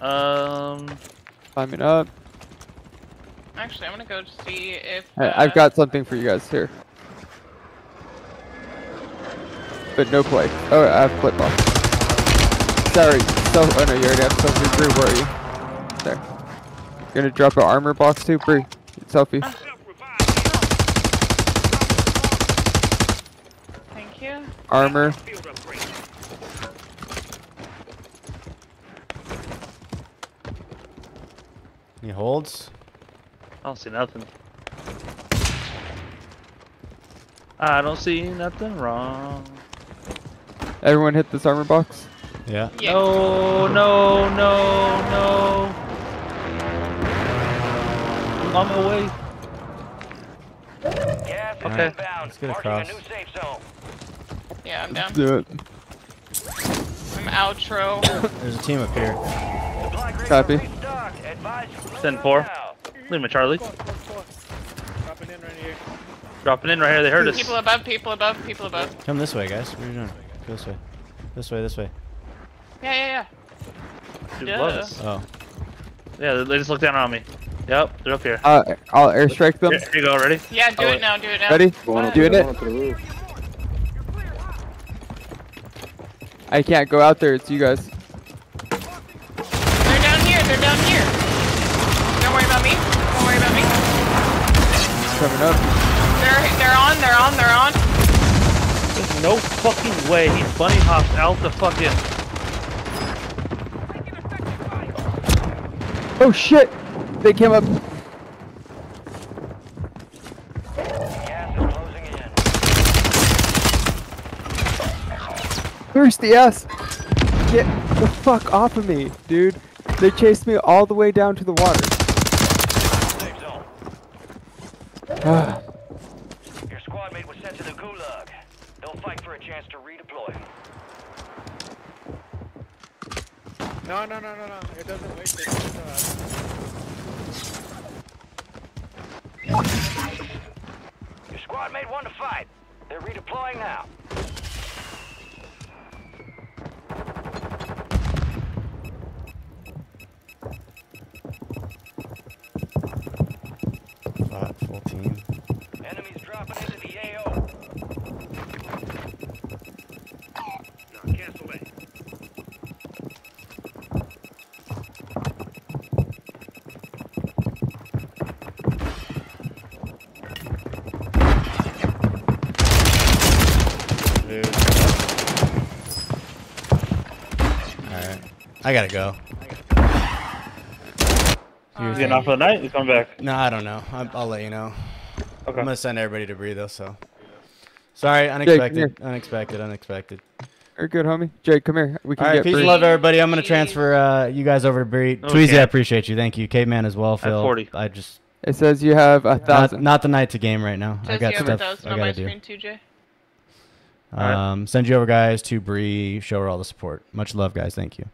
Ah, Um. Climbing up. God, sit. Actually, I'm gonna go see if. Uh, I've got something for you guys here. But no play. Oh, I have flip box. Sorry. So, oh no, you already have something. Bree, where are you? There. You're gonna drop an armor box too, Bree. Selfie. Thank you. Armor. Any holds? I don't see nothing. I don't see nothing wrong. Everyone hit this armor box. Yeah. No, no, no, no. I'm on my way. Gas Okay. inbound. Let's get across. new safe zone. Yeah, I'm down. Do it. I'm outro. There's a team up here. Copy. Ten four. Leave me, Charlie. Dropping in right here. Dropping in right here. They heard us. People above, people above, people above. Come this way, guys. What are you doing? Go this way. This way, this way. Yeah, yeah, Dude, yeah. love Duh. us. Oh. Yeah, they- they just looked down on me. Yep, they're up here. Uh, I'll airstrike them. Here, here you go. Ready? Yeah, do Oh, it wait. now, do it now. Ready? What? Doing it. I can't go out there. It's you guys. They're down here, they're down here. Coming up. They're they're on, they're on, they're on. There's no fucking way he bunny hops out the fucking. Oh shit! They came up. Thirsty ass! Get the fuck off of me, dude. They chased me all the way down to the water. Ah, Your squad mate was sent to the gulag. They'll fight for a chance to redeploy. No, no, no, no, no. It doesn't waste it. Your squad mate won the fight. They're redeploying now. Team. Enemies dropping into the AO. No, cancel that. Dude. Alright. I gotta go. You getting off for the night? You coming back? No, I don't know. I'll, I'll let you know. Okay. I'm gonna send everybody to Bree though, so. Sorry, unexpected, here. unexpected, unexpected. You're good, homie. Jake, come here. We can All right, get peace and love everybody. I'm gonna transfer uh, you guys over to Bree. No, Tweezy, I appreciate you. Thank you. Caveman as well, Phil. 40. I just. It says you have a Not, thousand. not the night to game right now. I Says got you have a stuff thousand I on my gotta do. screen too, Jay. Um, send you over, guys, to Bree. Show her all the support. Much love, guys. Thank you.